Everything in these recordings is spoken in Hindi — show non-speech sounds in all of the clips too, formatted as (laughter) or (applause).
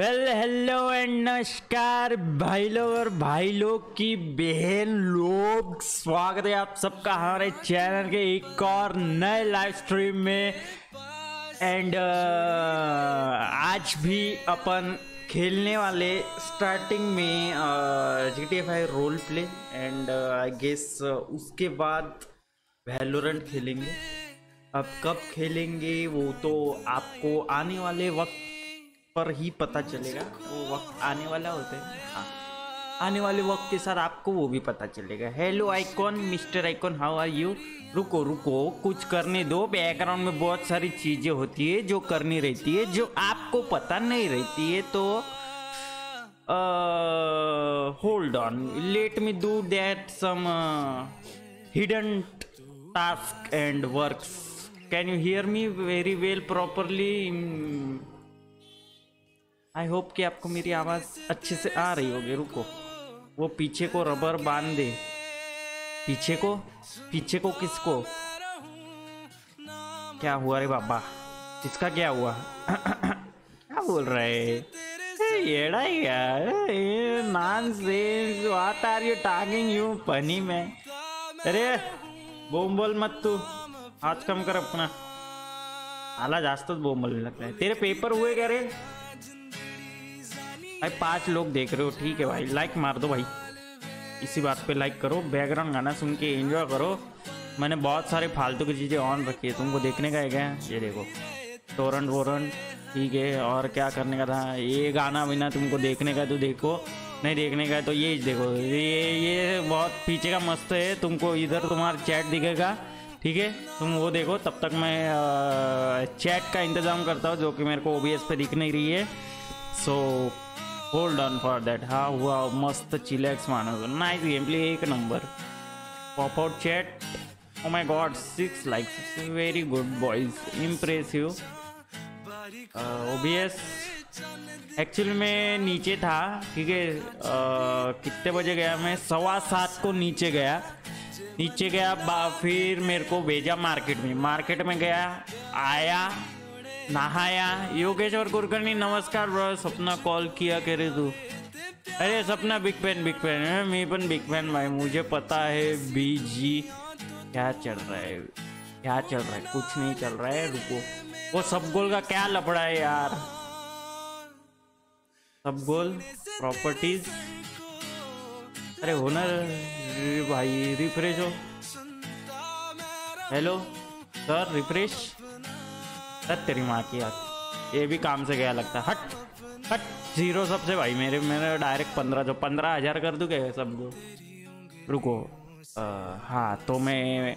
वेल हेलो एंड नमस्कार भाई लोग और भाई लोग की बहन लोग। स्वागत है आप सबका हमारे चैनल के एक और नए लाइव स्ट्रीम में। एंड uh, आज भी अपन खेलने वाले स्टार्टिंग में G T F role play and I guess उसके बाद वैलोरेंट खेलेंगे। अब कब खेलेंगे वो तो आपको आने वाले वक्त पर ही पता चलेगा, वो वक्त आने वाला होता है। हाँ। आने वाले वक्त के साथ आपको वो भी पता चलेगा। Hello icon mister icon how are you रुको रुको, कुछ करने दो। बैकग्राउंड में बहुत सारी चीज़ें होती है जो करनी रहती है, जो आपको पता नहीं रहती है तो hold on let me do that some hidden task and works can you hear me very well properly I hope कि आपको मेरी आवाज़ अच्छे से आ रही होगी। रुको। वो पीछे को रबर बाँध दे। पीछे को? पीछे को किसको? क्या हुआ रे बाबा? इसका क्या हुआ? (coughs) क्या बोल रहे येड़ा यार nonsense what are you talking you पनी में। अरे, बोम बोल मत तू। हाथ कम कर अपना। आला जास्तच बोम बोलने लगता है। तेरे पेपर हुए क्या रे? भाई, पाँच लोग देख रहे हो, ठीक है भाई। लाइक मार दो भाई। इसी बात पे लाइक करो। बैकग्राउंड गाना सुन के एंजॉय करो। मैंने बहुत सारे फालतू की चीज़ें ऑन रखी है। तुमको देखने का है। क्या ये देखो। टोरंट वोरंट ठीक है। और क्या करने का था? ये गाना बिना तुमको देखने का तो देखो। नहीं देखने का है तो ये देखो। ये ये बहुत पीछे का मस्त है। तुमको इधर तुम्हारा चैट दिखेगा। ठीक है? तुम वो देखो। तब तक मैं चैट का इंतज़ाम करता हूँ, जो कि मेरे को ओ पे दिख नहीं रही है। So hold on for that हाँ हुआ, मस्त चिलेक्स मानो नाइस गेम प्ले एक number. Pop out chat oh my god six likes very good boys impressive OBS actually में नीचे था, ठीक है? कितने बजे गया मैं? सवा सात को नीचे गया। नीचे गया, फिर मेरे को भेजा मार्केट में। मार्केट में गया, आया। नहाया योगेश्वर कुलकर्णी नमस्कार ब्रो सपना कॉल किया करे तू। अरे, सपना बिग फ़ैन बिग फ़ैन मैं पण बिग फ़ैन भाई, मुझे पता है बीजी क्या चल रहा है? क्या चल रहा है? कुछ नहीं चल रहा है, रुको। वो सब गोल का क्या लपड़ा है यार? सब गोल प्रॉपर्टीज़ अरे, होनर, भाई रिफ्रेश हो। हेलो सर रिफ्रेश हट तेरी माँ की याद। ये भी काम से गया लगता हट हट ज़ीरो सबसे भाई। मेरे मेरे डायरेक्ट पंद्रह जो पंद्रह हज़ार कर दूँ क्या सबको। रुको। आ, हाँ तो मैं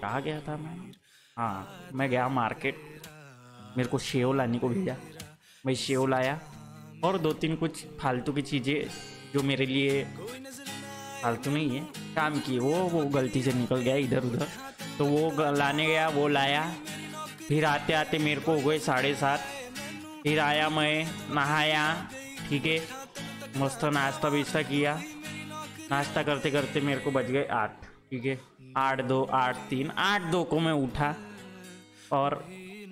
कहा गया था मैं? हाँ मैं गया मार्केट मेरे को शेव लाने को भेजा। मैं शेव लाया। और दो तीन कुछ फालतू की चीज़ें जो मेरे लिए फालतू नहीं है काम की। वो वो गलती से निकल गया इधर उधर तो वो लाने गया वो लाया। फिर आते आते मेरे को हो गए साढ़े सात। फिर आया मैं नहाया ठीक है। मस्त नाश्ता बिस्ता किया। नाश्ता करते करते मेरे को बज गए आठ ठीक है। आठ दो आठ तीन आठ दो को मैं उठा। और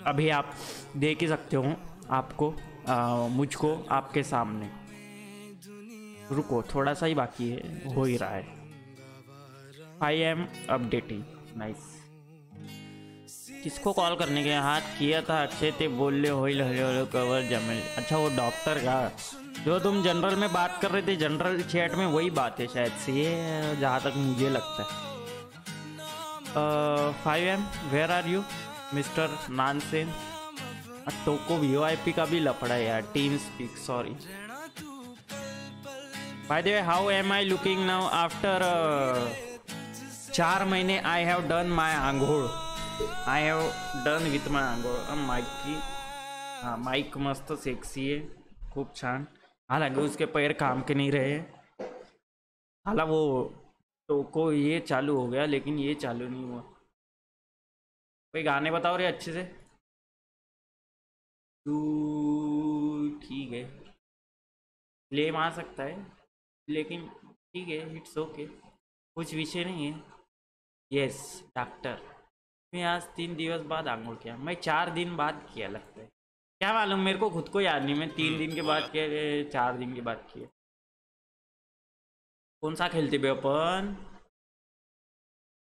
अभी आप देख ही सकते हो आपको आ, मुझको आपके सामने। रुको थोड़ा सा ही बाकी है हो ही रहा है। आई एम अपडेटिंग नाइस किसको कॉल करने के हाथ किया था अक्षय ते बोल ले हो कवर, जमेल। अच्छा वो डॉक्टर का, जो तुम जनरल में बात कर रहे थे, जनरल चैट में वही बात है शायद से, ये जहाँ तक मुझे लगता है। FiveM where are you mister nonsense टोको वी आई पी का भी लफड़ा है यार team speak sorry by the way how am I looking now after चार महीने I have done my आंघोड़ I have done with my आंघोळ माईक की हाँ माइक मस्त सेक्सी है, खूब छान। हालाँकि उसके पैर काम के नहीं रहे। हाला वो तो को ये चालू हो गया, लेकिन ये चालू नहीं हुआ। कोई गाने बताओ रे अच्छे से। तू ठीक है। क्लेम आ सकता है, लेकिन ठीक है इट्स ओके कुछ विषय नहीं है। यस डॉक्टर मैं आज तीन दिवस बाद आंघोल किया। मैं चार दिन बाद किया लगता है। क्या मालूम मेरे को खुद को याद नहीं। मैं तीन दिन के बाद किया चार दिन के बाद किया। कौन सा खेलते बे अपन?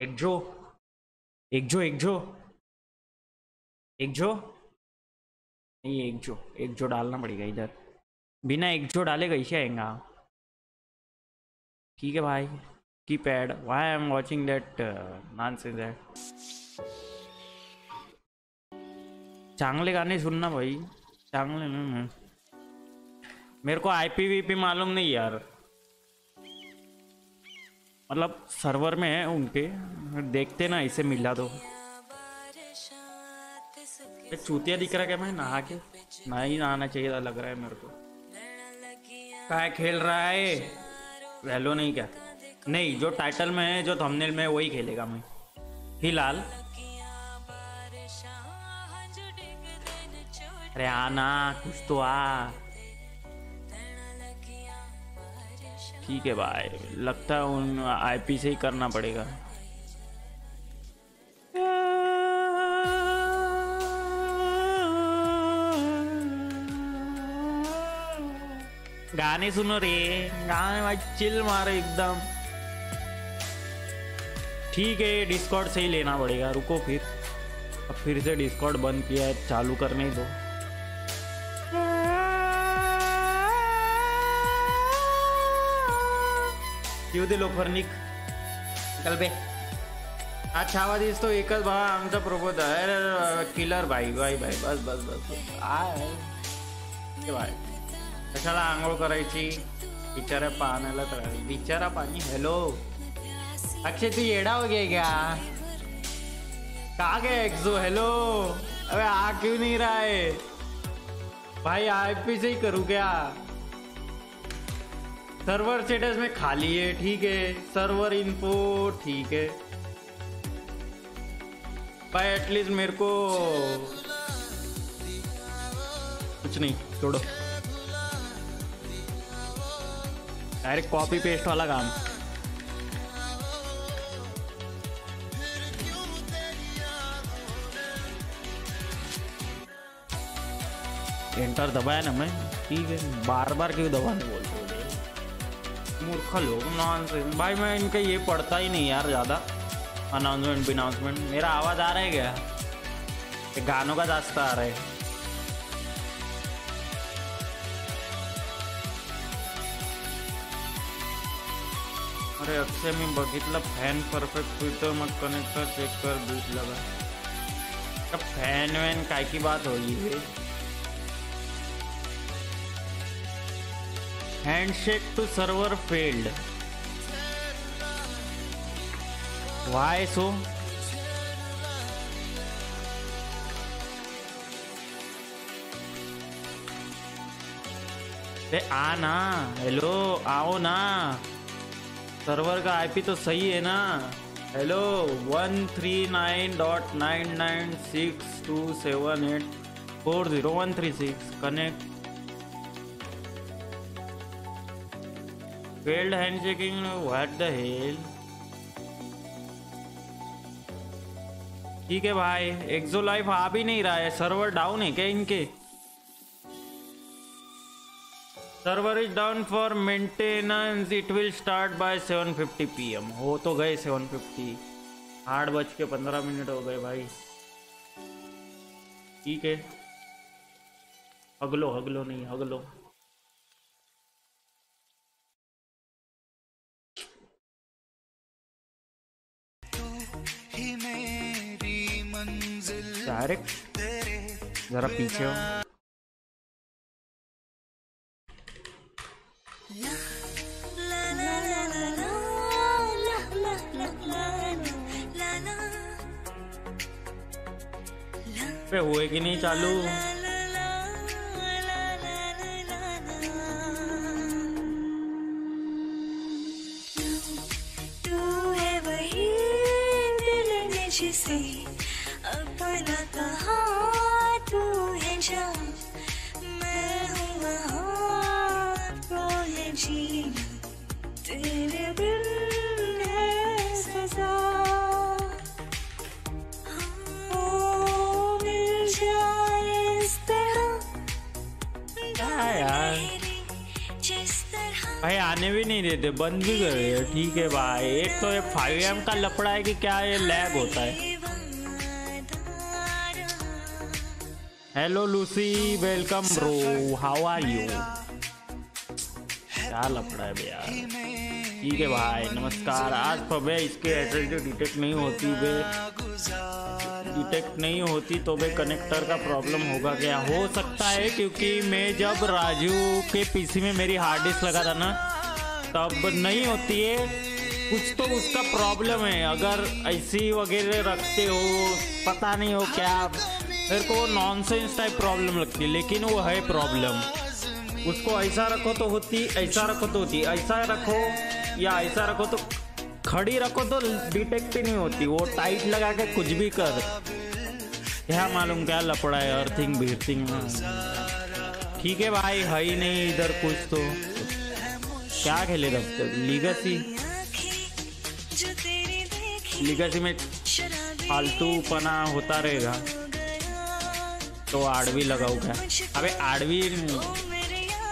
एक जो एक जो एक जो एक जो नहीं एक जो एक जो डालना पड़ेगा इधर। बिना एक जो डाले कैसे आएगा? ठीक है भाई। की pad why I am watching that nonsense that चांगले गाने सुनना भाई, चांगले नहीं मेरे को आईपी वीपी मालूम नहीं यार। मतलब सर्वर में है उनके, देखते ना, इसे मिला तो चूतिया दिख रहा क्या? मैं नहा के नहीं नहाना चाहिए लग रहा है मेरे को। क्या खेल रहा है? वैलो नहीं क्या? नहीं, जो टाइटल में है, जो थंबनेल में है, वही खेलेगा मैं। फ़िलहाल। अरे आना, कुछ तो आ। ठीक है भाई, लगता है उन आईपी से ही करना पड़ेगा। गाने सुनो रे, गाने भाई चिल मारे एकदम। ठीक है डिस्कॉर्ड से ही लेना पड़ेगा, रुको फिर। अब फिर से डिस्कॉर्ड बंद किया है, चालू करने दो। येऊ दे लोफरनिक चल बे। अच्छा आवाज़ दिसतो एकच भावा आमचा प्रबोध आहे. किलर भाई भाई भाई, बस बस बस आहे? भाई, कशाला आंघोळ करायची? बिचारा पाण्याला तर बिचारा पाणी हॅलो अक्षय, तू येडा हो गया क्या? कहा गया एक्सो हेलो अबे, आ क्यों नहीं रहा है? भाई, आईपी से ही करूँ क्या? सर्वर स्टेटस में खाली है, ठीक है। सर्वर इन्फो ठीक है। भाई एटलीस्ट मेरे को कुछ नहीं, छोड़ो। डायरेक्ट कॉपी पेस्ट वाला काम। एंटर दबाया ना मैं, ठीक है। बार बार क्यों दबाने बोल मूर्ख लोग भाई, मैं इनका ये पढ़ता ही नहीं यार ज़्यादा। अनाउंसमेंट बिनाउंसमेंट मेरा आवाज़ आ रहा है क्या? गानों का जास्त आ रहा है। अरे अक्षय मी बघितलं फॅन परफेक्ट होतं मग कनेक्टर चेक कर दूध लगा। फॅन वैन काय की बात हो handshake to server failed why so आना हेलो आओ ना। सर्वर का आईपी तो सही है ना। Hello one three nine dot nine nine six two seven eight four zero one three six connect hand checking what the hell ठीक है भाई एक्सो लाइफ आ भी नहीं रहा है सर्वर डाउन है क्या इनके? Server is down for maintenance it will start by 7:50 PM हो तो गए 7:50 आठ बज के पंद्रह मिनट हो गए भाई। ठीक है। हगलो हगलो नहीं, हगलो। डायरेक्ट जरा पीछे हो। पे हुए नहीं चालू। जिसे अपना कहा तू आने भी नहीं देते, बंद भी कर रहे ठीक है भाई, एक तो ये फाइव एम का लपड़ा है कि क्या ये लैग होता है। Hello Lucy welcome bro how are you क्या लपड़ा है भैया। ठीक है भाई, नमस्कार। आज पबे इसके एड्रेस जो डिटेक्ट नहीं होती डिटेक्ट नहीं होती तो वे कनेक्टर का प्रॉब्लम होगा क्या? हो सकता है, क्योंकि मैं जब राजू के पीसी में मेरी हार्ड डिस्क लगा था ना, तब नहीं होती है। कुछ तो उसका प्रॉब्लम है। अगर ऐसी वगैरह रखते हो, पता नहीं हो क्या, मेरे को नॉनसेंस टाइप प्रॉब्लम लगती है, लेकिन वो है प्रॉब्लम उसको ऐसा रखो तो होती, ऐसा रखो तो होती, ऐसा रखो या ऐसा रखो तो खड़ी रखो तो डिटेक्ट ही नहीं होती। वो टाइट लगा के कुछ भी कर। क्या मालूम क्या लपड़ा है अर्थिंग बीर्थिंग ठीक है भाई, है ही नहीं इधर कुछ तो। क्या खेले तब तक? लीगसी लीगसी में शराबी फालतू पना होता रहेगा। तो आड़वी लगाऊ क्या? अबे आड़वी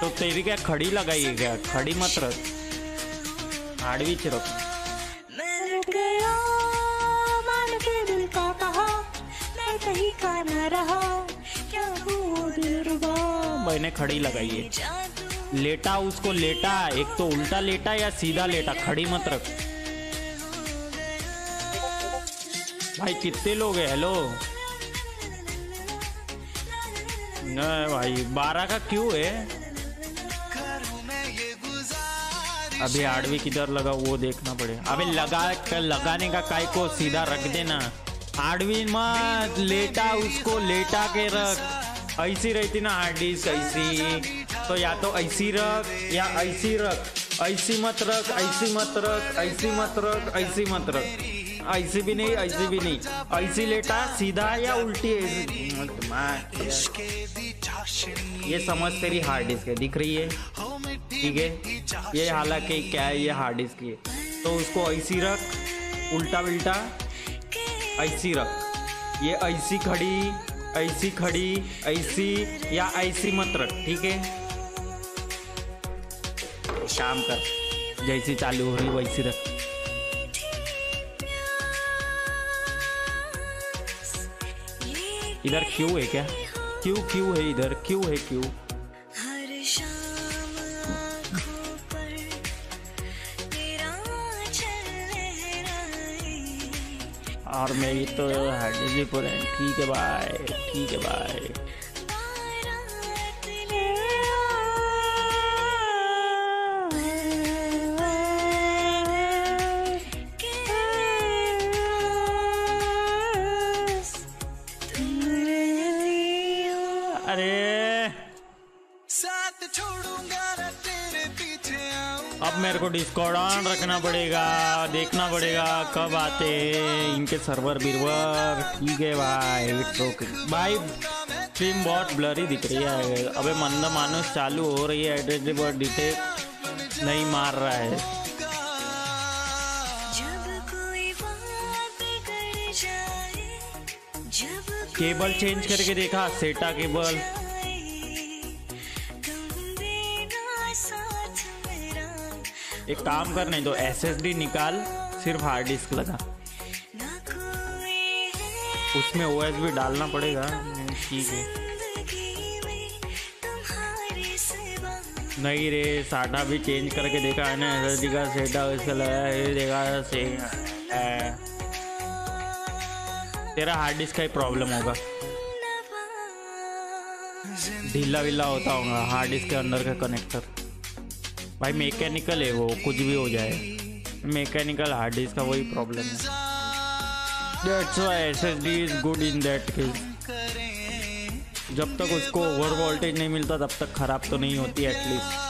तो तेरी क्या खड़ी लगाई है क्या? खड़ी मत रख। आड़वी च रख कहीं का न रहा। क्या दिलरुबा मैंने खड़ी लगाई है लेटा, उसको लेटा। एक तो उल्टा लेटा या सीधा लेटा? खड़ी मत रख। भाई, कितने लोग हैं? हेलो न, भाई, बारह का क्यों है? अभी आड़वी किधर लगा, वो देखना पड़ेगा अभी लगा कर लगाने का काय को? सीधा रख देना। आड़वी मत लेटा उसको, लेटा के रख। ऐसी रहती ना हार्ड डिस्क ऐसी। तो या तो ऐसी रख, या ऐसी रख। ऐसी मत रख, ऐसी मत रख, ऐसी मत रख, ऐसी मत रख। ऐसी भी नहीं, ऐसी भी नहीं। ऐसी लेटा, सीधा या उल्टी। ये समझ तेरी हार्ड डिस्क है, दिख रही है? ठीक है? ये हालाँकि क्या है, ये हार्ड डिस्क है तो उसको ऐसी रख उल्टा बिल्टा ऐसी रख। ये ऐसी खड़ी ऐसी खड़ी, ऐसी या ऐसी मत रख, ठीक है? शाम कर। जैसी चालू हो रही वैसी रख। इधर क्यों है क्या? क्यों क्यों है इधर? क्यों है क्यों? और मेरी तो हाजीपुर है ठीक है बाय ठीक है बाय मेरे को डिस्कॉर्ड ऑन रखना पड़ेगा देखना पड़ेगा कब आते हैं। इनके सर्वर बिरवर। ठीक है भाई इट्स ओके भाई स्ट्रीम बहुत ब्लरी दिख रही है। अबे मंद मानुस चालू हो रही है एड्रेस बहुत डिटेक्ट नहीं मार रहा है। केबल चेंज करके देखा सेटा केबल एक काम कर, नहीं तो एसएसडी निकाल, सिर्फ़ हार्ड डिस्क लगा। उसमें ओएस भी डालना पड़ेगा। ठीक है। नहीं रे साटा भी चेंज करके देखा है ना एसएसडी का सेटा उसका लगा है देखा से तेरा हार्ड डिस्क का ही प्रॉब्लम होगा। ढीला विला होता होगा हार्ड डिस्क के अंदर का कनेक्टर भाई मैकेनिकल है वो, कुछ भी हो जाए। मैकेनिकल हार्ड डिस्क का वही प्रॉब्लम है। That's why SSD is good in that case. जब तक उसको ओवर वोल्टेज नहीं मिलता, तब तक खराब तो नहीं होती एटलीस्ट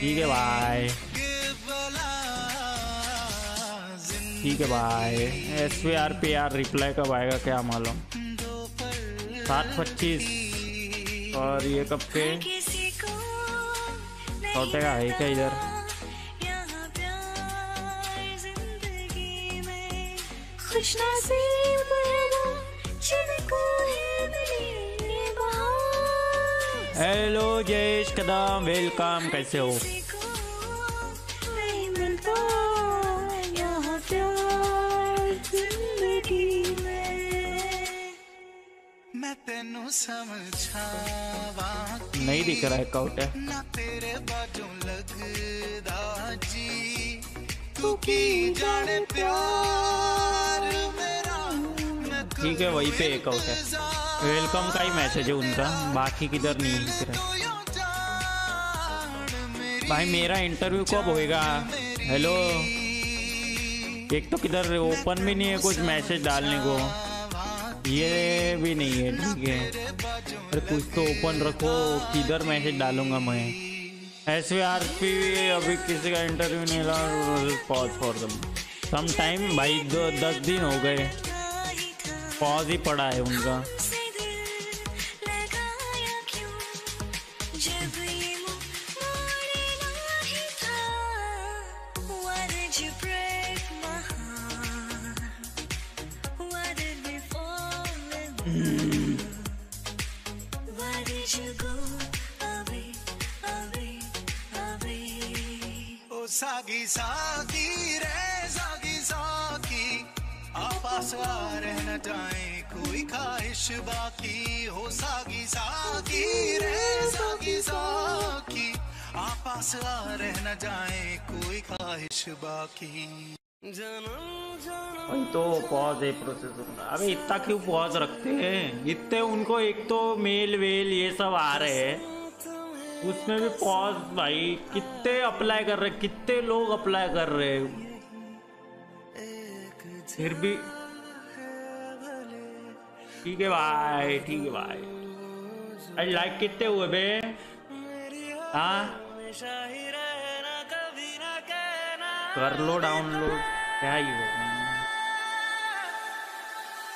ठीक है भाई ठीक है भाई S V R P R reply कब आएगा, क्या मालूम? सात पच्चीस। और ये कब के छोटे का है क्या इधर? खुश नसीब हेलो जयेश कदम वेलकम कैसे हो? मैं तेनू समझावा नहीं दिख रहा है काउट है। ना तेरे बाजों लगदा जी। तू की जाने प्यार मेरा ठीक है वहीं पे एक आउट है। वेलकम का ही मैसेज है उनका। बाकी किधर नहीं दिख रहा भाई मेरा इंटरव्यू कब होएगा? हेलो एक तो किधर ओपन भी नहीं है कुछ मैसेज डालने को। ये भी नहीं है, ठीक है। अरे कुछ तो ओपन रखो, किधर मैसेज डालूँगा मैं? एस आर पी अभी किसी का इंटरव्यू नहीं ला pause for them some time भाई दो, दस दिन हो गए। पॉज ही पड़ा है उनका। सागी सागी रे सागी सागी आपस आ रह न जाए कोई ख्वाहिश बाकी। हो सागी सागी रे सागी सागी आपस आ रह न जाए कोई ख्वाहिश बाकी। वही तो पॉज है प्रोसेसर अबे इतना क्यों पॉज रखते हैं? इतने उनको एक तो मेल वेल ये सब आ रहे हैं। उसमें भी पॉज भाई। कितने अप्लाई कर रहे, कितने लोग अप्लाई कर रहे फिर भी ठीक है भाई, ठीक है भाई। अरे लाइक कितने हुए बे? हाँ? कर लो डाउनलोड क्या ही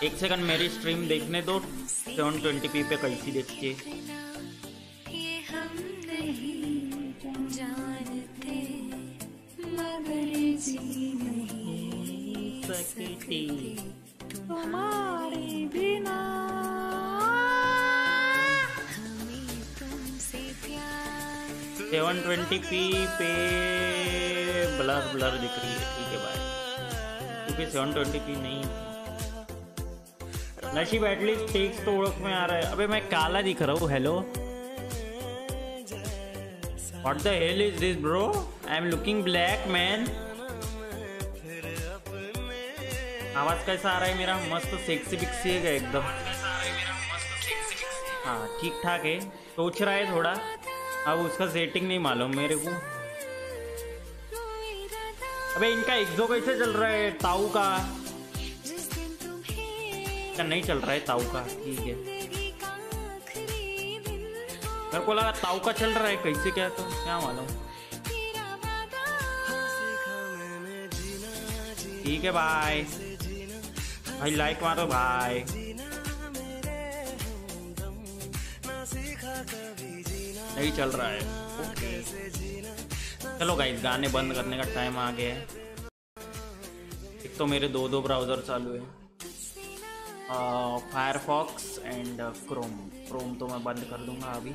एक सेकंड मेरी स्ट्रीम देखने दो। सेवन ट्वेंटी पी पे कैसी देखती है? नहीं जानते, मगर जी नहीं सकती। तुम्हारे बिना सेवन ट्वेंटी पी पे ब्लर ब्लर दिख रही है, ठीक है भाई क्योंकि सेवन ट्वेंटी पी नहीं नशीब एटलीस्ट टेक्स तो ओळख में आ रहा है। अबे, मैं काला दिख रहा हूँ hello What the hell is this, bro? I'm looking black, man. आवाज़ कैसा आ रहा है मेरा? मस्त सेक्सी बिक्सी है एकदम। हाँ ठीक ठाक है। सोच रहा है थोड़ा। अब उसका सेटिंग नहीं मालूम मेरे को। अबे, इनका एग्जो कैसे चल रहा है? ताऊ का। नहीं चल रहा है ताऊ का? ठीक है। मेरे को लगा ताऊ का चल रहा है, कैसे क्या तो क्या मालूम। ठीक है भाई भाई लाइक मारो भाई नहीं चल रहा है। ओके। चलो गाइस गाने बंद करने का टाइम आ गया है। एक तो मेरे दो दो ब्राउज़र चालू है। फायरफॉक्स एंड क्रोम क्रोम तो मैं बंद कर दूँगा अभी।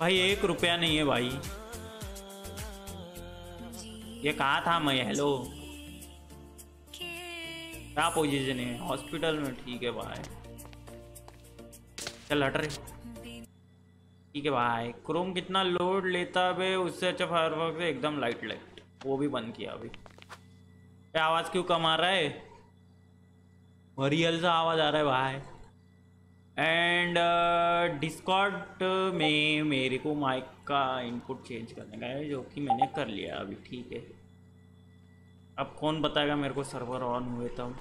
भाई, एक रुपया नहीं है भाई। ये कहा था मैं? हेलो क्या पोजीशन है? हॉस्पिटल में? ठीक है भाई चल, हट रहे ठीक है भाई क्रोम कितना लोड लेता है उससे अच्छा फायरफॉक्स एकदम लाइट लाइट वो भी बंद किया अभी। आवाज़ क्यों कम आ रहा है? रियल सा आवाज़ आ रहा है भाई एंड डिस्कॉर्ड में मेरे को माइक का इनपुट चेंज करने का है जो कि मैंने कर लिया अभी ठीक है अब कौन बताएगा मेरे को सर्वर ऑन हुए तब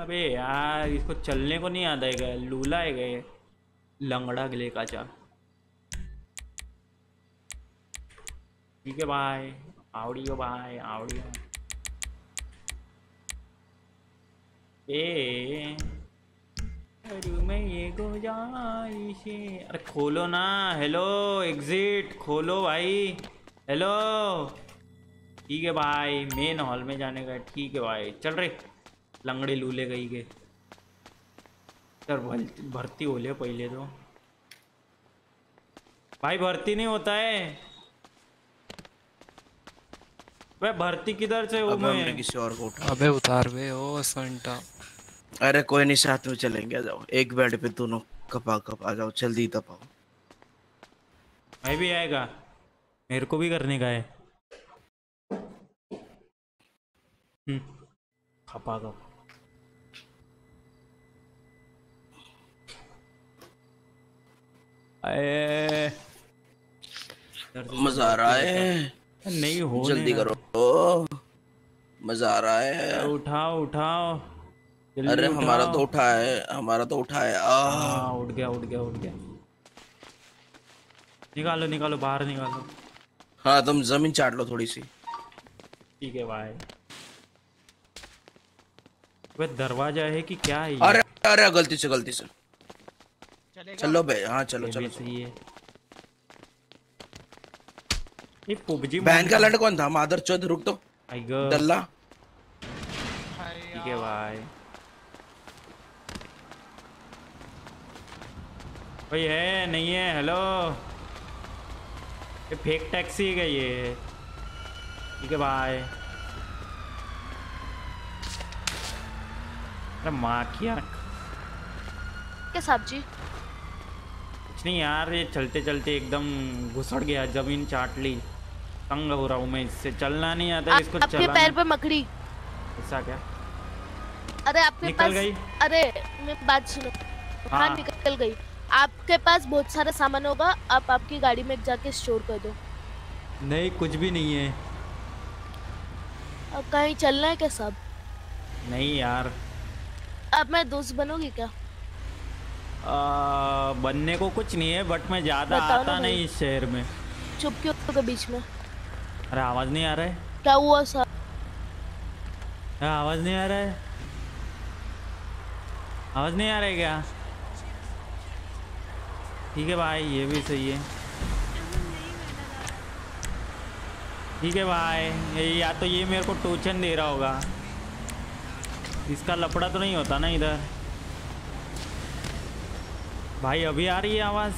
अबे यार इसको चलने को नहीं आता है लूला है ये? लंगड़ा गले का चा ठीक है भाई आवड़ियो भाई आवड़ियो ए ये अरे खोलो ना। हेलो एग्जिट खोलो भाई। हेलो ठीक है भाई मेन हॉल में जाने का ठीक है भाई चल रे। लंगड़े लूले गई के। सर भर्ती हो ले पहले तो। भाई भर्ती नहीं होता है। वह भर्ती किधर से हो मैं? किसी और को उठा अबे उतार बे ओ संटा अरे कोई नहीं साथ में चलेंगे आ जाओ। एक बेड पे दोनों कपा कप आ जाओ जल्दी तपाओ। मैं भी आएगा। मेरे को भी करने का है। हम्म खपा खप मज़ा आ रहा है नहीं हो जल्दी करो। ओ, मज़ा आ रहा है। उठाओ उठाओ। अरे हमारा तो उठा है हमारा तो उठा है। आ हाँ उठ गया उठ गया उठ गया। निकालो निकालो बाहर निकालो। हाँ तुम ज़मीन चाट लो थोड़ी सी। ठीक है भाई वह दरवाज़ा है कि क्या है अरे अरे गलती से गलती से। चलो बे हाँ चलो चलो सही है ये पबजी बहन का लड़ कौन था? मादर चौध रुक तो। डल्ला। ठीक है भाई। भाई है नहीं है हेलो ये फेक टैक्सी है क्या ये? ठीक है भाई अरे माँ की क्या साहब जी? कुछ नहीं यार ये चलते चलते एकदम घुसड़ गया ज़मीन चाट ली। तंग हो रहा हूँ मैं इससे चलना नहीं आता इसको आपके पैर पे मकड़ी। ऐसा क्या? अरे आपके निकल पास गई? अरे मेरी बात सुनो। हाँ हाँ। निकल गई। आपके पास बहुत सारा सामान होगा आप आपकी गाड़ी में जाके स्टोर कर दो। नहीं कुछ भी नहीं है। अब कहीं चलना है क्या सब नहीं यार। अब मैं दोस्त बनोगी क्या? आ, बनने को कुछ नहीं है बट मैं ज़्यादा आता नहीं इस शहर में। चुप क्यों हो बीच में? अरे आवाज़ नहीं आ रहा है? क्या हुआ अरे आवाज़ नहीं आ रहा है? आवाज़ नहीं आ रहा है क्या? ठीक है भाई ये भी सही है। ठीक है भाई या तो ये मेरे को टोचन दे रहा होगा। इसका लपड़ा तो नहीं होता ना इधर। भाई अभी आ रही है आवाज़।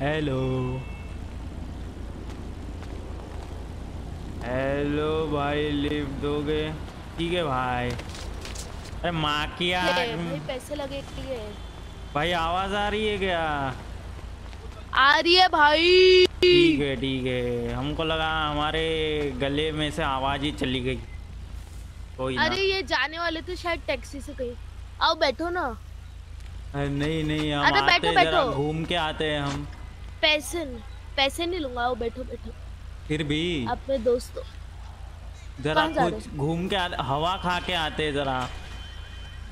हेलो हेलो भाई लिफ्ट दोगे? ठीक है भाई। अरे माँ की भाई पैसे लगेंगे भाई आवाज़ आ रही है क्या? आ रही है भाई। ठीक है ठीक है। हमको लगा हमारे गले में से आवाज़ ही चली गई। कोई ना। अरे ये जाने वाले थे शायद टैक्सी से कहीं। आओ बैठो ना। अरे नहीं नहीं हम अरे आते बैठो, बैठो। घूम के आते हैं हम। पैसे पैसे नहीं लूँगा आओ बैठो बैठो। फिर भी? अपने दोस्तों। जरा कुछ घूम के आते हवा खा के आते हैं जरा।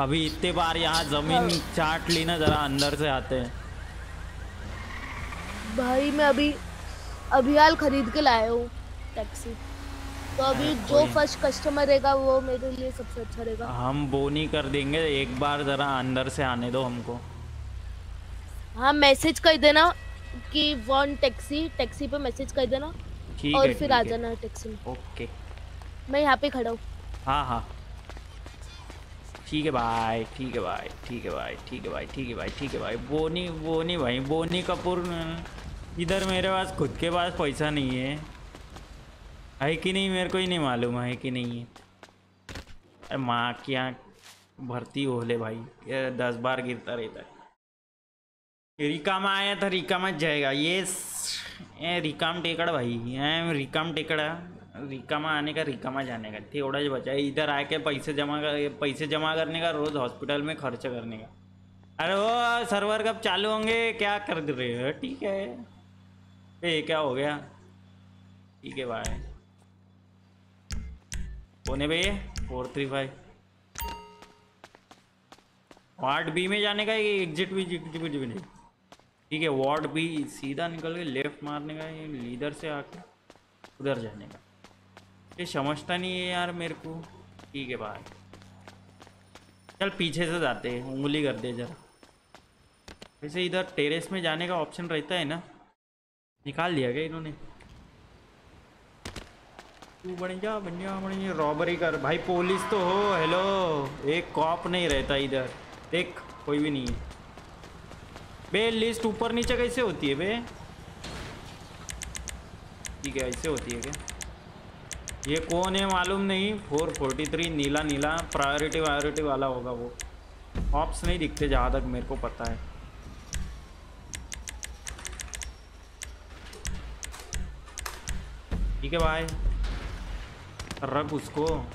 अभी इतने बार यहाँ ज़मीन हाँ। चाट ली ना जरा अंदर से आते हैं। भाई मैं अभी अभी हाल खरीद के लाया हूँ टैक्सी। तो अभी जो फ़र्स्ट कस्टमर रहेगा वो मेरे लिए सबसे अच्छा रहेगा। हम बोनी कर देंगे एक बार जरा अंदर से आने दो हमको। हाँ मैसेज कर देना कि वन टैक्सी टैक्सी पे मैसेज कर देना और फिर आ जाना टैक्सी में। ओके मैं यहाँ पे खड़ा हूँ। हाँ हाँ। ठीक है भाई ठीक है भाई ठीक है भाई ठीक है भाई ठीक है भाई ठीक है भाई। बोनी बोनी भाई बोनी कपूर इधर मेरे पास खुद के पास पैसा नहीं है। है कि नहीं मेरे को ही नहीं मालूम, है कि नहीं है। अरे माँ की आँख भर्ती हो ले भाई दस बार गिरता रहता है। रिकामा आया था रिकामा जाएगा, ये ए रिकाम टेकड़ भाई ए रिकाम टेकड़ा रिकामा आने का रिकामा जाने का, थोड़ा जो बचा है। इधर आके पैसे जमा कर, पैसे जमा करने का, रोज़ हॉस्पिटल में खर्च करने का। अरे वो सर्वर कब चालू होंगे, क्या कर रहे हो? ठीक है। ये क्या हो गया? ठीक है भाई कौन है भैया? Four three five. Ward B में जाने का ये एग्जिट भी एग्जिट भी नहीं। ठीक है वार्ड बी सीधा निकल के लेफ़्ट मारने का, ये लीडर से आके उधर जाने का। ये समझता नहीं है यार मेरे को। ठीक है भाई चल पीछे से जाते हैं, उंगली कर दे जरा। वैसे इधर टेरेस में जाने का ऑप्शन रहता है ना? निकाल दिया क्या इन्होंने? तू जा, बन जा रॉबरी कर। भाई पुलिस तो हो हेलो एक कॉप नहीं रहता इधर। देख, कोई भी नहीं है। बे लिस्ट ऊपर नीचे कैसे होती है बे? ठीक है, ऐसे होती है क्या? ये कौन है मालूम नहीं। फोर फोर्टी थ्री नीला नीला प्रायोरिटी वायोरिटी वाला होगा वो। ऑप्स नहीं दिखते जहाँ तक मेरे को पता है। ठीक है भाई रख उसको।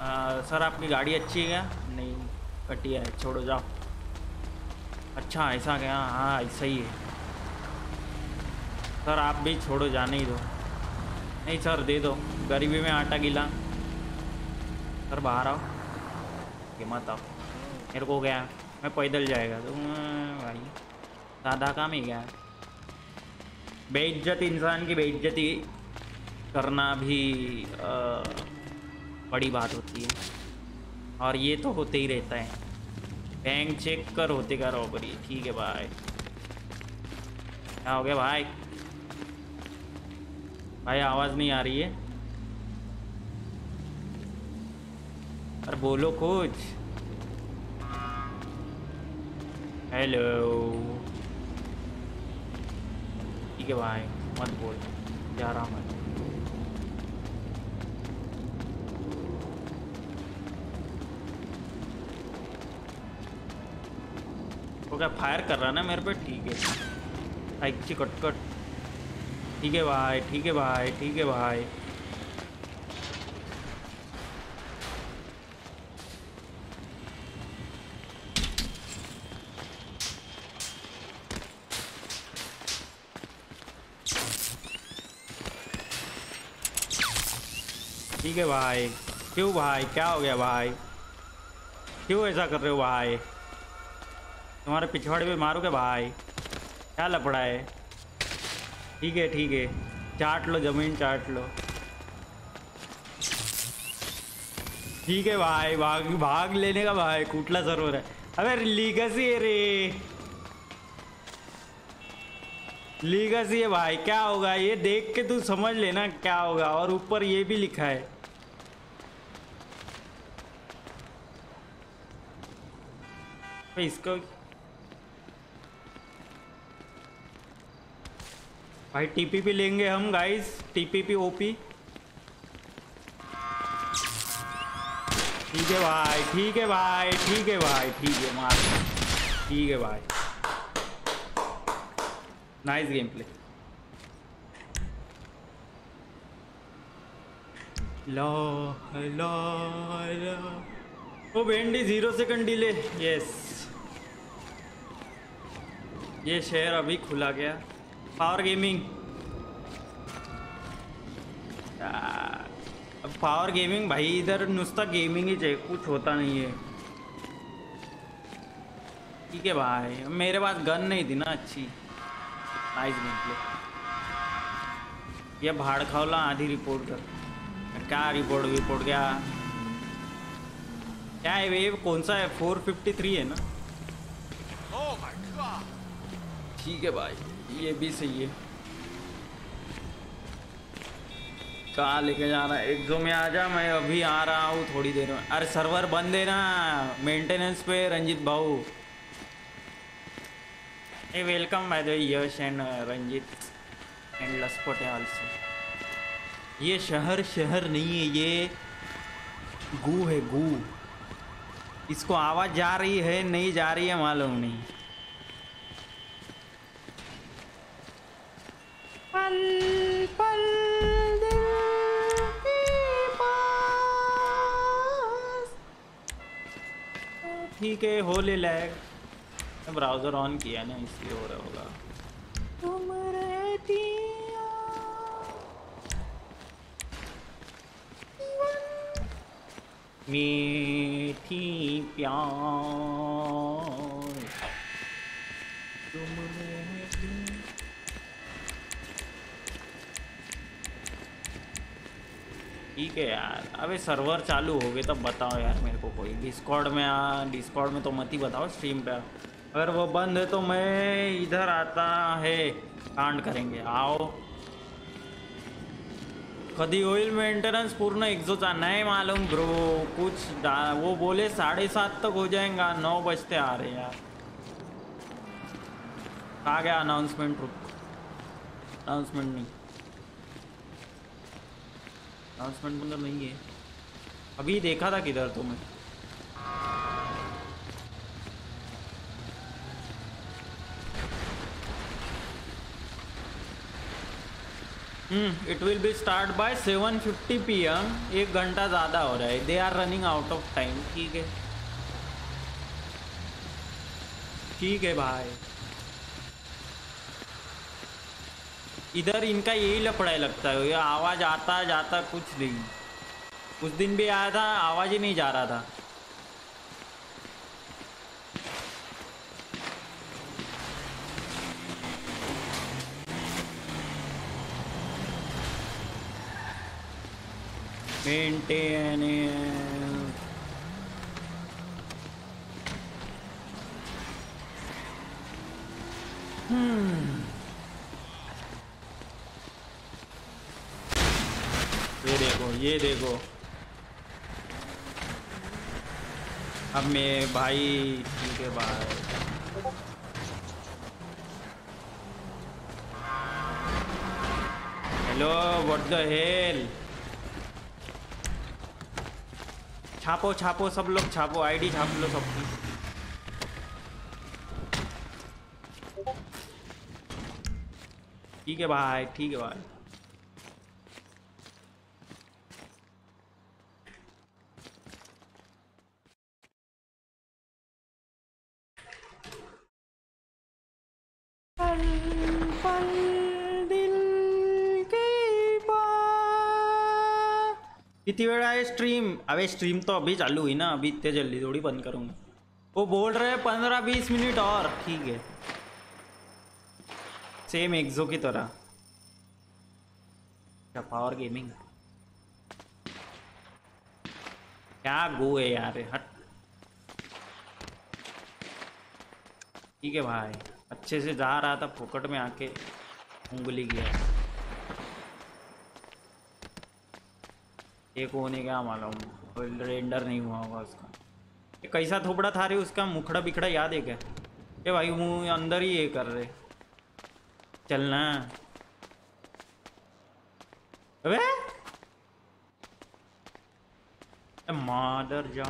आ, सर आपकी गाड़ी अच्छी है क्या? नहीं घटिया है। छोड़ो जाओ। अच्छा ऐसा क्या? हाँ ऐसा ही है। सर आप भी छोड़ो जाने ही दो। नहीं सर दे दो। गरीबी में आटा गिला। सर बाहर आओ। ये मत आओ। मेरे को गया मैं पैदल जाएगा। तो मैं भाई सादा काम ही गया बेइज्जत इंसान की बेइज्जती करना भी आ, बड़ी बात होती है। और ये तो होते ही रहता है। बैंक चेक कर होते का रॉबरी ठीक है भाई क्या हो गया भाई भाई आवाज़ नहीं आ रही है। अरे बोलो कुछ। हेलो ठीक है भाई मत बोल. जा रहा मैं. वो क्या फायर कर रहा है ना मेरे पे? ठीक है. आई कट कट ठीक है भाई ठीक है भाई ठीक है भाई ठीक है भाई। क्यों भाई? क्या हो गया भाई? क्यों ऐसा कर रहे हो भाई? तुम्हारे पिछवाड़े पे मारोगे भाई? क्या लपड़ा है? ठीक है ठीक है। चाट लो, ज़मीन चाट लो। ठीक है भाई, भाग भाग लेने का भाई। कुटला ज़रूर है। अबे, लीगसी है रे। लीगसी है भाई। क्या होगा? ये देख के तू समझ लेना क्या होगा। और ऊपर ये भी लिखा है। इसको भाई टीपीपी लेंगे हम गाइस टीपीपी ओपी ठीक है भाई, ठीक है भाई, ठीक है भाई, ठीक है, मार. ठीक है भाई. नाइस गेम प्ले लो लो लो ओ भेंडी ज़ीरो सेकंड डिले यस ये शहर अभी खुला गया। पावर गेमिंग अब पावर गेमिंग भाई, इधर नुस्ता गेमिंग ही चाहिए, कुछ होता नहीं है। ठीक है भाई, मेरे पास गन नहीं थी ना अच्छी। नाइस ये भाड़ खावला आधी रिपोर्ट कर। क्या रिपोर्ट रिपोर्ट क्या? क्या है वेव कौन सा है? 453 है ना? ठीक है भाई ये भी सही है। कहाँ लेके जा रहा है एग्जो में आ जा मैं अभी आ रहा हूँ थोड़ी देर में। अरे सर्वर बंद है ना मेंटेनेंस पे रंजित भाऊ। ए welcome by the Yash and Ranjit and लसपट also ये शहर शहर नहीं है ये गू है गू। इसको आवाज़ जा रही है नहीं जा रही है मालूम नहीं। पल पल दिल के पास। ठीक है हो ले लैग ब्राउज़र ऑन किया ना इसलिए हो रहा होगा। तुम रहती मीठी प्यार तुम रहती ठीक है यार। अबे सर्वर चालू हो गए, तब बताओ यार मेरे को कोई। डिस्कॉर्ड में, आ डिस्कॉर्ड में तो मत ही बताओ स्ट्रीम पे। अगर वो बंद है तो मैं इधर आता है। कांड करेंगे। आओ। कभी ऑयल मेंटेनेंस पूर्ण एक्झोचा नाही मालूम ब्रो कुछ वो बोले साढ़े सात तक हो जाएगा। नौ बजते आ रहे यार। आ गया अनाउंसमेंट रुक। अनाउंसमेंट नहीं। अनाउंसमेंट मतलब नहीं है। अभी देखा था किधर तुम्हें हम्म it will be start by 7:50 PM एक घंटा ज़्यादा हो रहा है। They are running out of time ठीक है। ठीक है भाई इधर इनका यही लफड़ा लगता है आवाज़ आता जाता कुछ नहीं। उस दिन भी आया था, आवाज़ ही नहीं जा रहा था। मेंटेनेंस ये देखो ये देखो। अब मैं भाई है। भाई हेलो व्हाट द हेल छापो छापो, सब लोग छापो। आईडी छाप लो सबकी। ठीक है भाई, ठीक है भाई। पल पल दिल के पास किती वेळ आहे स्ट्रीम अबे स्ट्रीम तो अभी चालू हुई ना. अभी इतने जल्दी थोड़ी बंद करूँगा. वो बोल रहे हैं पंद्रह बीस मिनट और. ठीक है सेम एक्सो की तरह. पावर गेमिंग क्या गो है यार, हट. ठीक है भाई अच्छे से जा रहा था, फोकट में आके उंगली गया एक होने क्या मालूम? रेंडर नहीं हुआ होगा उसका। ये कैसा थोपड़ा था रे उसका? मुखड़ा बिखड़ा याद है क्या? ये भाई मुँह अंदर ही ये कर रहे। चलना। अबे! मादर जा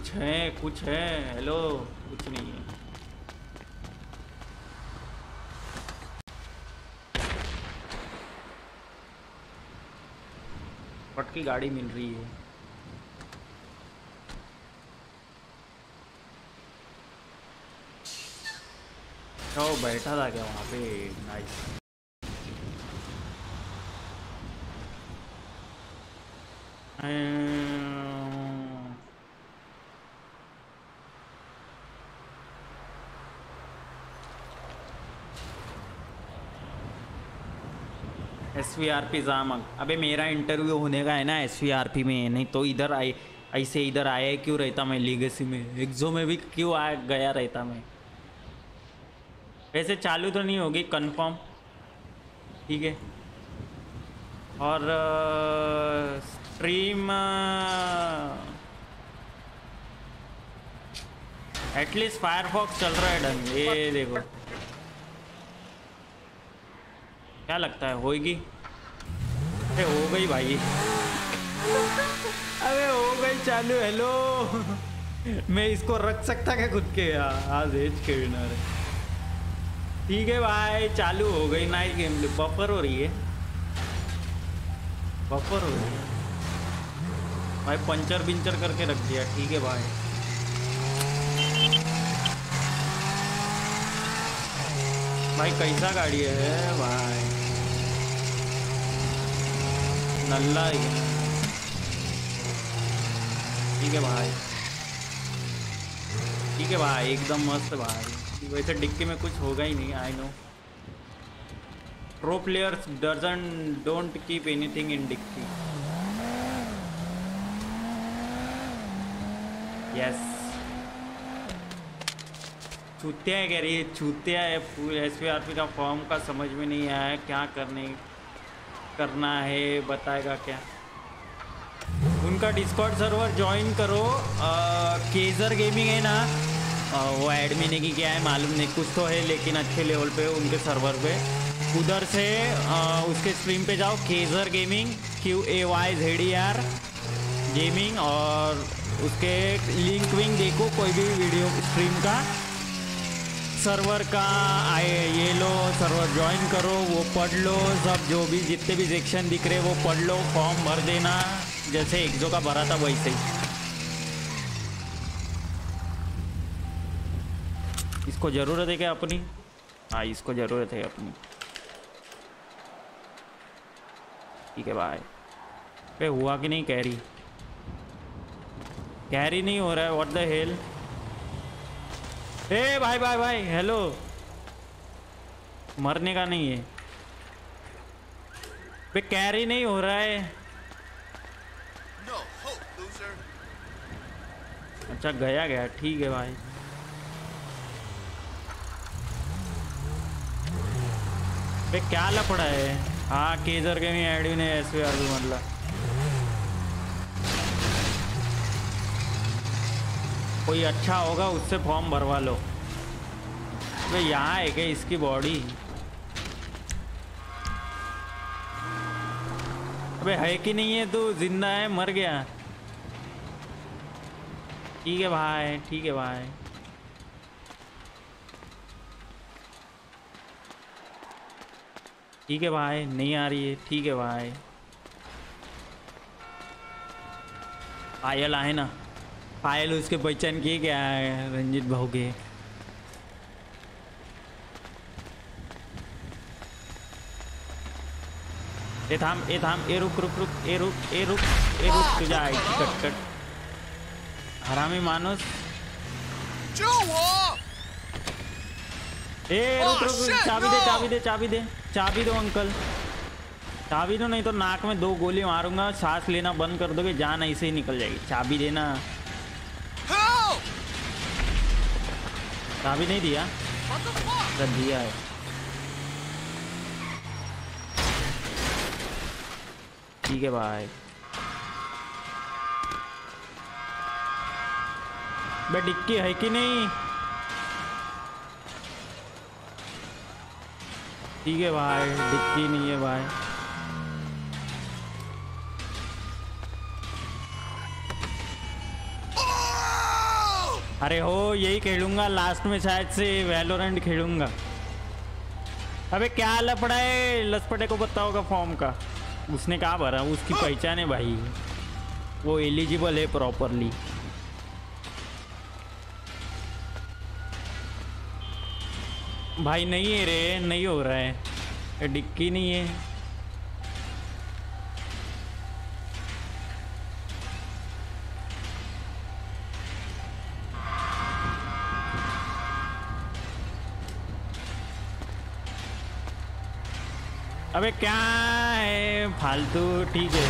कुछ है कुछ है। हेलो कुछ नहीं है। फट की गाड़ी मिल रही है। तो बैठा था क्या वहाँ पे? Nice S V R P जामक अबे, मेरा इंटरव्यू होने का है ना एस वी आर पी में. नहीं तो इधर आए ऐसे इधर आया क्यों रहता मैं लीगेसी में? एग्जो में भी क्यों आ गया रहता मैं? वैसे चालू तो नहीं होगी कंफर्म ठीक है. और स्ट्रीम एटलीस्ट फायरफॉक्स चल रहा है ढंग ये देखो. क्या लगता है होगी अरे हो गई भाई। अरे हो गई चालू हेलो मैं इसको रख सकता क्या खुद के? आज एज के विनर है। ठीक है भाई, चालू हो गई नाइट गेम। बफर हो रही है। बफर हो गया भाई पंचर बिंचर करके रख दिया। ठीक है भाई। भाई कैसा गाड़ी है? भाई। नल्ला ही। ठीक है भाई। ठीक है भाई, एकदम मस्त भाई। वैसे डिक्की में कुछ होगा ही नहीं I know pro players doesn't don't keep anything in dicky. Yes छूतिया कह रही है छूतिया है, फुल एस का फॉर्म का समझ में नहीं आया क्या करने। करना है बताएगा क्या? उनका डिस्कॉर्ड सर्वर ज्वाइन करो। आ, केजर गेमिंग है ना? अ, वो एडमिन है कि क्या है मालूम नहीं कुछ तो है लेकिन अच्छे लेवल पे उनके सर्वर पे। उधर से अ, उसके स्ट्रीम पे जाओ Kaizer gaming Q A Y Z E R gaming और उसके लिंक विंक देखो कोई भी वीडियो स्ट्रीम का। सर्वर का, आए, ये लो सर्वर ज्वाइन करो, वो पढ़ लो, सब जो भी, जितने भी सेक्शन दिख रहे वो पढ़ लो फॉर्म भर देना, जैसे एक्जो का भरा था वैसे ही। इसको ज़रूरत है क्या अपनी? हाँ इसको ज़रूरत है अपनी। ठीक है भाई पे हुआ कि नहीं कैरी कैरी नहीं हो रहा है व्हाट द हेल ए भाई भाई भाई हेलो मरने का नहीं है। बे कैरी नहीं हो रहा है। No hope, अच्छा गया गया ठीक है भाई। बे क्या लफड़ा है? हाँ केजर के मी ॲड ने एस वी आर बी मधला कोई अच्छा होगा, उससे फॉर्म भरवा लो। अबे, यहाँ है क्या इसकी बॉडी अबे, है कि नहीं है तू? ज़िंदा है, मर गया। ठीक है भाई ठीक है भाई ठीक है भाई नहीं आ रही है, ठीक है भाई पायल आए ना। पायल उसके पहचान किए क्या है रंजित भाऊ के? ए थांब ए थांब ए रुक रुक रुक ए रुक ए रुक ए रुक तुझ्या आईची कटकट हरामी माणूस ए रुक रुक रुक चाबी दे चाबी दे चाबी दे चाबी दो अंकल। चाबी दो नहीं तो नाक में दो गोली मारूँगा सांस लेना बंद कर दोगे जान ऐसे ही निकल जाएगी। चाबी देना! चाबी नहीं दिया? तो दिया है ठीक है भाई बे डिक्की है कि नहीं? ठीक है भाई डिक्की नहीं है भाई Oh! अरे हो, यही खेलूँगा लास्ट में शायद से वैलोरेंट खेलूँगा। अबे क्या लपड़ा है? लसपटे को पता होगा फॉर्म का। उसने कहा भरा, उसकी पहचान है भाई। वो एलिजिबल है प्रॉपरली भाई नहीं है रे, नहीं हो रहा है। डिक्की नहीं है। अबे क्या है? फालतू, ठीक है।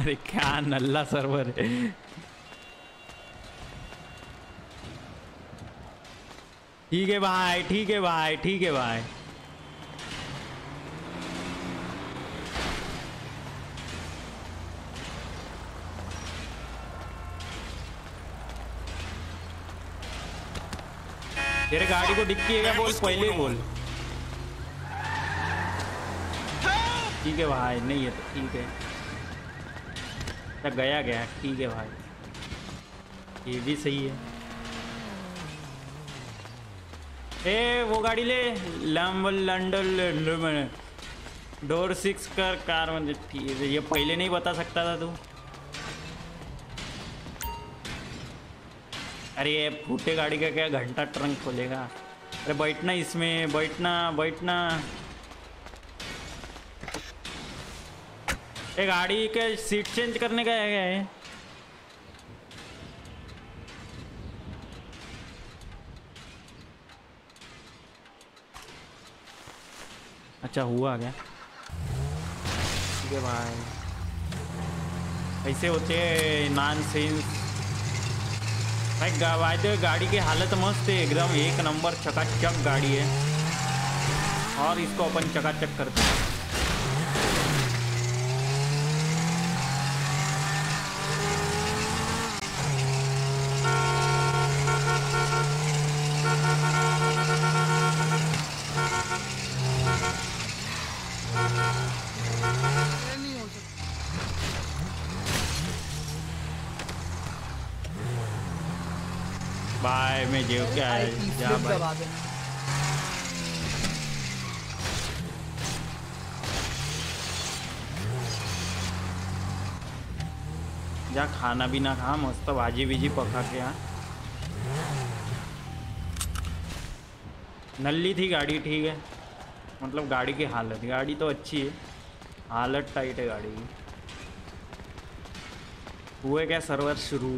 अरे क्या नल्ला सर्वर है। ठीक है भाई, ठीक है भाई, ठीक है भाई। तेरे गाड़ी को डिक्की है बोल पहले ही बोल। ठीक है भाई नहीं है तो ठीक है। तक गया गया ठीक है भाई। ये भी सही है। ए वो गाड़ी ले। लंब लंडल डोर सिक्स कर कार है ये पहले नहीं बता सकता था तू। अरे ये फूटे गाड़ी का क्या घंटा ट्रंक खोलेगा? अरे बैठना इसमें, बैठना बैठना। ये गाड़ी के सीट चेंज करने का है है? अच्छा हुआ क्या? ठीक है भाई ऐसे होते नॉन सेंस भाई भाई तो गाड़ी की हालत मस्त है एकदम एक नंबर चकाचक गाड़ी है और इसको अपन चकाचक करते हैं. मैं जेव के आया जा भाई। दबा जा खाना भी ना खा मस्त भाजी बीजी पका के यहाँ नल्ली थी गाड़ी ठीक है। मतलब गाड़ी की हालत गाड़ी तो अच्छी है। हालत टाइट है गाड़ी की। हुए क्या सर्वर शुरू?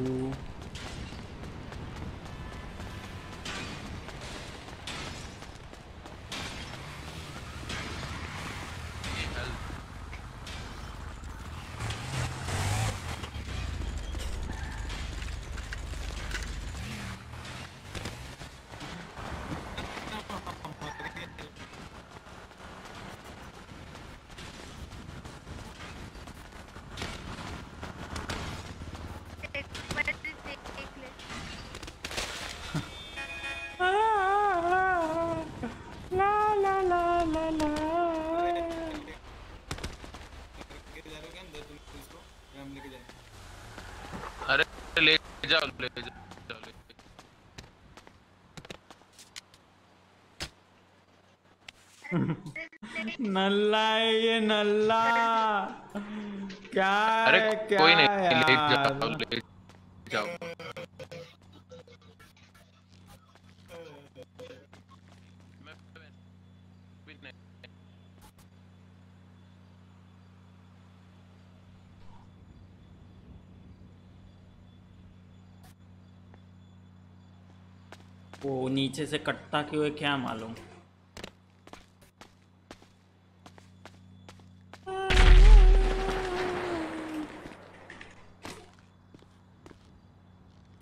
जाओ ले जाओ ले। (laughs) नल्ला है ये नल्ला क्या अरे है क्या कोई नहीं है ले यार? जाओ ले जाओ मैं- मैं- नीचे से कटता क्यों है, क्या मालूम?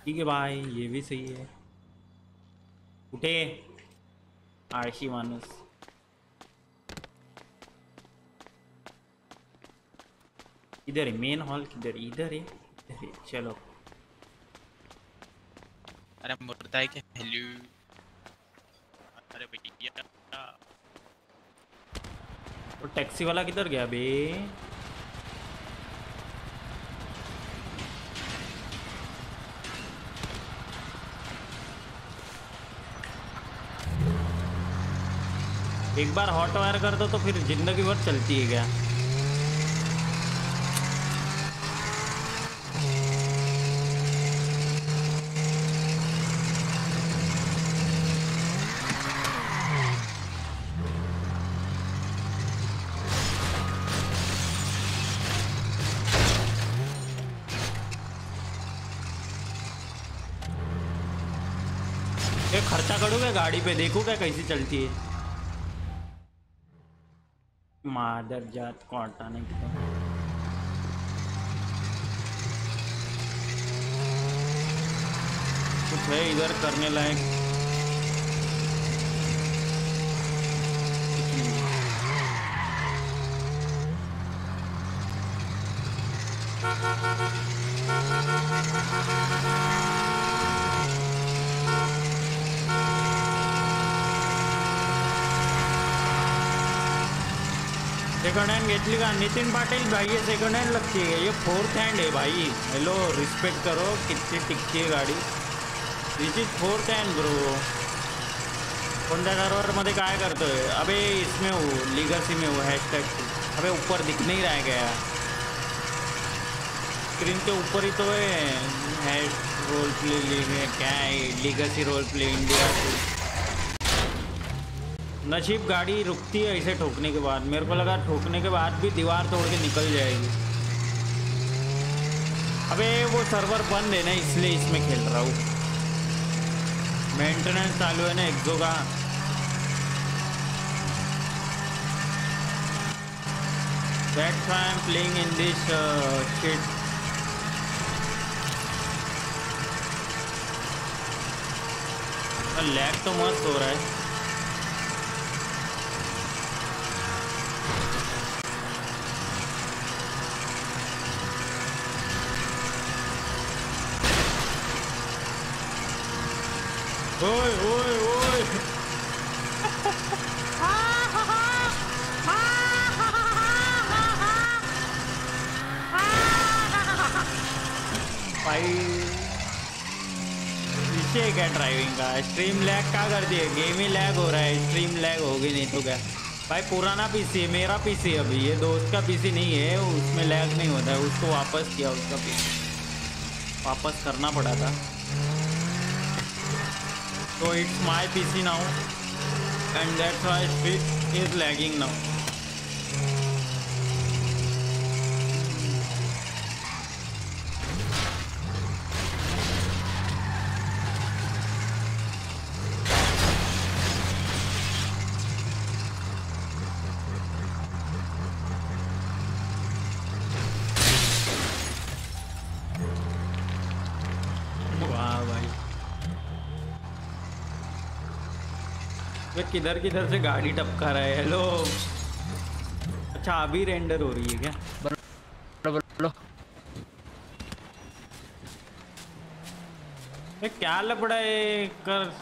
ठीक है भाई, ये भी सही है। उठे आळशी माणूस इधर है मेन हॉल किधर इधर है इधर है, चलो। अरे मुर्दा है क्या? हेलो अरे भैया तो टैक्सी वाला किधर गया बे? एक बार हॉट वायर कर दो तो फिर ज़िंदगी भर चलती है क्या ये खर्चा करूँ क्या गाड़ी पे देखो क्या कैसी चलती है। मादर जात को हटाने की तो। कुछ है इधर करने लायक? सेकंड हँड घेतली का नितीन पाटील भाई ये सेकंड हँड लगती है ये फोर्थ हँड है भाई हेलो रिस्पेक्ट करो कितनी टिकती है गाडी this is fourth hand bro कोणत्या कारवारमध्ये काय करतोय अबे इसमें हो लिगसी में हो हॅशटॅग अबे ऊपर दिख नहीं रहा है क्या स्क्रीन के ऊपर ही तो है है रोल प्ले लीग क्या है लीगसी रोल प्ले इंडिया नशीब गाड़ी रुकती है ऐसे ठोकने के बाद। मेरे को लगा ठोकने के बाद भी दीवार तोड़ के निकल जाएगी। अबे वो सर्वर बंद है ना इसलिए इसमें खेल रहा हूँ। मेंटेनेंस चालू है ना एक्सो का। That's why I'm playing in this uh, shit. Lag तो मस्त हो रहा है। भाई क्या ड्राइविंग का स्ट्रीम लैग क्या कर दिए गेम ही लैग हो रहा है. स्ट्रीम लैग होगी नहीं तो क्या? भाई, पुराना पीसी है मेरा पीसी अभी. ये दोस्त का पीसी नहीं है. उसमें लैग नहीं होता है. उसको वापस किया उसका पीसी वापस करना पड़ा था. so it's my PC now. And that's why it is lagging now. किधर किधर से गाड़ी टपका रहा है? हेलो अच्छा अभी रेंडर हो रही है क्या? बोलो। क्या लपड़ा है? कर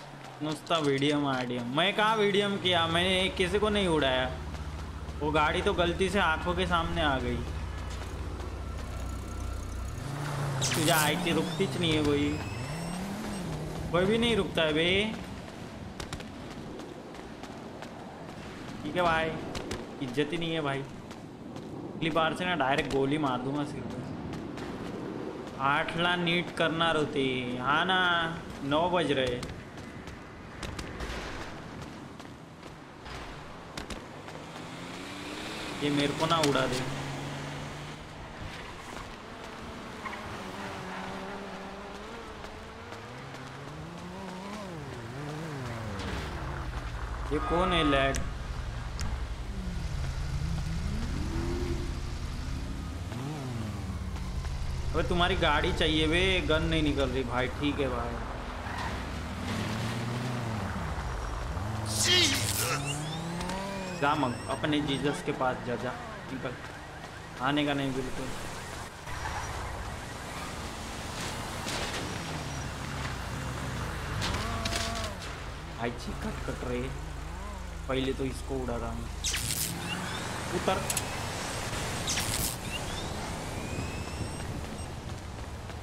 नुस्ता वीडियम आडियम मैं कहाँ वीडियम किया? मैंने किसी को नहीं उड़ाया। वो गाड़ी तो गलती से आँखों के सामने आ गई। तुझे आई थी रुकती नहीं है कोई। कोई भी नहीं रुकता है बे। ठीक है भाई। इज़्ज़त ही नहीं है भाई। अगली बार से ना डायरेक्ट गोली मार दूँगा सिर पे आठला नीट करणार होती हाँ ना, नौ बज रहे। ये मेरे को ना उड़ा दे। ये कौन है लैग अबे, तुम्हारी गाड़ी चाहिए वे। गन नहीं निकल रही भाई, ठीक है भाई। जा मग, अपने जीजस के पास जा जा। निकल। आने का नहीं, बिल्कुल। भाई चिकट कट रहे पहले तो इसको उड़ा रहा हूँ। उतर।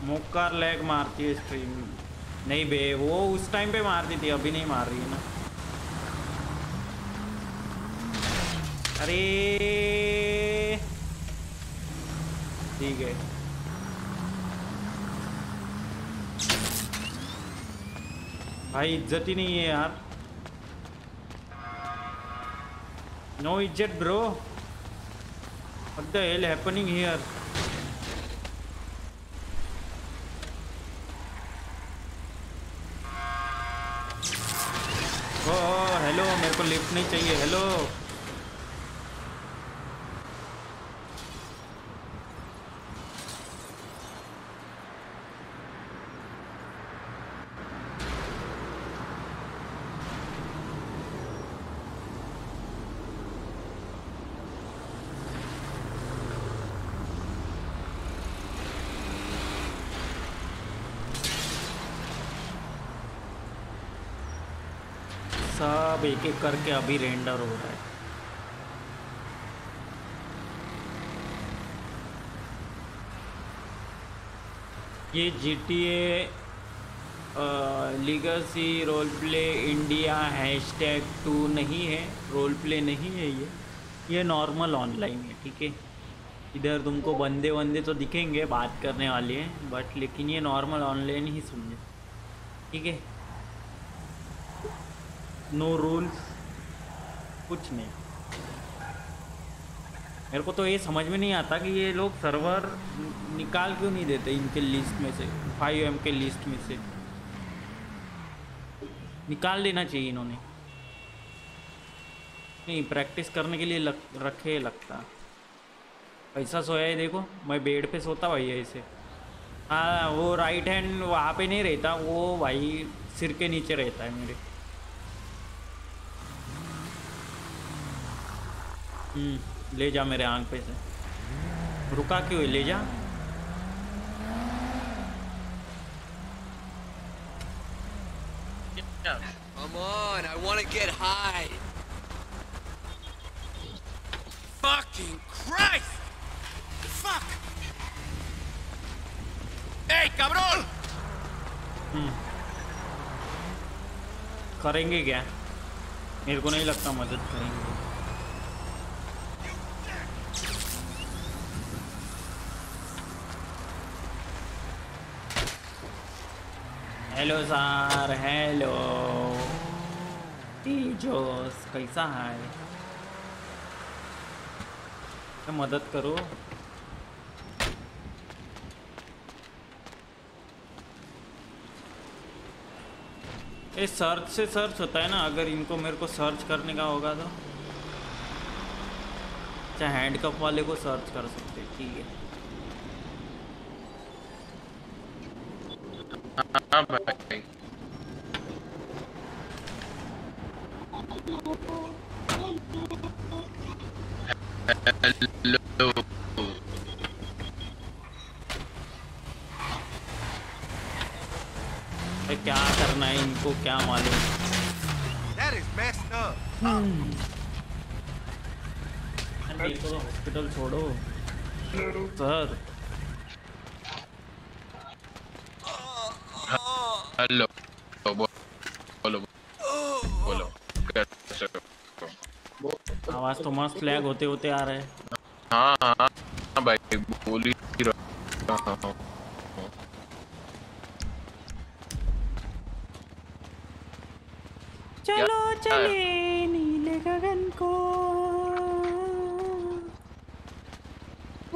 मोकार लैग मारती है स्ट्रीम नहीं बे, वो उस टाइम पे मारती थी, अभी नहीं मार रही है ना। अरे। ठीक है। भाई इज़्ज़त ही नहीं है यार। नो इज़्ज़त bro what the hell happening here? नहीं चाहिए। हेलो। सब एक एक करके अभी रेंडर हो रहा है। ये G T A legacy role play India hashtag to नहीं है रोल प्ले नहीं है ये। ये नॉर्मल ऑनलाइन है, ठीक है? इधर तुमको बंदे वंदे तो दिखेंगे, बात करने वाले हैं बट लेकिन ये नॉर्मल ऑनलाइन ही समझे ठीक है? नो रूल्स कुछ नहीं। मेरे को तो ये समझ में नहीं आता कि ये लोग सर्वर निकाल क्यों नहीं देते इनके लिस्ट में से फाइव एम के लिस्ट में से? निकाल देना चाहिए इन्होंने। नहीं प्रैक्टिस करने के लिए लग, रखे लगता। ऐसा सोया है देखो मैं बेड पे सोता भाई ऐसे हाँ वो राइट हैंड वहाँ पे नहीं रहता वो भाई सिर के नीचे रहता है मेरे। ले जा मेरे आँख पे से रुका क्यों ले जा Come on, I want to get high. Fucking Christ! Fuck! Hey, cabrón! करेंगे क्या मेरे को नहीं लगता मदद करेंगे हेलो सर हेलो जोस कैसा है? तो मदद करो? ये सर्च से सर्च होता है ना, अगर इनको मेरे को सर्च करने का होगा तो। अच्छा हैंड कप वाले को सर्च कर सकते ठीक है। भाई हेलो भाई क्या करना है इनको क्या मालूम। That is messed up. मेरे हॉस्पिटल छोड़ो। सर हेलो बोलो बोलो कैसे हो? तो मस्त लैग होते होते आ रहा है। हाँ भाई बोल ही रहा हूँ। चलो चले नीले गगन को।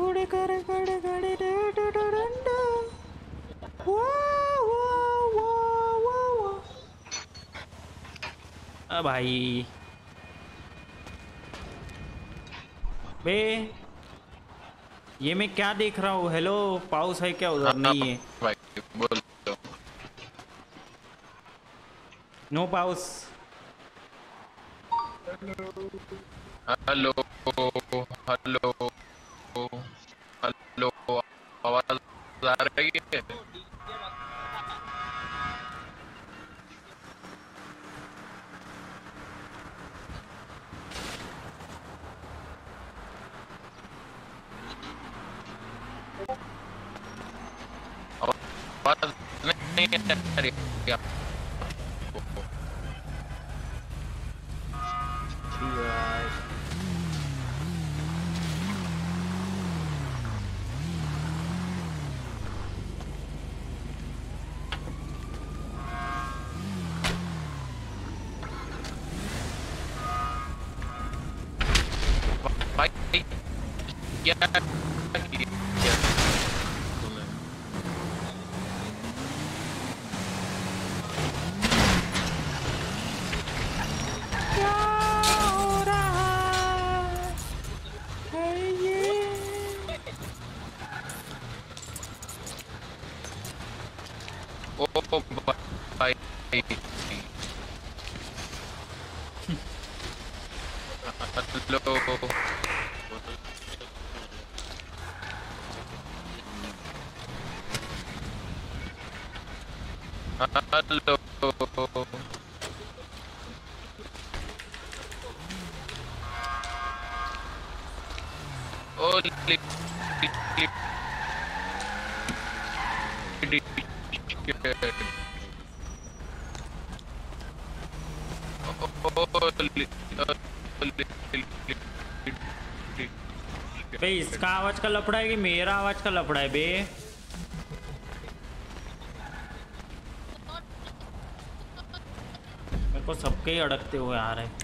उड़ कर गड़ गड़ रे डु डु डुन डु। वो, वो, वो, वो, वो। आ भाई। बे ये मैं क्या देख रहा हूँ? हेलो पाउस है क्या उधर नहीं है? भाई बोलो नो पाउस। हेलो हेलो हेलो आवाज़ आ रही है आवाज़ नहीं आ रही है भाई इसका आवाज़ का लफड़ा है कि मेरा आवाज़ का लफड़ा है बे? मेरे को सबके ही अड़कते हुए आ रहे हैं।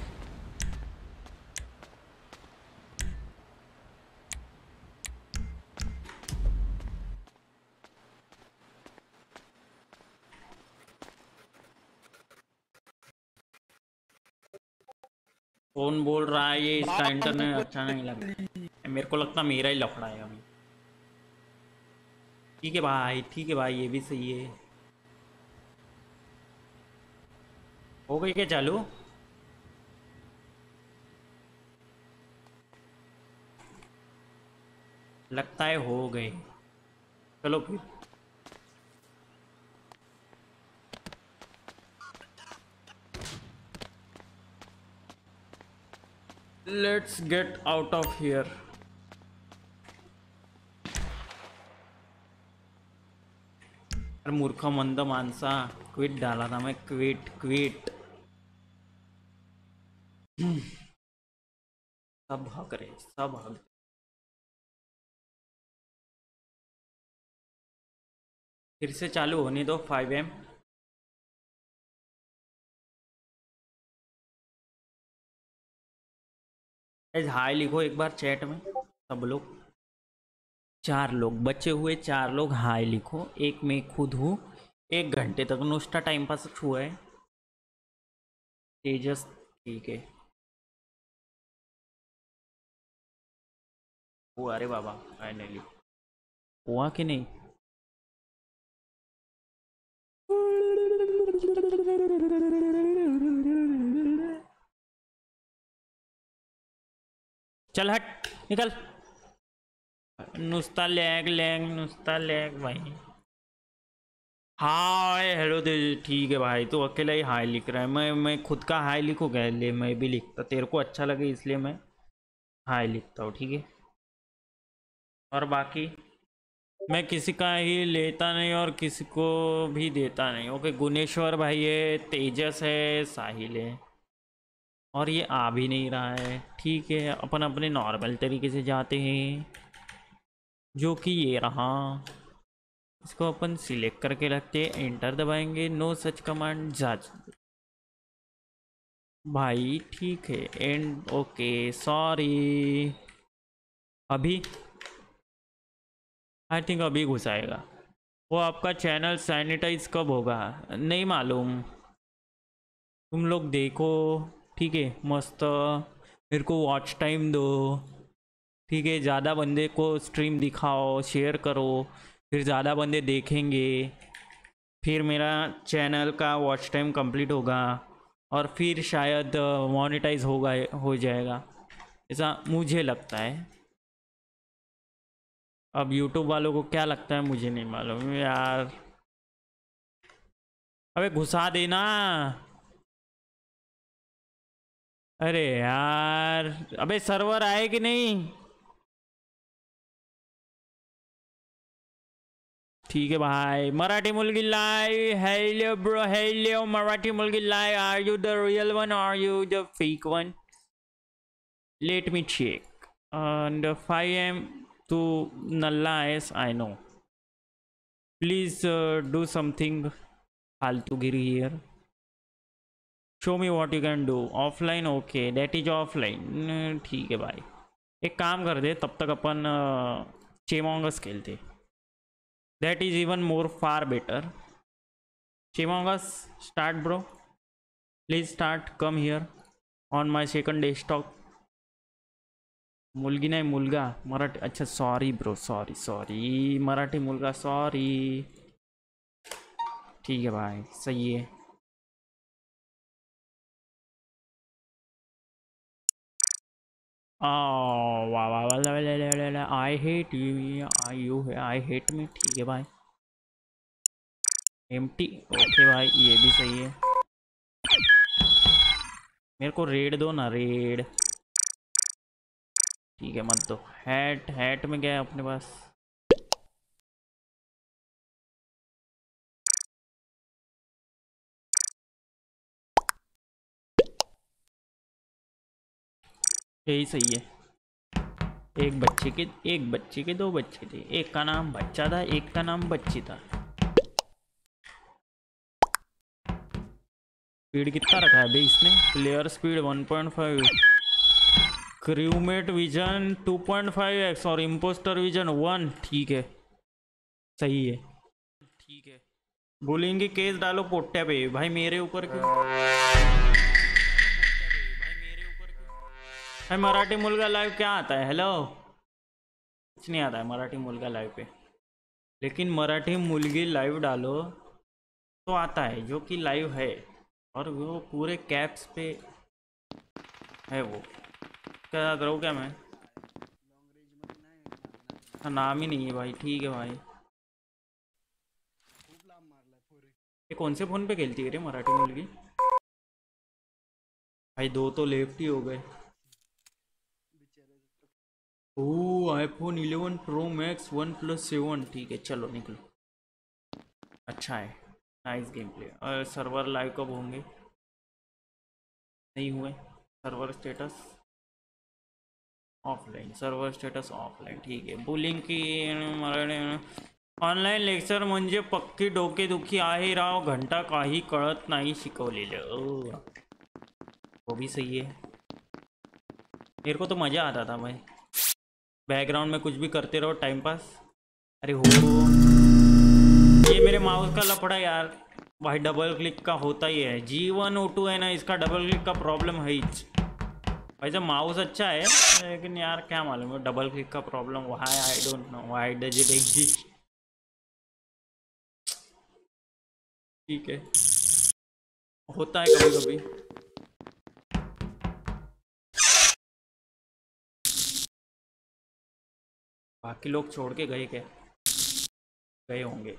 कौन बोल रहा है ये? इसका इंटरनेट अच्छा नहीं लग रहा। है मेरे को लगता मेरा ही लफड़ा है अभी। ठीक है भाई, ठीक है भाई, ये भी सही है। हो गई क्या चालू? लगता है हो गए। चलो फिर। Let's get out of here अरे मूर्खा, मंद मानसा। क्विट डाला था मैं। क्विट क्विट सब भाग रहे, सब रहे। फिर से चालू होने दो फाइव एम हाय लिखो एक बार चैट में, सब लोग। चार लोग, बचे हुए चार लोग हाय लिखो, एक मैं खुद हूँ। एक घंटे तक नुस्टा टाइम पास हुआ है। तेजस, ठीक है। हुआ अरे बाबा फाइनली हुआ कि नहीं? चल हट, निकल। नुस्ता लैग लैग, नुस्ता लैग भाई। हाय, हेलो तेज ठीक है भाई तो अकेला ही हाय लिख रहा है। मैं मैं खुद का हाय लिखूँगा ले, मैं भी लिखता, तेरे को अच्छा लगे इसलिए मैं हाय लिखता हूँ, ठीक है? और बाकी? मैं किसी का ही लेता नहीं और किसी को भी देता नहीं। ओके गुनेश्वर भाई है तेजस है, साहिल है, और ये आ भी नहीं रहा है, ठीक है? अपन अपने नॉर्मल तरीके से जाते हैं। जो कि ये रहा। इसको अपन सिलेक्ट करके रखते हैं एंटर दबाएँगे नो सच कमांड जाच भाई, ठीक है एंड ओके सॉरी अभी आई थिंक अभी घुसाएगा वो आपका चैनल सैनिटाइज कब होगा? नहीं मालूम। तुम लोग देखो, ठीक है, मस्त। मेरे को वॉच टाइम दो। ठीक है, ज़्यादा बंदे को स्ट्रीम दिखाओ शेयर करो, फिर ज़्यादा बंदे देखेंगे, फिर मेरा चैनल का वॉच टाइम कंप्लीट होगा और फिर शायद मोनेटाइज होगा, हो जाएगा। ऐसा मुझे लगता है। अब यूट्यूब वालों को क्या लगता है, मुझे नहीं मालूम यार। अबे घुसा देना। अरे यार, अबे सर्वर आए कि नहीं? ठीक है भाई। मराठी मुलगी लाय हेलो ब्रो, हेलो। मराठी मुलगी लाय are you the real one are you the fake one let me check and FiveM to Nalla as I know please do something फालतू गिरी here show me what you can do offline okay that is offline ठीक है भाई। एक काम कर दे, तब तक अपन uh, चेमोंगस खेलते। हैं that is even more far better चेमोंगस start bro please start come here on my second desktop मुलगी नाही मुलगा मराठी अच्छा sorry bro sorry sorry Marathi मुलगा सॉरी ठीक है भाई सही है वाह वाह वाह I hate you I you I hate me ठीक है भाई एम्प्टी ओके भाई ये भी सही है. मेरे को रेड दो ना रेड ठीक है, मत दो. हैट हैट में गया अपने पास. यही सही है। एक बच्चे के, एक बच्चे के दो बच्चे थे। एक का नाम बच्चा था, एक का नाम बच्ची था। स्पीड कितना रखा है भाई इसने? Player speed 1.5 crewmate vision 2.5 X और इम्पोस्टर विजन 1 ठीक है। सही है। ठीक है। बोलेंगे केस डालो पोट्टे पे। भाई मेरे ऊपर क्यों भाई मराठी मुलगा लाइव क्या आता है? हेलो कुछ नहीं आता है मराठी मुलगा लाइव पे। लेकिन मराठी मुलगी लाइव डालो तो आता है जो कि लाइव है। और वो पूरे कैप्स पे है वो। क्या याद क्या मैं? हाँ, नाम ही नहीं है भाई ठीक है भाई। ये कौन से फ़ोन पे खेलती है रे मराठी मुलगी? भाई दो तो लेफ़्ट ही हो गए। ओ iPhone 11 pro max OnePlus seven ठीक है चलो निकलो। अच्छा है नाइस गेम प्ले और सर्वर लाइव कब होंगे? नहीं हुए। Server status offline server status offline ठीक आहे बोलिंग की ऑनलाईन लेक्चर म्हणजे पक्की डोकेदुखी आहे राव घंटा काही कळत नाही शिकवलेलं। ओ, वो भी सही है। मेरे को तो मज़ा आता था भाई। बैकग्राउंड में कुछ भी करते रहो टाइम पास अरे हो। ये मेरे माउस का लफड़ा यार। भाई डबल क्लिक का होता ही है। जी वन ओ टू है ना, इसका डबल क्लिक का प्रॉब्लम है ही। भाई जब माउस अच्छा है, लेकिन यार क्या मालूम है डबल क्लिक का problem why I don't know why does it exist ठीक है। होता है कभी कभी बाकी लोग छोड़ के गए क्या? गए होंगे।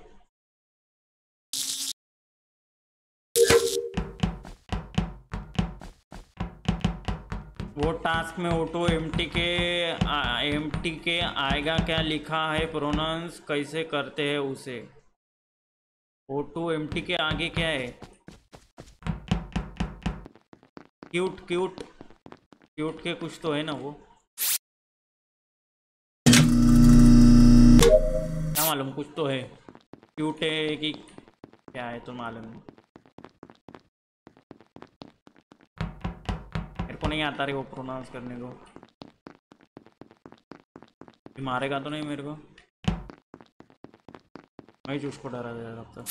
वो टास्क में auto M T K M T K आएगा क्या? लिखा है प्रोनाउंस कैसे करते हैं उसे? ऑटो एम टी के आगे क्या है? क्यूट क्यूट क्यूट के कुछ तो है ना वो। मालूम, कुछ तो है। क्यूट है कि क्या है तो मालूम। मेरे को नहीं आता रे वो प्रोनाउंस करने को। मारेगा तो नहीं मेरे को। मैं ही उसको डरा दे रहा था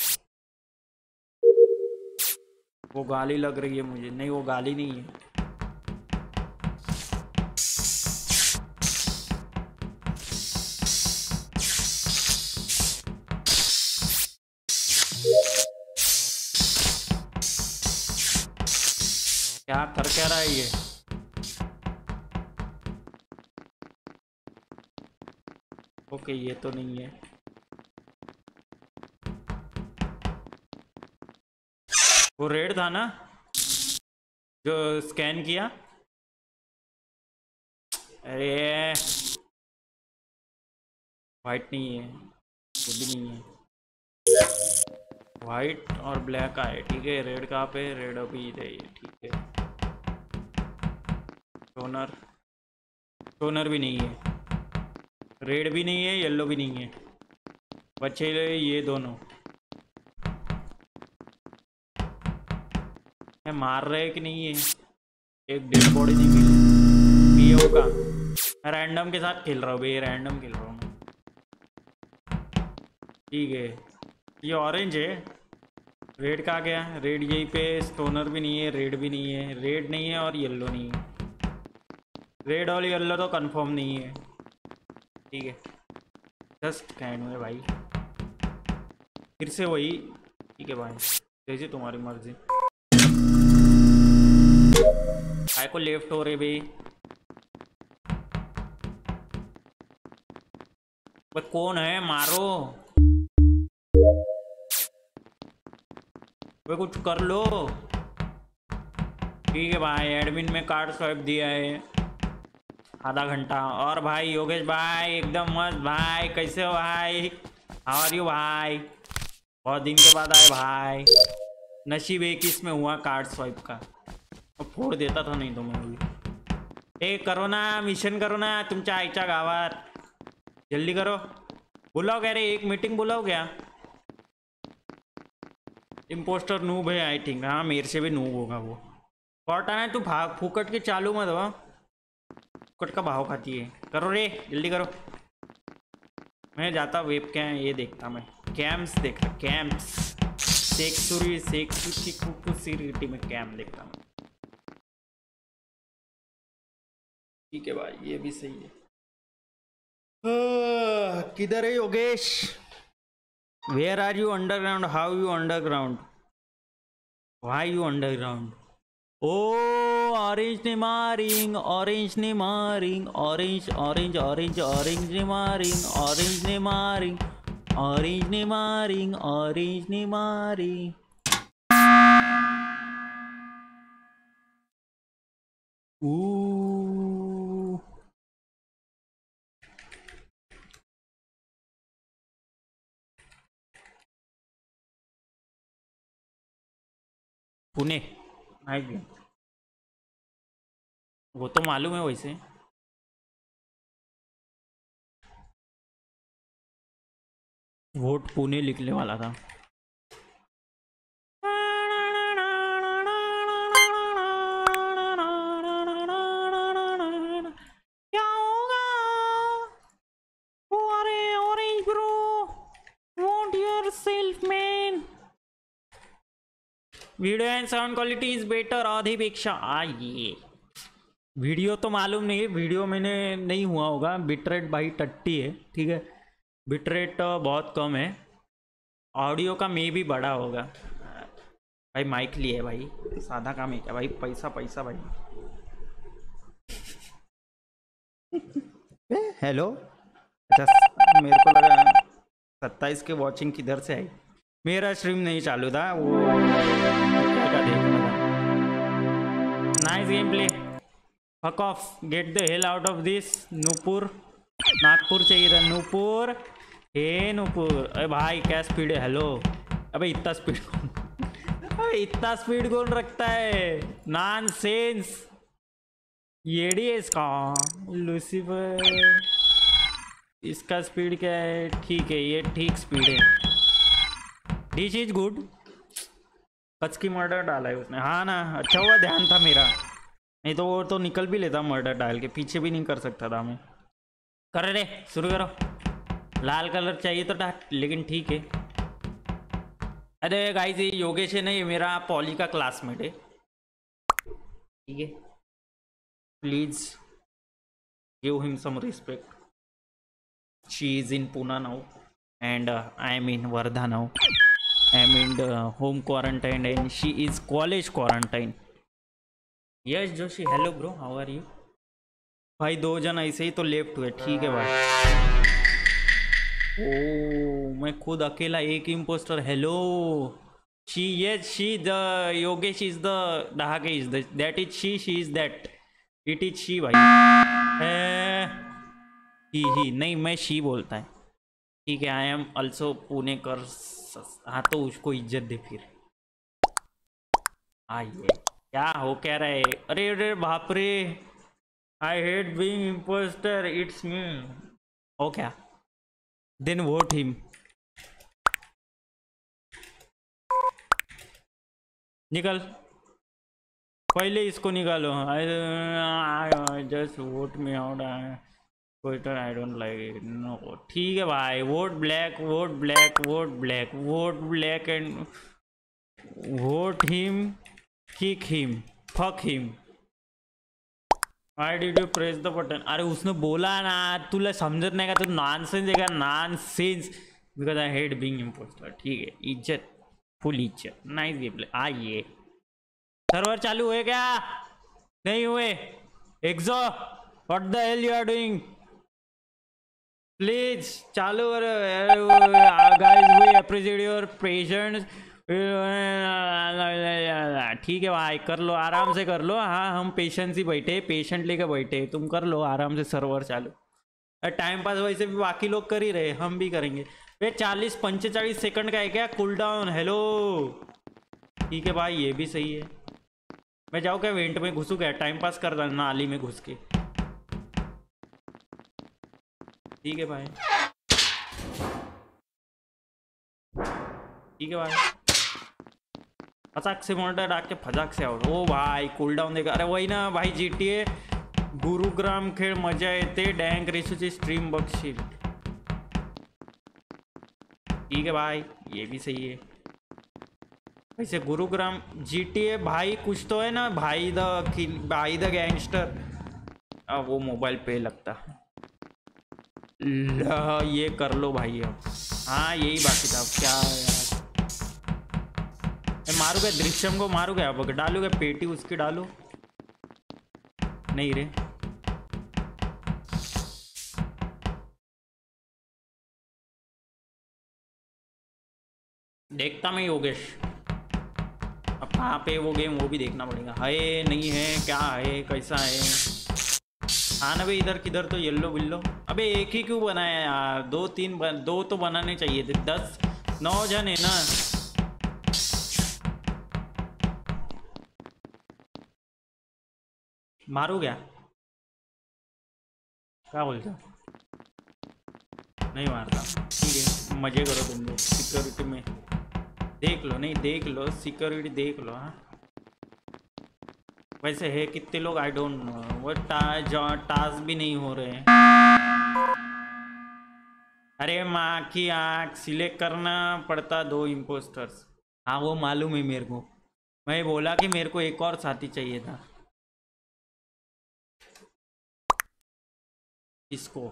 वो गाली लग रही है मुझे। नहीं, वो गाली नहीं है। क्या कर क्या रहा है ये। ओके, ये तो नहीं है। वो रेड था ना, जो स्कैन किया। अरे वाइट नहीं है वो भी नहीं है। वाइट और ब्लैक आए, ठीक है, रेड कहाँ पे रेड अभी ठीक है। टोनर टोनर भी नहीं है. रेड भी नहीं है येलो भी नहीं है. बच्चे ये दोनों. है मार रहे कि नहीं है एक डेड बॉडी नहीं मिली. पीओ का. मैं रैंडम के साथ खेल रहा हूँ भाई रैंडम खेल रहा हूँ ठीक है. ये ऑरेंज है. रेड का गया. रेड यहीं पे स्टोनर भी नहीं है रेड भी नहीं है. रेड नहीं है और येलो नहीं है. रेड और येलो तो कंफर्म नहीं है। ठीक है। जस्ट कैंड में भाई। फिर से वही। ठीक है भाई। जैसे तुम्हारी मर्ज़ी। काय को लेफ़्ट हो रहे भाई। भाई कौन है? मारो। वे कुछ कर लो। ठीक है भाई। एडमिन में कार्ड स्वाइप दिया है। आधा घंटा। और भाई, योगेश भाई, एकदम मस्त भाई, कैसे हो भाई? आर यू भाई? बहुत दिन के बाद आए भाई। नसीब एक इसमें हुआ कार्ड स्वाइप का। अब फोड़ देता था नहीं तो मैं अभी। ए, करो ना मिशन करो ना तुमच्या आईच्या गावात जल्दी करो। बुलाओ क्या रे एक मीटिंग बुलाओ क्या इम्पोस्टर नूब है आई थिंक हाँ मेरे से भी नूब होगा वो। कॉर्टाना तू भाग, फूकट के चालू मत हो। फूकट का भाव खाती है। करो रे, जल्दी करो। मैं जाता वेब क्या ये देखता मैं। कैम्स देखता कैम्स। सेक सूरी, सेक कैम्प्स सेक्सुरी सेक्सुरी में कैम देखता मैं ठीक है भाई, ये भी सही है। किधर है Yogesh? Where are you underground how you underground why you underground oh orange ने मारिंग ऑरेंज ने मारिंग ऑरेंज ऑरेंज ऑरेंज ऑरेंज ने मारिंग ऑरेंज ने मारिंग ऑरेंज ने मारिंग ऑरेंज ने मारिंग पुणे गेम वो तो मालूम है वैसे। वोट पुणे लिखने वाला था। Video and sound quality is better आधीपेक्षा। आइए। वीडियो तो मालूम नहीं है वीडियो मैंने नहीं हुआ होगा। बिटरेट भाई टट्टी है, ठीक है? बिटरेट बहुत कम है। ऑडियो का मे भी बड़ा होगा। भाई माइक लिए भाई। सादा काम है क्या भाई? पैसा पैसा भाई। (laughs) हेलो अच्छा मेरे को लगा सत्ताईस के वॉचिंग किधर से आई। मेरा स्ट्रीम नहीं चालू था, वो game play fuck off get the hell out of this Nupur Nagpur चाहिए था नूपुर हे नूपुर अरे भाई क्या स्पीड है हेलो अबे इतना स्पीड कौन अबे इतना स्पीड कौन रखता है नॉन सेंस येडी है इसका लूसीफर इसका स्पीड क्या है ठीक है ये ठीक स्पीड है डिश इज़ गुड कच की मर्डर डाला है उसने हाँ ना अच्छा हुआ ध्यान था मेरा नहीं तो वो तो निकल भी लेता मर्डर डाल के पीछे भी नहीं कर सकता था मैं। कर रे शुरू करो। लाल कलर चाहिए तो डाल लेकिन ठीक है। अरे गाइस ये योगेश है नहीं मेरा पॉली का क्लासमेट है। ठीक है। Please give him some respect in Pune now and uh, I am in Vardha now. I am in the home quarantine and she is college quarantine. Yes Joshi hello bro how are you भाई, दो जन ऐसे ही तो लेफ़्ट हुए, ठीक है भाई। ओ, मैं खुद अकेला, एक impostor hello she yes, she the, Yogesh is the Dahake is that is she she is that it is she भाई। ही। ही नहीं, मैं शी बोलता है। ठीक है आई एम ऑल्सो पुणे कर हाँ तो उसको इज़्ज़त दे फिर। आइए। क्या हो क्या रहा है? अरे अरे बाप रे I hate being impostor it's me हो क्या? देन वोट हिम निकल। पहले इसको निकालो। I just vote me out Twitter I don't like no ठीक है भाई। Vote black vote black vote black vote black and vote him kick him fuck him I did you press the button अरे उसने बोला ना, तुला समझत नाही का? तू नॉन सेन्स आहे का? Nonsense because I hate being impostor ठीक है इज़्ज़त. फुल इज़्ज़त. नाइस गेम आइए सर्वर चालू हुए क्या? नहीं हुए. एक्सो what the hell you are doing please चालू guys we appreciate your patience ठीक है भाई, कर लो, आराम से कर लो। हाँ हम पेशेंस ही बैठे पेशेंट लेके बैठे। तुम कर लो, आराम से सर्वर चालू। टाइम पास वैसे भी बाकी लोग कर ही रहे, हम भी करेंगे। वे चालीस, पंचेचालीस सेकंड का है क्या? कूल डाउन हेलो ठीक है भाई, ये भी सही है। मैं जाऊँ क्या वेंट में घुसूँ क्या? टाइम पास कर रहा नाली में घुस के। ठीक है भाई। ठीक है भाई। फटाक से मोटर डाक के फटाक से आओ ओ भाई कूल डाऊन देगा अरे वही ना भाई जीटीए गुरुग्राम खेळ मज़ा येते डँक रेसूची स्ट्रीम बघशील। ठीक है भाई ये भी सही है। वैसे गुरुग्राम जीटीए भाई कुछ तो है ना भाई द भाई द गैंगस्टर अब वो मोबाइल पे लगता। ल, ये कर लो भाई अब। हाँ यही बाकी था। क्या यार। मैं मारू क्या दृश्यम को मारू क्या अब डालू क्या पेटी उसकी डालू। नहीं रे। देखता मैं योगेश। अब कहाँ पे वो गेम वो भी देखना पड़ेगा। है नहीं है क्या है कैसा है? हाँ ना भाई इधर किधर तो येल्लो बिल्लो अबे एक ही क्यों बनाया यार? दो तीन बन, दो तो बनाने चाहिए थे। दस नौ जन है ना। मारू क्या क्या बोलते नहीं मारता। ठीक है, मज़े करो तुम लोग सिक्योरिटी में। देख लो, नहीं, देख लो सिक्योरिटी देख लो हाँ। वैसे है, कितने लोग आई डोंट नो वो टास्क भी नहीं हो रहे अरे, माँ की आँख सिलेक्ट करना पड़ता दो इम्पोस्टर्स हाँ वो मालूम है मेरे को। मैं बोला कि मेरे को एक और साथी चाहिए था। किसको?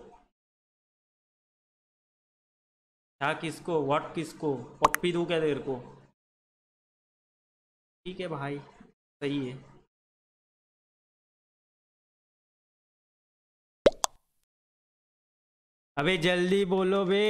क्या किसको? व्हाट किसको? पप्पी दू क्या तेरे को? ठीक है भाई, सही है। अबे जल्दी बोलो बे।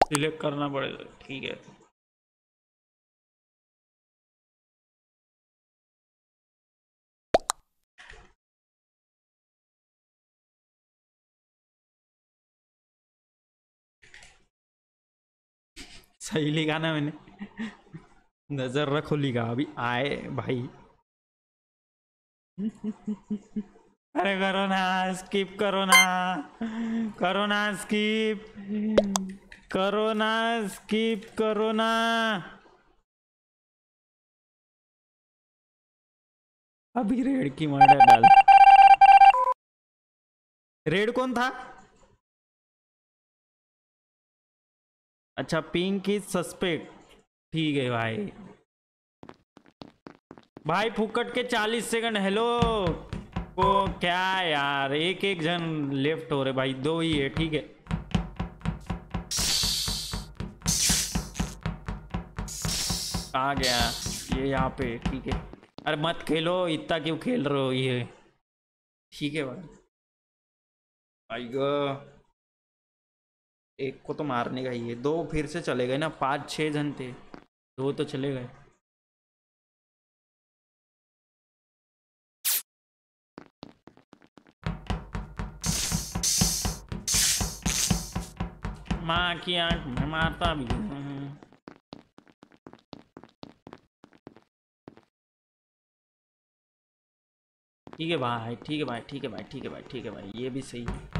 सिलेक्ट करना पड़ेगा ठीक है। सही लिखा ना मैंने। नज़र रखो लिखा, अभी आए भाई। अरे करो ना स्किप करो ना करो ना स्किप करो ना स्किप करो ना। अभी रेड की मर्डर डाल। रेड कौन था? अच्छा पिंक इज़ सस्पेक्ट ठीक है भाई। भाई, फुकट के 40 सेकंड हेलो को क्या यार, एक एक जन लेफ़्ट हो रहे भाई, दो ही है, ठीक है। कहाँ गया, ये यहाँ पे, ठीक है। अरे मत खेलो, इतना क्यों खेल रहे हो ये? ठीक है भाई। भाई गो। एक को तो मारने का ही है। दो फिर से चले गए ना, पाँच छः जन थे। दो तो चले गए। माँ की आँख में मारता भी हूँ। ठीक है भाई, ठीक है भाई, ठीक है भाई, ठीक है भाई, ठीक है भाई, ये भी सही है।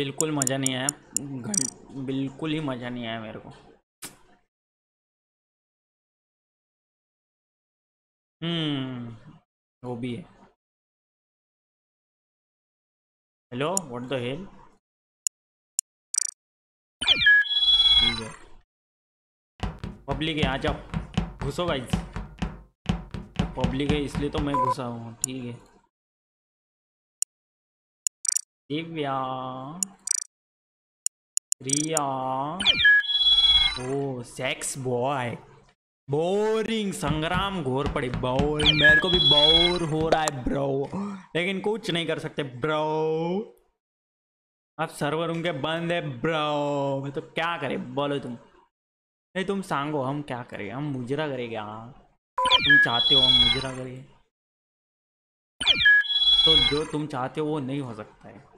बिल्कुल मज़ा नहीं आया। घं- बिल्कुल ही मज़ा नहीं आया मेरे को। हम्म वो भी है। हेलो व्हाट द हेल ठीक है। पब्लिक है, आ जाओ। घुसो गाइस पब्लिक है, इसलिए तो मैं घुसा हूँ। ठीक है। Divya, Riya. Oh sex boy boring Sangram घोर पड़े बोर मेरे को भी बोर हो रहा है ब्रो लेकिन कुछ नहीं कर सकते ब्रो अब सर्वर उनके बंद है ब्रो मैं तो क्या करे, बोलो तुम। नहीं, तुम सांगो, हम क्या करें? हम मुजरा करेंगे हाँ तुम चाहते हो, हम मुजरा करें। तो जो तुम चाहते हो, वो नहीं हो सकता है।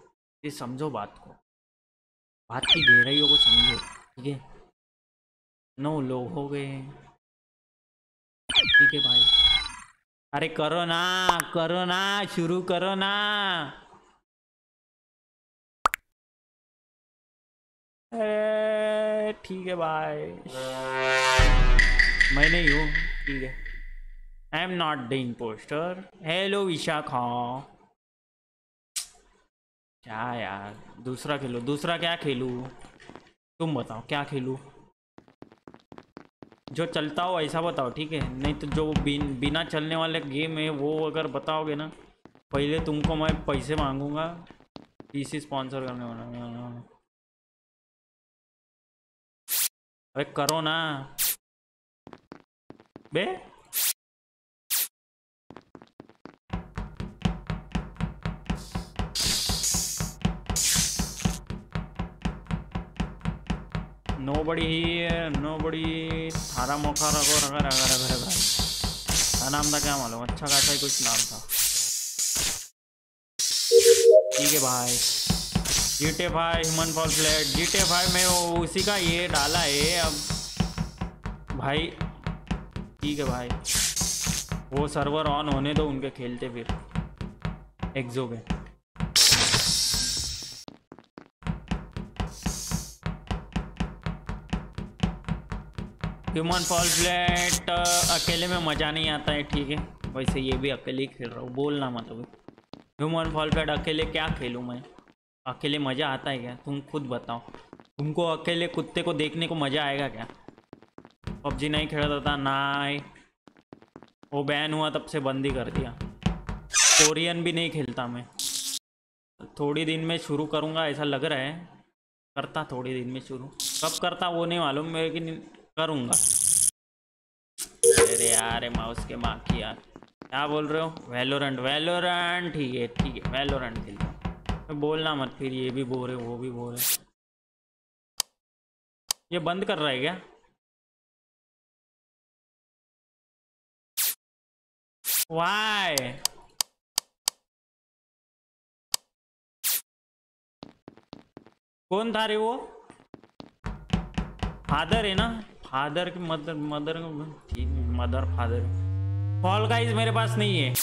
ये समझो बात को। बात की गहराइयों को समझो, ठीक है? नौ लोग हो गए ठीक है भाई। अरे करो ना करो ना, शुरू करो ना। अरे ठीक है भाई। मैं नहीं हूँ, ठीक है। I am not the impostor hello Vishakha क्या यार? दूसरा खेलो। दूसरा क्या खेलूँ? तुम बताओ क्या खेलूँ? जो चलता हो ऐसा बताओ ठीक है? नहीं तो जो बिन, बिना चलने वाले गेम है वो अगर बताओगे ना पहले तुमको मैं पैसे मांगूँगा पीसी स्पॉन्सर करने वाला। अरे करो ना। बे nobody here nobody थारा मौका रखो रखा रखा रखा रखा का नाम था, क्या मालूम? अच्छा खासा ही कुछ नाम था। ठीक है भाई। GTA five human fall flat GTA five में वो उसी का ये डाला है अब। भाई, ठीक है भाई। वो सर्वर ऑन होने दो, उनके खेलते फिर। एक्सो के ह्यूमन फॉल फ्लैट अकेले में मज़ा नहीं आता है, ठीक है। वैसे ये भी अकेले ही खेल रहा हूँ, बोलना मतलब ह्यूमन फॉल फ्लैट अकेले क्या खेलूँ मैं? अकेले मज़ा आता है क्या? तुम खुद बताओ। तुमको अकेले कुत्ते को देखने को मज़ा आएगा क्या? पबजी नहीं खेलता था, ना वो बैन हुआ तब से बंद ही कर दिया। कोरियन भी नहीं खेलता मैं। थोड़ी दिन में शुरू करूँगा, ऐसा लग रहा है। करता थोड़ी दिन में शुरू। कब करता वो नहीं मालूम लेकिन करूँगा। अरे यार माउस के माँ की यार। क्या बोल रहे हो? वेलोरेंट वेलोरेंट ठीक है ठीक है वेलोरेंट खेलता हूँ बोलना मत फिर, ये भी बोल रहे वो भी बोल रहे ये बंद कर रहा है क्या? वाई कौन था रे वो? फादर है ना? फादर के mother mother mother, father. Fall guys मेरे पास नहीं है।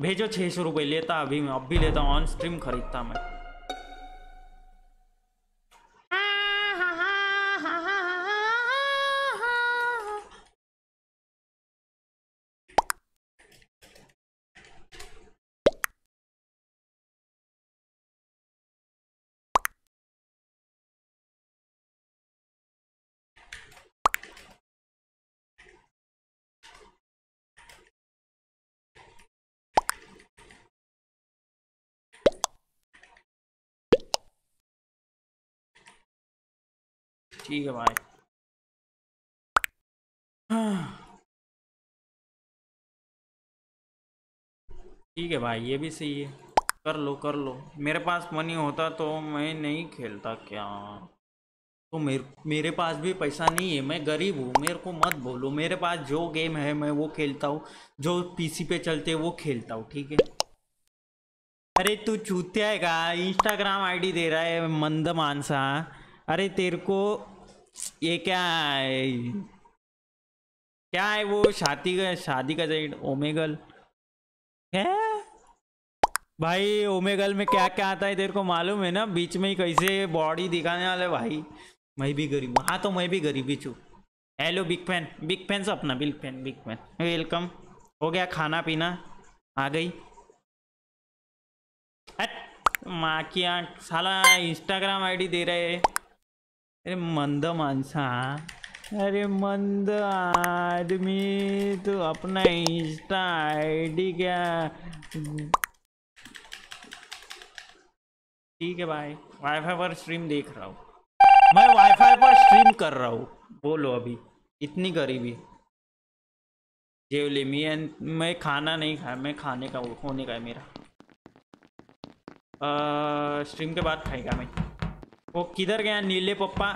भेजो छः सौ रुपये, लेता अभी मैं, अब भी लेता हूँ ऑन स्ट्रीम खरीदता मैं। ठीक है भाई। ठीक है भाई, ये भी सही है। कर लो कर लो। मेरे पास मनी होता तो मैं नहीं खेलता क्या? तो मेरे मेरे पास भी पैसा नहीं है, मैं गरीब हूँ। मेरे को मत बोलो। मेरे पास जो गेम है, मैं वो खेलता हूँ। जो पीसी पे चलते वो खेलता हूँ, ठीक है? अरे तू चूतिया का? इंस्टाग्राम आईडी दे रहा है, मंद मानसा। अरे तेरे को ये क्या है? क्या है वो शादी का शादी का साइड ओमेगल है भाई ओमेगल में क्या क्या आता है तेरे को मालूम है ना? बीच में ही कैसे बॉडी दिखाने वाले भाई। मैं भी गरीब हाँ। तो मैं भी गरीब ही छू। Hello big fan big fan से अपना big fan big fan welcome हो गया खाना पीना। आ गई। माँ की आँख। साला इंस्टाग्राम आईडी दे रहे अरे मंद माणसा अरे मंद आदमी तू अपना इंस्टा आईडी क्या? ठीक है भाई वाईफाई पर स्ट्रीम देख रहा हूँ। मैं वाईफाई पर स्ट्रीम कर रहा हूँ। बोलो अभी इतनी गरीबी। जेवली मी एंड मैं खाना नहीं खाया मैं खाने का होने का है मेरा। आ, स्ट्रीम के बाद खाएगा मैं। वो किधर गया? नीले पप्पा।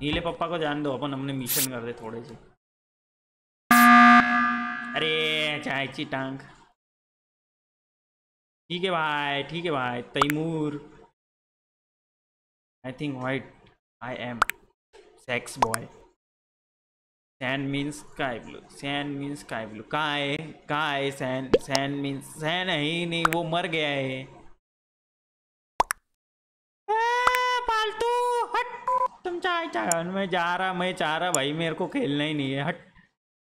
नीले पप्पा को जान दो, अपन हमने मिशन कर दे थोड़े से। अरे चायची टांग ठीक है भाई, ठीक है भाई, Taimur. I think white I am sex boy San means sky blue San means sky blue कहाँ है सैन सैन मीन्स सैन है ही नहीं, वो मर गया है आ, पालतू हट चाहे मैं जा रहा मैं चाह रहा, भाई मेरे को खेलना ही नहीं है। हट।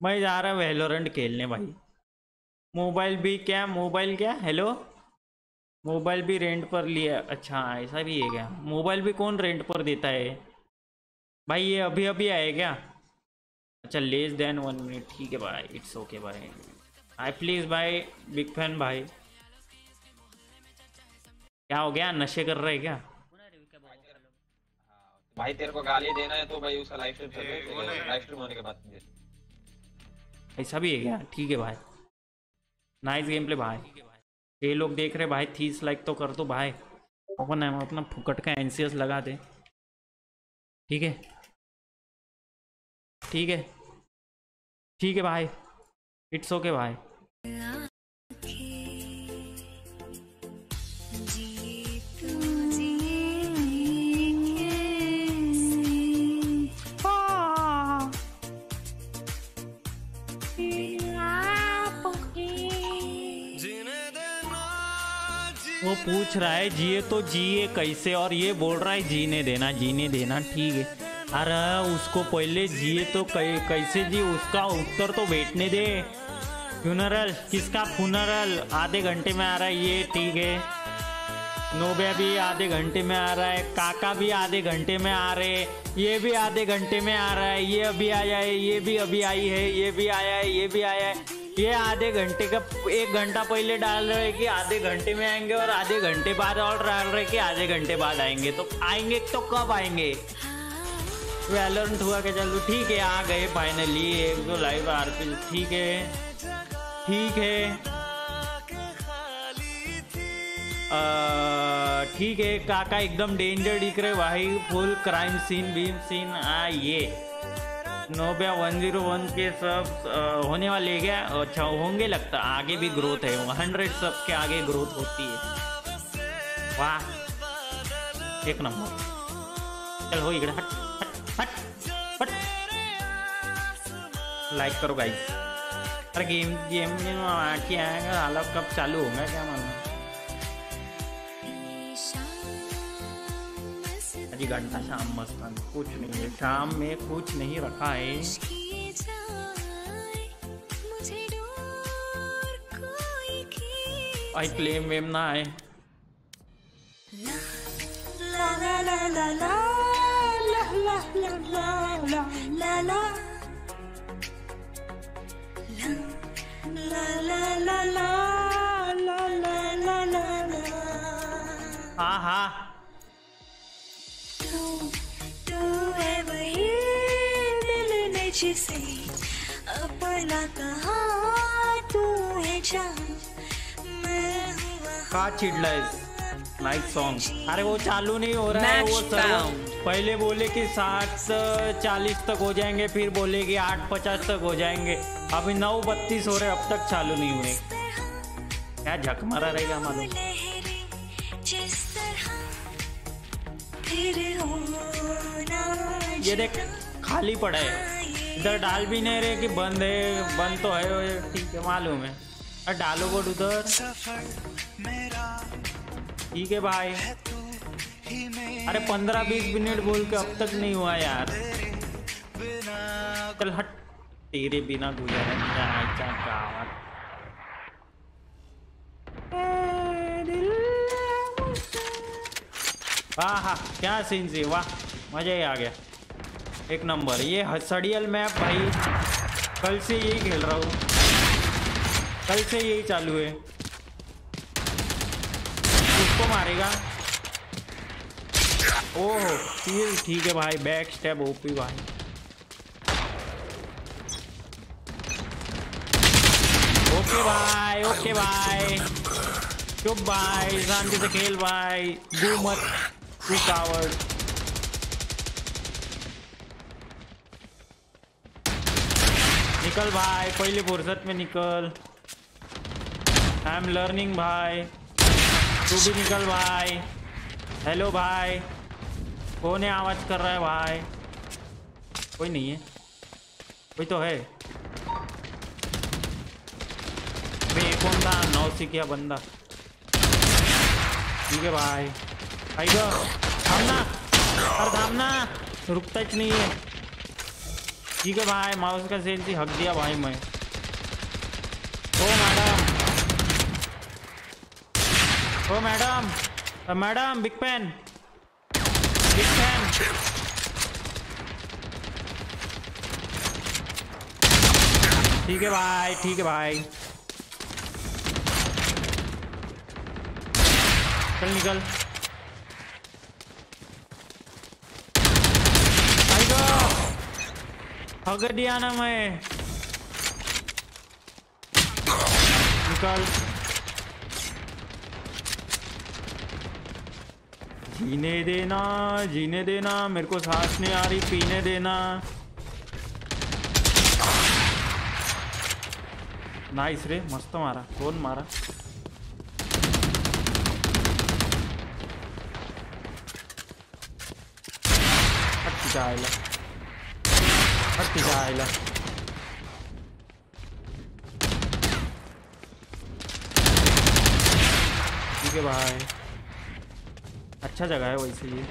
मैं जा रहा, वेलोरेंट खेलने भाई। मोबाइल भी क्या, मोबाइल क्या? हेलो? मोबाइल भी रेंट पर लिया। अच्छा ऐसा भी है क्या? मोबाइल भी कौन रेंट पर देता है? भाई ये अभी अभी आए क्या? अच्छा लेस देन वन मिनट ठीक है भाई इट्स ओके भाई। आई प्लीज़ भाई बिग फ़ैन भाई। क्या हो गया? नशे कर रहे क्या? भाई तेरे को गाली देना है तो भाई उसका लाइव स्ट्रीम चल लाइव स्ट्रीम होने के बाद दे। ऐसा भी है क्या? ठीक है भाई। नाइस गेम प्ले भाई। ये लोग देख रहे भाई तीस लाइक तो कर दो भाई। अपन हम अपना फुकट का एनसीएस लगा दे। ठीक है? ठीक है? ठीक है भाई। इट्स ओके भाई। पूछ रहा है, जिए तो जिए, कैसे? और ये बोल रहा है, जीने देना जीने देना, ठीक है। अरे, उसको पहले जिए तो कैसे जी उसका उत्तर तो बैठने दे। फ्यूनरल किसका फ्यूनरल आधे घंटे में आ रहा है ये, ठीक है। नोबिया भी आधे घंटे में आ रहा है, काका भी आधे घंटे में आ रहे ये भी आधे घंटे में आ रहा है, ये अभी आया है, ये भी अभी आई है, ये भी आया है, ये भी आया है। ये आधे घंटे का, एक घंटा पहले डाल रहे कि आधे घंटे में आएँगे और आधे घंटे बाद और डाल रहे कि आधे घंटे बाद आएँगे। तो आएँगे तो कब आएँगे? वैलेंट हुआ के चलो ठीक है, आ गए फाइनली एक दो लाइव आरपी, ठीक है ठीक है। ठीक है, काका एकदम डेंजर दिख रहे, भाई full crime scene beam scene आ, ये। नोबिया वन ज़ीरो वन के सब होने वाले क्या? अच्छा होंगे लगता, आगे भी ग्रोथ है हंड्रेड सब के आगे ग्रोथ होती है। वाह, एक नंबर। चल, हो इकडे हट हट हट हट। लाइक करो गाइस अरे गेम गेम में आके आएगा, हालत कब चालू होगा, क्या मालूम। कि घंटा शाम मस्तान कुछ नहीं है शाम में कुछ नहीं रखा है आई क्लेम वेम ना आए हाँ हाँ हाँ तू है वही दिल ने जिसे अपना कहा तू है मैं का नाइट सॉन्ग अरे वो चालू नहीं हो रहा है वो पहले बोले कि सात चालीस तक हो जाएँगे फिर बोले कि आठ पचास तक हो जाएँगे। अभी नौ बत्तीस हो रहे अब तक चालू नहीं हुए। क्या झक मारा रहेगा मालूम? ये देख खाली पड़ा है। इधर डाल भी नहीं रहे कि बंद है बंद तो है ठीक है मालूम है। अरे डालो बोट उधर। ठीक है भाई अरे पंद्रह बीस मिनट बोल के अब तक नहीं हुआ यार। चल हट। तेरे बिना गुजारा नहीं जाना वाह हाँ क्या सीन से वाह, मज़ा ही आ गया। एक नंबर, ये सड़ियल मैप भाई, कल से यही खेल रहा हूँ। कल से यही चालू है। उसको मारेगा। ओह तीर ठीक है भाई बैक स्टेप ओपी भाई। ओके भाई ओके भाई। चुप भाई, शांति से खेल भाई। डू मत तू कावर्ड निकल भाई, पहले फुर्सत में निकल. आई एम लर्निंग भाई. तू भी निकल, भाई. हेलो भाई. कौन है आवाज़ कर रहा है, भाई? कोई नहीं है. कोई तो है. ये कौन था? नौ सिकिया बंदा. ठीक है, भाई. थामना रुकता ही नहीं है। ठीक है भाई, माउस का सेल से हक दिया भाई मैं। ओ, मैडम। ओ, madam. Madam, big pain big pain ठीक है भाई, ठीक है भाई। चल निकल टाइगर हग दिया ना मैं निकल। जीने देना जीने देना, मेरे को सांस नहीं आ रही, पीने देना। नाइस रे, मस्त मारा, कौन मारा? हट जाएगा ठीक है भाई अच्छा जगह है वैसे ये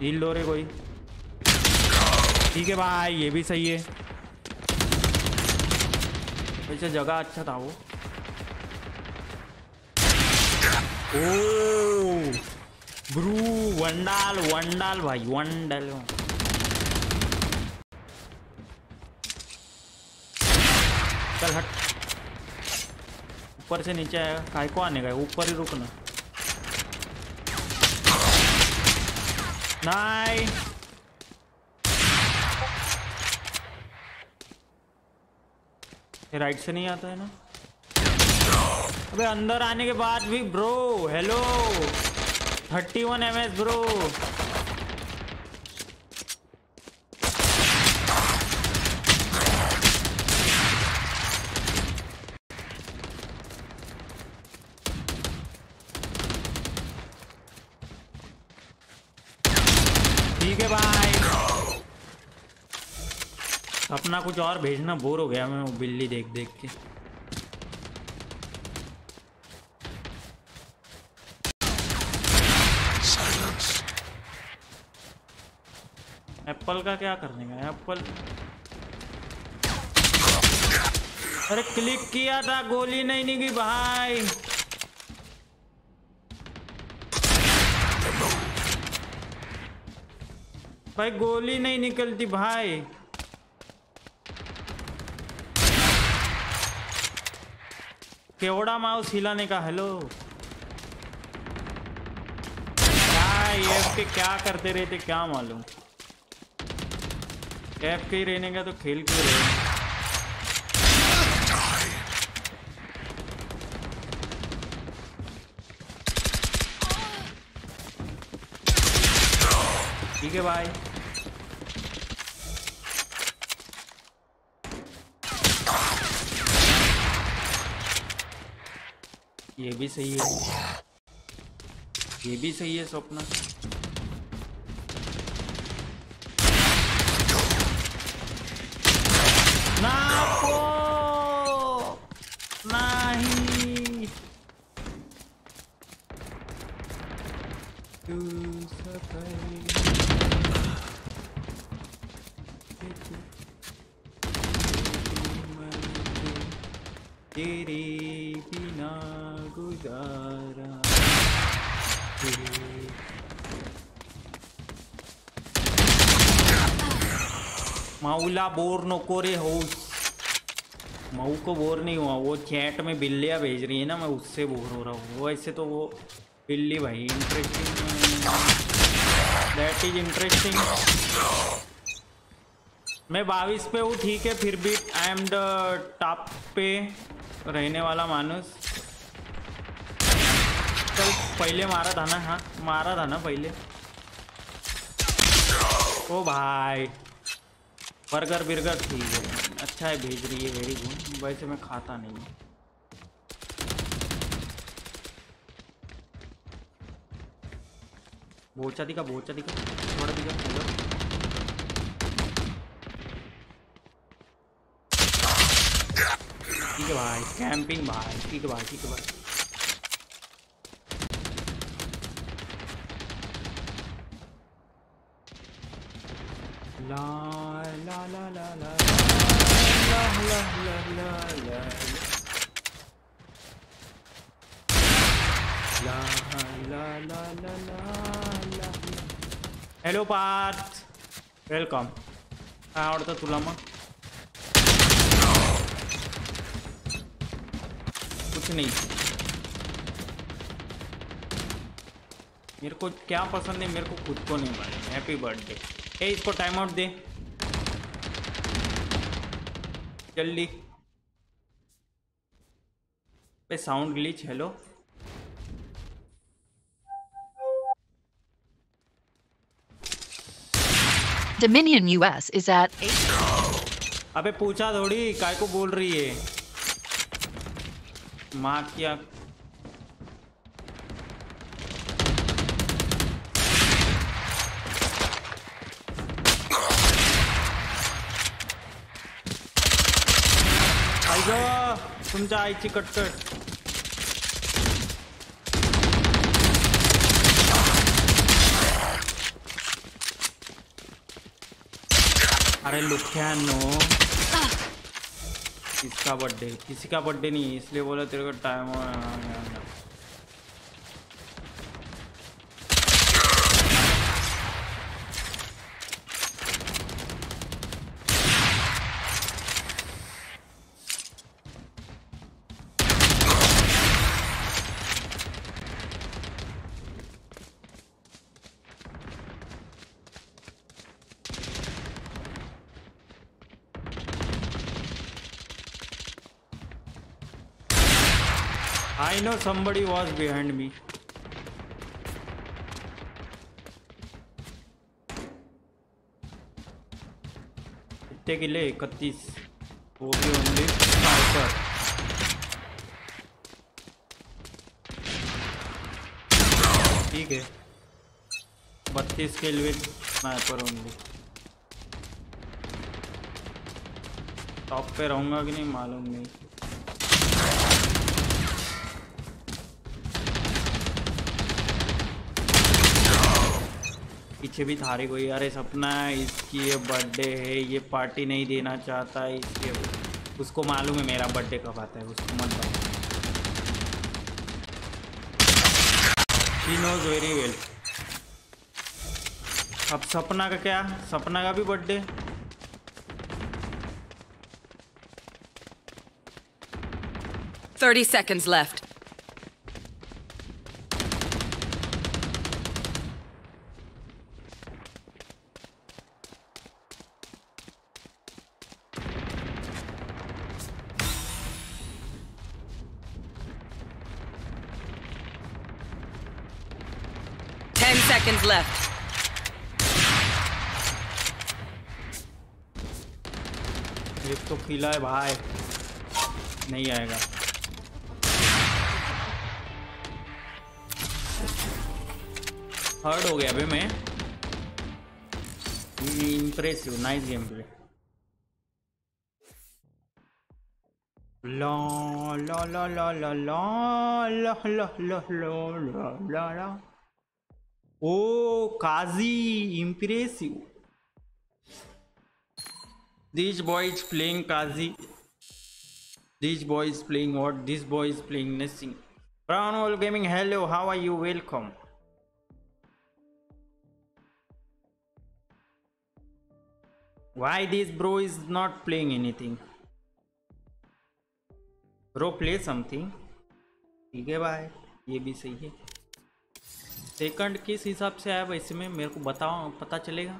हील रे कोई। ठीक है भाई ये भी सही है। वैसे जगह अच्छा था वो। ओ! ब्रू वंडाल वंडाल भाई, वंडाल। चल हट। ऊपर से नीचे आएगा काय को आने का ऊपर ही रुकना। ये राइट से नहीं आता है ना? अबे अंदर आने के बाद भी bro hello thirty one M S bro ठीक है भाई अपना कुछ और भेजना बोर हो गया मैं वो बिल्ली देख देख के। एप्पल का क्या करने का एप्पल अरे क्लिक किया था, गोली नहीं निकली, भाई। भाई, गोली नहीं निकलती, भाई। केवड़ा माउस हिलाने का, हेलो। क्या ये के क्या करते रहते, क्या मालूम? एफ़ के ही रहने का तो खेल क्यों रहे ठीक है भाई ये भी सही है। ये भी सही है, स्वप्न। माऊला बोर नको रे होस मऊ को बोर नहीं हुआ, वो चैट में बिल्लियाँ भेज रही है ना, मैं उससे बोर हो रहा हूँ। वो ऐसे तो वो बिल्ली भाई इंटरेस्टिंग दैट इज़ इंटरेस्टिंग मैं बाईस पे हूँ, ठीक है, फिर भी आई एम द टॉप पे रहने वाला मानुस चल, पहले मारा था ना हाँ मारा था ना पहले। ओ भाई। बर्गर बिर्गर ठीक है अच्छा है, भेज रही है वेरी गुड वैसे मैं खाता नहीं हूँ। बोचा दिखा बोचा दिखा। थोड़ा दिखा थोड़ा ठीक है भाई कैंपिंग भाई, ठीक है भाई, ठीक है भाई। पार्थ। वेलकम काय आवडतं तुला मग कुछ नहीं। मेरे को क्या पसंद है, मेरे को खुद को नहीं मालूम हैप्पी बर्थडे ए, इसको टाइम आउट दे। जल्दी। Sound glitch hello Dominion US is at 8. अबे पूछा थोड़ी, काय को बोल रही है? माँ क्या। तुमच्या आईची कटकट अरे लुख्यानो किसका बर्थडे किसी का बर्थडे नहीं इसलिए बोला तेरे को time know somebody was behind me. कितने किले इकतीस वो भी ओनली स्नाइपर ठीक है। बत्तीस kill with sniper only top पे रहूँगा कि नहीं, मालूम नहीं। पीछे भी थारे कोई, अरे सपना इसकी ये बर्थडे है, ये पार्टी नहीं देना चाहता इसके उसको मालूम है मेरा बर्थडे कब आता है, उसको मत बता ही नोज़ वेरी वेल अब सपना का क्या? सपना का भी birthday Thirty seconds left. Left. एक तो खिला है भाई नहीं आएगा हर्ड हो गया अभी मैं इंप्रेसिव नाइस गेम प्ले ला ला ला ला ला ला ला ला ला ला ला Oh, Kazi, impressive. This boy is playing Kazi. This boy is playing what? This boy is playing nothing. Brown Hole Gaming, hello, how are you? Welcome. Why this bro is not playing anything? Bro, play something. ठीक है ये भी सही है सेकंड किस हिसाब से आया वैसे में मेरे को बताओ पता चलेगा?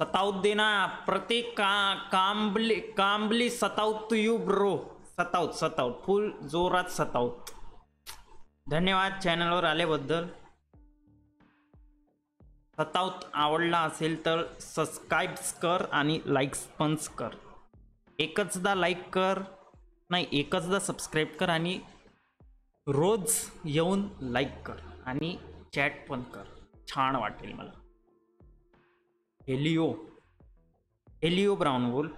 सताउत देना प्रत्येक का Kambli Kambli shout out you bro. Shout out shout out full जोरात सताउत। धन्यवाद चॅनलवर आल्याबद्दल। सताउत आवडला असेल तर सबस्क्राईब्स कर आणि लाईक्स पण कर. एकचदा लाईक कर नाही एकचदा सबस्क्राईब कर आणि रोज येऊन लाईक कर. आणि चॅट पण कर. छान वाटेल मला. हेलिओ हेलिओ ब्राउन बोल.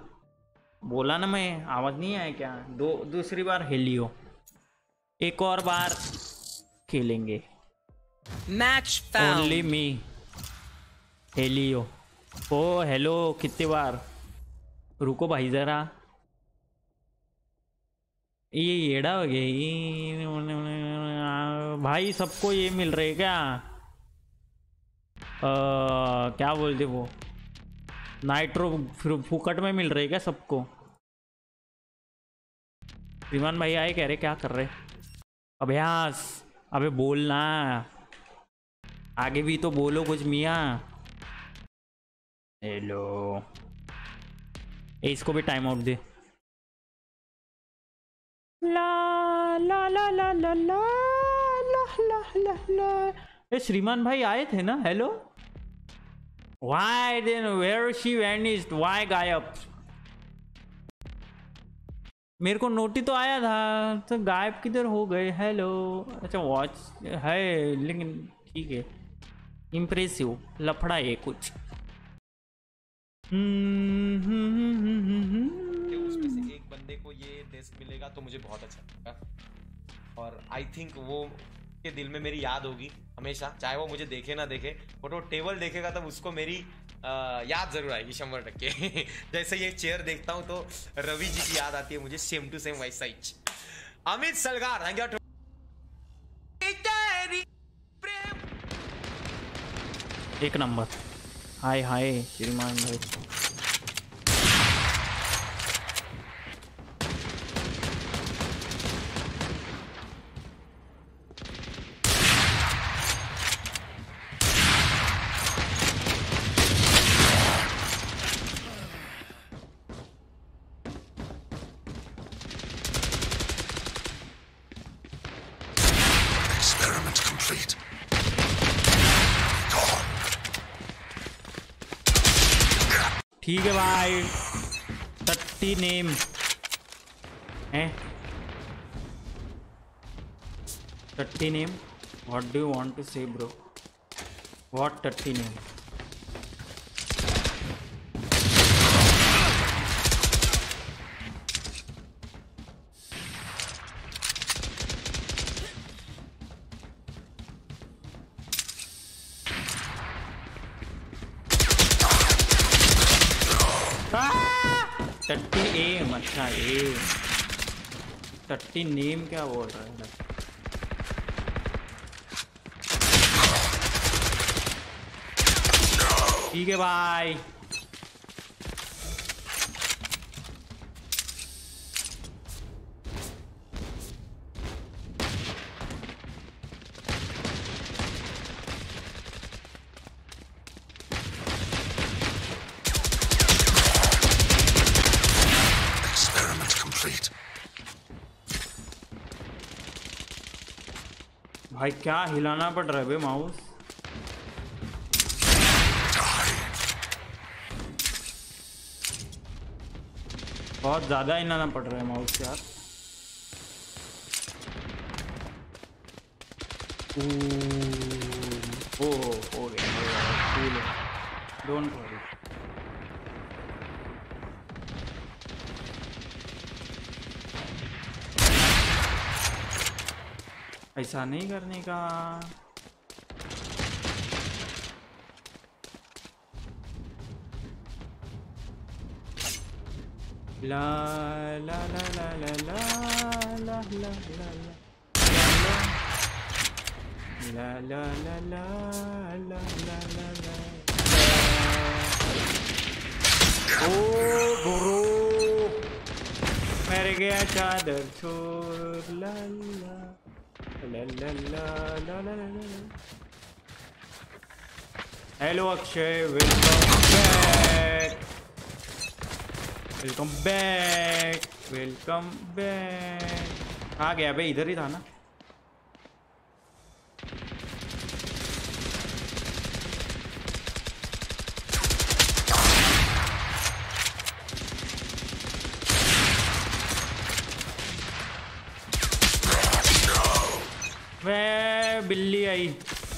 बोला ना मैं आवाज़ नहीं आया क्या? दो दूसरी बार हेलिओ एक और बार खेलेंगे. Match only me hello oh hello कितने बार? रुको भाई ज़रा. ये येड़ा हो गया भाई सबको ये मिल रहे क्या? आ, क्या बोलते वो? नाइट्रो फुकट में मिल रहे क्या सबको? श्रीमान भाई आए कह रहे क्या कर रहे? अभ्यास अबे बोलना आगे भी तो बोलो कुछ मिया। हेलो इसको भी टाइम आउट दे। ला ला ला ला ला ला ला ला ला ला। ए, श्रीमान भाई आए थे ना? Hello why then where she vanished why गायब? मेरे को नोटी तो आया था तो गायब किधर हो गए? हेलो अच्छा वॉच है, लेकिन ठीक है। इम्प्रेसिव लफड़ा है कुछ। हम्म हम्म हम्म हम्म।, हम्म, हम्म। देगा तो मुझे बहुत अच्छा लगेगा। और आई थिंक वो के दिल में मेरी याद होगी हमेशा चाहे वो मुझे देखे ना देखे बट वो टेबल देखेगा तब उसको मेरी आ, याद ज़रूर आएगी शंबर टक्के। (laughs) जैसे ये चेयर देखता हूँ तो रवि जी की याद आती है मुझे same to same vice size Amit Salgar thank you एक नंबर। हाय हाय श्रीमान भाई। ठीक है भाई। टट्टी नेम। है? टट्टी name? What do you want to say bro what टट्टी नेम? डस्टी नेम क्या बोल रहा है? ठीक है भाई भाई, क्या हिलाना पड़ रहा है भाई माउस? बहुत ज़्यादा हिलाना पड़ रहा है माउस यार। ओ हो गया डोंट वरी ऐसा नहीं करने का ला ला ला ला ला ला ला ला ओ गुरु मर गया चादर छोर ला hello Akshay welcome back welcome back welcome back आ गया भाई, इधर ही था ना? saved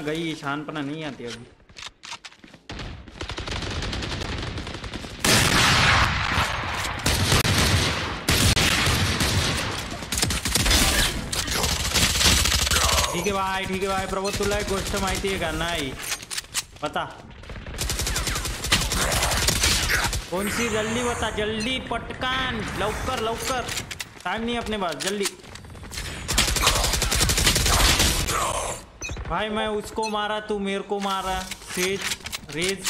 शानपना गई शानपना नहीं आती अभी। ठीक आहे भाई, ठीक आहे भाई, प्रभू, तुला एक गोष्ट माहिती आहे का नाही बता। कोणसी जल्दी बता, जल्दी पटकन। लवकर लवकर। टाइम नहीं है अपने पास, जल्दी। भाई, मैं उसको मारा, तू मेरे को मारा। सेज रेज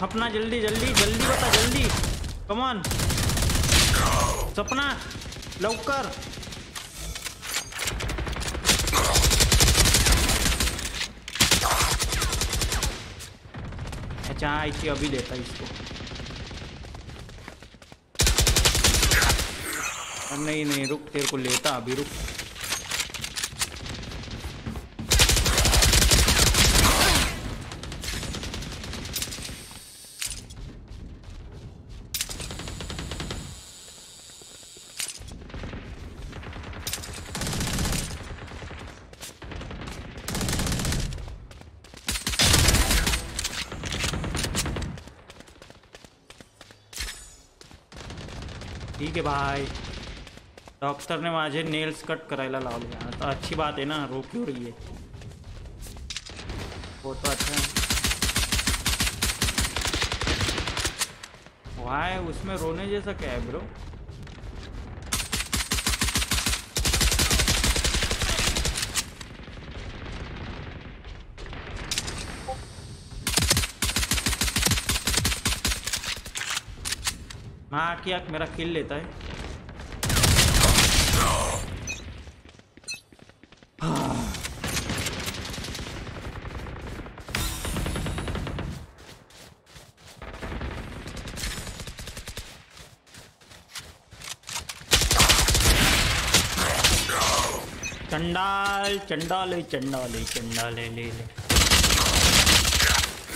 सपना, जल्दी जल्दी जल्दी बता, जल्दी। कमान सपना, लवकर। अच्छा इसी अभी देता इसको। नहीं नहीं, रुक, तेरे को लेता, अभी रुक। ठीक डॉक्टर ने माझे नेल्स कट करायला लावले. आता अच्छी बात है ना रो क्यों रही है. वो तो अच्छा है. वाय उसमें रोने जैसा क्या है ब्रो हाँ क्या मेरा किल लेता है हाँ। चंडाल चंडाल चंडाल चंडाल ले ले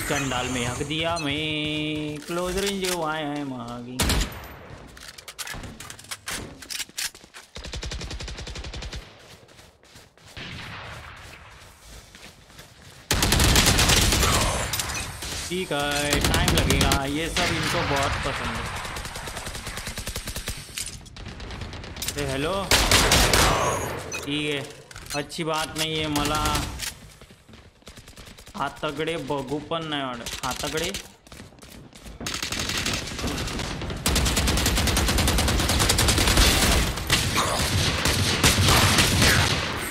चंडाल में हक दिया मैं। क्लोज रेंज जो आए हैं मांगी। ठीक है टाइम लगेगा। ये सब इनको बहुत पसंद है। हेलो ठीक है, अच्छी बात नहीं है, मला। हाताकडे बघू पण नाही वाटत. हाताकडे?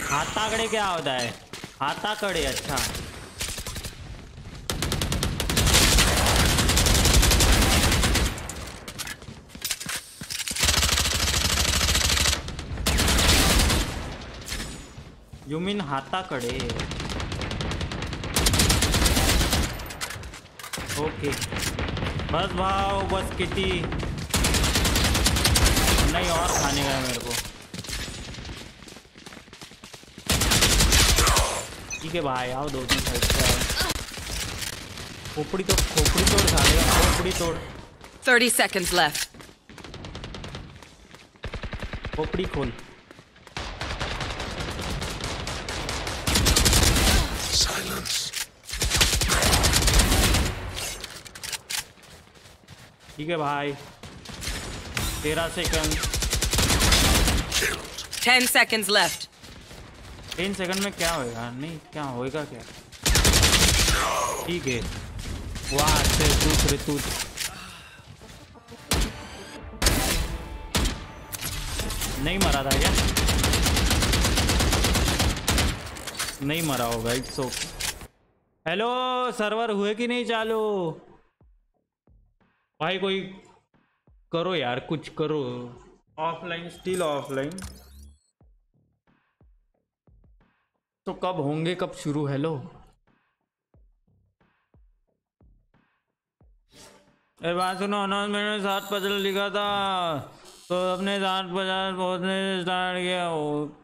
हाताकडे क्या होत आहे हाताकडे अच्छा. यू मीन हाताकडे? ओके। बस भाव बस किटी। नहीं और खाने का है मेरे को। ठीक है भाई आओ दो तीन साइड से खोपड़ी तो खोपड़ी तोड़ साले खोपड़ी तोड़। 30 seconds left. खोपड़ी खोल। ठीक है भाई। तेरह second 10 seconds left. Ten second में क्या होएगा? नहीं क्या होएगा क्या? ठीक है। वाह से दूसरे तू। नहीं मरा था क्या? नहीं मरा होगा इट्स ओके हेलो सर्वर हुए कि नहीं चालू? भाई कोई करो यार कुछ करो। ऑफलाइन स्टिल ऑफलाइन तो कब होंगे कब शुरू? हेलो अरे बात सुनो अनाउंसमेंट में सात पचल लिखा था तो अपने सात पचास पहुँचने स्टार्ट किया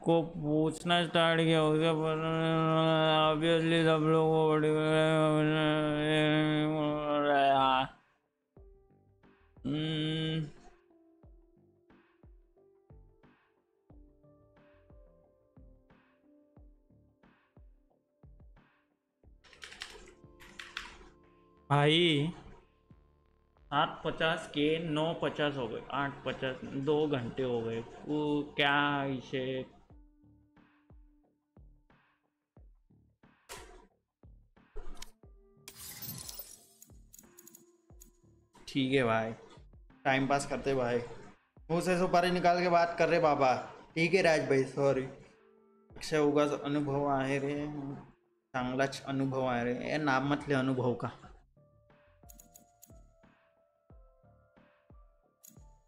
को पूछना स्टार्ट किया उसके ऑब्वियसली सब लोग को हम्म भाई। आठ पचास के नौ पचास हो गए आठ पचास दो घंटे हो गए। क्या इसे? ठीक है भाई। टाइम पास करते भाई। मुँह से सुपारी निकाल के बात कर रहे बाबा ठीक आहे राज भाई सॉरी अक्षय उगाच अनुभव आहे रे। चांगलाच अनुभव आहे रे। ए नामातले अनुभव का।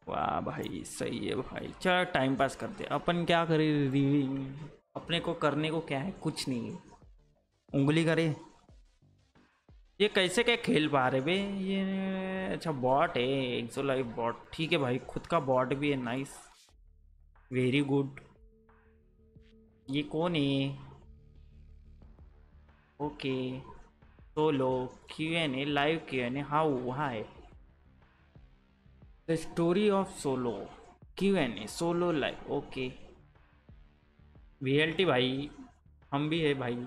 वाह भाई, सही है भाई। चल टाइम पास करते अपन क्या करें? अपने को करने को क्या है? कुछ नहीं है। उंगली करे। ये कैसे क्या खेल पा रहे बे? ये अच्छा बॉट है एक्सो लाइव बॉट ठीक है भाई, खुद का बॉट भी है नाइस वेरी गुड ये कौन है? Okay solo Q N A live Q N A how वहाँ है। The story of solo Q N A solo live okay we भाई, हम भी है भाई।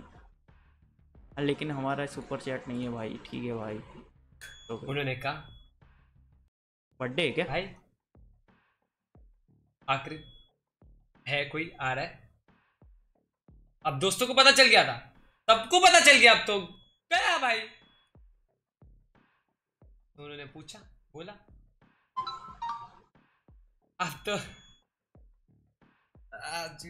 लेकिन हमारा सुपर चैट नहीं है भाई ठीक है भाई। तो उन्होंने कहा बर्थडे है क्या? भाई आखिरी है कोई आ रहा है। अब दोस्तों को पता चल गया था। सबको पता चल गया अब तो। गया भाई। उन्होंने पूछा बोला अब तो आज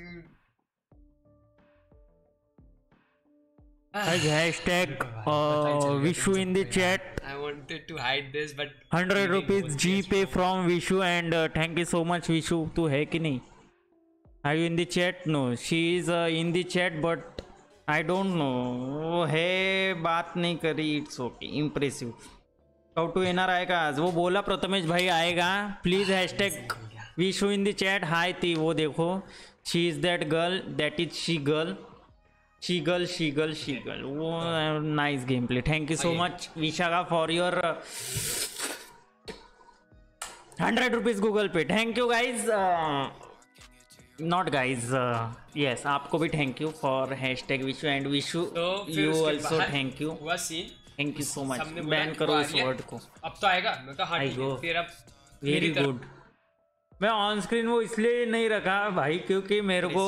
hashtag uh, Vishu in the chat I wanted to hide this, but 100 rupees GPay from Vishu and uh, thank you so much Vishu तू है कि नहीं Are you in the chat? No, she is uh, in the chat but I don't know वो है बात नहीं करी it's okay impressive how to NR आएगा आज वो बोला प्रथमेश भाई आएगा please hashtag Vishu in the chat hi थी वो देखो she is that girl that is she girl she girl she girl she girl वो nice game play thank you so much Vishakha for your hundred rupees Google Pay thank you guys not guys yes आपको भी thank you for hashtag Vishu and Vishu you also thank you thank you so much ban करो इस वर्ड को. अब तो आएगा। मैं हाँ आई गो फिर अब वेरी गुड मैं ऑन स्क्रीन वो इसलिए नहीं रखा भाई क्योंकि मेरे को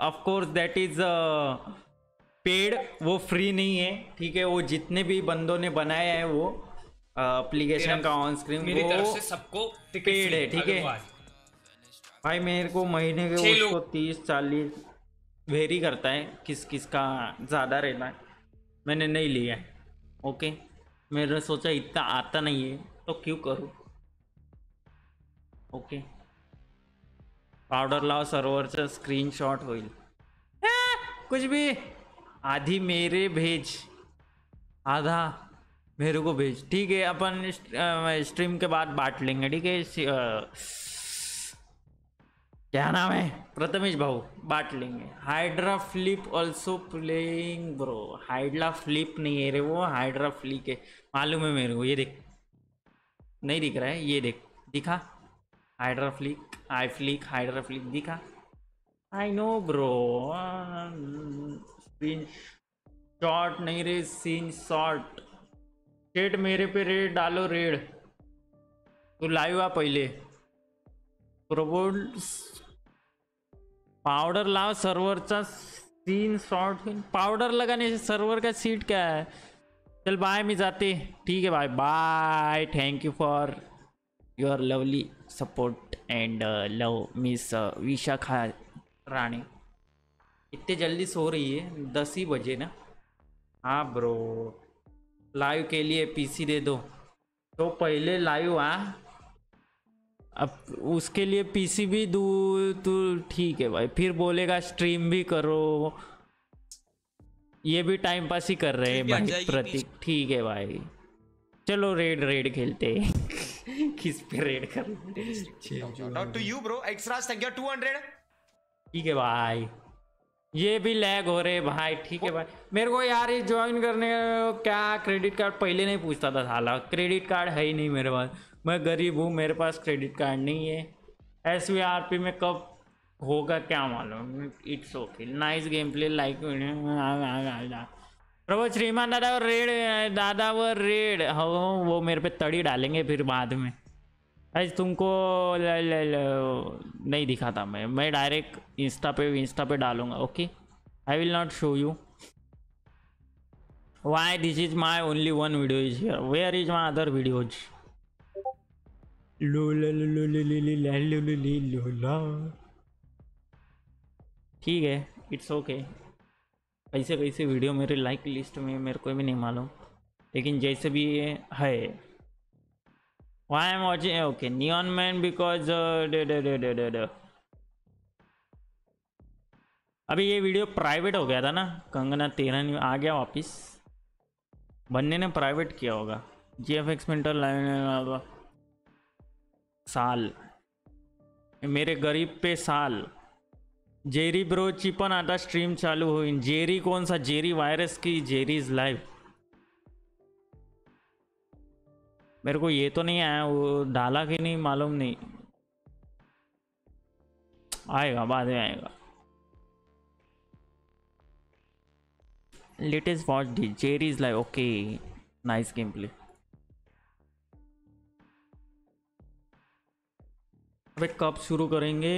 of course that is paid वो फ्री नहीं है ठीक है? वो जितने भी बंदों ने बनाया है वो एप्लीकेशन का ऑन स्क्रीन मेरी तरफ़ से सबको पेड है ठीक है। भाई मेरे को महीने के उसको तीस चालीस वेरी करता है किस किस का ज़्यादा रहता है। मैंने नहीं लिया है ओके? मैंने सोचा इतना आता नहीं है तो क्यों करूँ? ओके? पावडर लाव सर्व्हरचं स्क्रीनशॉट होईल। ए, कुछ भी। आधी मेरे भेज। आधा मेरे को भेज। ठीक है, अपन स्ट्रीम के बाद बांट लेंगे, ठीक है? क्या नाम है? प्रथमेश भाऊ, बांट लेंगे। Hydra flip also playing bro Hydra flip नहीं है रे वो, हाइड्रा फ्लिक है। मालूम है मेरे को, ये देख। नहीं दिख रहा है, ये देख। दिखा। Hydra flick I flick, Hydra flick दिखा। I no bro screenshot नहीं रे, सीन शॉट। शेट मेरे पे रेड डालो, रेड। तू लाईव आ पहिले। प्रोबोल्ड पाउडर लाव सर्वरचा सीन शॉर्ट पाउडर लगाने से सर्वर का सीट क्या है? चल बाय मी जाते ठीक है भाई bye thank you for your lovely support and love miss Vishakha Rani इतने जल्दी सो रही है दस ही बजे ना। हाँ ब्रो लाइव के लिए पीसी दे दो। तो पहले लाइव आ अब उसके लिए पीसी भी दू तो ठीक है भाई। फिर बोलेगा स्ट्रीम भी करो। ये भी टाइम पास ही कर रहे हैं भाई प्रतीक। ठीक है भाई। चलो रेड रेड खेलते हैं। (laughs) किस पे रेड कर bro. Extra thank you. 200. ठीक है भाई। ये भी लैग हो रहे भाई ठीक है भाई। मेरे को यार ये ज्वाइन करने का क्या क्रेडिट कार्ड पहले नहीं पूछता था साला। क्रेडिट कार्ड है ही नहीं मेरे पास। मैं गरीब हूँ मेरे पास क्रेडिट कार्ड नहीं है। एस वी आर पी में कब होगा क्या मालूम। It's okay nice game play like Prabhu श्रीमान दादा और रेड दादा वो रेड। हो वो मेरे पे तड़ी डालेंगे फिर बाद में। आज तुमको ल, ल, ल, नहीं दिखाता मैं। मैं डायरेक्ट इंस्टा पे इंस्टा पे डालूँगा okay I will not show you why this is my only one video is here where is my other videos ठीक है इट्स ओके कैसे कैसे वीडियो मेरे लाइक लिस्ट में मेरे को भी नहीं मालूम लेकिन जैसे भी है Why I'm watching? Okay, Neon Man because uh, da, da, da. अभी ये वीडियो प्राइवेट हो गया था ना कंगना तेरह आ गया वापिस। बन्ने ने प्राइवेट किया होगा। जी एफ़ एक्स मिनटर लाइन साल। मेरे गरीब पे साल। जेरी ब्रो चिपन आता स्ट्रीम चालू हुई। जेरी कौन सा? जेरी वायरस की जेरी इज़ लाइव मेरे को ये तो नहीं आया, वो डाला कि नहीं मालूम नहीं। आएगा, बाद में आएगा। Latest watch the Jerry is like okay nice game play अबे कब शुरू करेंगे।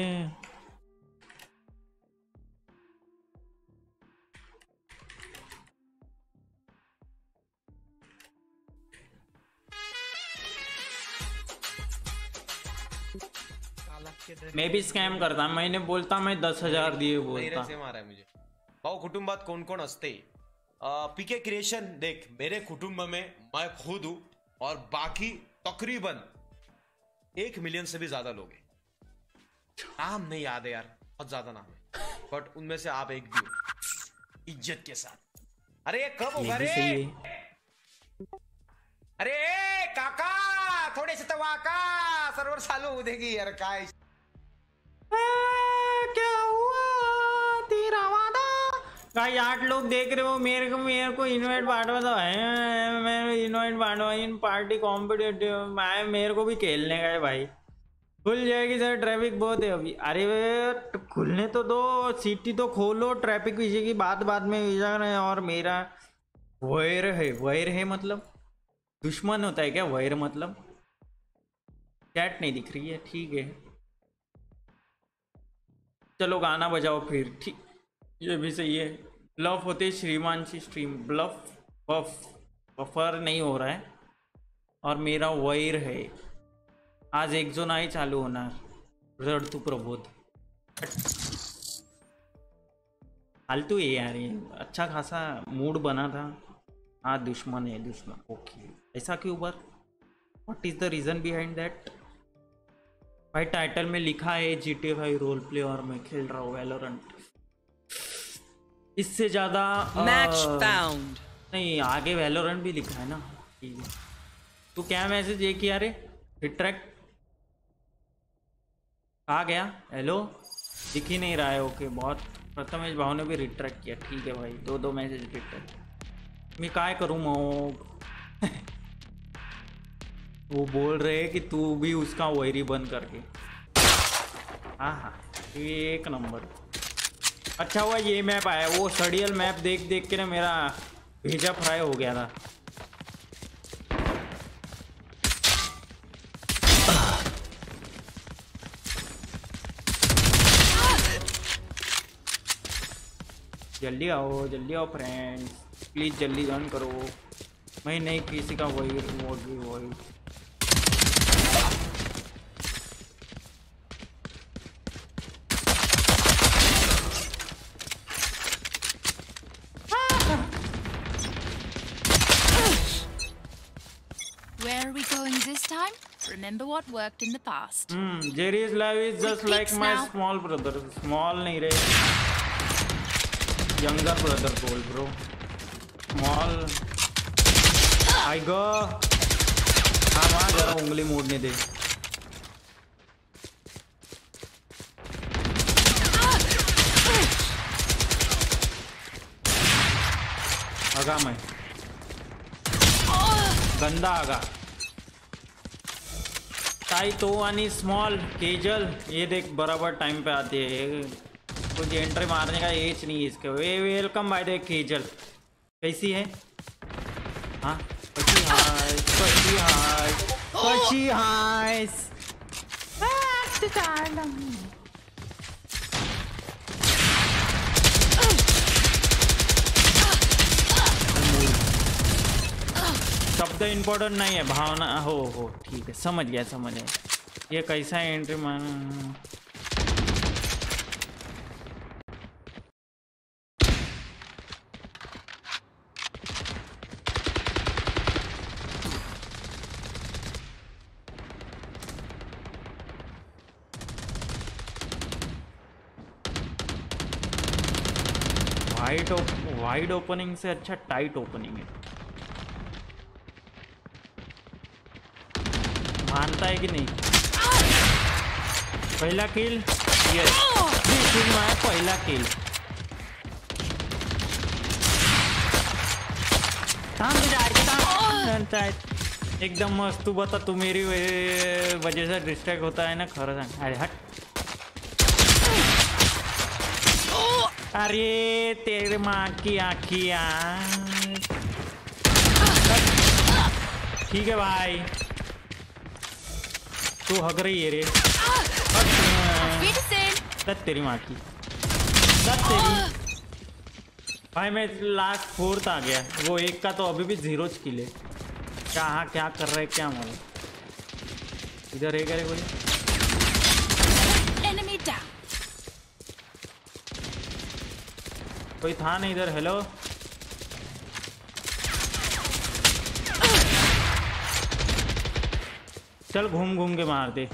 मैं भी स्कैम करता मैंने बोलता मैं दस हज़ार दिए बोलता। से मारा है मुझे। भाऊ कुटुंबात कोण कोण असते पीके क्रिएशन देख मेरे कुटुंब में मैं खुद हूँ और बाकी तकरीबन एक मिलियन से भी ज़्यादा लोग हैं। नाम नहीं याद है यार बहुत ज़्यादा नाम है। बट उनमें से आप एक भी हो। इज़्ज़त के साथ। अरे ये कब होगा रे? अरे काका थोडे से वाका सर्वर चालू होऊ दे की यार काय क्या भाई, आठ लोग देख रहे हो, मेरे को मेरे को इनवाइट बांटवा दो। है मैं इनवाइट बांटवा इन पार्टी कॉम्पिटेटिव मैं, मेरे को भी खेलने का है भाई। खुल जाएगी सर ट्रैफ़िक बहुत है अभी। अरे, खुलने तो दो सिटी तो खोलो ट्रैफ़िक विषय की बात बात में विचार है और मेरा वैर है वैर है मतलब। दुश्मन होता है क्या वैर मतलब? चैट नहीं दिख रही है, ठीक है। चलो गाना बजाओ फिर, ठीक। ये भी सही है। ब्लफ होते श्रीमान see stream bluff, buff, buffer नहीं हो रहा है। और मेरा वैर है। आज एक जो नाही चालू होणार। रडतू प्रबोध। फालतू है यार ये। अच्छा खासा मूड बना था। हाँ दुश्मन है, दुश्मन। ओके ऐसा क्यों बर what is the reason behind that भाई टाइटल में लिखा है G T five role play और मैं खेल रहा हूँ वेलोरेंट इससे ज़्यादा Match found. नहीं आगे वेलोरेंट भी लिखा है ना। ठीक है। तो क्या मैसेज ये किया रे? ट्रैक कहा गया। हेलो दिख ही नहीं रहा है। ओके बहुत। प्रथमेश भाव ने भी रिट्रैक्ट किया। ठीक है भाई दो दो मैसेज रिट्रैक्ट मैं काय करूँ मोग? (laughs) वो बोल रहे हैं कि तू भी उसका वैरी बंद करके। हाँ हाँ एक नंबर। अच्छा हुआ ये मैप आया, वो सडियल मैप देख देख के ना मेरा भेजा फ्राई हो गया था। जल्दी आओ जल्दी आओ फ्रेंड्स प्लीज़ जल्दी रन करो। मैं नहीं किसी का वही वही वही Where are we going this time? Remember what worked in the past. Hmm, Jerry's life is just like my now. small brother. Small नहीं रे. Younger brother बोल bro. Small. I go. हाँ वहाँ जरा उंगली मोड़ने दे. आगा मैं. गंदा आगा. तो वानी स्मॉल केजल ये देख बराबर टाइम पे आती है। कुछ एंट्री मारने का एज नहीं है इसके। वे वेलकम बाय देख केजल कैसी है? हाँ कशी हाय शब्द इम्पोर्टेंट नहीं है, भावना, हो हो, ठीक है, समझ गया समझ गया। ये कैसा एंट्री मान? वाइड ओपनिंग से अच्छा टाइट ओपनिंग है। मानता है कि नहीं? पहला किल किल मारा, पहला किल एकदम मस्त, तू बता, तू मेरी वजह से डिस्ट्रैक्ट होता है ना, खरं सांग. अरे हट. अरे, तेरे माँ की आखिया ठीक है भाई तू हग रही है रे। दत तेरी माँ की। तेरी। भाई, मैं लास्ट फोर्थ आ गया। वो एक का तो अभी भी ज़ीरो किल है। क्या हाँ क्या कर रहे क्या मालूम। इधर कोई Enemy down. कोई था नहीं इधर हेलो चल घूम घूम के मार दे।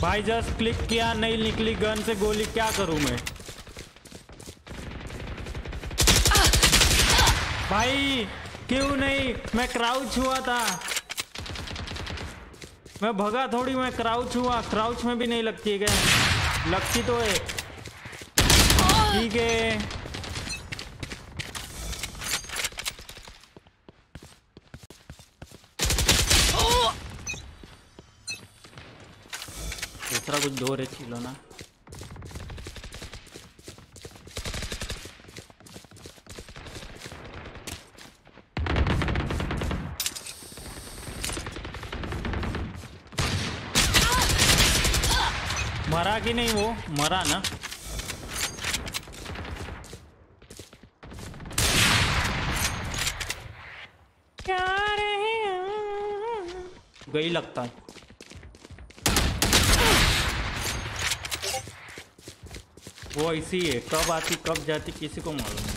भाई जस्ट क्लिक किया नहीं निकली गन से गोली क्या करूँ मैं? भाई क्यों नहीं? मैं क्राउच हुआ था। मैं भगा थोड़ी मैं क्राउच हुआ। क्राउच में भी नहीं लगती है क्या? लगती तो है। ठीक है दूसरा कुछ दो रे चिलो ना। मरा कि नहीं वो? मरा ना। गई लगता है। वो ऐसी है कब आती कब जाती किसी को मालूम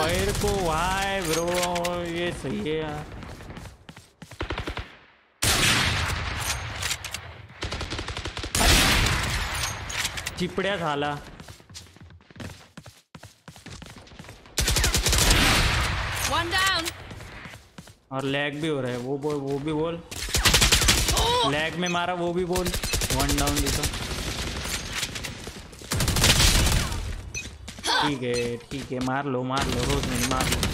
पैर को वाय ब्रो ये सही है यार। चिपड्या झाला और लैग भी हो रहा है वो बोल वो भी बोल। लैग में मारा, वो भी बोल। वन डाउन दिखा ठीक है ठीक है, मार लो मार लो, रोज नहीं, मार लो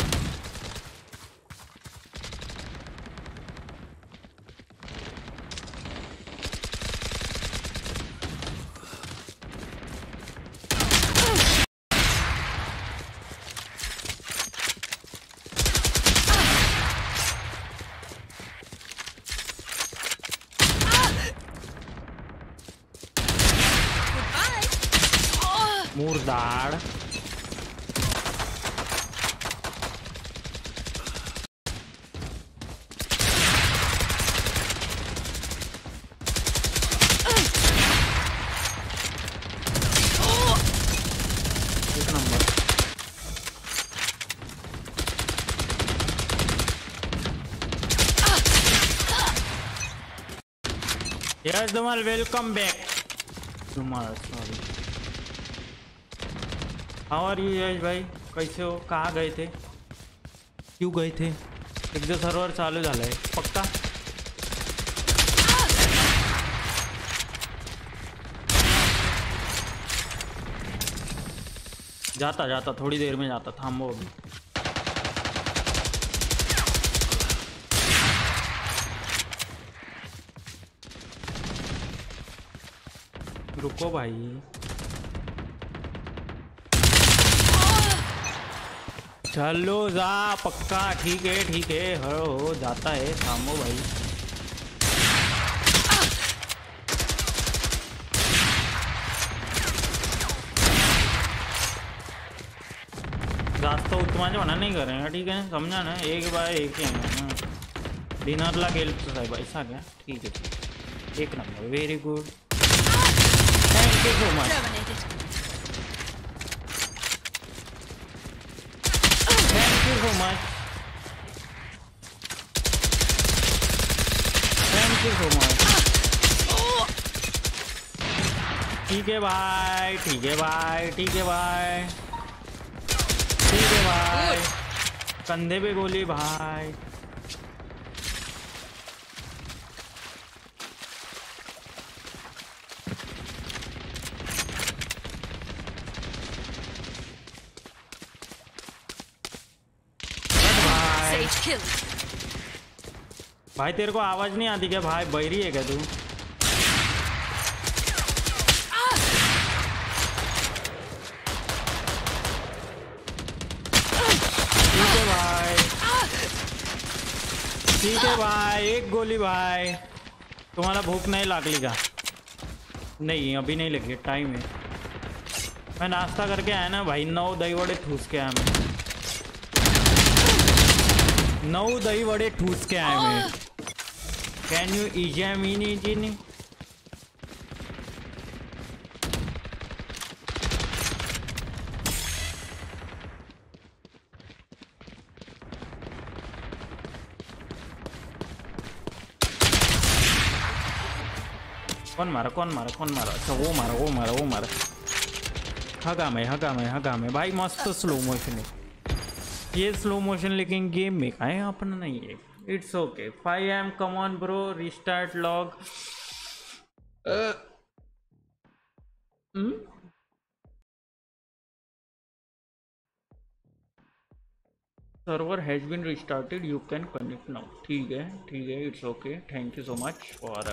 मुर्दाड़ एक नंबर धमाल welcome back Dhamaal sorry how are you Yash भाई? कैसे हो? कहाँ गए थे? क्यों गए थे? एकदा सर्वर चालू झालंय पक्का? जाता जाता, थोड़ी देर में जाता थामो अभी। रुको भाई। चलो जा, पक्का, ठीक है ठीक है। हो हो, जाता है, थामो भाई। जास्त उत्तमाचे म्हणा नाही करेगा ठीक है? समझा ना? एक बाय एक ही है डिनरला गेलो साहेब ऐसा क्या? ठीक है. एक नंबर वेरी गुड ठीक है भाई ठीक है भाई ठीक है भाई ठीक है भाई कंधे पे गोली भाई भाई, तेरे को आवाज़ नहीं आती क्या? भाई, बैरी है क्या तू? ठीक है भाई। ठीक है भाई, एक गोली भाई। तुम्हारा भूख नहीं लागली का नहीं, अभी नहीं लगी, टाइम है। मैं नाश्ता करके आया ना भाई, नौ दही वड़े ठूस के आया मैं। नौ दही वड़े ठूस के आए मैं। कैन यू इजामीन इजीनी कौन मारा कौन मारा कौन मारा? अच्छा वो मारा वो मारा वो मारा। हगा में हगा में हगा में। भाई, मस्त स्लो मोशन है। ये स्लो मोशन लेकिन गेम में का है? अपना नहीं है। It's okay five M come on bro restart log server has been restarted you can connect now ठीक है ठीक है. It's okay thank you so much for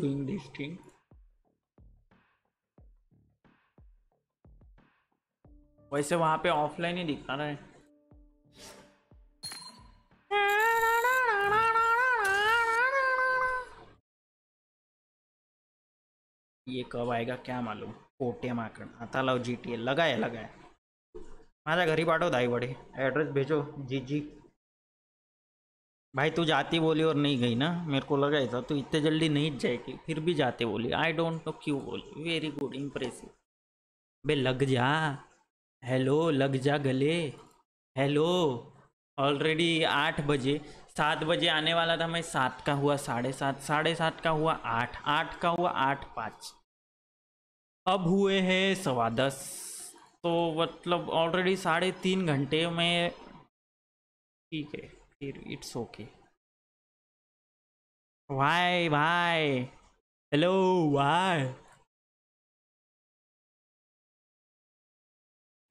doing this thing वैसे वहाँ पे ऑफलाइन ही दिखा रहा है। ये कब आएगा क्या मालूम? कोटे माकड आता लाव जी टी लगाय लगाय माझ्या घरी पाठव दाई बड़े। एड्रेस भेजो, जी जी। भाई, तू जाती बोली और नहीं गई ना? मेरे को लगा था तू इतने जल्दी नहीं जाएगी, फिर भी जाते बोली। आई डोंट नो क्यों बोली। वेरी गुड इम्प्रेसिव बे, लग जा। हेलो लग जा गले। हेलो ऑलरेडी आठ बजे। सात बजे आने वाला था, मैं सात का हुआ, साढ़े सात साढ़े सात का हुआ, आठ आठ का हुआ, आठ, पाँच। अब हुए हैं सवा दस। तो मतलब ऑलरेडी साढ़े तीन घंटे में ठीक है, फिर इट्स ओके वाई भाई हेलो वाई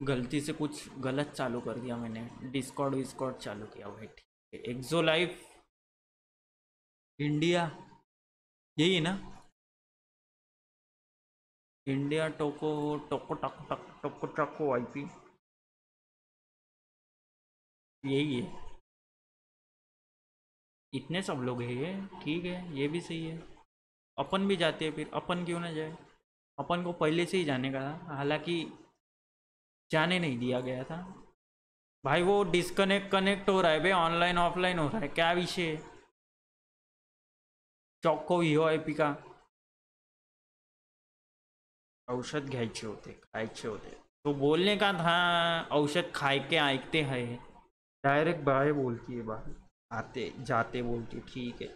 गलती से कुछ गलत चालू कर दिया मैंने डिस्कॉर्ड विस्कॉर्ड चालू किया भाई ठीक एक्सो लाइफ इंडिया यही ना? इंडिया टोको टोको टक टक टोको टोको आईपी यही है। इतने सब लोग हैं ये, ठीक है, ये भी सही है। अपन भी जाते हैं फिर, अपन क्यों ना जाए? अपन को पहले से ही जाने का था, हालाँकि जाने नहीं दिया गया था। भाई वो डिस्कनेक्ट कनेक्ट हो रहा है भाई ऑनलाइन ऑफलाइन हो रहा है। क्या विषय है? चौको व्हिओ आय पी का। औषध घ्यायचे होते, खायचे होते। तो बोलने का था, औषध खाए के ऐकते हैं। डायरेक्ट बाय बोलती है बाय आते, जाते बोलती ठीक है।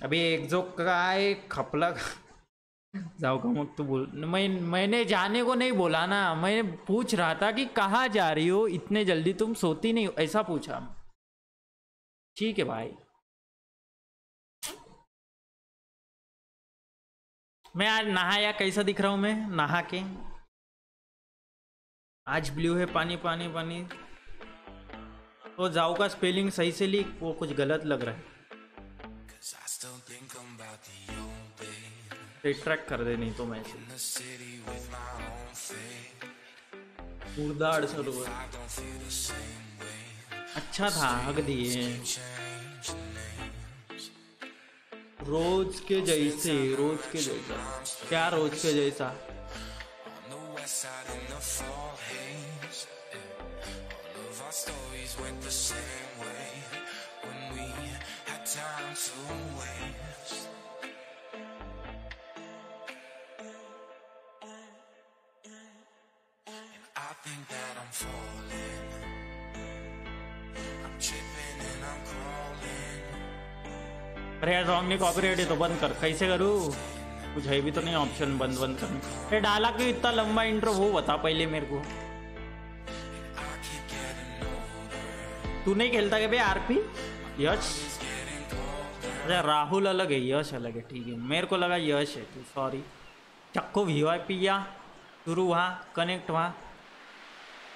अभी एक जो काय खपला जाओ का मग तू बोल, मैं, मैंने जाने को नहीं बोला ना, मैं पूछ रहा था कि कहाँ जा रही हो, इतने जल्दी तुम सोती नहीं हो, ऐसा पूछा। ठीक है भाई मैं आज नहाया, कैसा दिख रहा हूँ मैं? नहा के। आज ब्लू है, पानी पानी पानी। तो जाओ का स्पेलिंग सही से लिख, वो कुछ गलत लग रहा है। रिट्रैक्ट कर दे नहीं तो मैं। सरोवर अच्छा था हक दिए। रोज के जैसे, रोज के जैसा। क्या रोज के जैसा? stories went the same way when we had time to waste. Think that I'm falling. I'm tripping and I'm crawling. अरे यार रॉन्ग नहीं कॉपीराइट है तो बंद कर। कैसे करूँ? कुछ है भी तो नहीं ऑप्शन बंद बंद करने। अरे डाला क्यों इतना लंबा इंट्रो वो बता पहले मेरे को। तू नहीं खेलता क्या भाई आरपी? यश? अच्छा राहुल अलग है यश अलग है ठीक है। मेरे को लगा यश है तू सॉरी चक्को वी आई पी या? शुरू वहाँ कनेक्ट वहाँ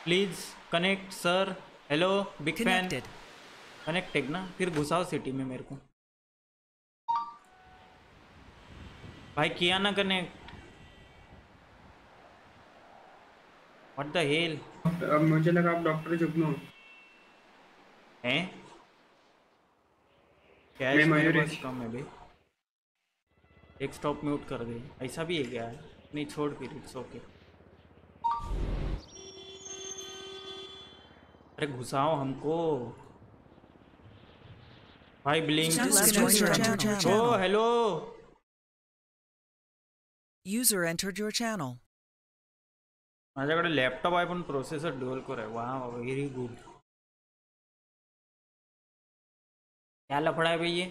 please connect sir hello big fan connected ना फिर घुसाओ सिटी में मेरे को। भाई किया ना कनेक्ट व्हाट द हेल अब मुझे लगा आप डॉक्टर जुगनू हैं। क्या है मेरे पास कम है भाई। एक स्टॉप म्यूट कर दे। ऐसा भी है क्या नहीं छोड़ फिर इट्स ओके अरे घुसाओ हमको। भाई blink. Oh hello user entered your channel. माझ्याकडे लॅपटॉप आहे पण प्रोसेसर ड्युअल कोर आहे. वा व्हेरी गुड क्या लफड़ा है भाई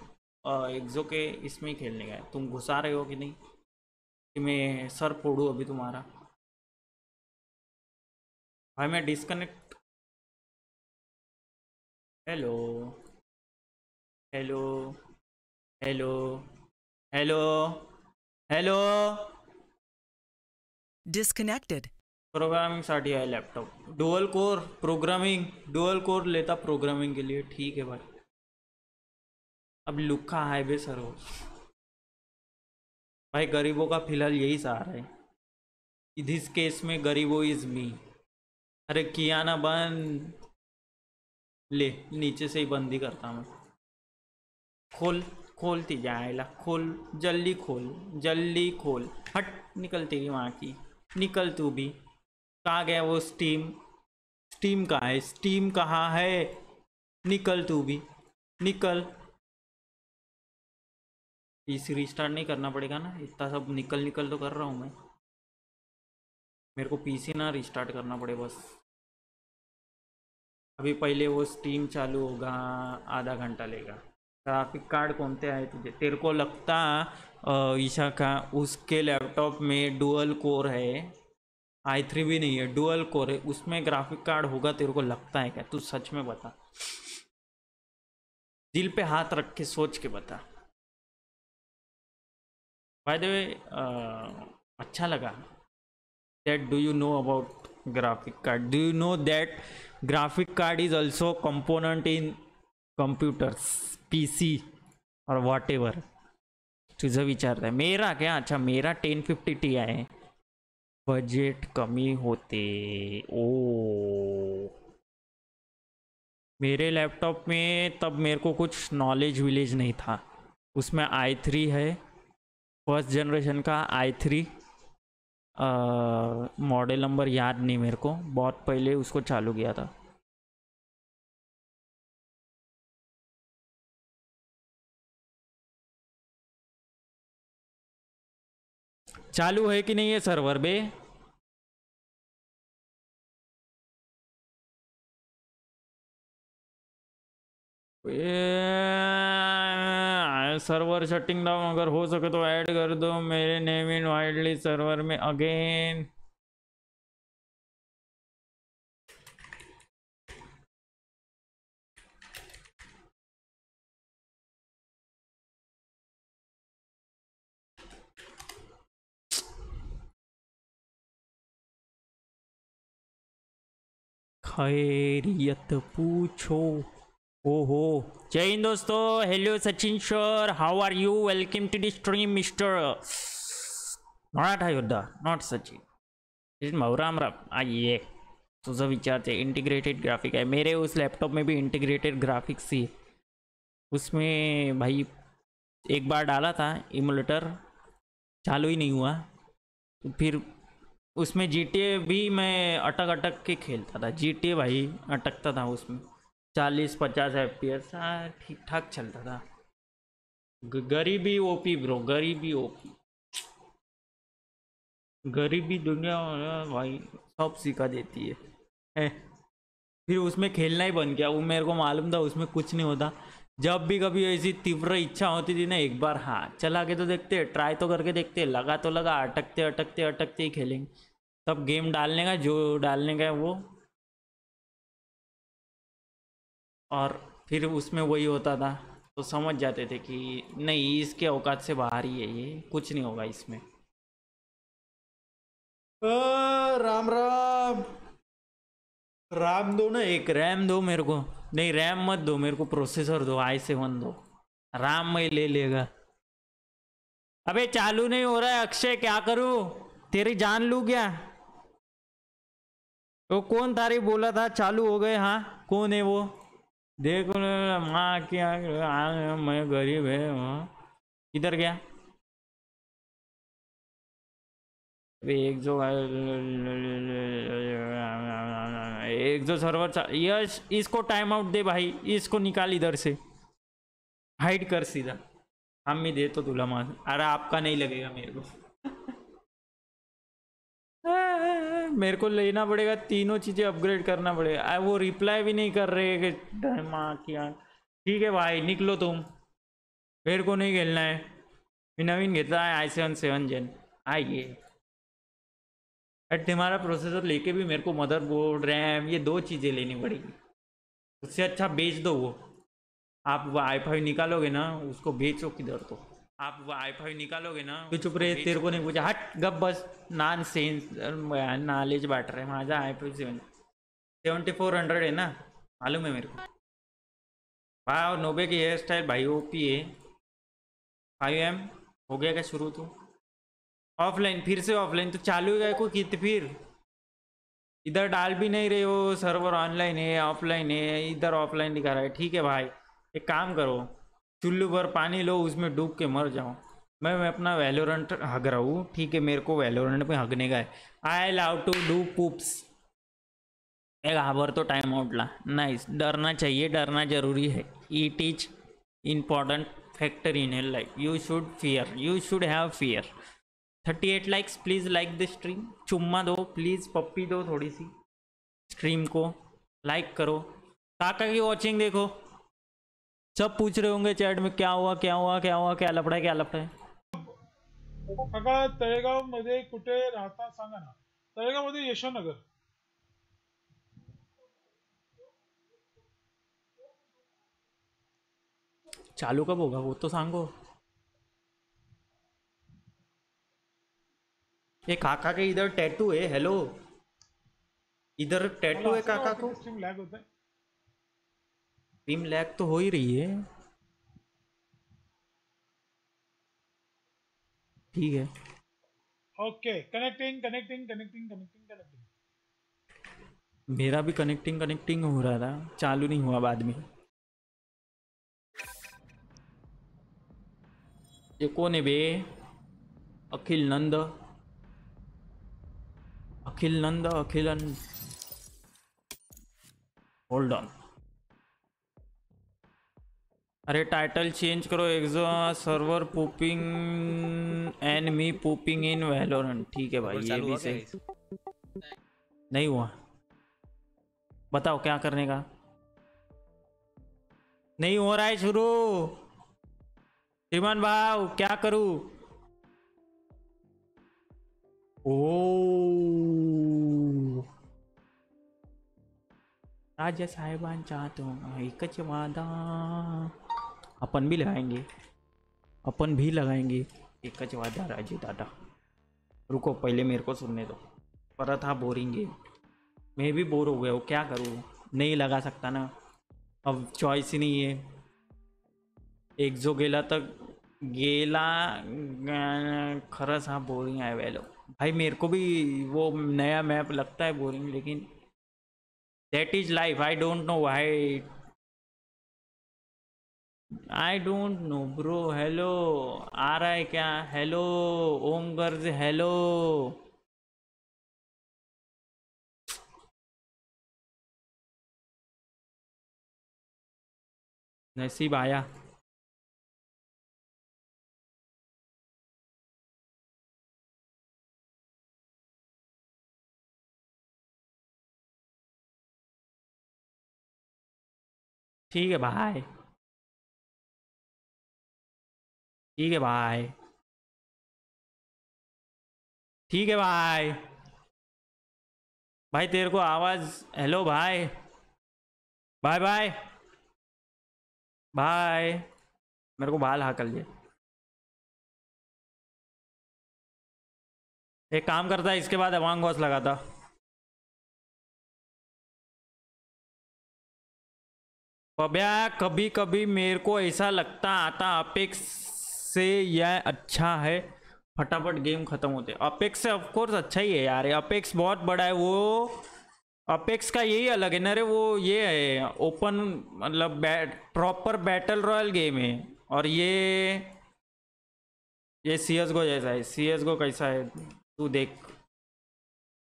एग्जो के इसमें ही खेलने का है तुम घुसा रहे हो कि नहीं? कि मैं सर फोड़ू अभी तुम्हारा? भाई मैं disconnect hello hello hello hello hello Disconnected. Programming साठी आहे laptop dual core programming dual core लेता प्रोग्रामिंग के लिए। ठीक है भाई। अब लुक्का है बे सर भाई, गरीबों का फ़िलहाल यही सहारा है। दिस केस में गरीबो इज़ मी अरे, किया ना बंद ले, नीचे से ही बंद करता मैं खोल, खोलती जाएला खोल, जल्दी खोल जल्दी खोल। हट, निकल तेरी वहाँ की। निकल तू भी। कहाँ गया वो स्टीम स्टीम कहाँ है? स्टीम कहाँ है? निकल तू भी। निकल। पीसी रिस्टार्ट नहीं करना पड़ेगा ना, इतना सब निकल निकल तो कर रहा हूँ मैं। मेरे को पीसी ना रिस्टार्ट करना पड़े बस। अभी पहले वो स्टीम चालू होगा, आधा घंटा लेगा। ग्राफिक कार्ड कौन से आए तुझे? तेरे को लगता ईशा का, उसके लैपटॉप में डुअल कोर है। आई थ्री भी नहीं है डुअल कोर है। उसमें ग्राफिक कार्ड होगा, तेरे को लगता है क्या? तू सच में बता। दिल पे हाथ रख के सोच के बता। बाय द वे अच्छा लगा that do you know about graphic card do you know that graphic card is also component in computers P C और वॉट एवर तुझे विचार है। मेरा क्या? अच्छा मेरा ten fifty T I budget कमी होते। ओ। मेरे लैपटॉप में तब मेरे को कुछ नॉलेज विलेज नहीं था। उसमें आई थ्री है। फ़र्स्ट जनरेशन का आई थ्री मॉडल नंबर याद नहीं मेरे को, बहुत पहले उसको चालू किया था। चालू है कि नहीं है सर्वर बे? सर्वर शटिंग डाउन अगर हो सके तो ऐड कर दो, मेरे नेम इन वाइडली सर्वर में अगेन खैरियत पूछो। ओहो. जय हिंद दोस्तों. Hello Sachin sir how are you welcome to the stream mister Maratha योद्धा नॉट सचिन. भाऊराम राम आइए. तुझं विचारते. इंटीग्रेटेड ग्राफिक है. मेरे उस लैपटॉप में भी इंटीग्रेटेड ग्राफिक्स थी. उसमें भाई एक बार डाला था इमुलेटर चालू ही नहीं हुआ. तो फिर उसमें जीटीए भी मैं अटक अटक के खेलता था. GTA भाई अटकता था उसमें. चालीस पचास एफ़ पी एस ठीक ठाक चलता था। गरीबी ओपी ब्रो गरीबी ओपी गरीबी दुनिया भाई सब सिखा देती है, है? फिर उसमें खेलना ही बन गया वो मेरे को मालूम था उसमें कुछ नहीं होता। जब भी कभी ऐसी तीव्र इच्छा होती थी ना एक बार हाँ चला के तो देखते ट्राई तो करके देखते लगा तो लगा अटकते अटकते अटकते ही खेलेंगे। तब गेम डालने का जो डालने का है वो और फिर उसमें वही होता था तो समझ जाते थे कि नहीं इसके औकात से बाहर ही है ये कुछ नहीं होगा इसमें। आ, राम राम। राम दो ना एक रैम दो मेरे को। नहीं रैम मत दो मेरे को प्रोसेसर दो आई सेवन दो। राम मैं ले लेगा। अबे चालू नहीं हो रहा है अक्षय क्या करूँ? तेरी जान लू क्या? तो कौन तारी बोला था चालू हो गए हाँ? कौन है वो? देखो माँ क्या मैं गरीब है हाँ। किधर गया? एक जो एक जो सर्वर यश, इसको टाइम आउट दे भाई। इसको निकाल इधर से। हाइड कर सीधा। हम मी दे तो तुला मार अरे, आपका नहीं लगेगा मेरे को। मेरे को लेना पड़ेगा तीनों चीज़ें अपग्रेड करना पड़ेगा। आ, वो रिप्लाई भी नहीं कर रहे कि ठीक है भाई निकलो तुम। मेरे को नहीं खेलना है। मैं नवीन घेतला है आई सेवन सेवन जेन आइए। बट तुम्हारा प्रोसेसर लेके भी मेरे को मदरबोर्ड रैम ये दो चीज़ें लेनी पड़ेगी। उससे अच्छा बेच दो वो। आप आई फाइव निकालोगे ना उसको बेचो किधर तो। आप वो आई फाइव निकालोगे ना तू चुप रहे तेरे को नहीं पूछा। हट गप बस। नान सेंस नॉलेज बाट रहे माझा I five seven seventy four hundred है ना? मालूम है मेरे को। भाई और नोबे की हेयर स्टाइल भाई ओ पी है। फाइव एम हो गया क्या शुरू तो? ऑफलाइन फिर से ऑफलाइन तो चालू है को कित फिर? इधर डाल भी नहीं रहे हो सर्वर ऑनलाइन है ऑफलाइन है इधर ऑफलाइन दिखा रहा है। ठीक है भाई एक काम करो। चुल्लू पर पानी लो, उसमें डूब के मर जाओ मैं मैं अपना वेलोरेंट हग रहा हूँ। ठीक है, मेरे को वेलोरेंट में हगने का है। I love to do poops एक आवर तो टाइम आउट ला। नाइस डरना चाहिए, डरना ज़रूरी है। It is important factor in your life you should fear you should have fear thirty eight likes please like the stream चुम्मा दो प्लीज़ पप्पी दो थोड़ी सी। स्ट्रीम को लाइक करो। काका की वॉचिंग देखो। सब पूछ रहे होंगे चैट में क्या हुआ क्या हुआ क्या हुआ क्या लफड़ा है क्या लफड़ा है? काका तळेगाव मध्ये कुठे राहता सांगा ना. तळेगाव मध्ये यशोनगर चालू कब होगा? वो तो सांगो. ये काका के इधर टैटू है हेलो इधर टैटू है काका को? लॅग होत आहे टीम लैग तो हो ही रही है। ठीक है। Okay connecting connecting connecting connecting connecting मेरा भी कनेक्टिंग कनेक्टिंग हो रहा था। चालू नहीं हुआ बाद में। ये कौन है बे? अखिल नंद। अखिल नंद अखिल होल्ड ऑन अरे टाइटल चेंज करो एग्जो server popping and me popping in Valorant ठीक है भाई ये भी सही। नहीं हुआ। बताओ क्या करने का? नहीं हो रहा है शुरू। श्रीमान भाव क्या करूँ? ओ। राजा साहेबांच्या तो एकच वादा अपन भी लगाएँगे। अपन भी लगाएँगे। एकच वादा राजू दादा। रुको, पहले मेरे को सुनने दो। पर था बोरिंग गेम मैं भी बोर हो गया हूँ, क्या करूँ? नहीं लगा सकता ना। अब चॉइस ही नहीं है। एक जो गेला तक, गेला खरंच हा बोरिंग आहे वेलो भाई मेरे को भी वो नया मैप लगता है बोरिंग, लेकिन that is life I don't know why I don't know bro hello आ रहा है क्या? हेलो ओम गर्ज हेलो नसीब आया। ठीक है भाई ठीक है भाई ठीक है भाई भाई, तेरे को आवाज़ हेलो भाई बाय बाय बाय मेरे को बाल हाकल जे एक काम करता है, इसके बाद अवांग वॉस लगाता. कभी कभी मेरे को ऐसा लगता आता अपेक्स से यह अच्छा है, फटाफट गेम खत्म होते। अपेक्स से ऑफकोर्स अच्छा ही है यार अपेक्स बहुत बड़ा है, वो अपेक्स का यही अलग है, ना रे वो ये है ओपन मतलब bat proper battle royale game है, और ये ये सी एस गो जैसा है सी एस गो कैसा है, तू देख।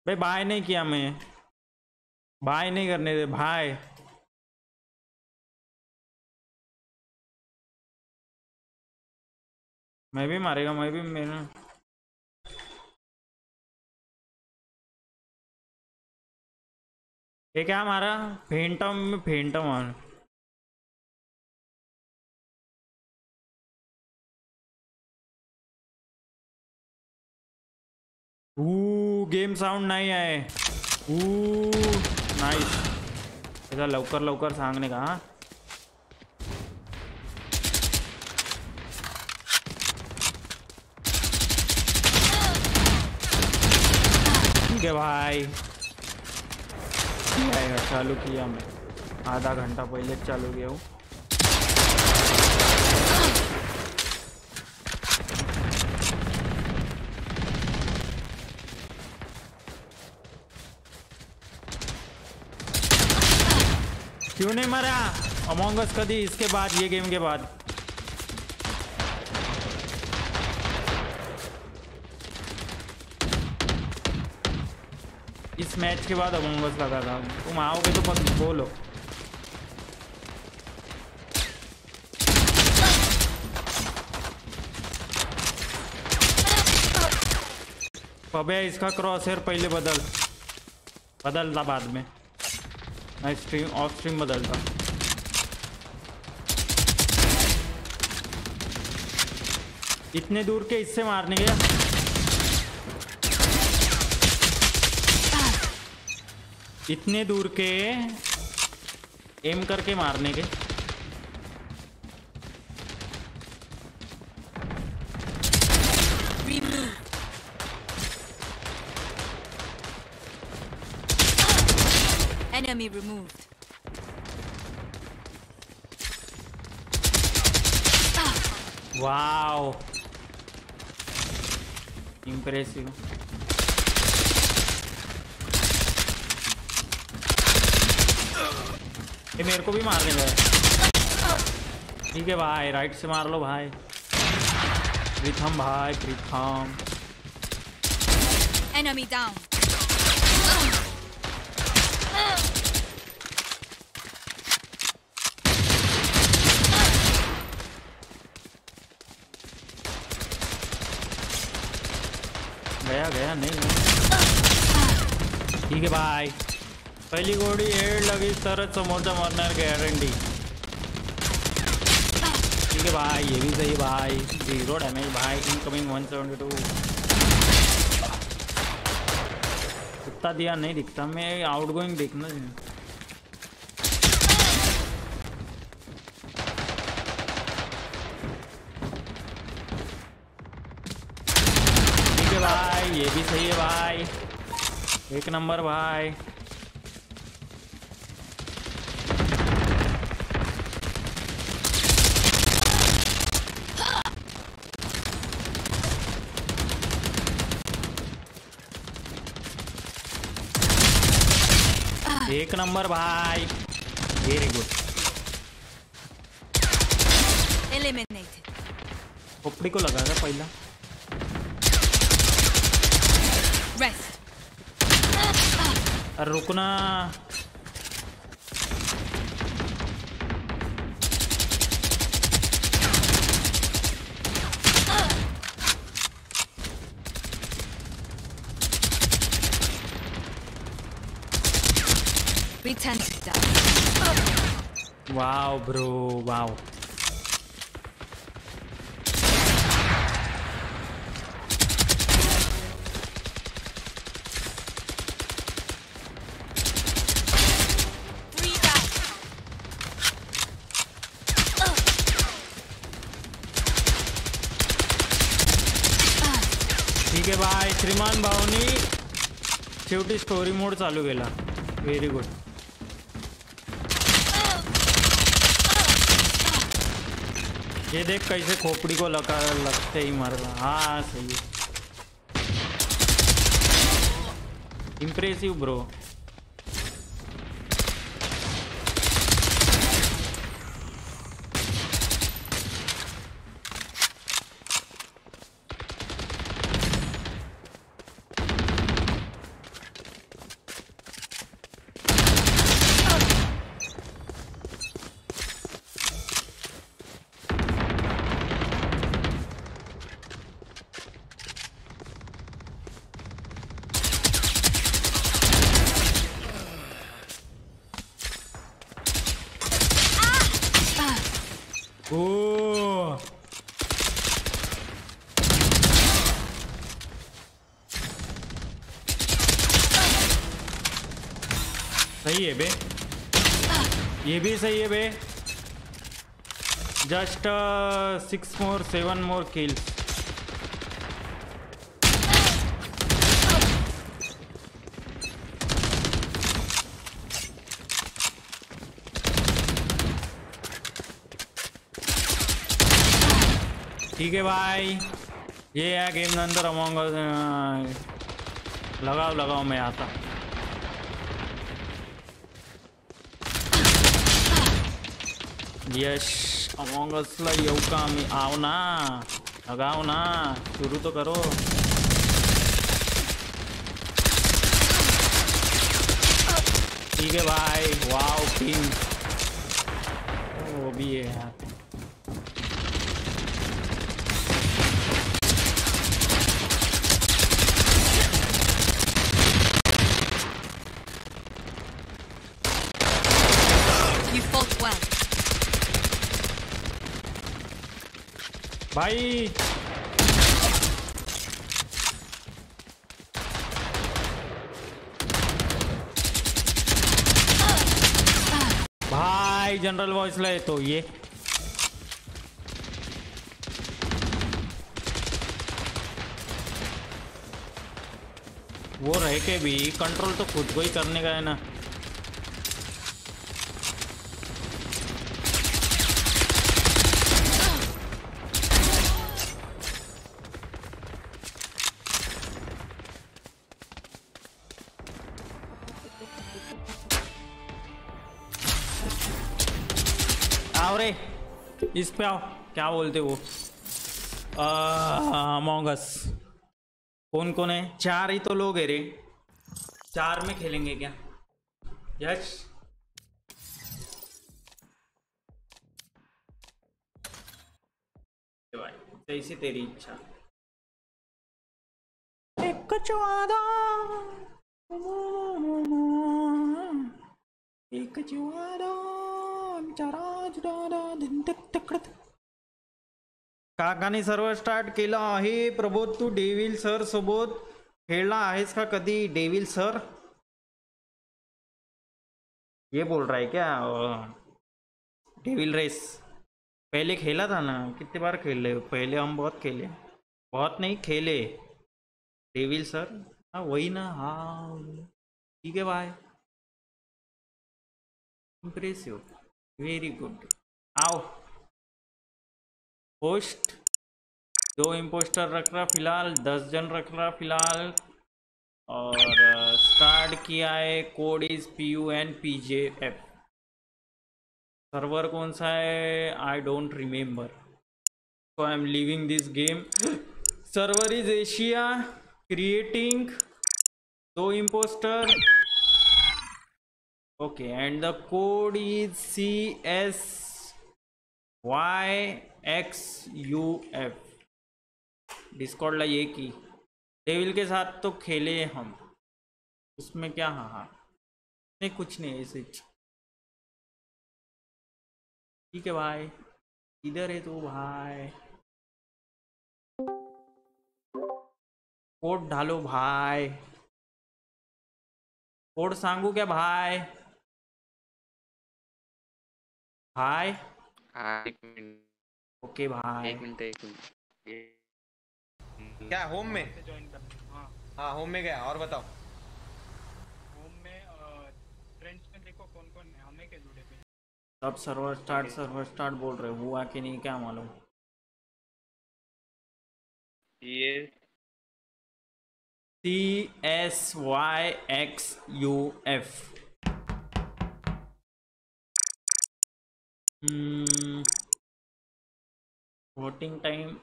भाई बाय नहीं किया मैं, बाय नहीं करने दे भाई मैं भी मारेगा, मैं भी मेरा ये क्या मारा? फेंटा में फेंटा मार गेम साउंड नाही आहे नाईस त्याचा लवकर लवकर सांगणे का, हा? है भाई। चालू किया मैं। आधा घंटा पहले चालू किया हूँ। क्यों नहीं मरा? अमोंगस कदी इसके बाद, ये गेम के बाद? मैच के बाद अमोंगस लगा था। तुम आओगे तो बस बोलो। अबे इसका क्रॉस हेयर पहले बदल। बदलता बाद में। मैं स्ट्रीम ऑफ़ स्ट्रीम बदलता। इतने दूर के इससे मारने गया इतने दूर के एम करके मारने के। Enemy removed. वाओ इम्प्रेसिव ये मेरे को भी मारने गए ठीक है भाई राइट से मार लो भाई। प्रीथम भाई प्रीथम Enemy down. गया गया नहीं। ठीक है बाय पहिली गोडी एड लगी तरच समोरचा मरणार गॅरंटी ठीक है भाई, ये भी सही भाई। ज़ीरो डैमेज भाई इनकमिंग वन सेवेंटी टू कितना दिया नहीं दिखता, मैं आउट गोइंग देखना चाहिए ये भी सही है भाई। एक नंबर भाई। एक नंबर भाई वेरी गुड Eliminated. खोपड़ी को लगा था पहला. रुकना Return to dust. Wow bro wow ठीक आहे बाय श्रीमान भाऊनी शेवटी स्टोरी मोड चालू केला. व्हेरी गुड ये देख कैसे खोपड़ी को लगा, लगते ही मर रहा। हाँ सही है। इम्प्रेसिव ब्रो ओ सही है बे भी सही है बे just six more seven more kills ठीक है भाई। ये है गेम अंदर अमोंग लगाओ लगाओ मैं आता। यश अमोंग आव ना, लगाओ ना, शुरू तो करो। ठीक है भाई वाओ किंग वो भी है यार भाई भाई जनरल वॉइस ले तो ये। वो रह के भी कंट्रोल तो खुद को ही करने का है ना। इस पे आओ। क्या बोलते वो अमोंगस कौन कौन है? चार ही तो लोग है रे। चार में खेलेंगे क्या? यश जैसी तेरी इच्छा। एक एक काकाने सर्व स्टार्ट आहे. प्रबोध, तू डेविल सर सोबत खेळला आहेस का कधी डेविल सर ये बोल रहा है क्या? डेविल रेस पहले खेला था ना? कितने बार खेल? रहे पहले हम बहुत खेले। बहुत नहीं, खेले। डेविल सर हाँ वही ना। हाँ। ठीक है भाई इम्प्रेसिव वेरी गुड आओ। पोस्ट, दो इम्पोस्टर रख रहा फ़िलहाल, दस जन रख रहा फ़िलहाल। और स्टार्ट किया है code is P U N P J F server कौन सा है? I don't remember so I am leaving this game server is Asia creating दो impostor okay and the code is C S y x U F Discord ला ये की। डेविल के साथ तो खेले हम। उसमें क्या? हाँ हाँ। नहीं, कुछ नहीं, ऐसे। ठीक है भाई इधर है तो भाई कोड डालो भाई कोड सांगू क्या भाई भाई एक मिनट। ओके भाई एक मिनट एक मिनट। क्या होम में? हाँ। होम में गया और बताओ। होम में फ्रेंड्स में देखो कौन कौन है हमें के जुड़े पे अब सर्वर स्टार्ट सर्वर स्टार्ट बोल रहे हो हुआ कि नहीं क्या मालूम? ये C S Y X U F voting time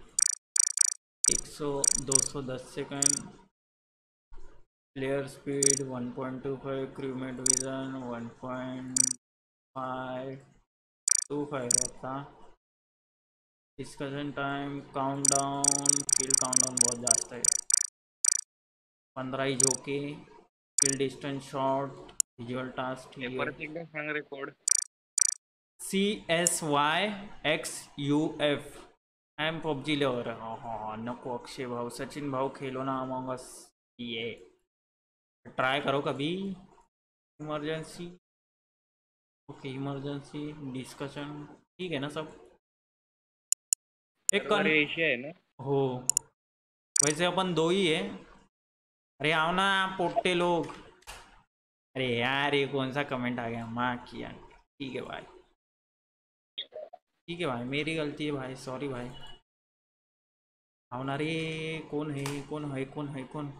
100 210 second. Player speed 1.25 crewmate vision 1.525 रहता। Discussion time countdown kill countdown बहुत जास्त है। पंधरा ही झोके kill distance short visual task परत एकदा सांग रे code C S Y X U F I am PUBG lover हाँ हाँ हाँ नको अक्षय भाव सचिन भाव खेलो ना अमंग ये. ट्राई करो कभी. इमरजेंसी ओके इमरजेंसी डिस्कशन ठीक है ना सब? एक सर्वर एशिया है ना? हो. वैसे अपन दो ही है. अरे आओ ना पोट्टे लोग. अरे यार ये कौन सा कमेंट आ गया? माँ किया ठीक है भाई ठीक है भाई, मेरी गलती है भाई सॉरी भाई। आओ ना रे, कौन है कौन है कौन है, कौन?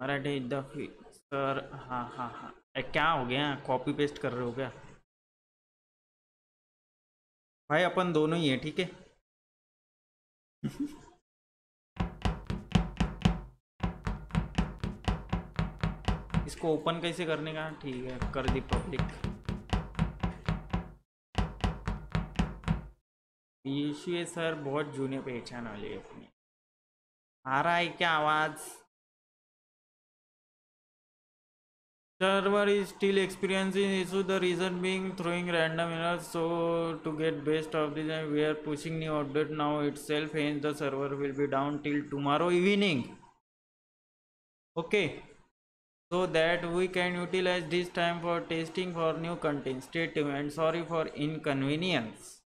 मराठे दफी, सर हाँ हाँ हाँ। अरे क्या हो गया? कॉपी पेस्ट कर रहे हो क्या? भाई, अपन दोनों ही है, ठीक है? (laughs) इसको ओपन कैसे करने का? ठीक है, कर दी पब्लिक यीशु है सर बहुत जूनियर पहचान वाली है अपनी। आ रहा है क्या आवाज़? Server is still experiencing issue the reason being throwing random in so to get best of this and we are pushing new update now itself and the server will be down till tomorrow evening okay so that we can utilize this time for testing for new content state and sorry for inconvenience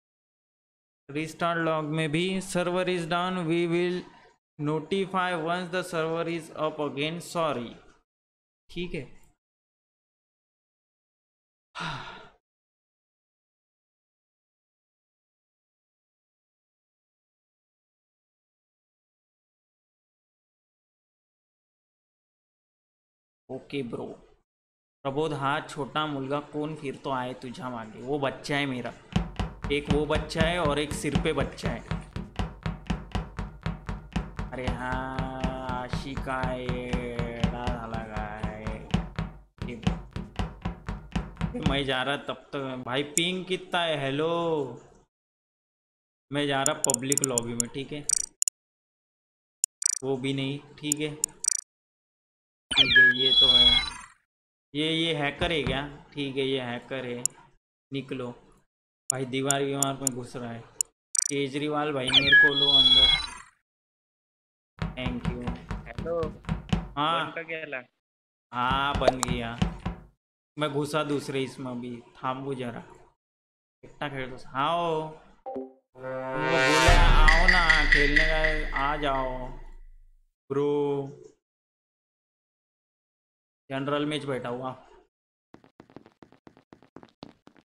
restart log में भी server is down we will notify once the server is up again sorry ठीक है? Okay bro. प्रबोध, हा, छोटा मुलगा, कौन फिर तो आए तुझा मांगे? वो बच्चा है मेरा। एक वो बच्चा है और एक सिर पे बच्चा है। अरे हाँ येडा ठीक है। मैं जा रहा तब तक तो, भाई पिंग कितना है हेलो। मैं जा रहा पब्लिक लॉबी में ठीक है। वो भी नहीं ठीक है। ठीक है ये तो है। ये ये हैकर है क्या? ठीक है ये हैकर है। निकलो। भाई दीवार वीवार में घुस रहा है। केजरीवाल भाई मेरे को लो अंदर। थैंक यू हेलो हाँ। हाँ बन गया मैं घुसा दूसरे इसमें भी थांबू जरा। एकटा खेळतो आओ। उनको बोले आओ ना खेलने का आ जाओ। ब्रो जनरल मैच बैठा हुआ।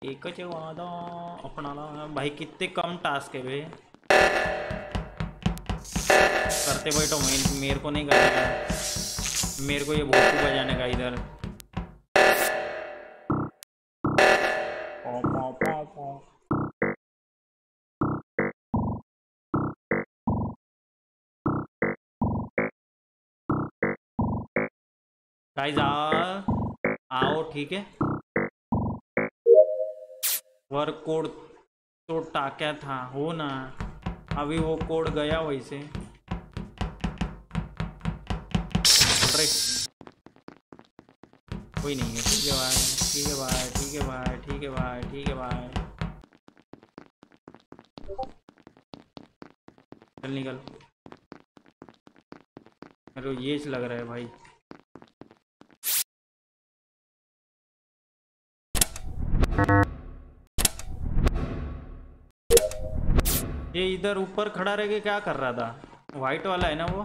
एकच आहे वादा अपनाला भाई कितने कम टास्क है भाई करते बैठो मैं मेरे को नहीं करने मेरे को ये भोपू बजाने का इधर। आओ, ठीक है। वर्क कोड तो टाक्या था, हो ना? अभी वो कोड गया वैसे। अरे कोई नहीं है, ठीक है भाई, ठीक है भाई, ठीक है भाई, ठीक है भाई, ठीक है भाई। चल निकल। को ये लग रहा है भाई। ये इधर ऊपर खड़ा रह के क्या कर रहा था? वाइट वाला है ना वो?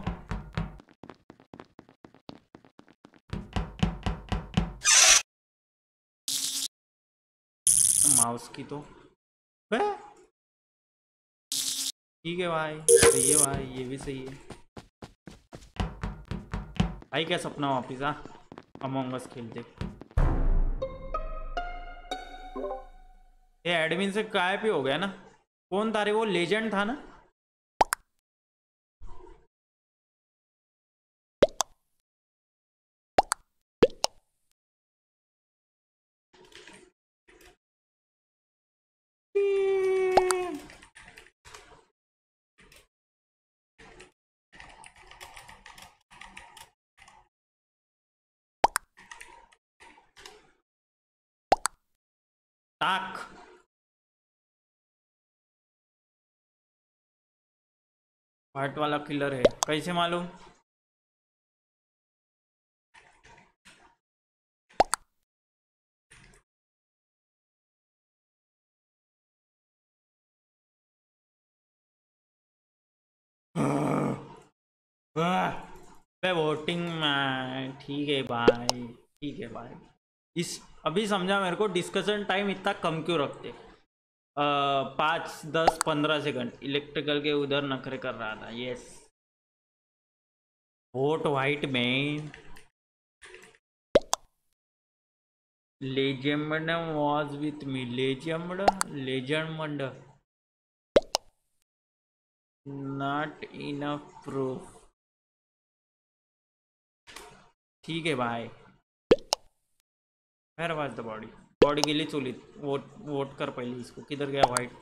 माउस की तो। ठीक है भाई, सही है भाई, ये भी सही है। भाई, क्या सपना वापिस आ अमोंगस खेलते। ये एडमिन से काय पे हो गया ना? कौन था रे वो? लेजेंड था ना? टाक व्हाइट वाला किलर है। कैसे मालूम? वोटिंग में ठीक है भाई। ठीक है भाई। इस, अभी समझा मेरे को डिस्कशन टाइम इतना कम क्यों रखते? पाँच, दस, पंद्रह सेकंड। इलेक्ट्रिकल के उधर नखरे कर रहा था यस वोट वाइट में legend was with me. Legend? Legend? Not enough proof ठीक है भाई where was the body body गेली चोलीत वोट वोट कर पहिले इसको। किधर गया व्हाइट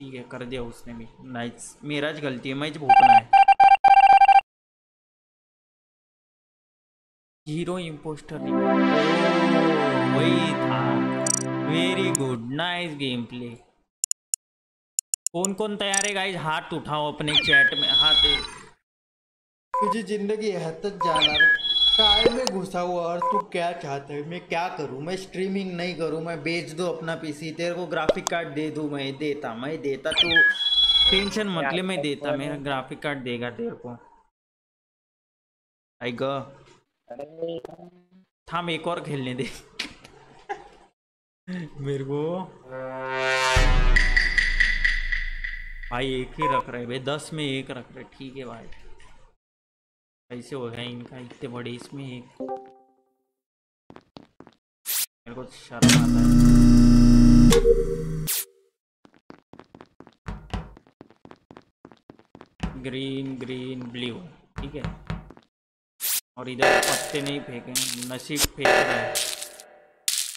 ठीक है, कर दिया उसने भी। नाइस मेराज गलती है, मैं भूखना है। हीरो इम्पोस्टर वही था। Very good nice game play कौन कौन तैयार है गाइस हाथ उठाओ अपने चैट में, हाथ। तुझे ज़िंदगी है तक जाना काय में घुसा हुआ और तू क्या चाहता है? मैं क्या करूँ? मैं स्ट्रीमिंग नहीं करूँ, मैं बेच दूँ अपना पीसी तेरे को ग्राफिक कार्ड दे दूँ, मैं देता मैं देता, तू टेंशन मत ले, मैं देता मेरा ग्राफिक कार्ड देगा तेरे को। आई ग। थाम एक और खेलने दे। (laughs) मेरे को। भाई एक ही रख रहे भाई, दस में एक रख रहे ठीक है भाई। कैसे हो गया इनका, इतने बड़े इसमें एक। मेरे को शर्म आता है। ग्रीन ग्रीन, ब्लू, ठीक है। और इधर पत्ते नहीं फेंके नसीब फेंक रहा है।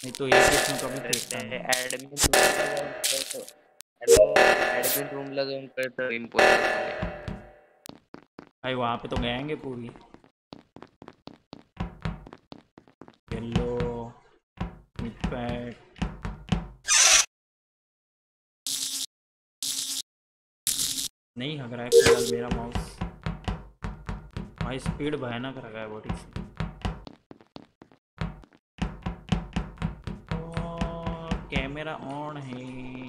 नहीं तो एक इसमें कभी फेंकता नहीं ऍडमिन रूमला जाऊन कळतं इम्पोर्टर भाई, वहाँ पे तो गएँगे पूरी। येलो पैक नहीं हग रहा है फ़िलहाल मेरा माउस भाई स्पीड भयानक रखा है बॉडी से। कैमरा ऑन है।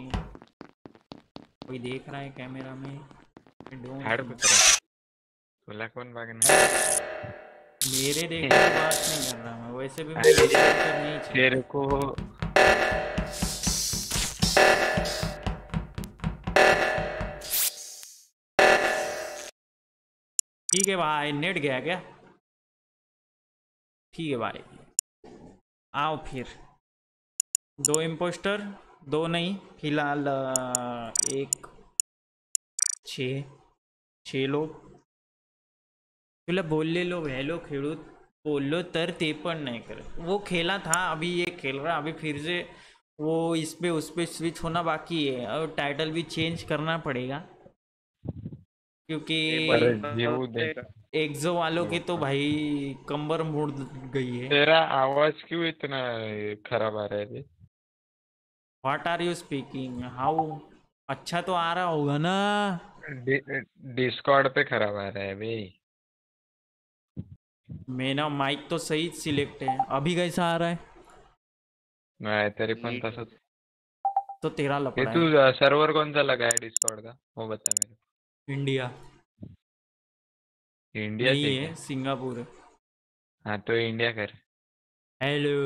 कोई देख रहा है कैमरा में? हाड know. कुत्रा। तुला कोण मेरे देखने (laughs) की बात नहीं कर रहा मैं वैसे भी मैं डिस्ट्रैक्टर नहीं चाहिए तेरे को ठीक है भाई नेट गया क्या? ठीक है भाई। आओ फिर। दो इम्पोस्टर दो नहीं फ़िलहाल एक छ छ लोक तुला बोलले लोग हॅलो खेळूत बोललो तर ते पण नाही करत। वो खेला था अभी ये खेल रहा अभी फिर से वो इस पे उस पे स्विच होना बाकी है और टाइटल भी चेंज करना पड़ेगा। क्योंकि दे एक्सो वालों की तो भाई कंबर मुड़ गई है। तेरा आवाज़ क्यों इतना खराब आ रहा है? What are you speaking how अच्छा तो आ रहा होगा ना। डिस्कॉर्ड पे खराब आ रहा है भाई मेरा माइक तो सही सिलेक्ट है। अभी कैसा आ रहा है? नाही तरी पण तसंच तो तेरा हे। लपड़ा तू सर्वर कौन सा लगा है डिस्कॉर्ड का? वो बता मेरे को। इंडिया इंडिया नहीं है सिंगापुर हाँ तो इंडिया कर। हेलो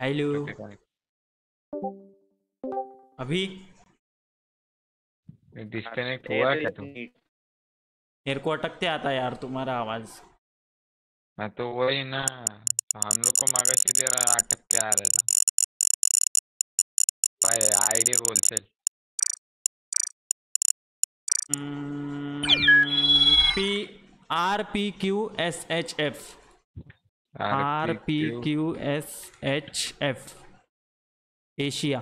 हेलो अभी डिस्कनेक्ट हुआ क्या तू मेरे को अटकते आता यार तुम्हारा आवाज़। हाँ तो वही ना तो हम लोग को मागाशी तेरा अटक के आ रहा था। पाय आईडी बोल चल। P R P Q S H F. R P Q S H F. Asia.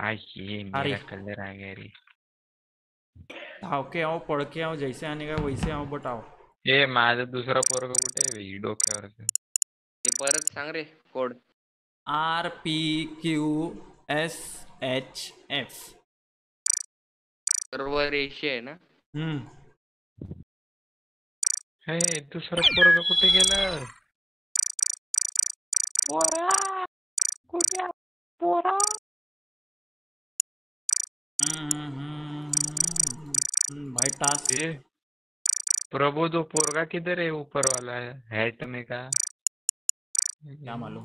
आ ये मेरा कलर आ गया रे। धाव के आओ पढ़ के आओ जैसे आने का वैसे आओ बताओ ए माझं दुसरा पोरग कुठे आहे बे? डोक्यावरचं ते। परत सांग रे code. R P Q S H F. Server Asia आहे ना? हम्म। हे दुसरा पोरग कुठे गेलं? कुठे पोरा हम्म, भाई टास्क ए प्रभु दो पोरगा किधर है? ऊपर वाला है हैट में का? क्या मालूम?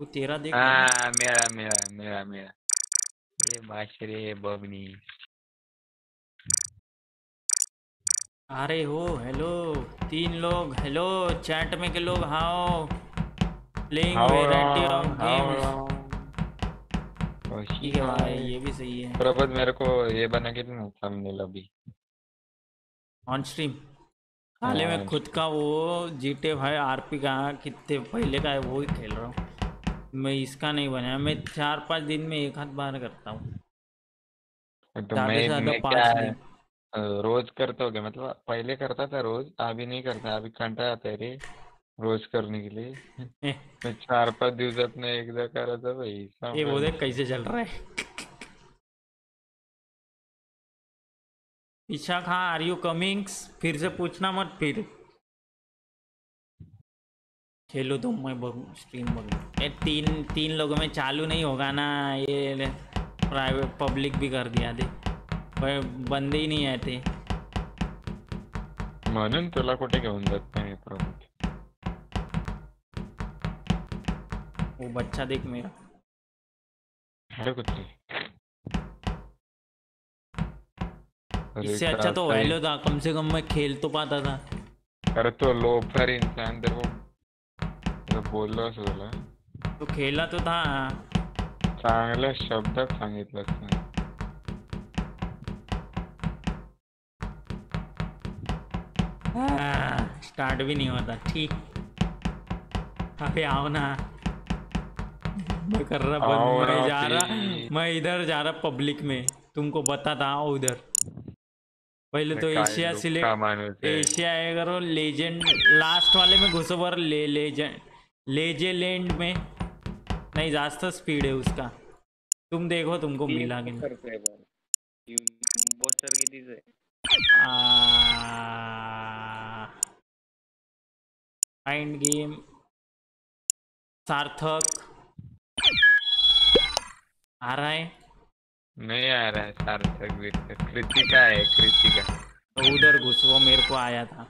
तू तेरा देख लेना। हाँ मेरा मेरा मेरा मेरा। ये बाशरे बबनी। अरे हो हेलो तीन लोग हेलो चैट में के लोग हाओ। प्लेइंग आओ, वेराइटी ऑफ़ गेम्स ठीक है भाई ये भी सही है। प्रबोध मेरे को ये बना के देना thumbnail अभी। ऑन स्ट्रीम हाले में। खुद का वो जीटे भाई आरपी का कितने पहले का है वो ही खेल रहा हूँ। मैं इसका नहीं बनाया मैं चार पाँच दिन में एक हाथ बार करता हूँ। तो मैं मैं क्या रोज करता हो गया मतलब पहले करता था रोज अभी नहीं करता अभी कंटाळा आता है रे रोज करने के लिए। (laughs) मैं चार पाच दिवसात में एकदा करायचा भाई ये वो देख कैसे चल रहा है? Isha Khan are you comings फिर से पूछना मत फिर। खेलो तो मैं स्ट्रीम बगू ये तीन तीन लोगों में चालू नहीं होगा ना ये प्राइवेट पब्लिक भी कर दिया दे। पर बंदे ही नहीं आते। म्हणून तुला कुठे घेऊन जात नाही वो बच्चा देख मेरा। अरे कुछ नहीं। अरे इससे अच्छा तो वैल्यू था कम से कम मैं खेल तो पाता था। अरे तो लोफर इंसान तेरे को तेरे बोललो असं तो खेला तो था। चांगल्या शब्दात सांगितलंस स्टार्ट भी नहीं होता ठीक। अबे आओ ना। मैं कर रहा बंद मैं जा रहा मैं इधर जा रहा पब्लिक में। तुमको बताता आओ उधर पहले तो एशिया सिलेक्ट एशिया है करो लेजेंड लास्ट वाले में घुसो बर ले लेजेंड लेजेलैंड में। नहीं जास्त स्पीड है उसका। तुम देखो तुमको मिला कि फाइंड गेम सार्थक। आ रहा है? नहीं आ रहा है सार्थक कृतिका है कृतिका। तो उधर घुस वो मेरे को आया था।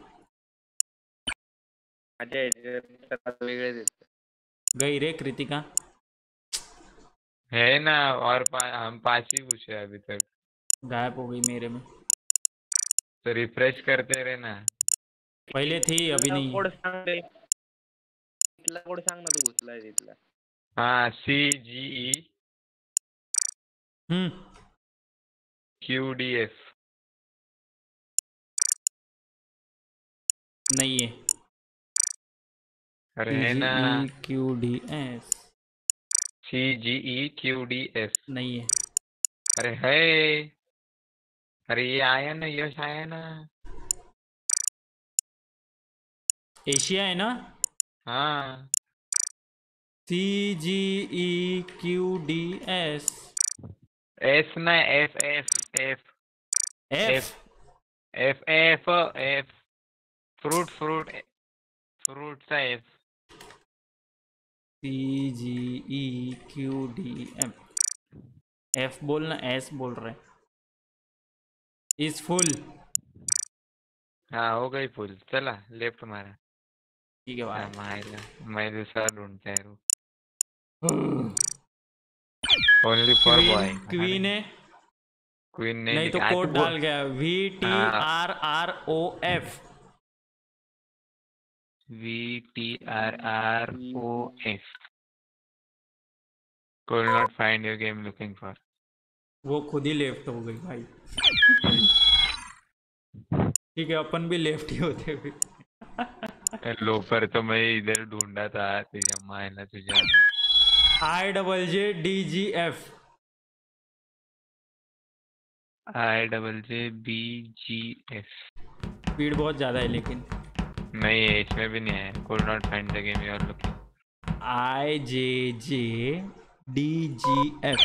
गई रे कृतिका। है ना और पा, हम पाँच ही पूछे अभी तक। गायब हो गई मेरे में। तो रिफ्रेश करते रहे ना पहले थी अभी नहीं। कोड सांग रे तिथला कोड सांग ना तू घुसलाय तिथला हाँ सी जी ई हम्म। क्यू डी एफ़ नहीं है। अरे है ना। Q D S C G E Q D F नहीं है। अरे है। अरे ये आया ना यश आया ना। एशिया है ना? हाँ। C G E Q D S S ना F F F. F? F F F. Fruit fruit fruit चा F. C G E Q D F F बोलना एस बोल रहे इज़ फुल हाँ हो गई फुल चला लेफ़्ट मारा. ठीक है भाई मारेगा मैं दूसरा ढूंढता है ओनली फॉर बॉय क्वीन है. क्वीन नहीं, नहीं तो कोड डाल गया. वी टी हाँ। R R O F V T R R O F could not find your game looking for. वो खुद ही लेफ़्ट हो गई भाई। ठीक है अपन भी लेफ़्ट ही होते हुए लोफर तो मैं इधर ढूंढा था तुझ्या मायला तुझ्या I double J D G F I double J B G F speed बहुत ज़्यादा है लेकिन। नहीं है इसमें भी नहीं है। Could not find the game you are looking I J J D G F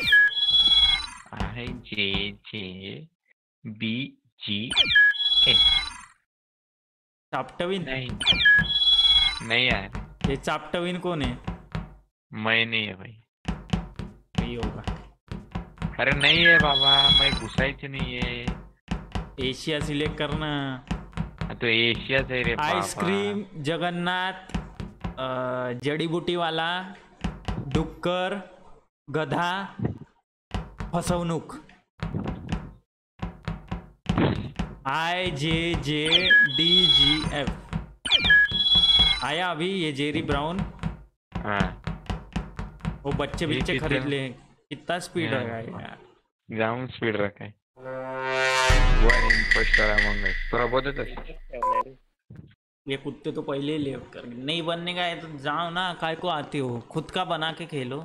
I J J B G F चाप्टविन नहीं। नहीं यार ये चाप्टविन कौन है? मैं नहीं है भाई। नहीं होगा। अरे नहीं है बाबा मैं घुसायचं नहीं है। एशिया सिलेक्ट करना। तो एशिया से रे आइसक्रीम जगन्नाथ जड़ी बूटी वाला डुक्कर गधा। फसवणूक. आय जे जे डी जी एफ़ आया अभी ये जेरी ब्राउन. हाँ. वो बच्चे बिच्चे खरीद ले. कितना स्पीड हाँ। रहा है जाम स्पीड रखा है. वन इम्पोस्टर अमंग अस प्रबोधच ये कुत्ते तो पहले ही लेव कर नहीं बनने का है तो जाओ ना काय को आते हो? खुद का बना के खेलो.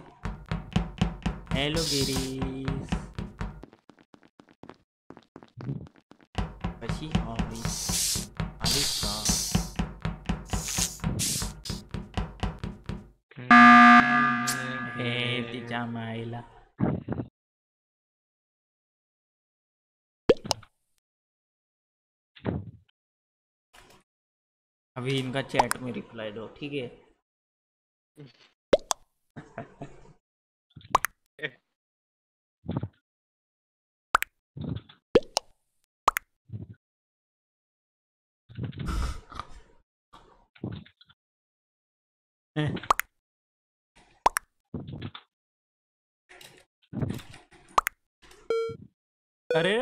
हेलो गिरीश हे माईला अभी इनका चैट में रिप्लाई दो ठीक है? (laughs) (laughs) अरे।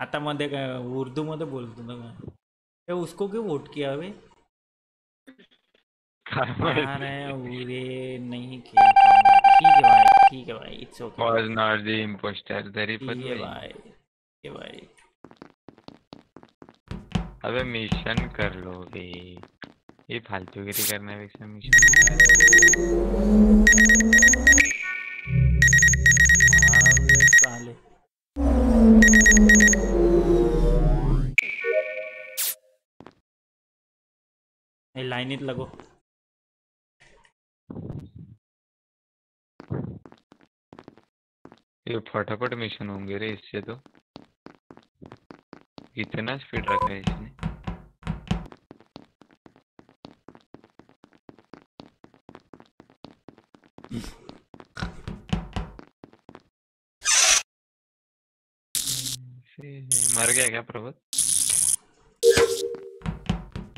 आता मध्ये काय उर्दू मध्ये बोलतो ना ये उसको क्यों वोट किया बे अरे उरे नहीं खेल ठीक है भाई ठीक है भाई it's okay was not the impostor तरी पण है भाई ठीक है भाई। अबे मिशन कर लो बे ये फालतूगिरी मिशन अरे साले ए लाईनीत लगो। ये फटाफट मिशन होंगे रे इससे तो। इतना स्पीड रखा है इसने। मर गया क्या प्रभु?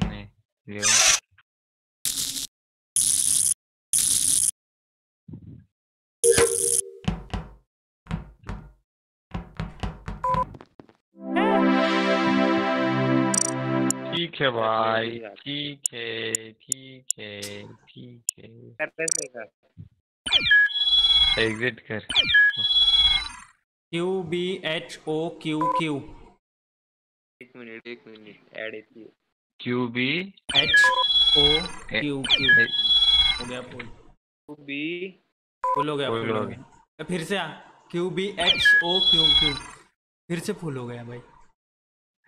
नहीं है भाई। ठीक है ठीक है ठीक है। एग्जिट कर। Q B H O Q Q एक मिनिट एक मिनिट ऐड येते Q B H O Q Q हो गया फुल क्यू बी फुल हो गया फुल हो हो गया। फिर से आ। Q B H O Q Q फिर से फुल हो गया भाई।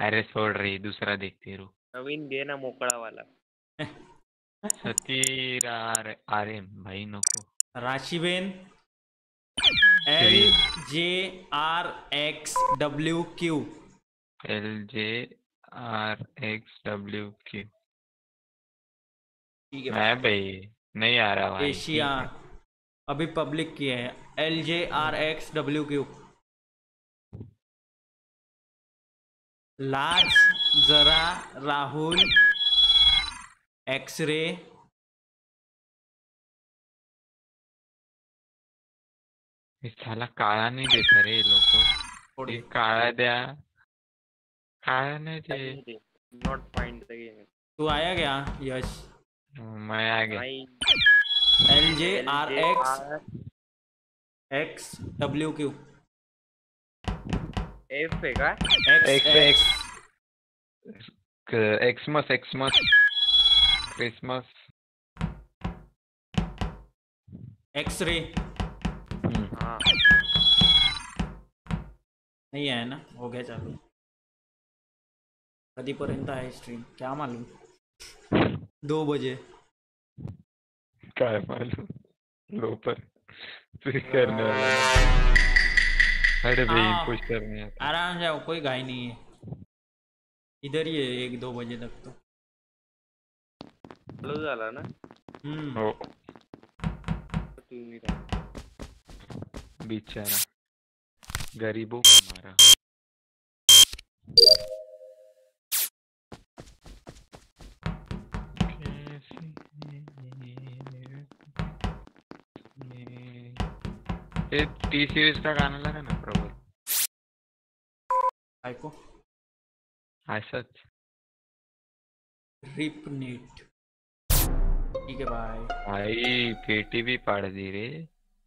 अरे छोड़ रही दूसरा देखते रहो। नवीन घे ना मोकळा वाला सतीर आर आर भाई नको. राशीबेन L J R X W Q L J R X W Q ठीक है है भाई। नहीं आ रहा भाई एशिया। अभी पब्लिक की है। L J R X W Q large जरा राहुल एक्सरे साला काळा नाही देत रे लोक. काळा द्या. काळा नाही दे नॉट फाइंड द गेम तू आया क्या यश? मैं आ गया. L J R X X W Q F आहे का X X Xmas Xmas Christmas x-ray हाँ। नहीं आहे ना? हो गया चालू। कधीपर्यंत आहे स्ट्रीम क्या मालूम? दो बजे. काय मालूम? लो पर तू करने वाला अरे भाई हाँ। कुछ करने आता। आराम जाओ कोई घाई नहीं है। इधर ही है एक दो बजे तक तो। झाला ना? हम्म। हो तुम्ही राहा. बेचारा। गरीबों को मारा। ते टी सीरीज़ का गाणं लगा ना प्रभू। ऐको असंच रिप नेट ठीक है भाई भाई पेटी भी पाड़ दी रे।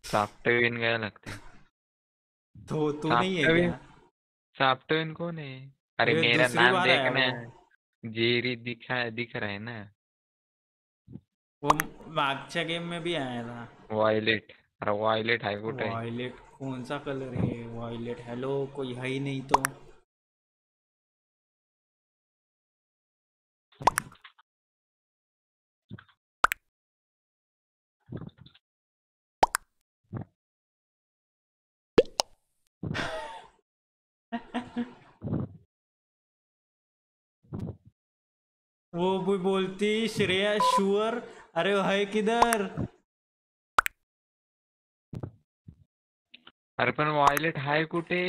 साफ्टवेन गया लगता है? तो तू नहीं है क्या? साफ्टवेन कौन है अरे मेरा नाम देखना जेरी दिखा दिख रहा है ना। वो मागच्या गेम में भी आया था। वॉयलेट अरे वॉयलेट आहे कुठे वॉयलेट कौन सा कलर है? वॉयलेट हेलो कोई है ही नहीं तो। (laughs) वो भी बोलती, श्रेया शुअर अरे वो है किधर? अरे पण वॉयलेट आहे कुठे?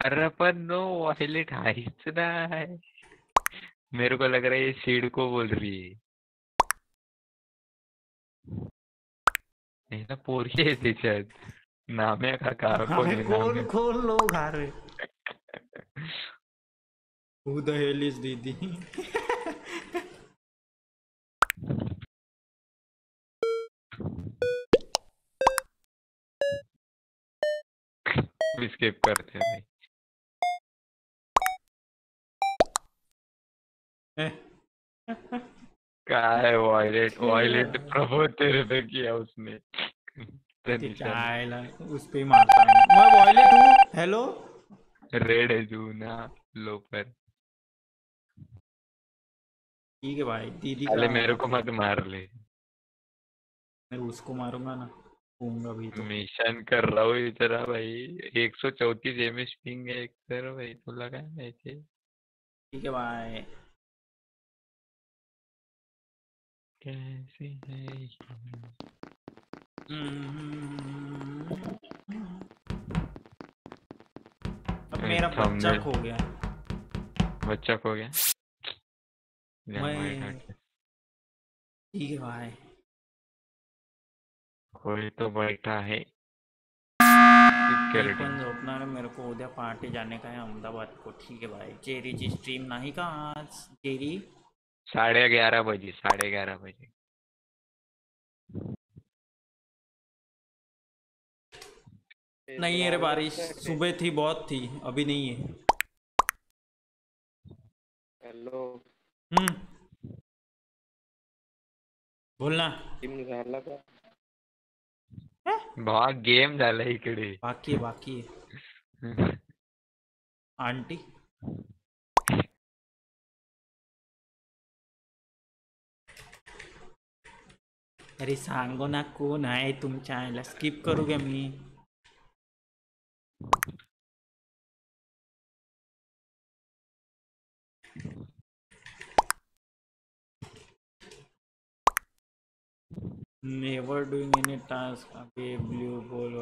अरे पण नो वॉयलेट आहेच नाही. मेरे को लग रहा है ये सीड को बोल रही है. नाही ना पोरगी आहे त्याच्यात नाम्या का का कोण आहे कौन नाम्या? कौन लोग आ रहे (laughs) Who the hell is दीदी (laughs) स्किप करते हैं काय वॉयलेट वॉयलेट प्रभो तेरे पे किया उसने? उस पे मारता है। मैं वॉयलेट हूँ। हेलो रेड है जूना लोपर ठीक है भाई दीदी अरे मेरे को मत मार ले। मैं उसको मारूँगा ना होऊँगा भी तो। मिशन कर रहा हूँ इतना भाई। एक सौ चौतीस एम एच पिंग है एक सर भाई। तुला काय माहिती ठीक है भाई कैसे है अब मेरा बच्चा खो गया। बच्चा खो गया? मैं ठीक है भाई कोई तो बैठा है। झोपणार आहे. मेरे को उद्या पहाटे जाने का है अहमदाबाद को। ठीक है भाई। जेरीची स्ट्रीम नाही का आज? जेरी? साढ़े ग्यारह बजे साढ़े ग्यारह बजे। नहीं है रे बारिश। सुबह थी बहुत थी अभी नहीं है। हॅलो। हम्म। बोल भावा गेम झाला इकडे. बाकी बाकी आंटी? अरे सांगो ना कोण आहे तुमच्या आईला? स्किप करू का मी. Never doing any task. okay blue ball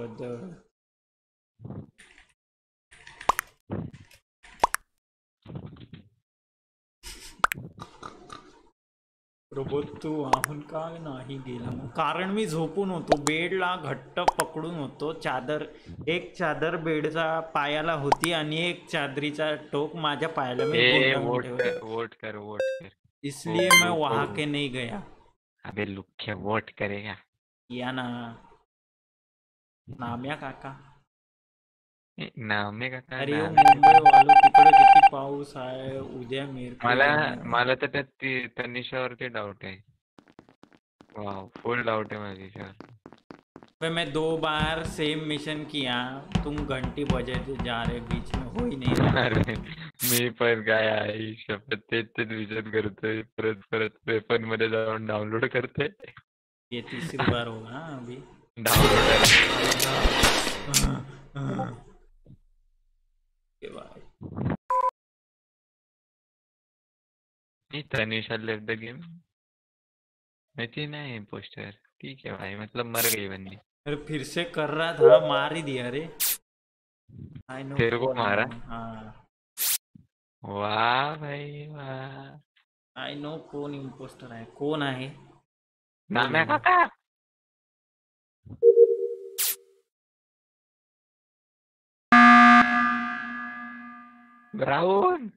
Prabodh तू वाहून का नाही गेला? कारण मी झोपून होतो. बेडला घट्ट पकडून होतो. चादर एक चादर बेडचा पायाला होती आणि एक चादरीचा टोक माझ्या पायाला मी वोट कर वोट कर इसलिए मैं वहाँ के नहीं गया. अबे लुखे वोट करेगा। या ना। नाम्या काका। नाम्या काका अरे मुंबई वालो तिकडे किती पाऊस आहे उद्या मेरे मला. मला तर त्यात तनिषावरती डाऊट आहे वाव फुल डाऊट आहे मला तिच्यावर भाई मैं दो बार सेम मिशन किया। तुम घंटी बजे जा रहे बीच में हो ही नहीं रहा। अरे मी पण काय आहे शपथ तेच तेच विचार करतोय परत परत पेपर मध्ये जाऊन डाउनलोड करते। ये तीसरी बार होगा हाँ, अभी। डाउनलोड के बाद नहीं तनिषा लेफ़्ट द गेम नाही पोस्टर ठीक है भाई मतलब मर गई बंदी। अरे फिर से कर रहा था मार ही दिया रे। आई नो तेरे को मारा? हाँ। वाह भाई वाह। आई नो कौन इम्पोस्टर आहे कोण आहे नाम्या काका ब्राउन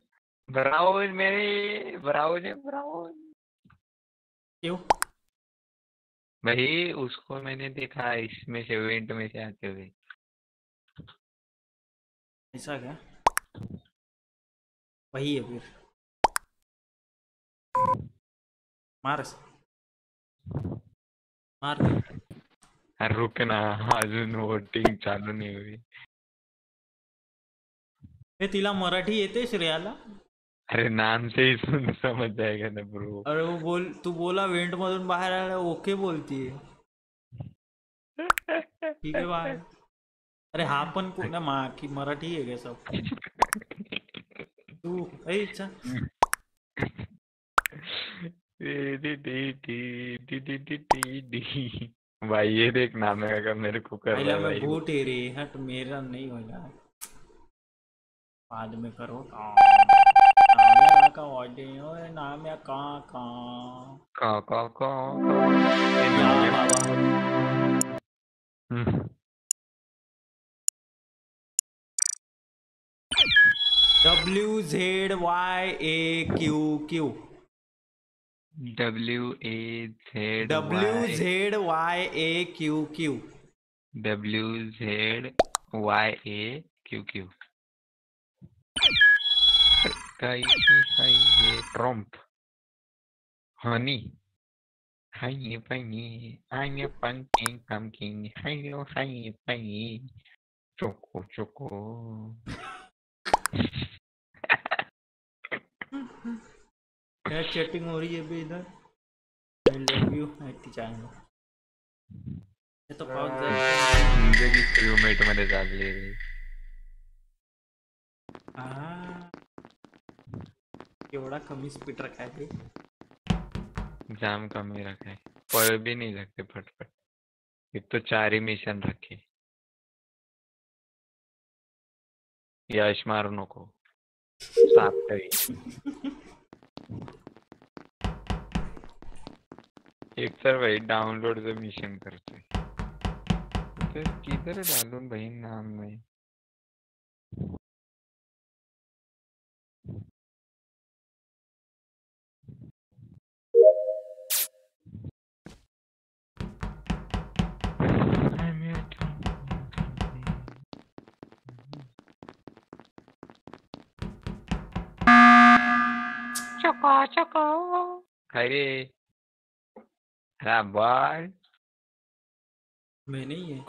ब्राउन मेरे ब्राउन है ब्राउन। क्यों? भाई उसको मैंने देखा इसमें से इवेंट में से आते हुए। ऐसा क्या? वही है फिर। मार मार। अरे रुक ना अजून वोटिंग चालू नाही हुई। तिला मराठी येते श्रेयाला। अरे नाम से ही सुन समझ जाएगा ना ब्रो अरे वो बोल तू बोला वेंट मधुन बाहर आ रहा है ओके बोलती है। ठीक है बाय अरे हा को ना माँ की मराठी है क्या सब? तू ऐ इच्छा. भाई ये देख नाम है अगर मेरे को कर रहा मैं बूट है रे हट मेरा नहीं होगा। बाद में करो काम। का ऑडियो है W Z Y A Q Q W A Z W Z Y A Q Q W Z Y A Q Q इसका ही है ये ट्रंप हनी हाय पानी आई एम पंकिंग पंकिंग हेलो हाय पानी चोको चोको क्या चैटिंग हो रही है अभी इधर। I love you I T China ये तो बहुत ज़्यादा मेरे मैंने डाल रही हाँ। एवढा कमी स्पीड रखाय रे जाम कमी रखा है पढ़ भी नहीं सकते फटफट एक तो चार ही मिशन रखे. यश मारू नको. साप तरी. एक तर भाई डाउनलोड चं मिशन करते किधर डालून भाई नाम चको चको। अरे बॉय मैं नहीं है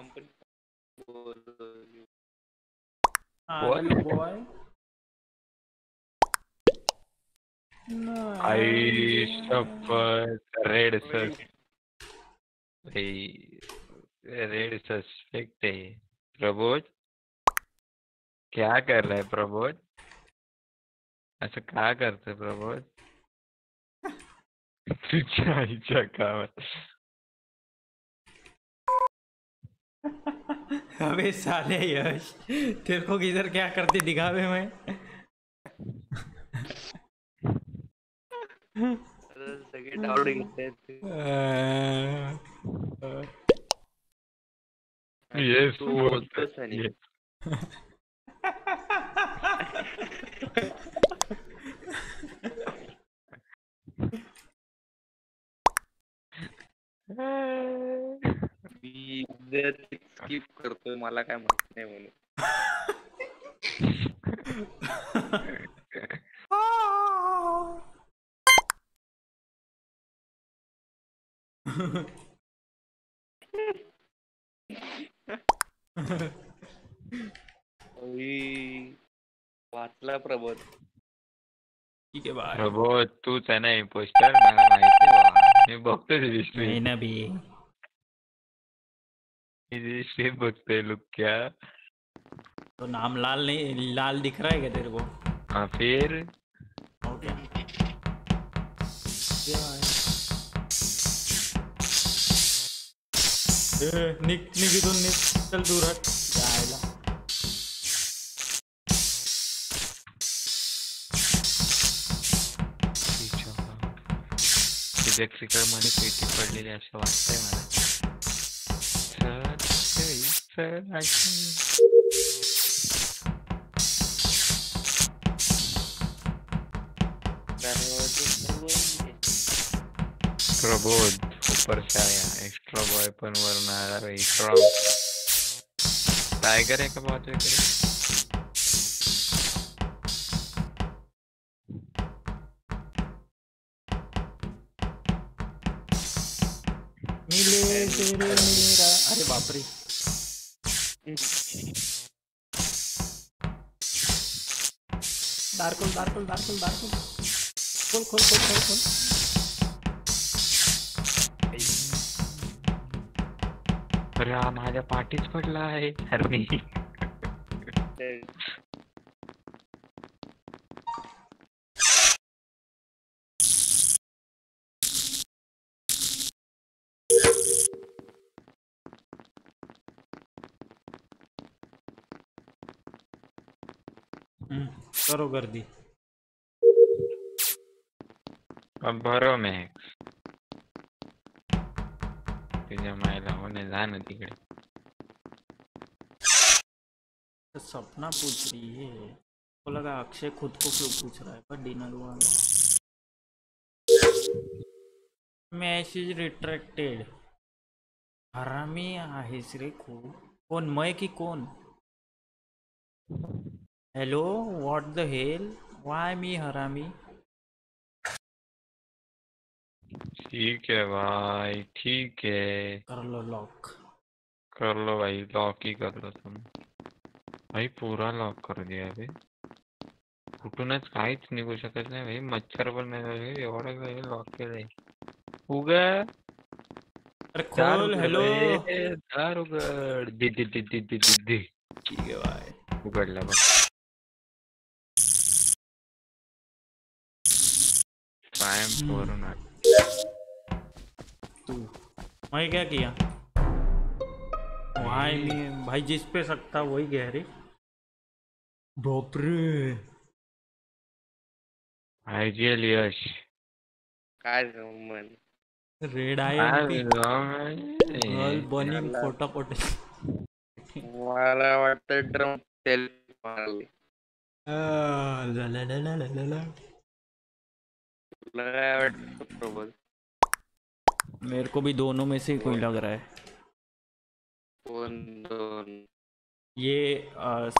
I red sus red suspect है। प्रबोध? क्या कर रहा है प्रबोध? असं का करतोय प्रबोध तुझ्या आईच्या गावात अबे साले यश तेरे को किधर क्या करते दिखावे में? सगळे येस बोलतोस मी स्किप करतोय मला काय माहित नाही म्हणून. वाचला प्रबोध. ठीक आहे बाय प्रबोध तूच आहे ना इम्पोस्टर मला माहिती मी बघतोय तुझी नाही स्ट्रीम ना बे तुझी स्ट्रीम बघतोय लुक क्या? तो नाम लाल नहीं लाल दिख रहा है क्या तेरे को? हाँ फिर? क्या? है? ए, निक निक इथून निक चल दूर हट इलेक्ट्रिकल मध्ये पेटी पडलेली असं वाटतंय मला सर, सर, सर, प्रबोध ऊपर से आया एक्स्ट्रा बॉय पण वरून आला रे एक्स्ट्रा टाइगर आहे का बहुत मेरा अरे बापरे। दारकोल दारकोल दारकोल दारकोल। खोल खोल खोल खोल खोल। अरे हा माझ्या पाठीच पडला आहे अरे मी हम्म, करो गर्दी अब भरो मॅक्स तुझ्या मायला होणे जा ना तिकडे। तो सपना पूछ रही है। को लगा अक्षय खुद को क्यों पूछ रहा है? पर डिनर वाला मैसेज रिट्रॅक्टेड। हरामी आहेस रे खूप कोण मय की कोण hello what the hell why me हरामी ठीक है भाई ठीक है। कर लो लॉक कर लो भाई लॉक ही कर लो तुम। भाई पूरा लॉक कर दिया अबे कुठूनच काहीच निघू शकत नाही भाई? मच्छर पण नाही एवढं काही लॉक केलंय उगा खोल हॅलो दार उघड दि दि दि दि दि दि ठीक आहे बाय उघडला बघ वरून आलं. तू। मैं क्या किया? भाई मैं भाई जिस पे सकता वही गया रे बाप रे। आयजीएल यश काय रेड आई काय एम पी गर्ल बर्निंग फोटा पोटे मला वाटतं ड्रम तेल मारले तुला काय वाटतं प्रबोध मेरे को भी दोनों में से कोई लग रहा है। ये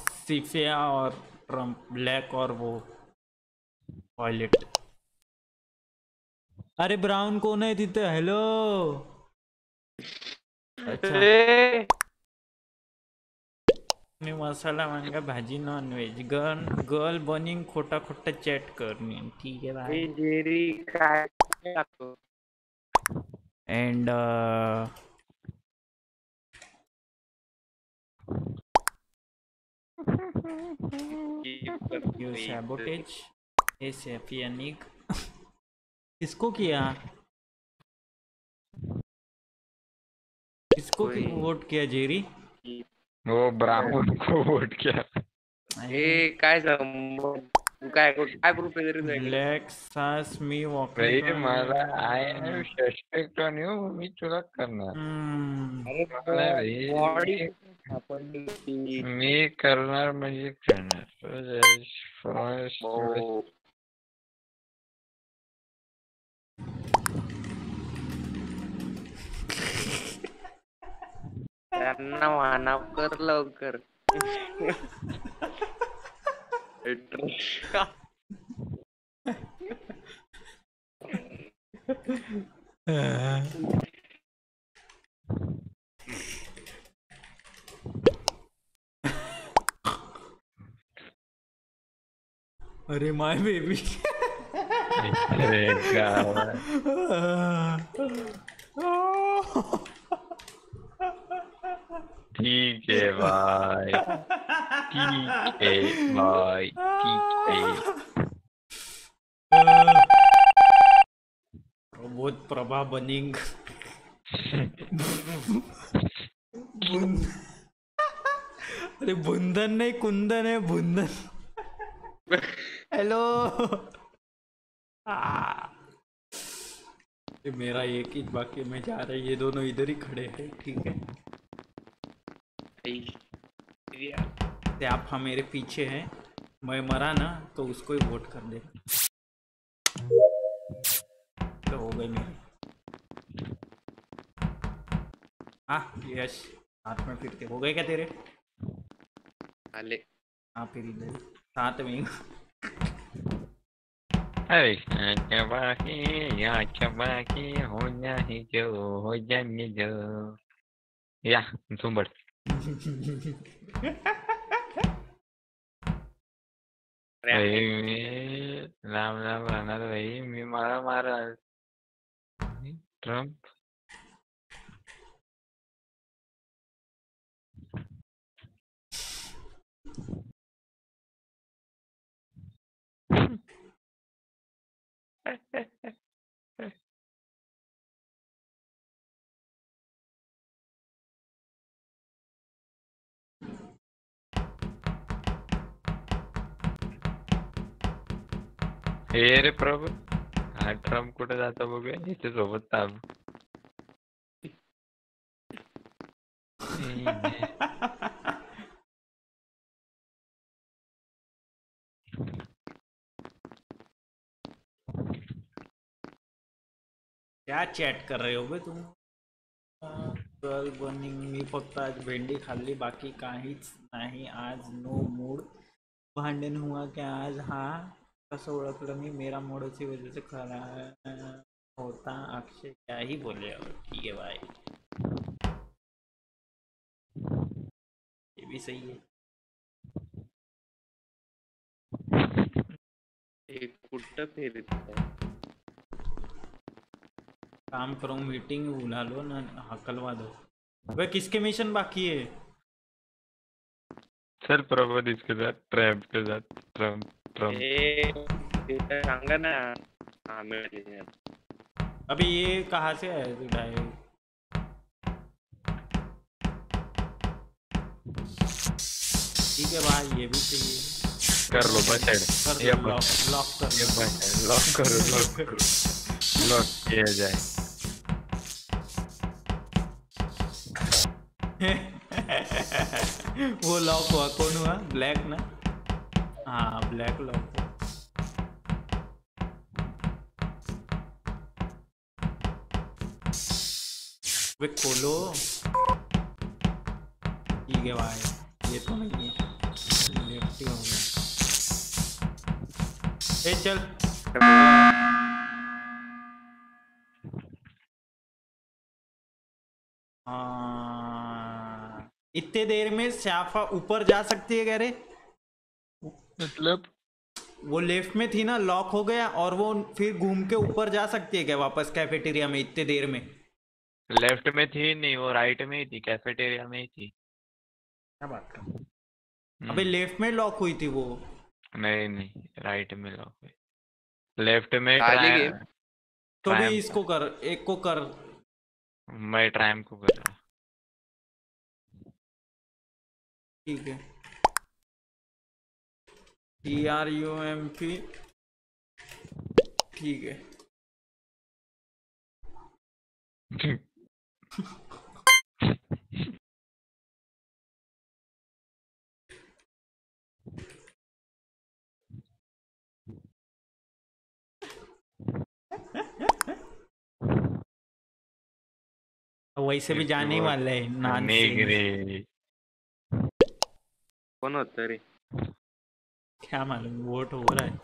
सिफिया और ट्रंप ब्लैक और वो वॉयलेट। अरे ब्राउन कोण आहे तिथे हॅलो। अच्छा मसाला वांगा भाजी नॉन व्हेज गन गर्ल बनिंग खोटा खोटा चॅट करणे ठीक मी बाय जेरी टाकतो अँड यू सैबोटेज ए सेफियनिक किसको किया? किसको वोट किया जेरी? वो ब्राह्मण को वोट किया। ए काय तू काय काय प्रूफ नाही केलं? ब्लॅक सास मी भाई वॉकिंग मला I am suspect on you मी तुला करणार. अरे मला मी- आपण मी करणार म्हणजे करणार. फ़र्स्ट हो. त्यांना मानव कर लवकर अरे माय बेबी अरे. ठीक है (laughs) भाई ठीक है भाई ठीक है। प्रबोध प्रभा बनिंग अरे बुंदन नहीं कुंदन है बुंदन। हेलो (laughs) मेरा एक ही बाकी में जा रहा है ये दोनों इधर ही खड़े हैं ठीक है। से आप हम मेरे पीछे हैं मैं मरा ना तो उसको ही वोट कर दे। तो हो गई मेरी। हाँ यश हाथ में फिर के। हो गए क्या तेरे? अले। हाँ फिर इधर साथ में अरे अच्छा बाकी अच्छा बाकी हो जाए जो हो जाने जो। या झुंबड भाई मी लांब लांब राहणार भाई मी मला मारा ट्रंप हे रे प्रभू हा ट्रंप कुठे जातो बघूया याच्या सोबत थांब क्या चॅट कर रहे हो बे तुम? गर्ल बर्निंग मी फक्त आज भेंडी खाल्ली बाकी काहीच नाही. आज नो मूड भांडण हुआ क्या आज? हा? कसं ओळखलं मी? मेरा मोडची वजह से खरा होता. अक्षय क्या ही बोले और ठीक है भाई ये भी सही है एक कुठं फिरत आहे? काम करो मीटिंग बुला लो ना हकलवा दो अबे किसके मिशन बाकी है सर प्रभू इसके साथ ट्रंप के साथ ट्रंप. ए ना। हा अभी ये कहाँ से आया तू ठीक है भाई ये भी चाहिए। कर लो बस दो, ये लॉक लॉक कर ये। बस लॉक करो लॉक करो। लॉक किया जाए। (laughs) वो लॉक हुआ कौन हुआ? ब्लैक ना? हाँ ब्लैक लॉक वे खोलो ठीक है भाई ये तो नहीं है। ए चल। हाँ, इतने देर में शाफा ऊपर जा सकती है कह रहे? मतलब? वो लेफ़्ट में थी ना लॉक हो गया और वो फिर घूम के ऊपर जा सकती है क्या वापस कैफेटेरिया में इतने देर में? लेफ़्ट में थी नहीं वो राइट में ही थी कैफेटेरिया में ही थी। क्या बात कर अबे लेफ़्ट में लॉक हुई थी वो। नहीं नहीं राइट में लॉक हुई। लेफ़्ट में तो भी इसको कर एक को कर। मैं ट्रायम को कर रहा ठीक है। T R U M P ठीक है। वैसे भी जाने ही वाले हैं नान से। कोण होत रे? क्या मालूम वोट हो रहा है।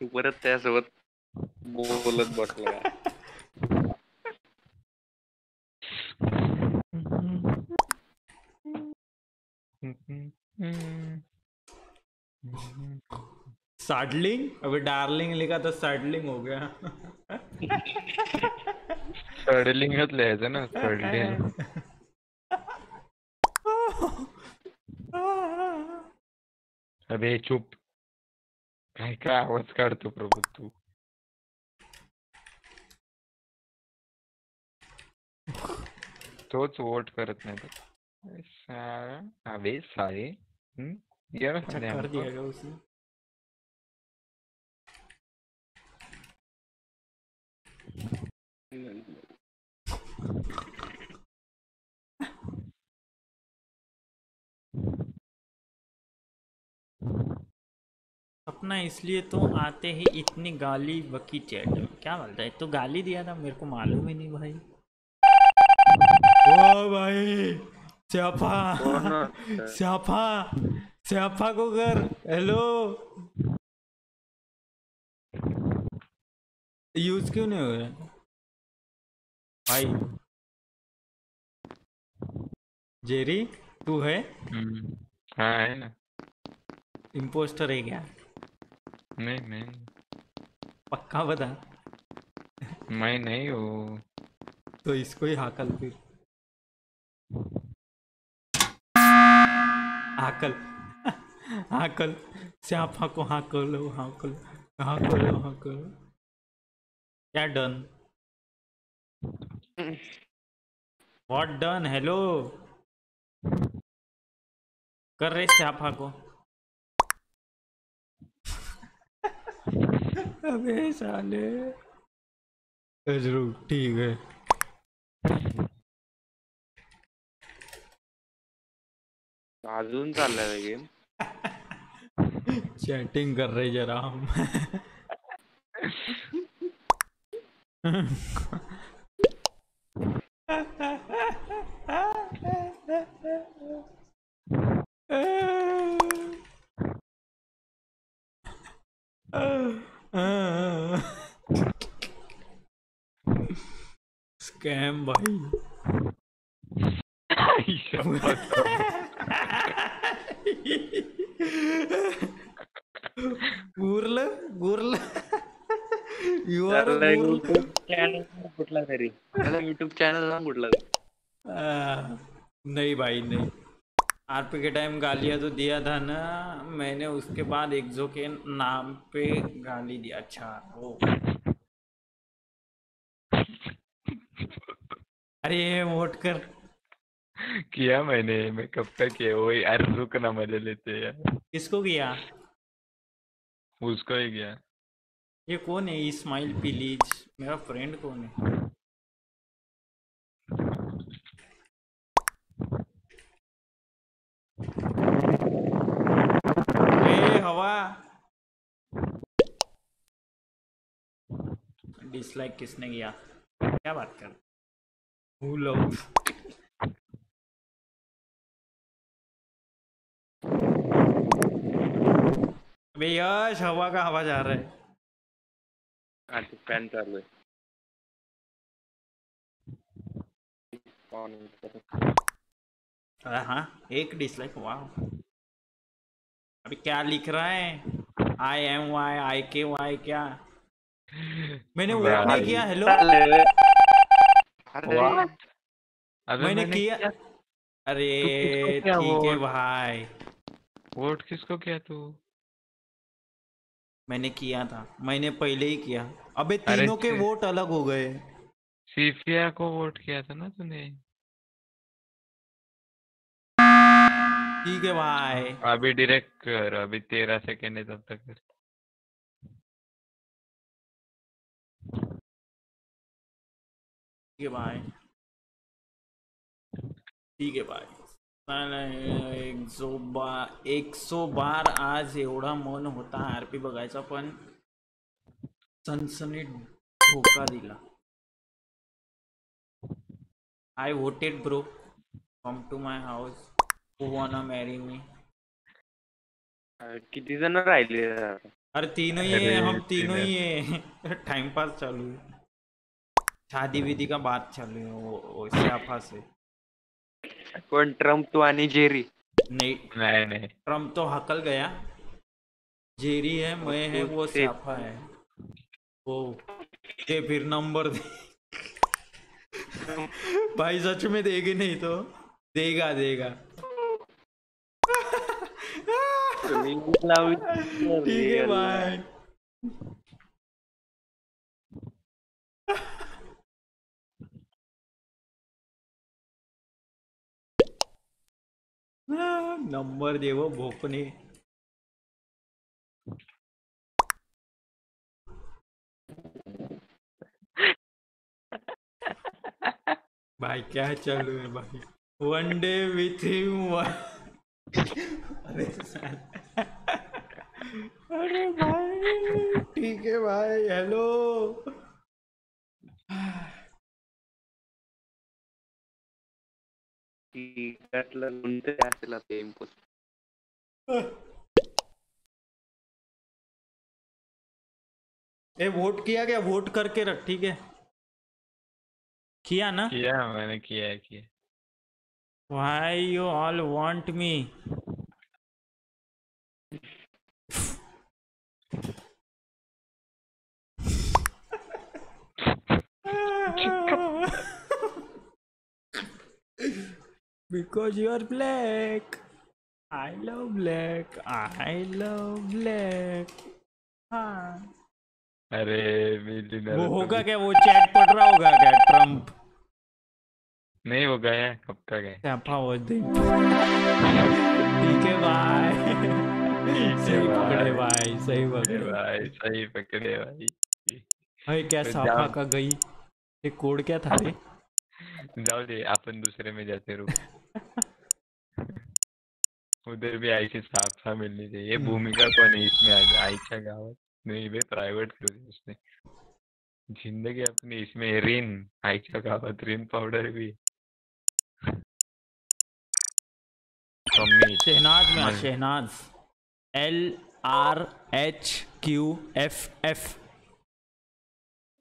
तू परत त्यासोबत बोलत बसला साडलिंग अभी डार्लिंग लिखा तो साडलिंग हो गया। सडलिंगच लिहायचं ना सडलिंग (laughs) अबे चुप काय काय आवाज़ काढतो प्रभू तू तोच वोट करत नाही तर. अबे साले हम्म? ये ना साले कर हमको. गया उसने अपना इसलिए तो आते ही इतनी गाली बकी चैट। में क्या बोलता है? तो गाली दिया था मेरे को मालूम ही नहीं भाई। ओ भाई स्याफा स्याफा स्याफा को कर हेलो यूज़ क्यों नहीं हो रहा भाई। जेरी तू है? हम्म, हाँ है ना। इम्पोस्टर है क्या? नहीं मैं पक्का बता। मैं नहीं हूँ। तो इसको ही हाकल फिर। हाकल। हाकल। स्याफा को हाकलो हाकल हाकलो हाकल। क्या डन? व्हाट डन हेलो कर रहे स्याफा को। अबे साले। ज़रूर ठीक है। अजून चाललाय गेम। चैटिंग कर रहे जरा हम। (laughs) (laughs) स्कैम भाई। गुरल गुरल। यू आर युट्यूब चॅनल कुठला तरी? त्याला युट्यूब चॅनल ना कुठला. नहीं भाई नहीं. आरपी के टाइम गालियाँ तो दिया था ना मैंने उसके बाद एक्जो के नाम पे गाली दिया। अच्छा ओ अरे वोट कर। किया मैंने मैं कब तक किया? वही अरे रुक ना मज़े लेते हैं यार। किसको किया? उसको ही किया। ये कौन है? इस्माइल पिलीज मेरा फ्रेंड कौन है ए हवा। डिसलाइक किसने किया? क्या बात कर अबे यश हवा का हवा जा रहा है। हा ते फॅन चालू आहे अरे हाँ एक डिसलाइक वाह अभी क्या लिख रहा है? आई एम वाई आई के वाई क्या? मैंने वोट नहीं किया हेलो। अबे मैंने मैंने किया। अरे ठीक है भाई। वोट किसको किया तू? मैंने किया था मैंने पहले ही किया। अबे तीनों के वोट अलग हो गए। सीफिया को वोट किया था ना तूने? ठीक है भाई अभी डायरेक्ट कर अभी तेरह सेकेंड है तब तक कर। ठीक है भाई ठीक आहे भाई नाही, एक सो बा एक सो बार आज एवढा मन होता आरपी बघायचा पण सनसनीत धोका दिला. I voted bro come to my house who wanna marry me अं, किती जण राहिले अरे तीनों ही है हम तीनों ही। है टाइम पास चालू है। शादी विधी का बात चालू है वो, वो स्याफा से कोण ट्रंप तू आणि जेरी नहीं। नहीं नहीं। ट्रंप तो हकल गया। जेरी है मैं है वो स्याफा है। वो दे फिर नंबर दे। भाई सच में देगी नहीं तो। देगा देगा तुम्ही लावली ठीक (laughs) (laughs) है भाई नंबर दे वो भोपने भाई क्या चालू है भाई? वन डे विथ हिम अरे भाई। ठीक है भाई हेलो ए वोट किया क्या? वोट करके रख ठीक है? किया ना? किया मैंने किया किया। Why you all want me? because you are black. I love black. I love black. हाँ अरे वो होगा क्या वो चैट पढ़ रहा होगा क्या ट्रंप नहीं हो गया कब तक है क्या वो दिन। ठीक है भाई सही पकड़े भाई सही पकड़े। भाई सही पकड़े भाई। भाई क्या साफा का गई? ये कोड क्या था रे? जाओ दे अपन दूसरे में जाते रुक। उधर भी आईची साफा मिलनी चाहिए। हम्म। भूमिका कौन है इसमें? आईच्या गावात नहीं बे प्राइवेट दे उसने। ज़िंदगी अपनी इसमें रिन आईच्या गावात रिन पाउडर भी। शहनाज में Shehnaaz. L R H Q F F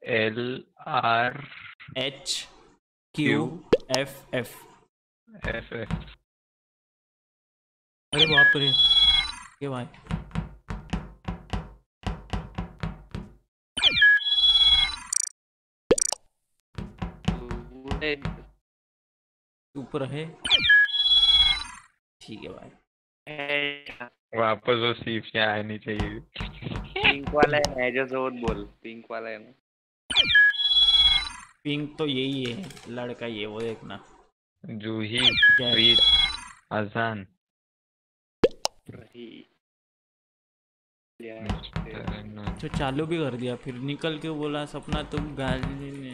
L R H Q F F F F अरे बाप रे। ये भाई। चुप रहे ठीक है भाई। वापस वो सीफ से आनी चाहिए। पिंक वाला है माझ्यासोबत बोल पिंक वाला आहे ना। पिंक तो यही है लड़का ये वो देखना। जूही प्रीत अजान। तो चालू भी कर दिया फिर निकल के बोला सपना तुम गाली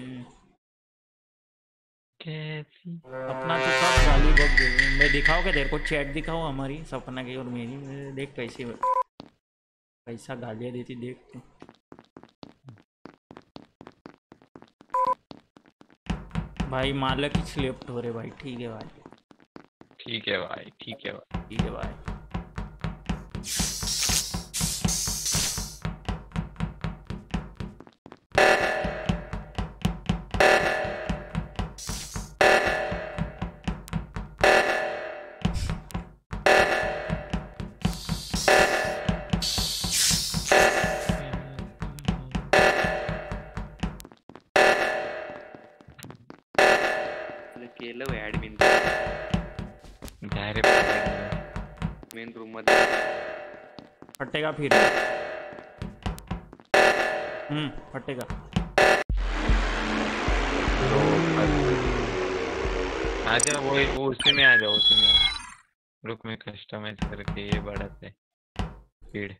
में सपना तो सब गाली बक मैं दिखाओ क्या तेरे को चैट दिखाओ हमारी सपना की और मेरी। देख कैसे पैसा गालियाँ देती देख तू। भाई मालक ही स्लिप्ट हो रहे भाई। ठीक है भाई। ठीक है भाई ठीक है भाई। ठीक है भाई। फटेगा फिर। हम्म फटेगा। आ जाओ वो वो उसी में आ जाओ उसी में आ जाओ। रुक मैं कस्टमाइज करके ये बढ़ाते स्पीड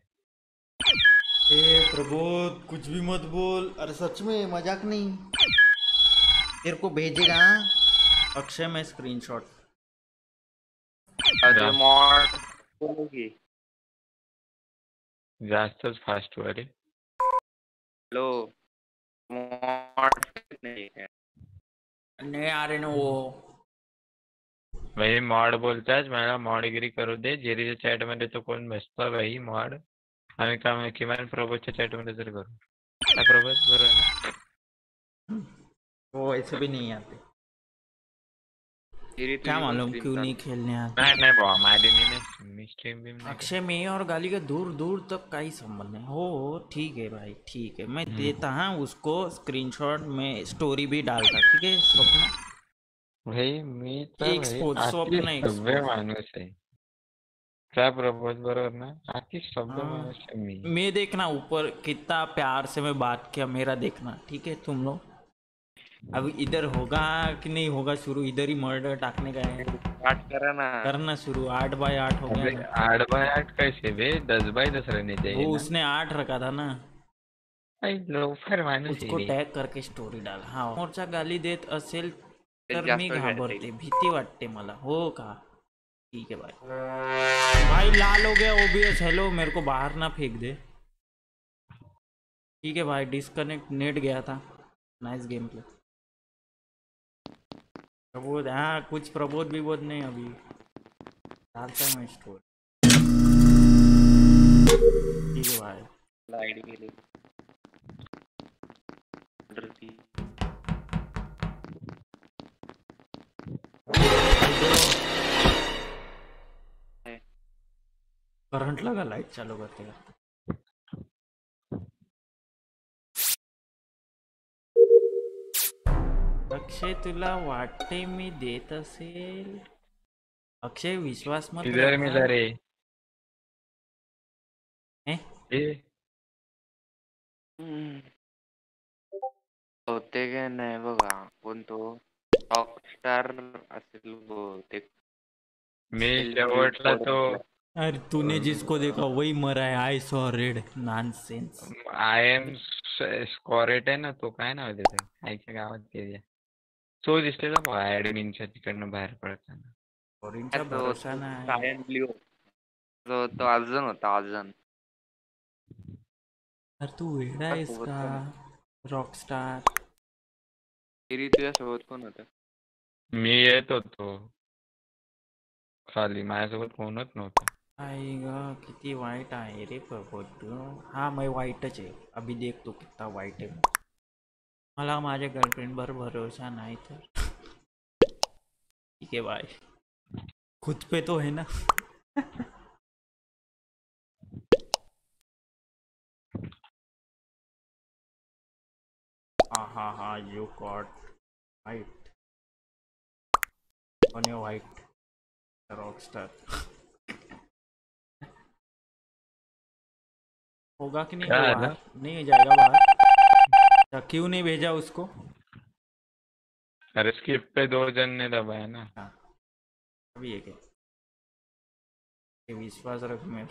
ए प्रबोध कुछ भी मत बोल। अरे सच में मज़ाक नहीं। तेरे को भेजेगा हाँ? अक्षय में स्क्रीनशॉट अरे मॉड बोलोगी। जास्तच फास्ट आहे. हॅलो मॉड नाही आ रहे ना. वो भाई मॉड बोलताच मला मॉडगिरी करू दे. जेरीच्या चॅट मध्ये तो कोण बसता भाई मॉड आम्ही काम किमान प्रबोधच्या चॅट मध्ये तर करू. काय प्रबोध बरोबर ना? वो ऐसे भी नहीं आते. क्या मालूम क्यों नहीं खेलने आते। नाही नाही भाऊ माझी मी नाही मी स्ट्रीम बिम नाही। अक्षय में और गाली का दूर दूर तक का ही संबंध है। हो हो, ठीक है भाई ठीक है। मैं देता हूँ उसको स्क्रीनशॉट में स्टोरी भी डालता ठीक है स्वप्न? भाई मी तर एक भाई स्पोर्ट्स अति स्वप्न एक स्पोर्ट्स माणूस आहे क्या प्रबोध बरोबर ना? अति सभ्य हाँ। माणूस मी। मैं देखना ऊपर कितना प्यार से मैं बात किया मेरा देखना ठीक है तुम लोग? अब इधर होगा कि नहीं होगा शुरू? इधर ही मर्डर टाकने का है। पाठ करा ना। करना शुरू। आठ बाय आठ हो गया आठ बाय आठ कैसे बे? दस बाय दस रहने चाहिए वो उसने आठ रखा था ना। उसको. टॅग करके स्टोरी डाल। हा मोर्चा गाली देत असेल तर मी घाबरते। भीती वाटते मला। हो का? ठीक है भाई भाई लाल हो गया ओबीएस हेलो मेरे को बाहर ना फेंक दे। ठीक है भाई डिस्कनेक्ट नेट गया था। नाइस गेम प्ले प्रबोध हाँ कुछ प्रबोध भी बोध नहीं अभी। डालता हूँ स्टोर। ठीक है भाई लाइट के। लिए करंट लगा लाइट चालू करते का अक्षय तुला वाटते मी देत असेल? अक्षय विश्वास मत इधर. मिला रे. ए? ए. बहुतेक नाही बघा कोण तो रॉकस्टार असेल बहुतेक. मी शेवटला तो अरे तूने जिसको देखा वही मरा है. I saw red nonsense I am scared आहे ना तो काय नाव आहे त्याचं? आईच्या गावात ते तो दिसलेला बघा ऍडमिनच्या तिकडनं बाहेर पडताना तो- भरोसा तो नाही. तो तो अर्जन होता अर्जन अरे तू वेडा आहेस का रॉकस्टार तरी तुझ्या सोबत कोण होतं मी येत होतो खाली माझ्यासोबत कोणच नव्हतं आई ग किती वाईट आहे रे प्रबोध। हा मैं वाईटच आहे अभी देख तो कितना वाईट आहे मला माझ्या गर्लफ्रेंडवर भरोसा नाही तर. ठीक आहे बाय खुद पे तो है ना. (laughs) हा हा हा you caught white on your white rockstar. (laughs) होगा कि नहीं है बाहर नहीं जाएगा बाहर। क्यों नहीं भेजा उसको? अरे स्किप पे दो जन ने दबाया ना। हाँ। अभी क्या ये विश्वास रख में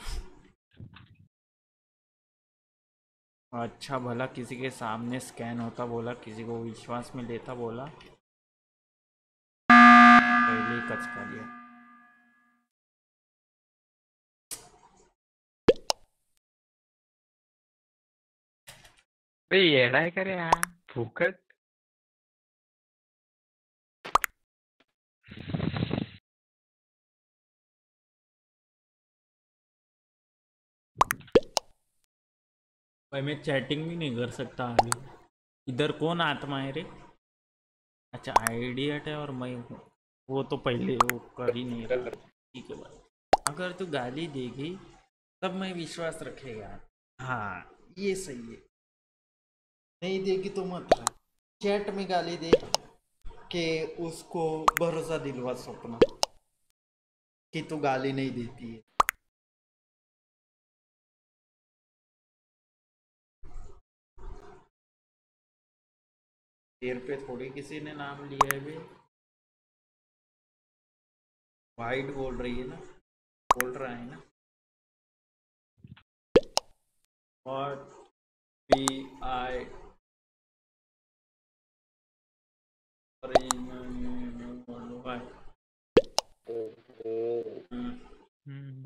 अच्छा भला किसी के सामने स्कैन होता बोला किसी को विश्वास में लेता बोला। पहले ही कचका दिया। बे येडाय का फुकट भाई मैं चैटिंग भी नहीं कर सकता आगे। इधर कौन आत्मा है रे? अच्छा आइडियट है और मैं वो तो पहले, वो कर ही नहीं रहा। ठीक है भाई। अगर तू गाली देगी, तब मैं विश्वास रखेगा। हाँ ये सही है। नहीं देगी तो मत चैट में गाली दे कि उसको भरोसा दिलवा सपना, कि तू गाली नहीं देती है। पे थोड़ी किसी ने नाम लिया है भी वाइट बोल रही है ना, बोल रहा है ना। और पी आई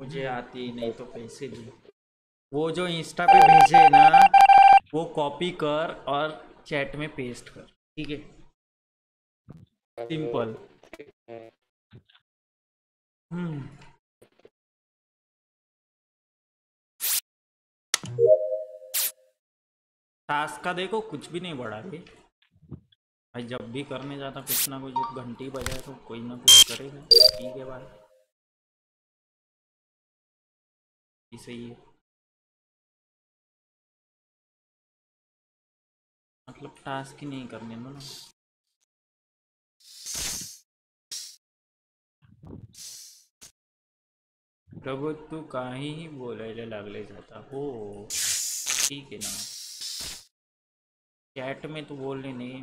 मुझे आती नहीं तो पैसे दे वो जो इंस्टा पे भेजे ना, वो कॉपी कर और चैट में पेस्ट कर, ठीक है? सिंपल हम्म। टास्क का देखो, कुछ भी नहीं बढ़ा रे। भाई जब भी करने जाता, कुछ ना कुछ घंटी बजाए तो कोई ना कुछ करेगा। ठीक है भाई। सही है। मतलब टास्क ही नहीं करने दो ना। प्रभू, तू काहीही बोलायला लागले जाता। हो। ठीक है ना। चैट में तो बोलने नहीं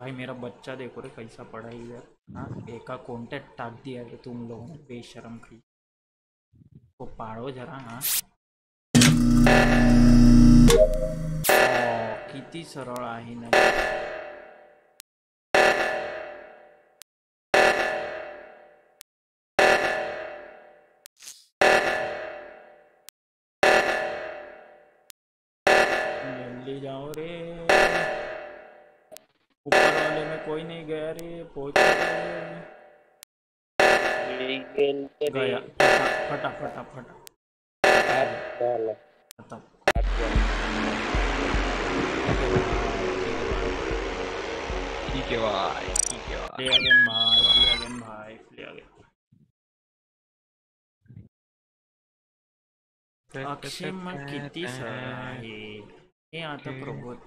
भाई मेरा बच्चा देखो रे, कैसा पढ़ा है यार। हाँ एका कॉन्टेक्ट टाक दिया रे तुम लोगों ने, बेशरम की। को पाड़ो जरा हाँ कि सरल आहे ना। कोई नहीं गया रे पहुँच गया फटा फटा फटा फटा। ठीक है भाई ठीक है प्ले अगेन भाई प्ले अगेन भाई प्ले अगेन अक्षय मग किती हे। आता प्रबोध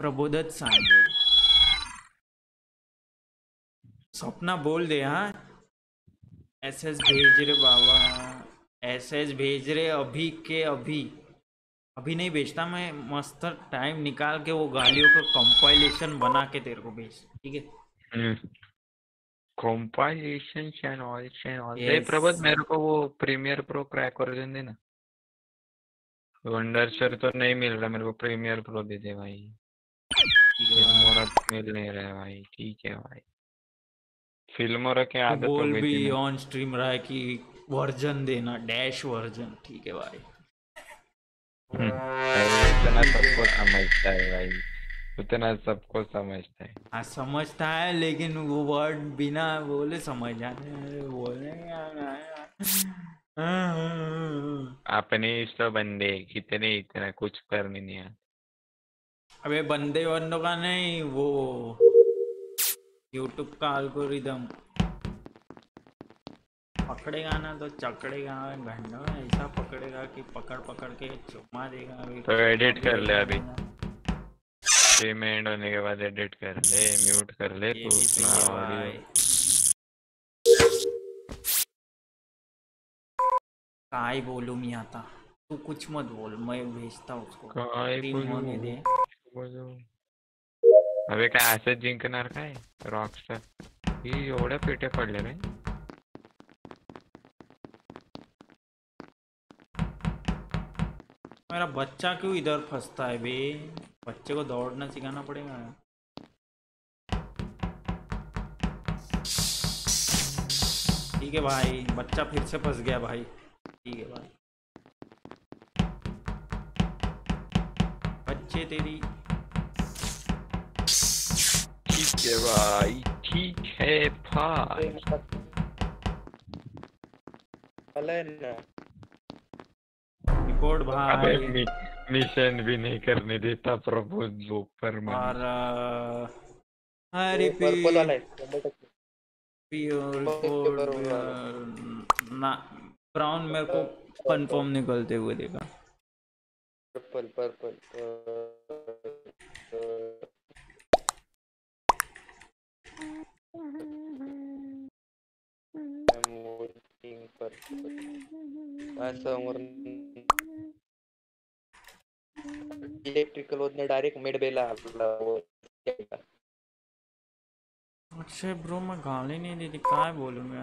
प्रबोधच सांगेल स्वप्ना बोल दे हाँ। एस एस भेज रे बाबा एस एस भेज रे अभी के अभी। अभी नहीं भेजता मैं मस्त टाइम निकाल के वो गालियों का कंपाइलेशन बना के तेरे को भेज ठीक है? Compilation channel channel Yes. ये प्रबोध मेरे को वो प्रीमियर प्रो क्रैक वर्जन देना वंडर सर तो नहीं मिल रहा मेरे को प्रीमियर प्रो दे दे भाई। फिल्मोरा तो मिल नहीं रहा भाई ठीक है भाई। फिल्मोरा के तू आदत हो बोल भी ऑन स्ट्रीम रहा है कि वर्जन देना डैश वर्जन ठीक है भाई। हम्म, उतना सबको समझता है भाई। उतना सबको समझता है। हाँ समझता है लेकिन वो वर्ड बिना बोले समझ जाते बोले अपने इस तो बंदे कितने इतना कुछ करने नहीं आता। अबे बंदे बंदों का नहीं वो यूट्यूब का एल्गोरिदम पकड़ेगा ना तो चकड़ेगा घंटा ऐसा पकड़ेगा कि पकड़ पकड़ के चुमा देगा अभी। तो एडिट कर ले अभी। पेमेंट होने के बाद एडिट कर ले म्यूट कर ले तू अपना ऑडियो काय बोलूँ मैं आता तू कुछ मत बोल मैं भेजता उसको। काय बोलू? होने दे। बोलू. अबे काय असंच जिंकणार काय? रॉकस्टार ही एवढ्या पेट्या पडल्या काय? मेरा बच्चा क्यों इधर फंसता है बे? बच्चे को दौड़ना सिखाना पड़ेगा। ठीक है भाई, बच्चा फिर से फंस गया भाई। ठीक है भाई। बच्चे तेरी ठीक है भाई ठीक है भाई. रिपोर्ट भाई मि, मिशन भी नहीं करने देता प्रभु और हरी पर्पल प्योर ना ब्राउन मेरे को कंफर्म निकलते हुए देखा। पर्पल पर्पल समोर इलेक्ट्रिकल वरनं डायरेक्ट मेडबेला आपला अक्षय ब्रो मैं गाली नहीं दी थी काय बोलूँ मैं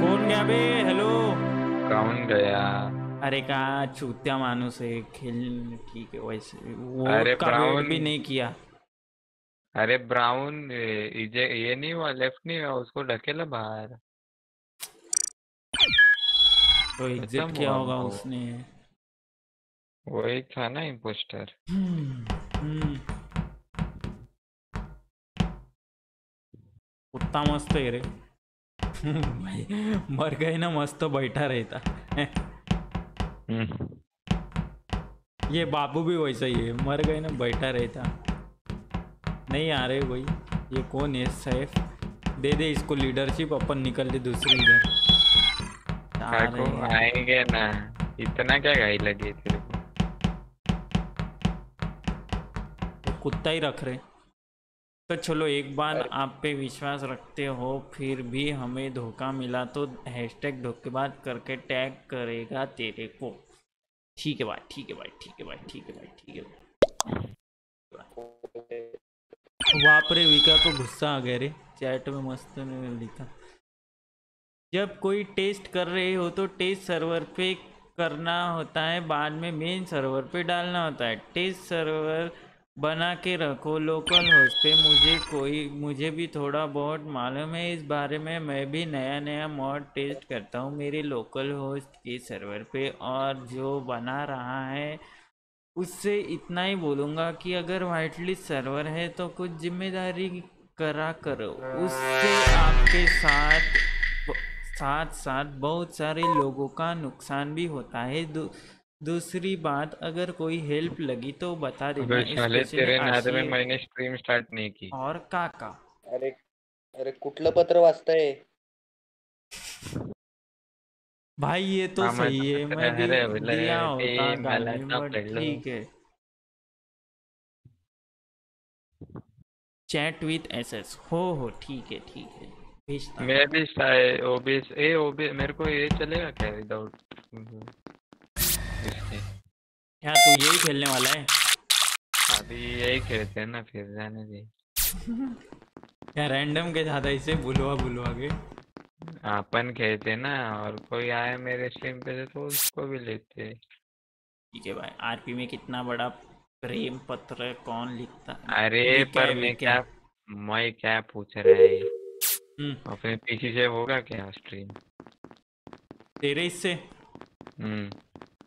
कौन गया बे? हेलो कौन गया? अरे का चूत्या मानुस है खेल ठीक है वैसे वो अरे ब्राउन भी नहीं किया। अरे ब्राउन ये ये नहीं हुआ लेफ़्ट नहीं हुआ उसको ढकेला बाहर। तो एग्जिट किया होगा उसने? वही था ना इम्पोस्टर हम्म। कुत्ता मस्त है रे। भाई, मर गए ना मस्त बैठा रहता। ये बाबू भी वैसा ही है मर गए ना बैठा रहता। नहीं आ रहे भाई ये कौन है सैफ? दे दे इसको लीडरशिप अपन निकल दे दूसरी इधर। काको आएँगे ना। इतना क्या गाई लगी तेरे को? तो कुत्ता ही रख रहे तो चलो एक बार आप पे विश्वास रखते हो फिर भी हमें धोखा मिला तो हैशटैग धोखेबाज करके टैग करेगा तेरे को। ठीक है भाई ठीक है भाई ठीक है भाई ठीक है भाई ठीक है भाई। बाप रे विका को गुस्सा आ गया रे। चैट में मस्त ने लिखा। जब कोई टेस्ट कर रहे हो तो टेस्ट सर्वर पे करना होता है, बाद में मेन सर्वर पे डालना होता है। टेस्ट सर्वर बना के रखो लोकल होस्ट पे। मुझे कोई, मुझे भी थोड़ा बहुत मालूम है, इस बारे में मैं भी नया नया मॉड टेस्ट करता हूँ मेरे लोकल होस्ट के सर्वर पे। और जो बना रहा है, उससे इतना ही बोलूँगा कि अगर वाइट लिस्ट सर्वर है तो कुछ ज़िम्मेदारी करा करो। उससे आपके साथ साथ साथ बहुत सारे लोगों का नुकसान भी होता है। दू, दूसरी बात अगर कोई हेल्प लगी तो बता देना। तेरे नाद में मैंने स्ट्रीम स्टार्ट नहीं की। और काका। अरे अरे कुठलं पत्र वाचताय? भाई ये तो सही है। मैं दि, दिया होता गाली ठीक है। चैट विथ एसएस हो हो ठीक है ठीक है। भेजता। मैं भी ओबीएस ए ओबी मेरे को ये चलेगा क्या विदाउट क्या तू यही खेलने वाला है? अभी यही खेलते हैं ना फिर जाने दे। (laughs) क्या रैंडम के ज़्यादा इसे बुलवा बुलवा के। अपन खेलते ना और कोई आए मेरे स्ट्रीम पे तो उसको भी लेते। ठीक है भाई आरपी में कितना बड़ा प्रेम पत्र कौन लिखता? अरे पर मैं क्या मैं क्या पूछ रहा है। अपने पीसी से होगा क्या स्ट्रीम तेरे इससे? हम्म।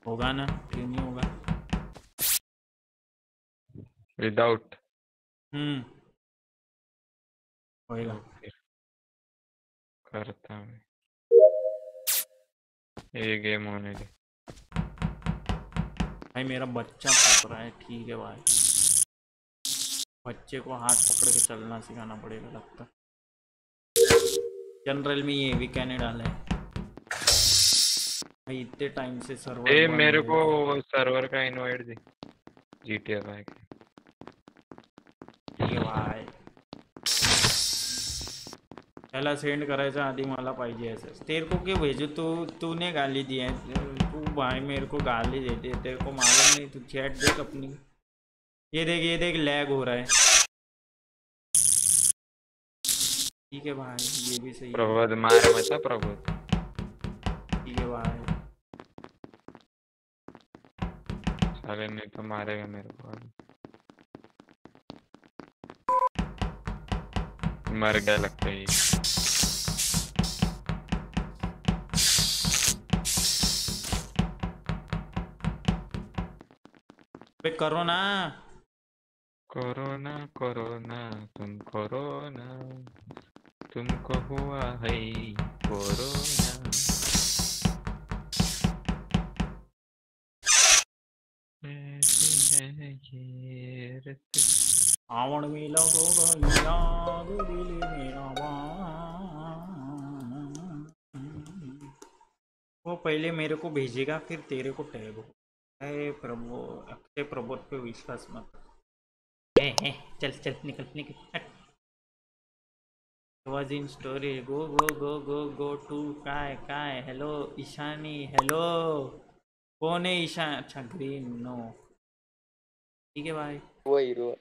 होगा ना क्यों नहीं होगा। विदाउट हम्म। होएगा। करता हूँ। ये गेम होने दे। भाई मेरा बच्चा फंस रहा है ठीक है भाई। बच्चे को हाथ पकड़ के चलना सिखाना पड़ेगा लगता जनरल में ये भी कहने डाला है। भाई इतने टाइम से सर्वर ए मेरे को सर्वर का इनवाइट दे। जीटीए का। ठीक भाई। त्याला सेंड करायचा आधी मला पाहिजे असं तेरे को क्यों भेजू? तू तूने गाली दी है। तू भाई मेरे को गाली देते तेरे को मालूम नहीं तू चैट देख अपनी। ये देख ये देख लैग हो रहा है। ठीक है भाई ये भी सही है। प्रबोध मार मचा प्रबोध ठीक है भाई। साले नहीं तो मारेगा मेरे को मर गया लगता है। बे करो ना। कोरोना कोरोना तुम कोरोना तुमको हुआ है कोरोना। है आवण में लगो याद दिल मेरा वो पहले मेरे को भेजेगा फिर तेरे को टैग हो अरे प्रभु अक्षय प्रबोध पे विश्वास मत। ए, ए, चल चल निकल निकल। हट। Was in story. Go go go go go to काय काय हेलो ईशानी हेलो कौन है ईशान अच्छा ग्रीन नो ठीक है भाई वही रो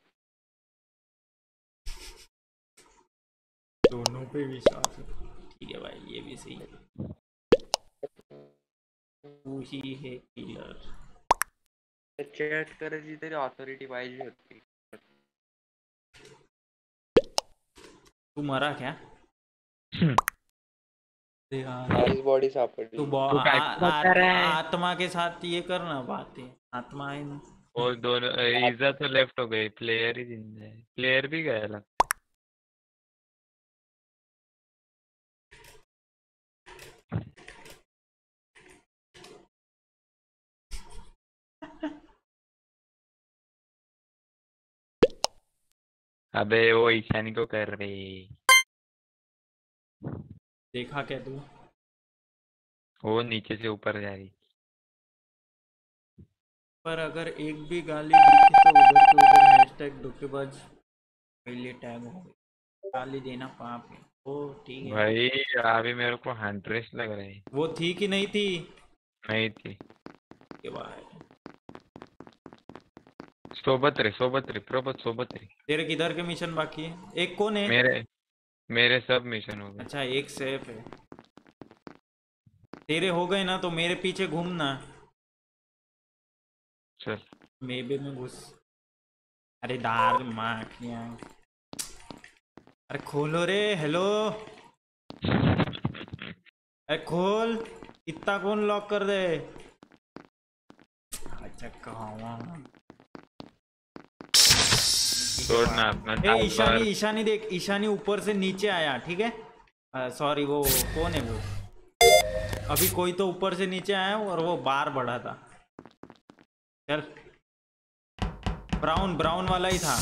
दोनों पे विश्वास है। ठीक है भाई ये भी सही है। तू ही है किलर चॅट करायची तरी ऑथॉरिटी पाहिजे होती। तू मरा क्या? (laughs) बॉडी सापडली तू तू है? आत्मा के साथ ये करना बातें। आत्मा है ना। वो दोनों इज़्ज़त तो लेफ़्ट हो गई। प्लेयर ही ज़िंदा है। प्लेयर भी गया लगता अबे वो ईशानी को कर रही। देखा क्या तू वो नीचे से ऊपर जा रही। पर अगर एक भी गाली दिखी तो उधर के उधर हैशटैग धोखेबाज पहले टैग हो गई। गाली देना पाप है। ओ ठीक है। भाई अभी मेरे को हंड्रेस लग रही वो थी कि नहीं थी? नहीं थी। के भाई सोबत रे सोबत रे प्रोबत सोबत रे। तेरे किधर के मिशन बाकी है? एक कौन है? मेरे मेरे सब मिशन हो गए। अच्छा एक सेफ़ है। तेरे हो गए ना तो मेरे पीछे घूमना। चल। मेबे में घुस। अरे दार माखियाँ। अरे खोलो रे हेलो अरे खोल इतना कौन लॉक कर दे? अच्छा कहाँ छोड़ ना अपना ईशानी ईशानी देख ईशानी ऊपर से नीचे आया ठीक है? सॉरी वो कौन है वो? अभी कोई तो ऊपर से नीचे आया और वो बार बढ़ा था। चल। ब्राउन ब्राउन वाला ही था।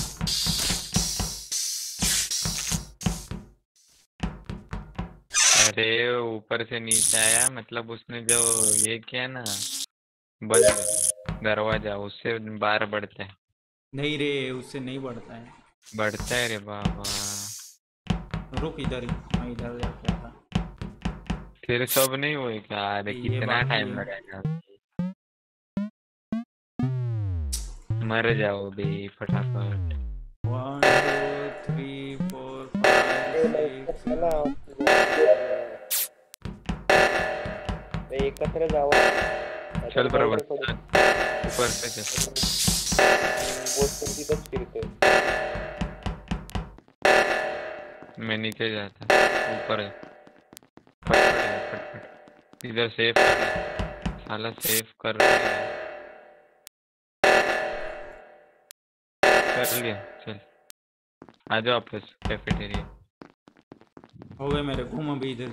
अरे ऊपर से नीचे आया मतलब उसने जो ये किया ना बंद दरवाज़ा उससे बार बढ़ते है। नहीं रे उससे नहीं बढ़ता है। बढ़ता है रे बाबा। रुक इधर ही मैं इधर जाके आता फिर सब नहीं हुए क्या? अरे कितना टाइम लगेगा मर जाओ बे फटाफट। One two three four five एकत्र जावं चल बरोबर ऊपर से चल मैं नीचे जाता ऊपर है। इधर सेफ़ साला सेफ़ कर कर लिया, चल। आ जाओ वापस कैफेटेरिया हो गए मेरे, घूम अभी इधर।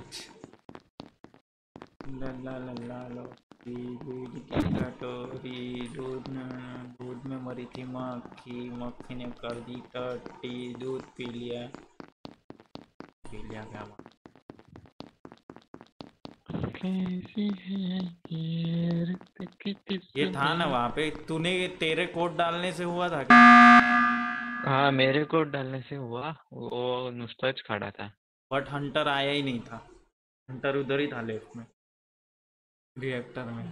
ला ला ला ला। की कटोरी दूध में दूध में मरी थी मक्खी मक्खी ने कर दी टट्टी दूध पी लिया। पी लिया क्या ये था ना वहाँ पे। तूने तेरे कोड डालने से हुआ था? क्या हाँ मेरे को डालने से हुआ। वो नुसताच खड़ा था। बट हंटर आया ही नहीं था। हंटर उधर ही था लेफ़्ट में। रिएक्टर में।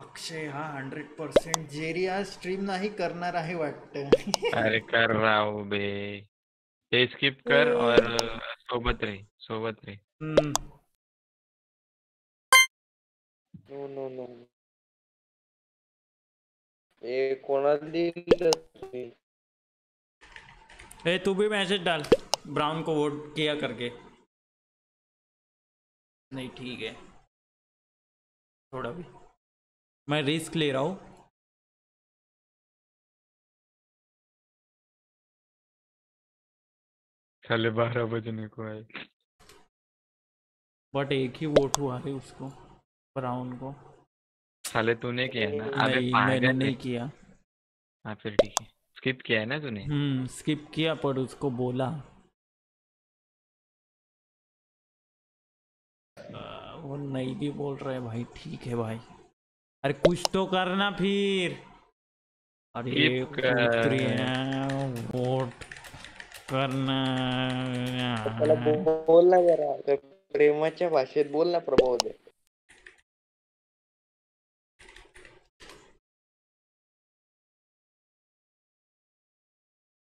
अक्षय हा हंड्रेड पर्सेंट जेरी आज स्ट्रीम नाही करणार आहे वाटतं. अरे कर रहा हूँ बे. ये स्किप कर और सोबत रे सोबत हम्म, नो नो नो हे कोणाला दिलं तुम्ही ए तू भी मैसेज डाल ब्राउन को वोट किया करके। नहीं ठीक है। थोड़ा भी। मैं रिस्क ले रहा हूँ। साले बारह बजने को आए बट एक ही वोट हुआ है उसको ब्राउन को। साले तूने किया ना? अबे मैंने। नहीं किया। हाँ फिर ठीक है। स्किप किया है ना तूने? हम्म स्किप किया पर उसको बोला। आ, वो नहीं भी बोल रहे भाई ठीक है भाई। अरे कुछ तो करना फिर। अरे कर। वोट करना। बोलना जरा प्रेमाच्या भाषेत बोल ना प्रबोध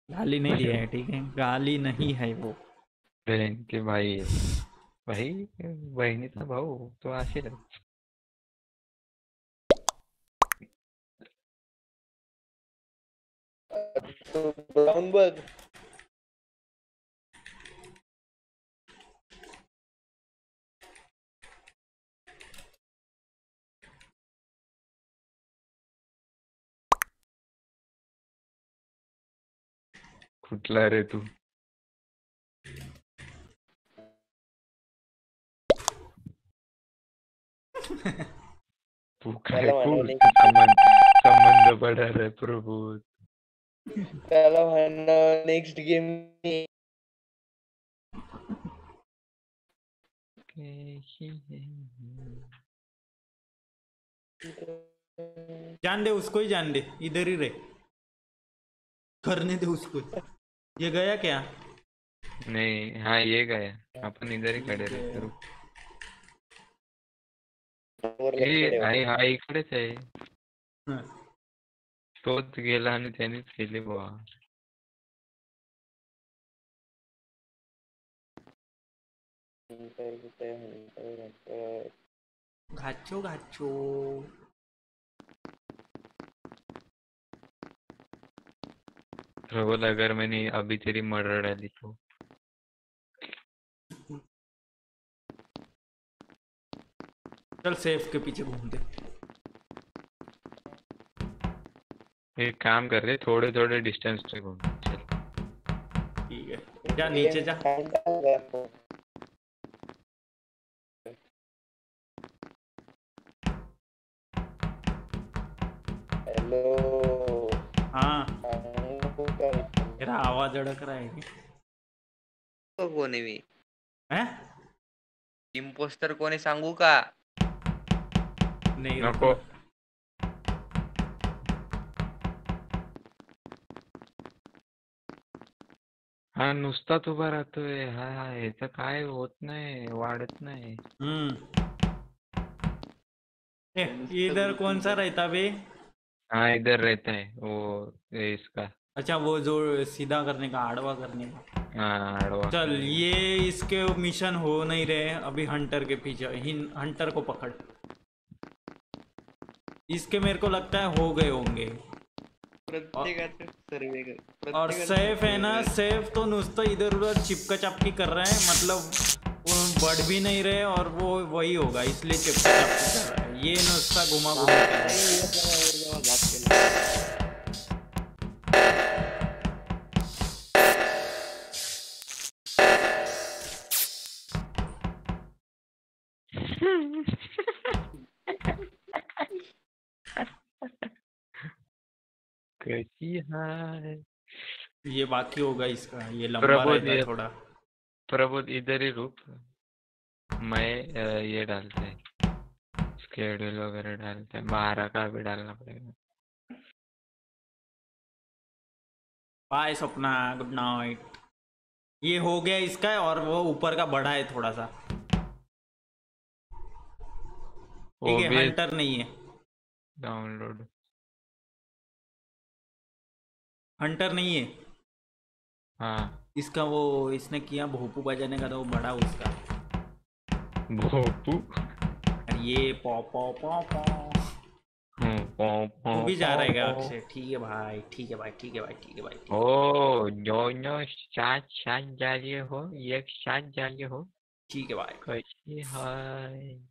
गाली नहीं दिया है ठीक है? गाली नहीं है वो। बहन के भाई भाई था भाऊ तो असेल ब्राऊन बघ कुठला रे तू? तू काय संबंध संबंध पडा रे प्रभू. त्याला म्हणणं नेक्स्ट गेम जान दे उसको ही जान दे. इधर ही रहे. करने दे उसको ये गया क्या? नहीं हाँ ये गया। अपन इधर ही खड़े रहे रुक। गेला हाँ, हाँ। घाचो घाचो। प्रबोल अगर मैंने अभी तेरी मर्डर डाली तो? चल सेफ़ के पीछे घूमते एक काम कर रहे थोड़े थोड़े डिस्टेंस पे घूम। चल। ठीक है। जा नीचे जा। हेलो तेरा आवाज़ अड़क रहा है? तो कोण आहे मी? हैं? इम्पोस्टर कोणी सांगू का? नहीं नको. हा नुसताच उभा राहतोय. हा याचं काय होत नाही वाढत नाही. हम्म. इधर कौन सा रहता बे? हाँ इधर रहता है वो ये इसका. अच्छा वो जो सीधा करने का आड़वा करने का। हाँ अड़वा चल ये इसके मिशन हो नहीं रहे अभी हंटर के पीछे। हंटर को पकड़। इसके मेरे को लगता है हो गए होंगे। और सेफ़ है ना सेफ़ तो नुसतं इधर उधर चिपका चापकी कर रहे हैं मतलब वो बढ़ भी नहीं रहे और वो वही होगा इसलिए चिपका चापकी कर रहा है। ये नुसता घुमा घुमा कैसी है। ये बाकी होगा इसका ये लंबा रहेगा थोड़ा। प्रबोध इधर ही रुक। मैं ये डालते हैं। स्केड्यूल वगैरह डालते हैं। बारह का भी डालना पड़ेगा। बाय सपना गुड नाइट। ये हो गया इसका और वो ऊपर का बढ़ा है थोड़ा सा। ठीक है हंटर नहीं है। डाउनलोड हंटर नहीं है। हाँ। इसका वो इसने किया भोपू बजाने का था वो बड़ा उसका। भोपू? और ये पॉ पॉ पॉ पॉ। हम्म, वो भी जा रहा क्या पौ, अक्षय। ठीक है भाई ठीक है भाई ठीक है भाई ठीक है भाई। ओ दोनों साथ साथ जा रहे हो? एक साथ जा रहे हो? ठीक है भाई। कैसी है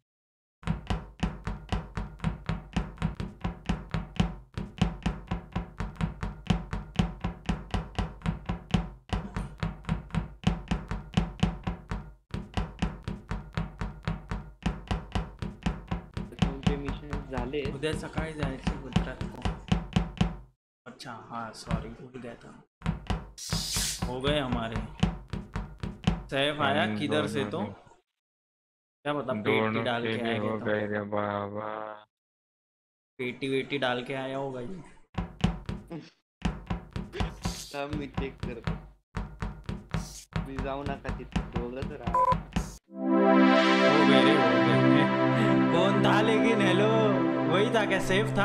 उद्या सकाळी जायचे गुजरात अच्छा हाँ सॉरी भूल गया था. हो गए हमारे. सैफ आया किधर से तो? क्या पता पेटी डाल के आया हो गए रे बाबा। पेटी वेटी डाल के आया होगा ये? थांब मी चेक करतो मी जाऊ नका तिथे दोघच राहा। हो गए रे हो गए। कौन था लेकिन? हेलो वही था क्या सेफ़ था?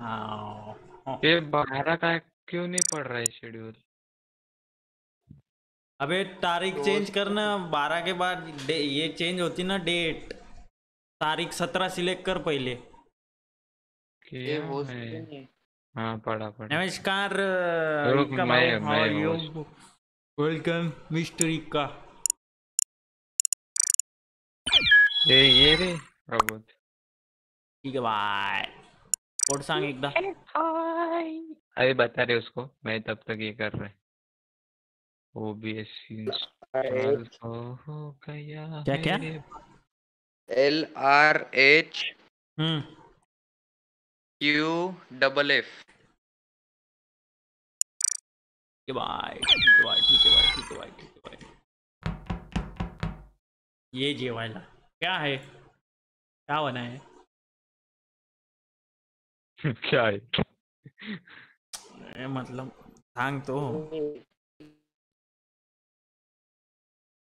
हाँ ये बारह का क्यों नहीं पड़ रहा है शेड्यूल अबे तारीख चेंज करना बारह के बाद ये चेंज होती ना डेट तारीख सत्रह सिलेक्ट कर पहले। हो? नमस्कार। वेलकम मिस्टर इक्का ये ये रे प्रबोध ठीक है बाय कोड सांग एकदा अरे बता रहे उसको मैं तब तक ये कर रहा है। ओबीएस इंस्टॉल हो गया क्या क्या? एल आर एच हम्म। क्यू डबल एफ़ ठीक है बाय ठीक है बाय ठीक है बाय ठीक है बाय ठीक है बाय ये जेवायला क्या है? क्या बना है? (laughs) क्या है मतलब सांग तो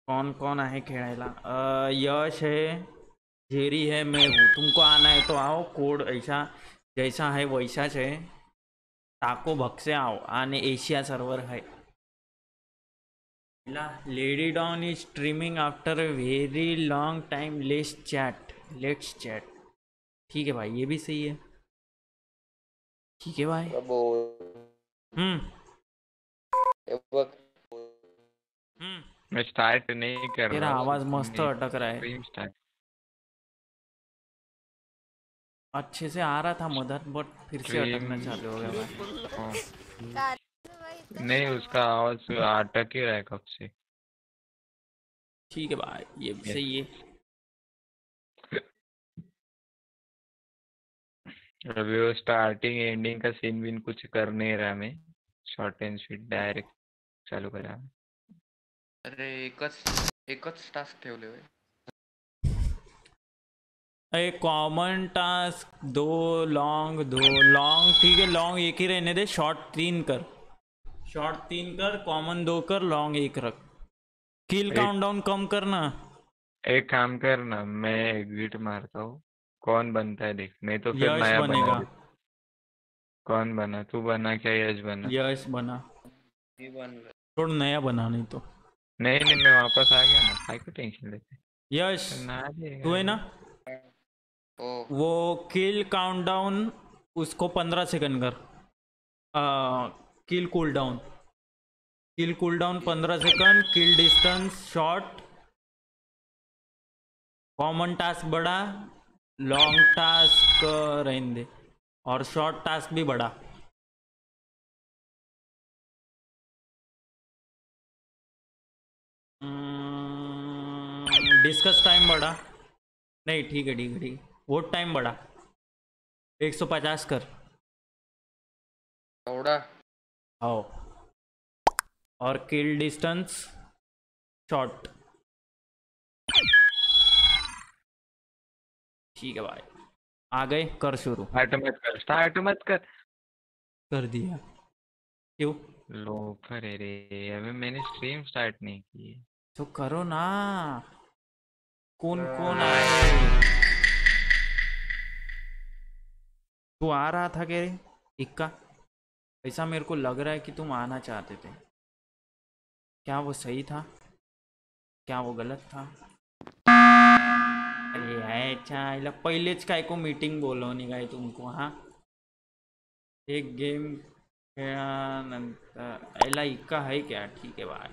कौन कौन आहे खेळायला यश है जेरी है, मैं हूँ तुमको आना है तो आओ, कोड ऐसा, जैसा है वैसा है टाको भक्से आओ आने एशिया सर्वर है Dawn is streaming after a very long time. Let's chat. Let's chat. ठीक है भाई, ये भी सही है ठीक है भाई प्रबोध हम्म। मैं स्टार्ट नहीं कर तेरा आवाज़ मस्त अटक रहा है। अच्छे से आ रहा था मदर बट फिर से अटकना चालू हो गया भाई। नहीं उसका आवाज़ अटक ही रहा है कब से। ठीक है भाई ये. सही है। अभी वो स्टार्टिंग एंडिंग का सीन भी कुछ कर नहीं रहा मैं। शॉर्ट एंड स्वीट डायरेक्ट चालू करा। अरे एकच एकच टास्क ठेवले एक कॉमन टास्क दो लॉन्ग दो लॉन्ग ठीक है लॉन्ग एक ही रहने दे शॉर्ट तीन कर। शॉर्ट तीन कर कॉमन दो कर लॉन्ग एक रख। किल काउंटडाउन कम करना। एक काम करना मैं एग्जिट मारता हूँ। कौन बनता है देख नहीं तो फिर यश नया बनेगा। बना दे। कौन बना तू बना क्या यश बना? यश बना। मी बनलं थोड़ा नया बना नहीं तो। नहीं नहीं मैं वापस आ गया ना काय को टेंशन लेते। यश ना तू है ना? वो किल काउंटडाउन उसको पंद्रह सेकंड कर। Kill cool down kill cool down पंद्रह second kill distance short common task बड़ा लॉन्ग टास्क रहने दे। और शॉर्ट टास्क भी बड़ा। डिस्कस टाइम बढ़ा नहीं ठीक है ठीक है ठीक है। वोट टाइम बढ़ा 150 कर। एवढा आओ। और किल डिस्टेंस शॉर्ट ठीक है भाई। आ गए कर शुरू। मत कर स्टार्ट मत कर। कर दिया। क्यों? लो अरे रे अभी मैंने स्ट्रीम स्टार्ट नहीं की तो करो ना। कौन कौन आए तू आ रहा था कह रहे इक्का। ऐसा मेरे को लग रहा है कि तुम आना चाहते थे। क्या वो सही था? क्या वो गलत था? अरे याच्या आईला पहिलेच काय को मीटिंग बोलवणी काय तुमको, हा? एक गेम खेळानंतर याला इक्का आहे क्या? ठीक आहे बाय।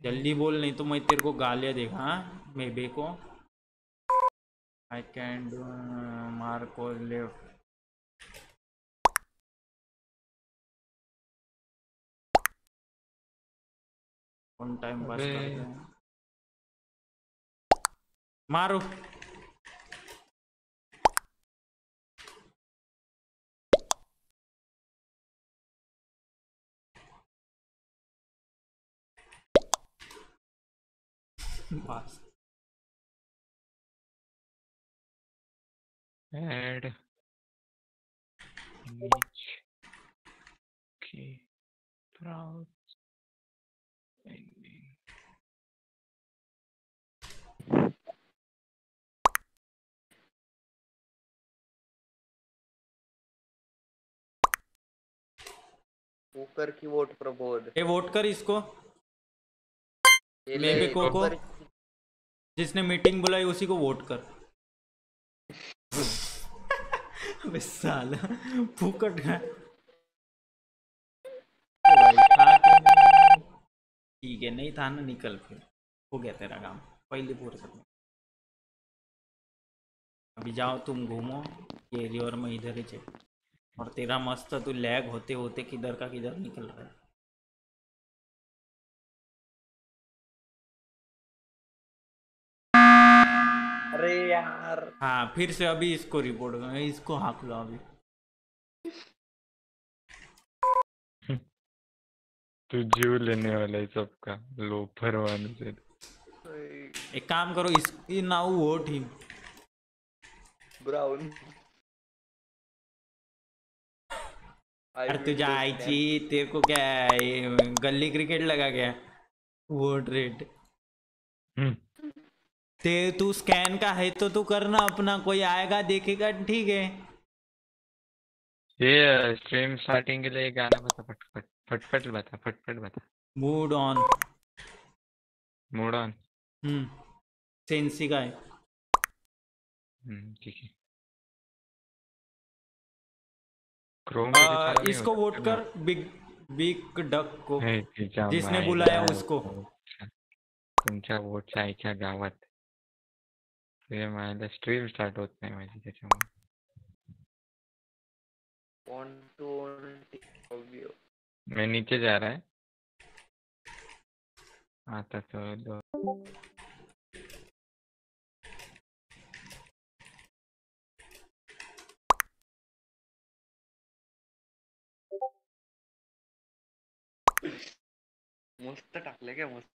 जल्दी बोल, नहीं तो मैं तेरे को गालियाँ देगा हाँ मेबे को। I can do Marco left one time pass मारो। एड ओके प्राउड तू कर की वोट प्रबोध ए वोट कर इसको। ये मेबे ले, को को। जिसने मीटिंग बुलाई उसी को वोट कर। (laughs) अबे साला फूकट है। ओ भाई, था कि नहीं? ठीक है नहीं था ना निकल फिर। हो गया तेरा काम पहले फुर्सत में अभी जाओ तुम घूमो ये रिवर में इधर ही चल। और तेरा मस्त तू लैग होते होते किधर का किधर निकल रहा है। अरे यार। हाँ फिर से अभी इसको रिपोर्ट करो इसको हाँक लो अभी। तू जीव लेने वाला है सबका लोफर वाले से। एक काम करो इसकी नाव वोट ही ब्राउन। अरे तुझ्या आईची तेरे को क्या है, गली क्रिकेट लगा क्या वोट रेट। ते तू स्कैन का है तो तू करना अपना कोई आएगा देखेगा ठीक है। ये स्ट्रीम स्टार्टिंग के लिए गाना बता फटफट फटफट बता फटफट बता। मूड ऑन मूड ऑन हम्म। सेंसी का है। हम्म, ठीक है। आ, इसको वोट कर बिग बिग डक को। जिसने बुलाया उसको। तुमच्या वोटच्या आईच्या गावात तुझ्या मायला स्ट्रीम स्टार्ट होत नाही माझी त्याच्यामुळे मैं नीचे जा रहा है। आता तो मस्त टाकले काय मस्त.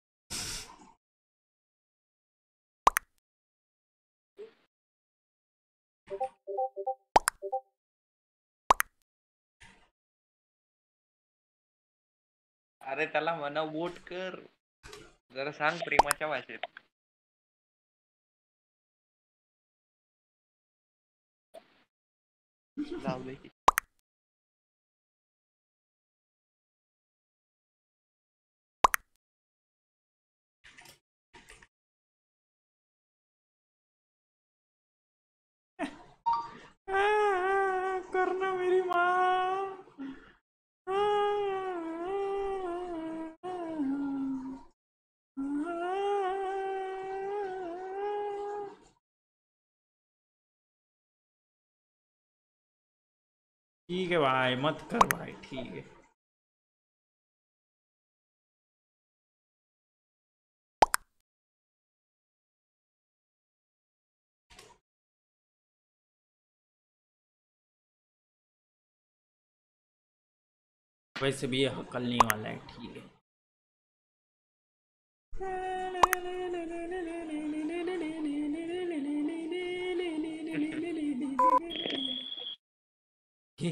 अरे त्याला म्हणा वोट कर. जरा सांग प्रेमाच्या भाषेत. लावले की. करना मेरी माँ। ठीक है भाई मत कर भाई ठीक है। वैसे भी ये हकलने वाला है ठीक है। घे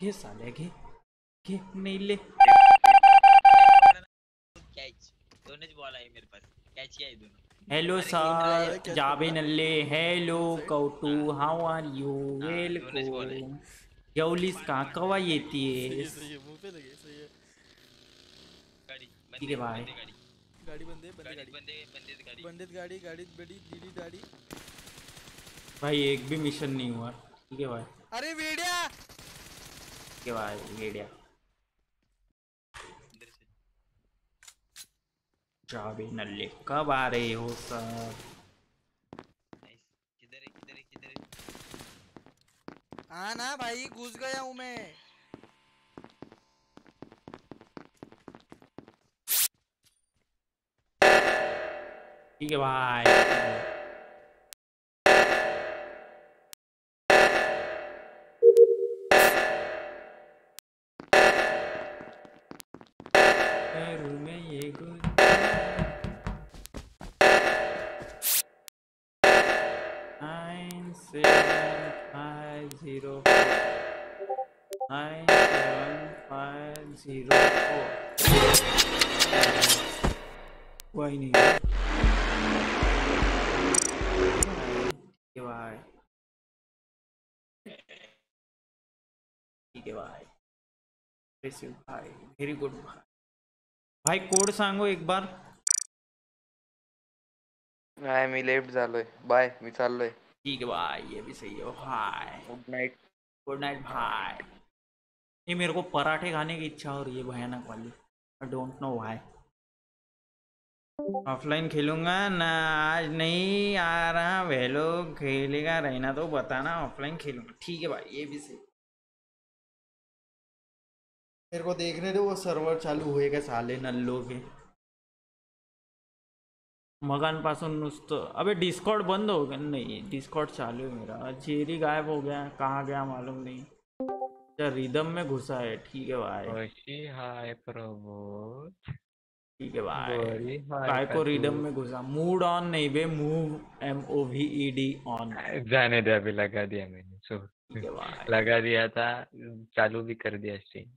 घे साले घे घे नहीं ले। कैच दोनों च बॉल आई मेरे पास कैच ही आई दोनों हेलो सर जाबे नल्ले हेलो कौटू हाउ आर यू वेलकम जेवलीस का कवा येतीयस ठीक है भाई गाड़ी बंदे बंदे गाड़ी बंदे बंदे गाड़ी बंदित गाड़ी गाड़ी बड़ी दीदी गाड़ी भाई एक भी मिशन नहीं हुआ ठीक है भाई अरे वीडिया ठीक है भाई मीडिया जाबे नल्ले कब आ रहे हो सर किधर है किधर है किधर है ना भाई घुस गया हूँ मैं। ठीक है भाई। पैरों में ये four nine seven five zero वही नहीं है। ठीक है भाई भाई रिसीव गुड भाई भाई कोड सांगो एक बार. नाही मी लेफ़्ट झालोय. बाय मी चाललोय. ठीक है भाई ये भी सही है। भाई। गुड नाइट गुड नाइट भाई। ये मेरे को पराठे खाने की इच्छा हो रही है भयानक वाली। I don't know why offline खेलूँगा ना आज नहीं आ रहा वेलो खेलेगा रहना तो बताना ऑफलाइन खेलूँगा। ठीक है भाई ये भी सही। मेरे को देखने दो वो सर्वर चालू हुए का साले नल्लो के। मगानपासून नुसतं. अबे डिस्कॉर्ड बंद हो गया. नहीं डिस्कॉर्ड चालू है मेरा. जेरी गायब हो गया. कहाँ गया मालूम नहीं. अच्छा रिदम में घुसा है. ठीक है भाई हाय प्रबोध ठीक है भाई काय को. रिदम में घुसा. मूड ऑन नहीं बे. Move M O V E D on जाने दे अभी लगा दिया मैंने. सो भाई लगा दिया था. चालू भी कर दिया स्ट्रीम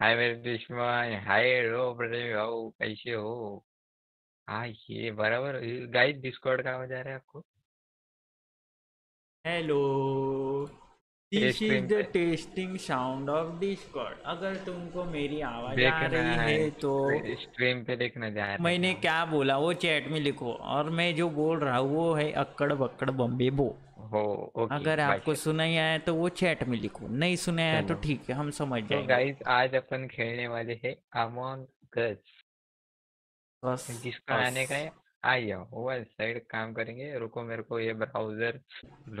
हाय मेरे दुश्मन. हाय रो बड़े भाऊ. कैसे हो? हाँ ये बराबर गाइस डिस्कॉर्ड कहाँ जा रहा है आपको? Hello this is the testing sound of Discord अगर तुमको मेरी आवाज़ आ रही है तो स्ट्रीम पे देखना जा रहे मैंने क्या बोला वो चैट में लिखो। और मैं जो बोल रहा हूँ वो है अक्कड़ बक्कड़ बम्बे बो। हो ओके अगर आपको सुनाई आया तो वो चैट में लिखो नहीं सुनाई आया तो ठीक है हम समझ तो जाएँगे। गाइस आज अपन खेलने वाले हैं अमोंग अस बस जिसका बस। आने का है आ जाओ वो साइड काम करेंगे। रुको मेरे को ये ब्राउज़र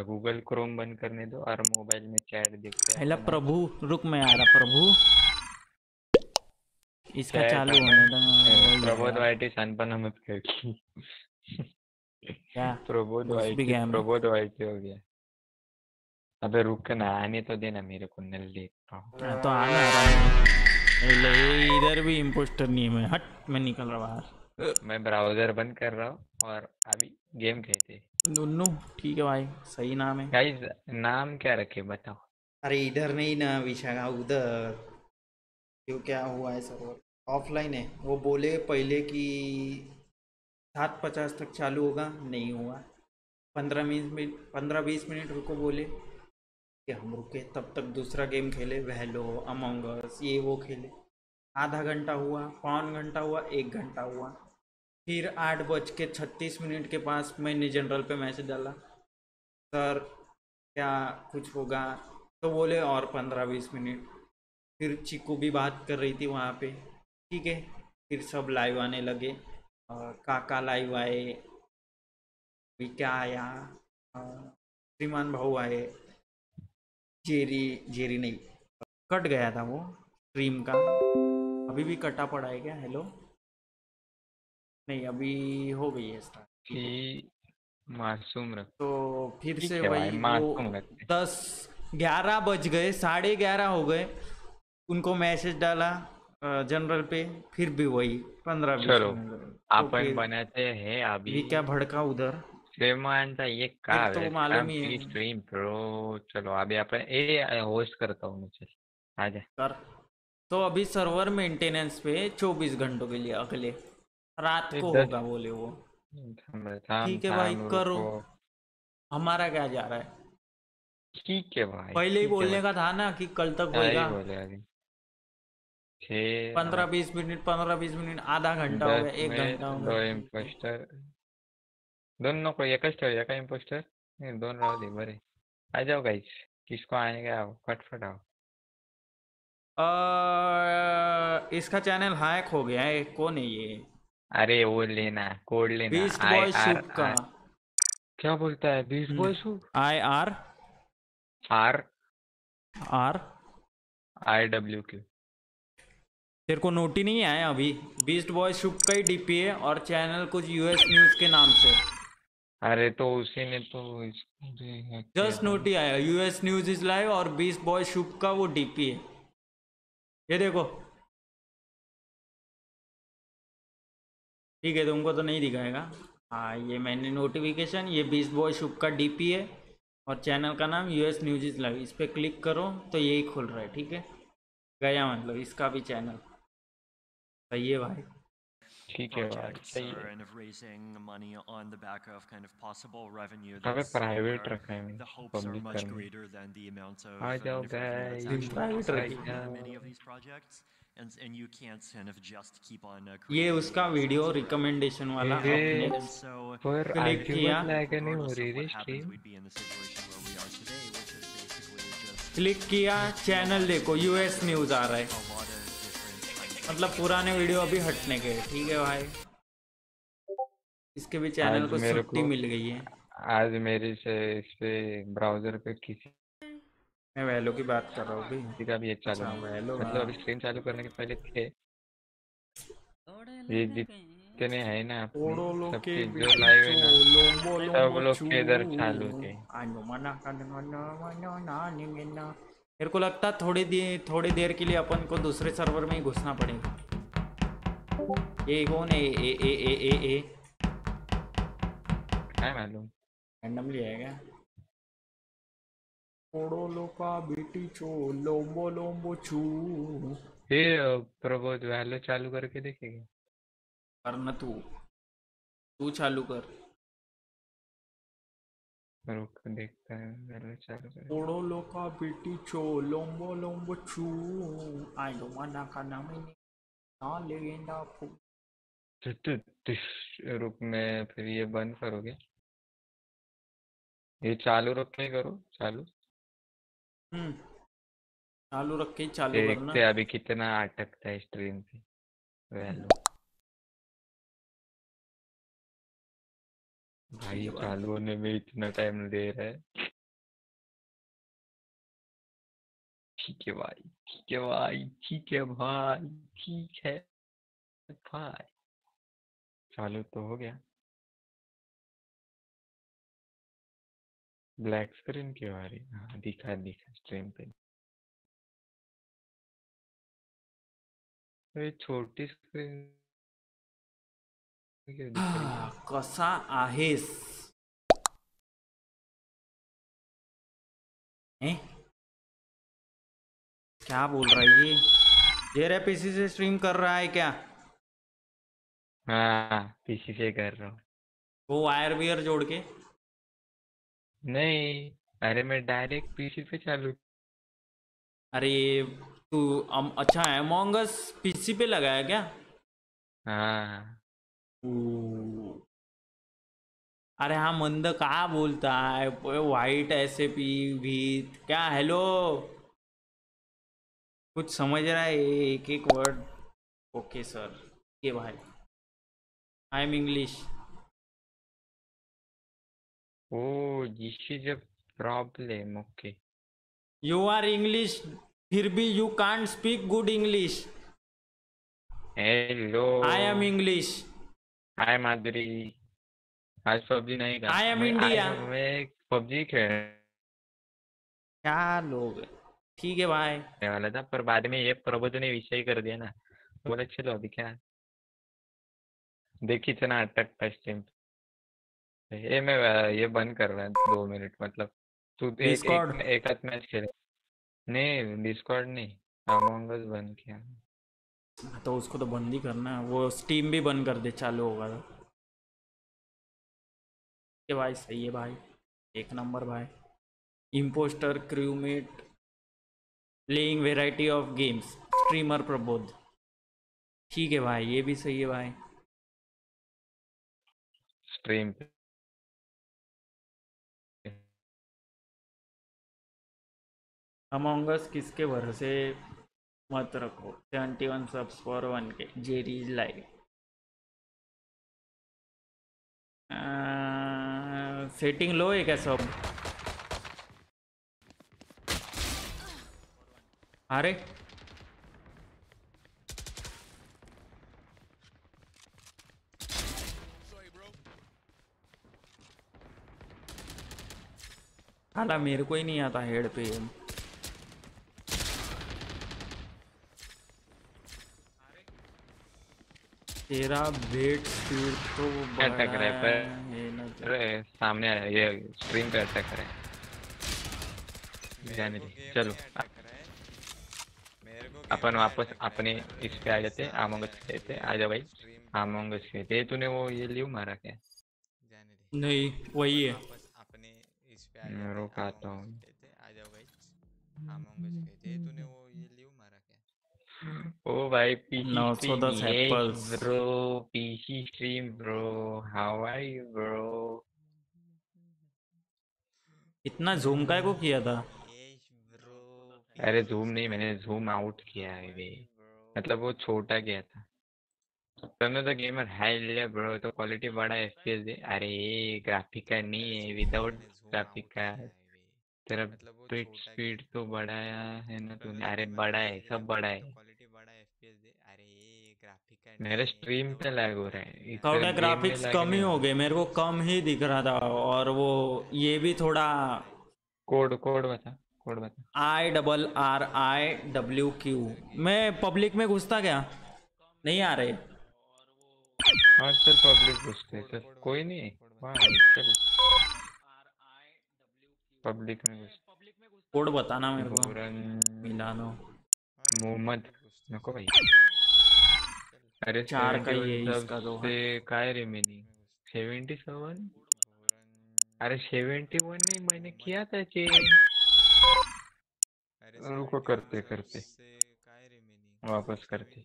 गूगल क्रोम बंद करने दो और मोबाइल में चैट देखते हैं हेला। प्रभु रुक मैं आ रहा प्रभु। इसका चालू होने दो। प्रबोध। वाइटी सनपन मत कर क्या? प्रबोध वाइटी प्रबोध वाइटी हो गया। अबे रुक के ना आने तो देना मेरे को नल देख रहा हूँ। हाँ, तो आना इधर भी इम्पोस्टर नहीं है मैं। हट मैं निकल रहा बाहर। मैं ब्राउज़र बंद कर रहा हूँ और अभी गेम खेलते दोनों ठीक है भाई सही नाम है। गाइस नाम क्या रखे बताओ। अरे इधर नहीं ना विशाखा उधर। क्यों क्या हुआ है सर्वर ऑफलाइन है। वो बोले पहले कि सात पचास तक चालू होगा नहीं हुआ। पंद्रह मिनट पंद्रह बीस मिनट रुको बोले। कि हम रुके तब तक दूसरा गेम खेले वहलो अमंग अस, ये वो खेले। आधा घंटा हुआ पौन घंटा हुआ, एक घंटा हुआ। फिर आठ बज के छत्तीस मिनट के पास मैंने जनरल पे मैसेज डाला। सर, क्या कुछ होगा? तो बोले, और पंद्रह बीस मिनट। फिर चिकू भी बात कर रही थी वहाँ पे। ठीक है, फिर सब लाइव आने लगे। काका लाइव आए। क्या आया? श्रीमान भाऊ आए। जेरी जेरी नहीं। कट गया था वो स्ट्रीम का। अभी भी कटा पड़ा है क्या? हेलो नहीं अभी हो गई है स्टार्ट मासूम रख। तो फिर से वही वो दस ग्यारह बज गए साढ़े ग्यारह हो गए। उनको मैसेज डाला जनरल पे फिर भी वही पंद्रह चलो लगे। तो बनाते हैं अभी क्या भड़का उधर? का एक तो मालूम ही है। स्ट्रीम प्रो चलो अभी आपण ए होस्ट करता हूँ मुझे आजा कर तो अभी सर्वर मेंटेनेंस पे चौबीस घंटों के लिए अगले रात को होगा बोले वो। ठीक है भाई करो। हमारा क्या जा रहा है? ठीक है भाई पहले ही बोलने। का था ना कि कल तक होगा पंद्रह बीस मिनट पंद्रह बीस मिनिट आधा घंटा हो गया एक घंटा हो गया। दोन नको एकच ठेव एका इम्पोस्टर नाही दोन राहू दे बरे। आ जाओ गाइस किसको आने का आओ फटफट आओ। अ, इसका चैनल हैक हो गया है कौन है ये? अरे वो लेना कोड लेना beast I boy R Shubh का। क्या बोलता है beast boy shoe I R R R I W Q तेरे को नोट नहीं आया अभी? बीस्ट बॉय शुभ का ही डीपी है और चैनल कुछ यूएस न्यूज़ के नाम से। अरे तो उसी ने तो जस्ट। नोट ही आया यूएस न्यूज़ इज़ लाइव और बीस बॉय शुभ का वो डीपी है। ये देखो। ठीक है तुमको तो नहीं दिखाएगा। हाँ ये मैंने नोटिफिकेशन ये बीस बॉय शुभ का डीपी है और चैनल का नाम यूएस न्यूज़ इज़ लाइव इस पर क्लिक करो तो यही खुल रहा है ठीक है? गया मतलब इसका भी चैनल सही है भाई। ठीक है भाई प्राइवेट रखा है पब्लिक करने आ जाओ गाइस प्राइवेट रखा ये उसका वीडियो रिकमेंडेशन वाला पर क्लिक किया। लाइक नहीं हो रही थी स्ट्रीम क्लिक किया चैनल देखो यूएस न्यूज़ आ रहा है। मतलब पुराने वीडियो अभी हटने के ठीक है भाई? इसके भी चैनल को छुट्टी मिल गई है। आज मेरे से इस पे ब्राउज़र पे किसी मैं वैलो की बात कर रहा हूँ भाई किसी का भी ये चालू अच्छा, वैलो मतलब हाँ। अभी स्क्रीन चालू करने के पहले थे। ये जितने हैं ना सबके जो लाइव है ना सब लोग के इधर चालू थे। मेरे को लगता है थोड़ी देर थोड़ी देर के लिए अपन को दूसरे सर्वर में ही घुसना पड़ेगा। ये कौन है ए ए ए ए ए क्या मालूम। रैंडमली है क्या? ओड़ो लो का बेटी चो लोम्बो लोम्बो चू। ये प्रबोध वैलो चालू करके देखेगा। कर न तू। तू चालू कर। रुक देखता है पहले चालू कर ओड़ो लोका बेटी चो लोम्बो लोम्बो चू। आई डो मना का नाम ही ना लेगेंडा फू। टु- टु- रुक मैं फिर ये बंद करोगे? ये चालू रख के करो चालू। हम्म। चालू रख के चालू करना। देखते अभी कितना अटकता है स्ट्रीम पे वैल्यू। भाई चालू होने में इतना टाइम दे रहा है। ठीक है भाई ठीक है भाई ठीक है भाई ठीक है भाई। चालू तो हो गया। ब्लैक स्क्रीन क्यों आ रही हाँ? दिखा दिखा स्ट्रीम पे। छोटी स्क्रीन कसा आहेस? हैं? क्या बोल रहा है ये? जेरे पीसी से स्ट्रीम कर रहा है क्या? हाँ पीसी से कर रहा हूँ। वो वायर वियर जोड़ के? नहीं अरे मैं डायरेक्ट पीसी पे चालू अरे तू अम, अच्छा एमोंगस पीसी पे लगाया क्या? हाँ। अरे हाँ मंद कहा बोलता है? वाइट ऐसे पी भी क्या? हेलो कुछ समझ रहा है? एक एक वर्ड ओके सर ये भाई I am English oh this is a problem okay you are English फिर भी you can't speak good English hello I am English hi Madhuri. आज पबजी नहीं का I am मैं India. मैं पबजी खेलने क्या लोग ठीक है भाई वाला था पर बाद में ये प्रबोध ने विषय कर दिया ना। बोला चलो अभी क्या देखी इतना अटकता स्ट्रीम ये मैं ये बंद कर रहा है दो मिनट मतलब। तू एक एक? एक मैच खेले। नहीं डिस्कॉर्ड नहीं। अमोंग बंद किया। तो उसको तो बंद ही करना है। वो स्टीम भी बंद कर दे चालू होगा तो। ये भाई सही है भाई। एक नंबर भाई। Impostor crewmate playing variety of games streamer Prabodh. ठीक है भाई ये भी सही है भाई। स्ट्रीम अमोंगस किसके भरोसे? मत रखो seventy one subs for one K Jerry live setting लो है क्या सब अरे हाला मेरे को ही नहीं आता हेड पे तेरा वेट स्पीड तो अटक रहा है पर सामने आ ये स्ट्रीम पे अटक रहा है जाने दे चलो। अपन वापस अपने इस पे आ जाते आमोंगस खेलते आ जा भाई आमोंगस खेलते तूने वो ये लियो मारा क्या? नहीं वही है। मैं रुक आता हूँ। ओ भाई PC 910 apples. Bro PC stream bro how are you bro इतना जूम काय को किया था? अरे जूम नहीं मैंने जूम आउट किया है वे मतलब वो छोटा गया था। तुमने तो गेमर हाई लिया ब्रो तो क्वालिटी बड़ा एफपीएस दे अरे ग्राफिक का नहीं है विदाउट ग्राफिक का तेरा ट्विट स्पीड तो बढ़ाया है ना तूने। अरे बड़ा है सब बड़ा है। मेरे स्ट्रीम पे लैग हो रहा है। थोड़ा ग्राफिक्स कम ही हो गए मेरे को कम ही दिख रहा था और वो ये भी थोड़ा कोड कोड बता कोड बता। I double R I W Q मैं पब्लिक में घुसता क्या? नहीं आ रहे। हाँ चल पब्लिक घुसते चल। कोई नहीं। वाह चल। पब्लिक में घुस। कोड बताना मेरे को। गोरन मिला दो। मोहम्मद नको भाई। अरे चार का ही है इसका तो से काय रिमेनिंग सेवेंटी सेवन अरे सेवेंटी वन नहीं मैंने किया था चेंज रुको करते करते वापस करते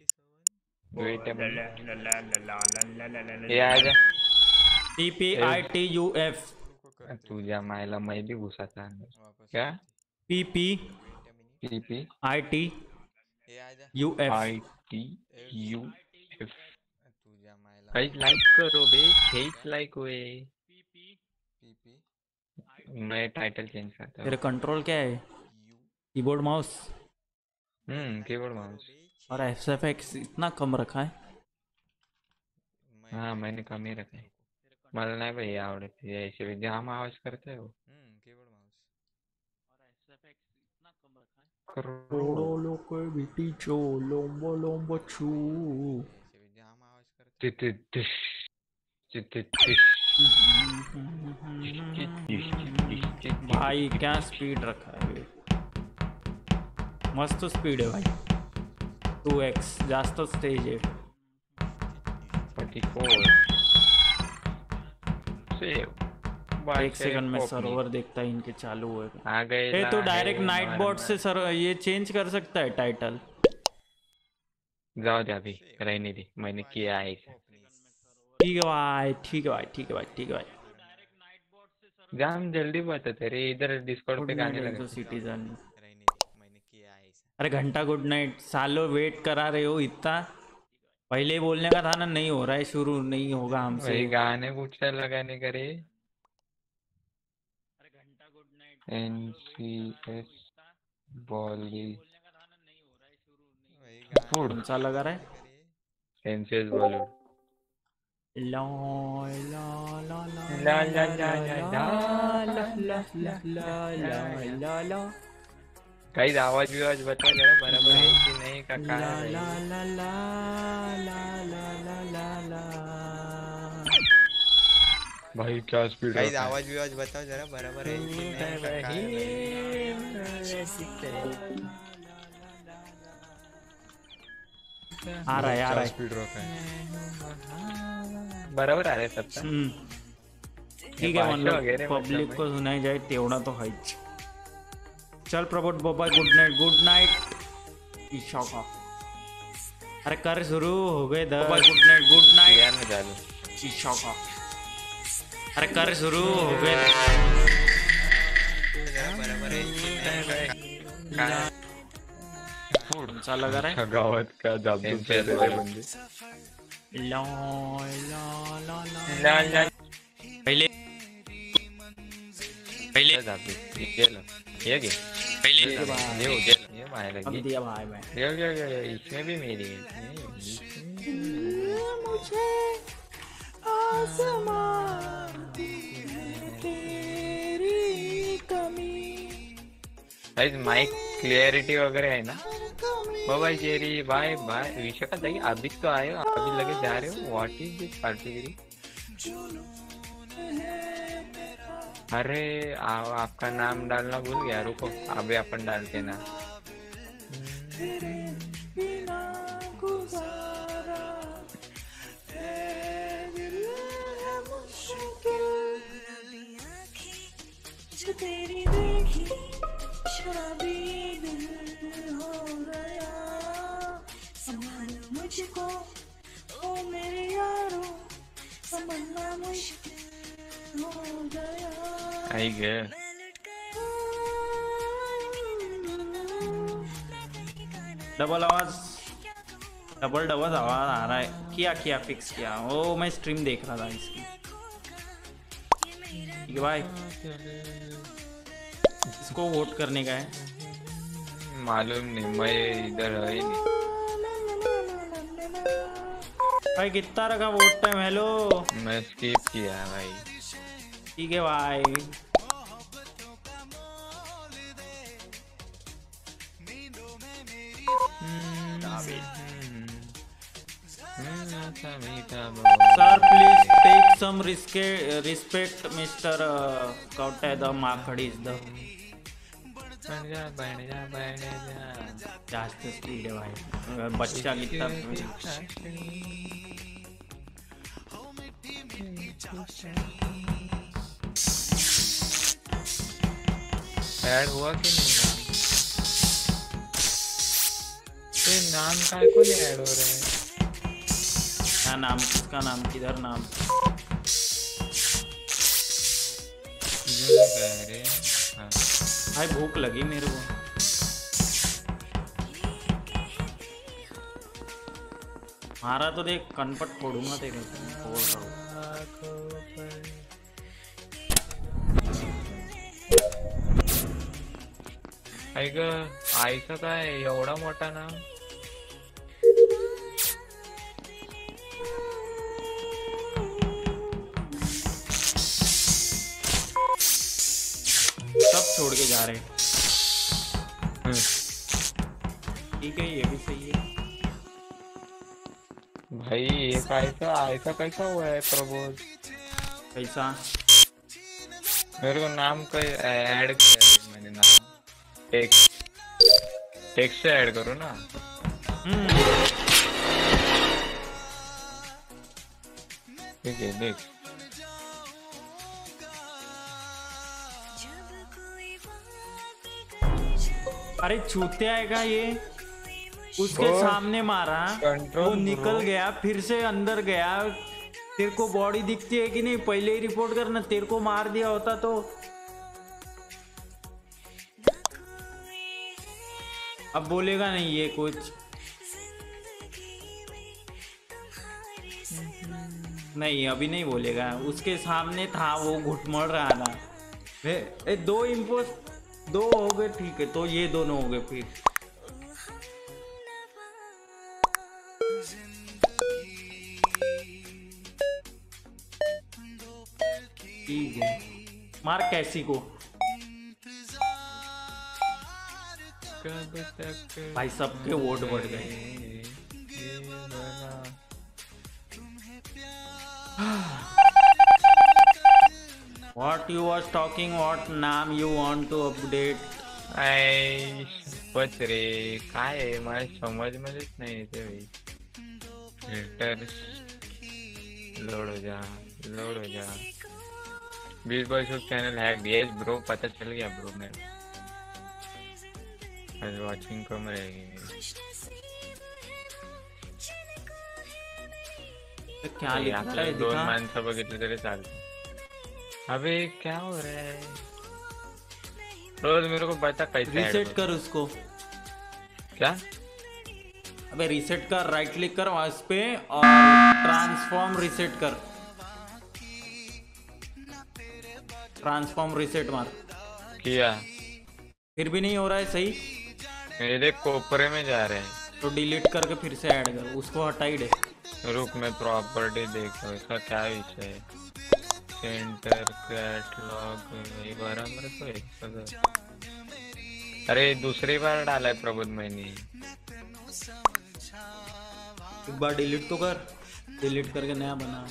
वेट ये आजा T P I T U F तुझ्या मायला मैं भी घुसा था अंदर क्या P P P P I T U F I T U काहीच लाईक करो बे। हेच लाईक हुए। मैं टाइटल चेंज करता तेरे हूँ कंट्रोल क्या है? कीबोर्ड माउस हम्म कीबोर्ड माउस और एफ़ एफ़ इतना कम रखा है? हाँ मैंने कम ही रखा है। मला नाही भाई आवडत हे ऐसे जाम आवाज़ करते हो। करोड़ों लोग बिटी चो लोम्बो लोम्बो तिश भाई क्या स्पीड रखा है ये? मस्त स्पीड है भाई। टू एक्स जास्त स्टेज है। एक सेकंड में सर्वर देखता है इनके चालू हुए। आ गए तो डायरेक्ट नाइट बोर्ड से सर ये चेंज कर सकता है टाइटल जाओ दे अभी रहने दे मैंने किया है ऐसा ठीक है भाई ठीक है भाई ठीक है भाई ठीक है भाई। जाम जल्दी बता तेरे इधर डिस्कॉर्ड पे गाने लगे सिटीजन अरे घंटा गुड नाइट सालों वेट करा रहे हो इतना। पहले ही बोलने का था ना नहीं हो रहा है शुरू नहीं होगा हमसे। गाने कुछ लगाने करे। एन सी एस बॉलीवुड कौन सा लगा रहा है एन सी एस बॉलीवुड ला ला ला ला ला ला ला ला ला ला ला ला ला ला काही आवाज़ विवाज बताओ जरा बराबर है कि नहीं का ला ला ला ला ला ला ला ला ला भाई क्या स्पीड गाइस आवाज़ विवाज बताओ जरा बराबर है कि नहीं का आ रहा है आ रहा है स्पीड रॉक है बराबर आ रहे सब का? हम्म. ठीक आहे वगैरे पब्लिक मतलब को सुनाई जाए तेवढा तो हाईच चल प्रभोट बाबा good night good night Isha का। अरे कर शुरू हो गए दस। गुड नाइट गुड नाइट यार में चालू ईशा का। अरे कर शुरू हो गए। बराबर है। काय कौन लगा रहा है। अच्छा का जादू बंदे। ला ला ला ला। ला ला। पहले पहले जादू? ये लो। ये घे पहले ये हो गया। ये माय अब लगी दिया भाई मैं। ये ये ये इसमें भी मेरी है। मुझे आसमां तेरी कमी। गाइस माइक क्लियरिटी वगैरह है ना? Bye Jerry bye bye Vishakha जाइए अभी तो आए हो अभी लगे जा रहे हो। व्हाट इज़ दिस पार्टी अरे आ, आपका नाम डालना भूल गया। रुको अभी अपन डालते ना। तेरी देखी। शराबी दिल हो गया मुझको ओ मेरे यारो मुश्किल हो गया डबल आवाज़। डबल डबल आवाज़ आ रहा है। किया किया फिक्स किया। ओ, मैं स्ट्रीम देख रहा था इसकी। ठीक है भाई इसको वोट करने का है। मालूम नहीं मैं इधर है ही नहीं। भाई कितना रखा वोट टाइम हेलो मैं स्किप किया भाई। ठीक है भाई। Sir please take some risk respect mister कौटे the माखडीज द बन जा बन जा बन जा जास्त स्पीड है भाई बच्चा कितना? ऐड हुआ कि नहीं? नाम ये नाम काय को नहीं ऐड हो रहा है? क्या नाम? किसका नाम? किधर नाम? ये लगा है रे हाँ भाई भूख लगी मेरे को। मारा तो देख, कनपट फोड़ूँगा तेरे बोल रहा हूँ। ऐक, आईचं काय एवढा नाव सब छोड़ के जा रहे हैं। ठीक है ये भी सही है। भाई ये कैसा ऐसा कैसा हुआ है प्रबोध कैसा? मेरे को नाम का ऐड किया है मैंने नाम। टेक्स्ट टेक्स्ट से ऐड करो ना। ठीक है देख। अरे छूते आएगा ये। उसके सामने मारा। वो निकल गया फिर से अंदर गया। तेरे को बॉडी दिखती है कि नहीं? पहले ही रिपोर्ट करना तेरे को मार दिया होता तो। अब बोलेगा नहीं ये कुछ। नहीं अभी नहीं बोलेगा। उसके सामने था वो घुटमड़ रहा था। ए, ए, दो इम्पोज दो हो गए ठीक है तो ये दोनों हो गए फिर। ठीक है। मार कैसी को? भाई सबके वोट बढ़ गए। (sighs) (sighs) What you was talking? What name you want to update? आय बच रे काय आहे मला समजमध्येच नाही येते भाई फिल्टर्स लोड हो जा लोड हो जा बीस boys channel hack yes bro पता चल गया ब्रो मेरे आज वाचिंग कम रहेगी मेरी क्या लिखा है दोन दिखा माणसं बघितली तरी चालतं अबे क्या हो रहा है? रोज मेरे को बता कैसे रीसेट कर उसको। क्या? अबे रीसेट कर राइट क्लिक कर वहाँ इस पे और ट्रांसफॉर्म रीसेट कर। ट्रांसफॉर्म रीसेट मार। किया? फिर भी नहीं हो रहा है सही? मेरे कोपरे में जा रहे हैं। तो डिलीट करके फिर से ऐड कर। उसको हटा ही दे। रुक मैं प्रॉपर्टी देखो इसका क्या विषय है? सेंटर कैटलॉग ये बार बराबर तो है सगळं. अरे दूसरी बार डाला है प्रबोध मैंने। एक बार डिलीट तो कर। डिलीट करके नया बना।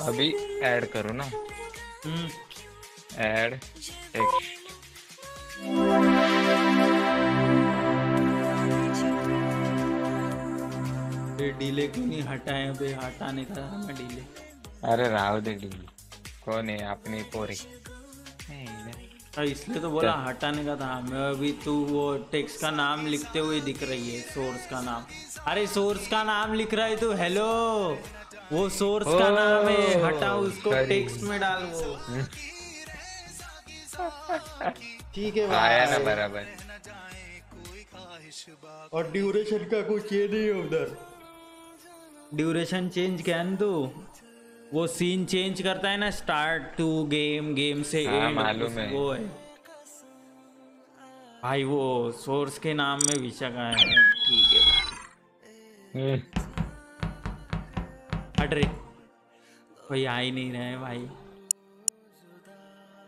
अभी ऐड करो ना। हम्म। टेक्स्ट ये डिले क्यों नहीं हटाए? अबे हटाने का था मैं डिले अरे राव दे डिली कौन है अपनी पोरी। इसलिए तो बोला हटाने का था मैं अभी तू वो टेक्स्ट का नाम लिखते हुए दिख रही है सोर्स का नाम। अरे सोर्स का नाम लिख रहा है तू हेलो वो सोर्स का नाम है हटा उसको टेक्स्ट में डाल वो। (laughs) ठीक है आया ना भाई बराबर। और ड्यूरेशन का कुछ ये नहीं है उधर। ड्यूरेशन चेंज क्या है ना तू वो सीन चेंज करता है ना स्टार्ट टू गेम गेम से हाँ, मालूम है। वो है। भाई वो सोर्स के नाम में विषय का है। ठीक है। हट रे कोई आ ही नहीं रहे भाई।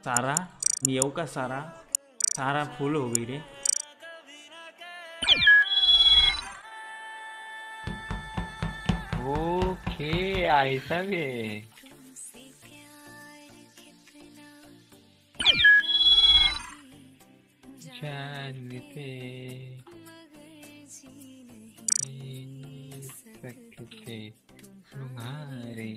सारा? मियाऊ का सारा सारा फुल हो गई रे ओके ऐसा भी है चाँद पे नहीं सकते तुम्हारे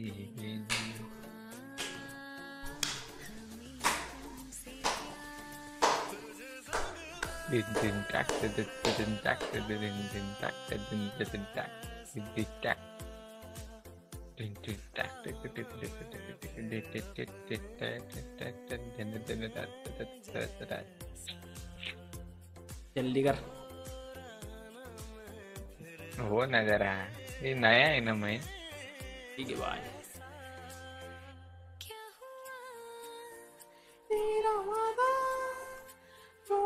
जल्दी कर। हो ना जरा। ये नया है ना मैं? ठीक है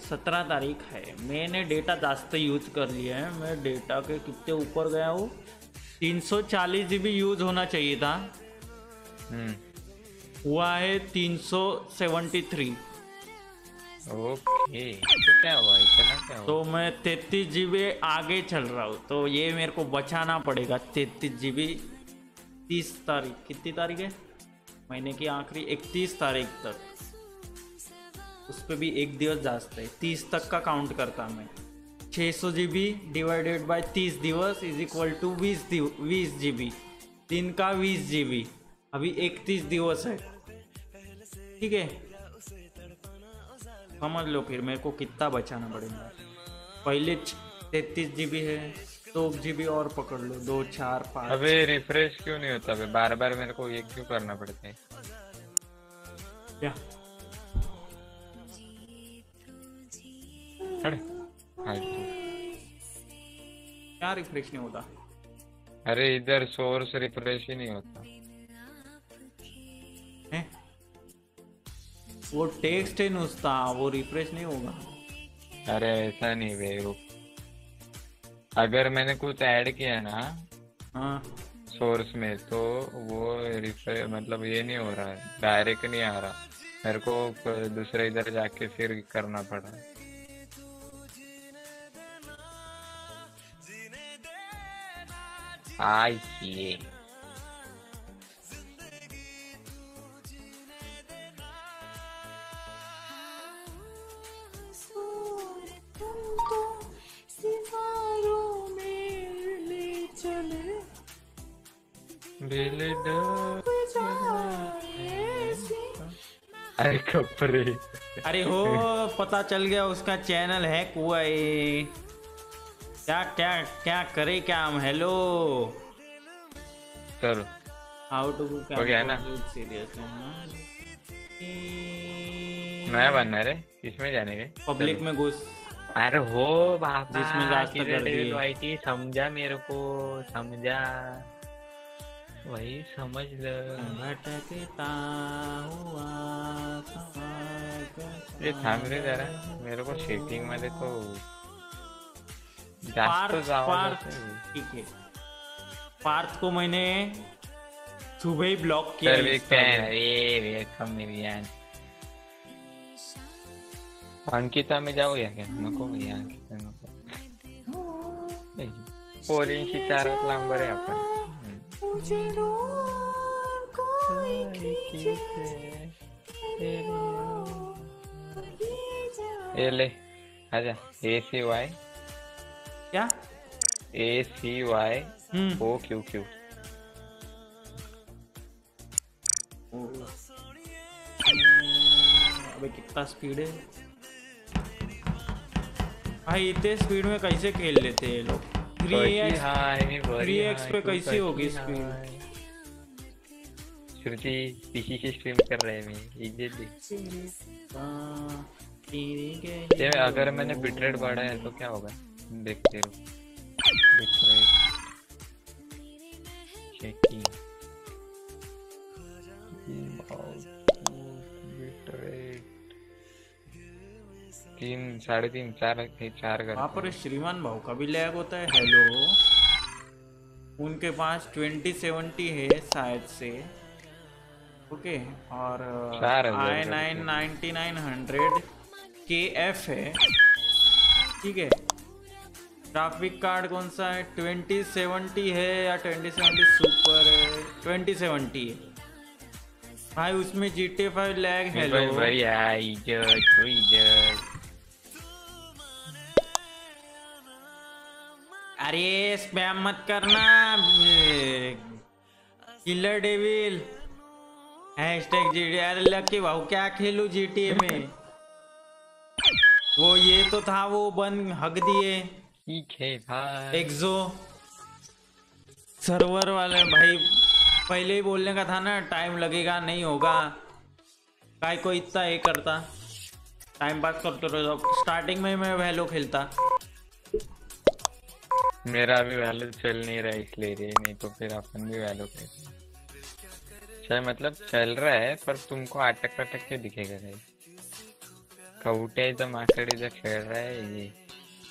सत्रह तारीख है। मैंने डेटा जास्त यूज़ कर लिया है। मैं डेटा के कितने ऊपर गया हूँ? तीन सौ चालीस जी बी यूज़ होना चाहिए था। हुआ है तीन सौ सेवेंटी थ्री। ओके। तो क्या हुआ? इतना क्या हुआ? तो मैं तैतीस जीबी आगे चल रहा हूँ। तो ये मेरे को बचाना पड़ेगा। तैतीस जीबी तीस तारीख। कितनी तारीख है? महीने की आखिरी इकतीस तारीख तक। उस पर भी एक दिवस जास्त है तीस तक का काउंट करता मैं. छः सौ जी बी डिवाइडेड बाय तीस दिवस इज़ इक्वल टू बीस बीस जी बी दिन का बीस जी बी अभी इकतीस दिवस है ठीक है समझ लो फिर मेरे को कितना बचाना पड़ेगा. पहले तैतीस जी बी है दो जी बी और पकड़ लो. दो चार पाँच अबे रिफ्रेश क्यों नहीं होता? बार बार मेरे को ये क्यों करना पड़ता है. क्या? अरे क्या रिफ्रेश नहीं होता? अरे इधर सोर्स रिफ्रेश ही नहीं होता। है? वो टेक्स्ट है नुसता वो रिफ्रेश नहीं होगा। अरे ऐसा नहीं रुक अगर मैंने कुछ ऐड किया ना हाँ। सोर्स में तो वो रिफ्रेश मतलब ये नहीं हो रहा है डायरेक्ट नहीं आ रहा। मेरे को दूसरे इधर जाके फिर करना पड़ा। आई ये दिल अरे कपड़े। अरे हो पता चल गया उसका चैनल हैक हुआ है क्या क्या क्या करे क्या हम? हेलो चलो हाउ टू हो गया ना? सीरियस नया बनना रे इसमें जाने के। पब्लिक में घुस। अरे हो बाबा जिसमें रास्ता कर दिए। डेविड वाइटी समझा मेरे को समझा। वही समझ लो। भटकता हुआ ये थांब रे जरा मेरे को सेटिंग मध्ये तो पार्थ पार्थ. ठीक है पार्थ को मैंने सुबह ही ब्लॉक किया वेलकम अंकिता में जाऊया क्या? नको भैया अंकिता नको. पोरींशी चारच लांब रे आपण ले आजा. ए सी वाई क्या? A C Y O Q Q. अबे कितना स्पीड है। भाई इतने स्पीड में कैसे खेल लेते हैं लोग? थ्री एक्स थ्री एक्स पे कैसी होगी स्पीड श्रुति पीसी से स्ट्रीम कर रहे हैं मैं इजीली ये अगर मैंने बिटरेट बढ़ाया तो क्या होगा? देखते रहो। बिटरेट चेकिंग तीन साढ़े तीन चार चार कर वहाँ पर श्रीमान भाव का भी लैग होता है। हेलो। उनके पास ट्वेंटी सेवेंटी है शायद से। ओके और I nine ninety nine hundred K F है। ठीक है। ग्राफिक कार्ड कौन सा है? ट्वेंटी सेवेंटी है या ट्वेंटी सेवेंटी सुपर है? ट्वेंटी सेवेंटी है। भाई उसमें जी टी फाइव लैग जज अरे स्पैम मत करना। किलर डेविल हैशटैग जीटी अरे लकी भाऊ क्या खेलू जीटीए में? वो ये तो था वो बंद हक दिए। ठीक है भाई एक्सो सर्वर वाले भाई पहले ही बोलने का था ना टाइम लगेगा नहीं होगा। काय को इतना ये करता। टाइम पास करते रहो स्टार्टिंग में मैं वैलो खेलता। मेरा अभी वैल्यू चल नहीं रहा इसलिए रे नहीं तो फिर अपन भी वैल्यू खेलते चल मतलब चल रहा है पर तुमको अटक अटक के दिखेगा भाई। कौटे तो माकड़ी जो खेल रहा है ये।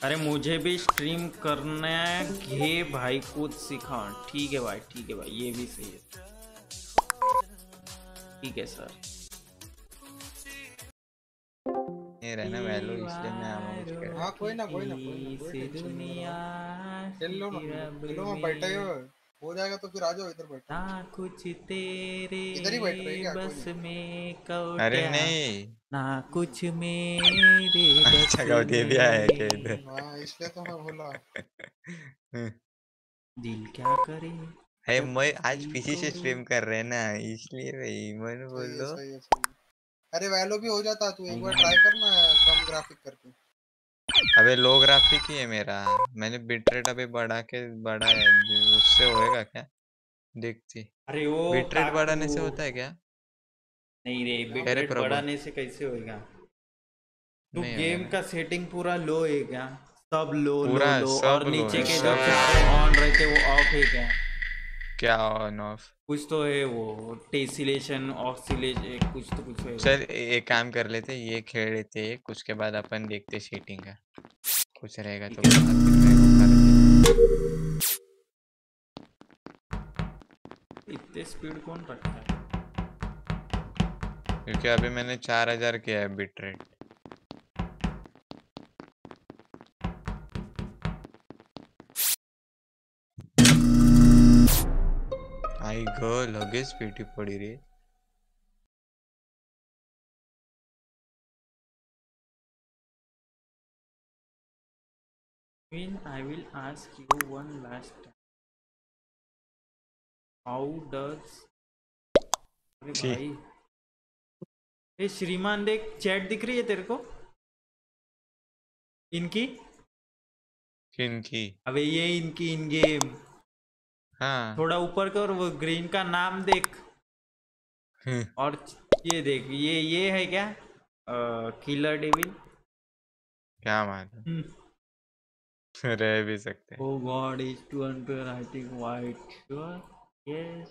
अरे मुझे भी स्ट्रीम करना घे भाई कुछ सिखा। ठीक है भाई ठीक है भाई ये भी सही है। ठीक है सर। ये रहना वैल्यू इसलिए मैं आवा कुछ कर हाँ कोई ना कोई ना कोई ना कोई टेंशन नहीं। खेल लो ना खेलो मैं बैठा ही। हूँ हो जाएगा तो फिर आ जाओ इधर बैठो। ना कुछ तेरे इधर ही बैठ रहे क्या? बस में अरे नहीं। ना कुछ मेरे बस अच्छा कौटे भी आया क्या इधर? (laughs) हाँ इसलिए तो मैं बोला। (laughs) दिल क्या करे? है मैं आज पीसी से स्ट्रीम कर रहे हैं ना इसलिए भाई मैंने बोल। दो है, है। अरे वैलो भी हो जाता तू एक बार ट्राई करना कम ग्राफिक करके। अबे लो ग्राफिक ही है मेरा। मैंने बिटरेट अभी बढ़ा के बढ़ा है। उससे होएगा क्या? देखती। अरे वो बिटरेट बढ़ाने से होता है क्या? नहीं रे बिटरेट बढ़ाने से कैसे होएगा? तू गेम। का सेटिंग पूरा लो है क्या? सब लो लो लो और नीचे के जो ऑन रहते वो ऑफ़ है क्या? क्या ऑन ऑफ़ कुछ तो है वो टेसिलेशन ऑक्सीलेशन कुछ तो कुछ है चल एक काम कर लेते ये खेल लेते एक उसके बाद अपन देखते सीटिंग का। कुछ रहेगा तो। इतने स्पीड कौन रखता है? क्योंकि अभी मैंने चार हज़ार किया है बिटरेट आई ग लगेच पेटी पडी रे। When I will ask you one last time. How does अरे। भाई ए श्रीमान देख चैट दिख रही है तेरे को? इनकी? किनकी? अबे ये इनकी इन गेम हाँ। थोड़ा ऊपर कर वो ग्रीन का नाम देख। हम्म, और ये देख ये ये है क्या? आ, किलर डेविल। क्या मालूम रह भी सकते हैं। Oh God, is to unfair, I think white. Sure. Yes.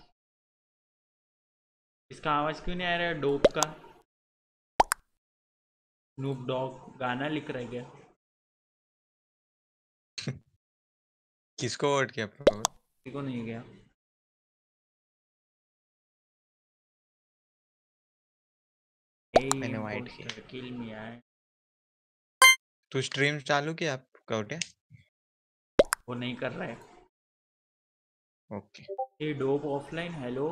इसका आवाज़ क्यों नहीं आ रहा है? डोप का। नूप डॉग गाना लिख रहा है क्या? (laughs) किसको वोट किया? किसी को नहीं गया। मैंने किया। किल मी आए। तू स्ट्रीम चालू किया आप कौटे वो नहीं कर रहा है। ओके ये dope offline hello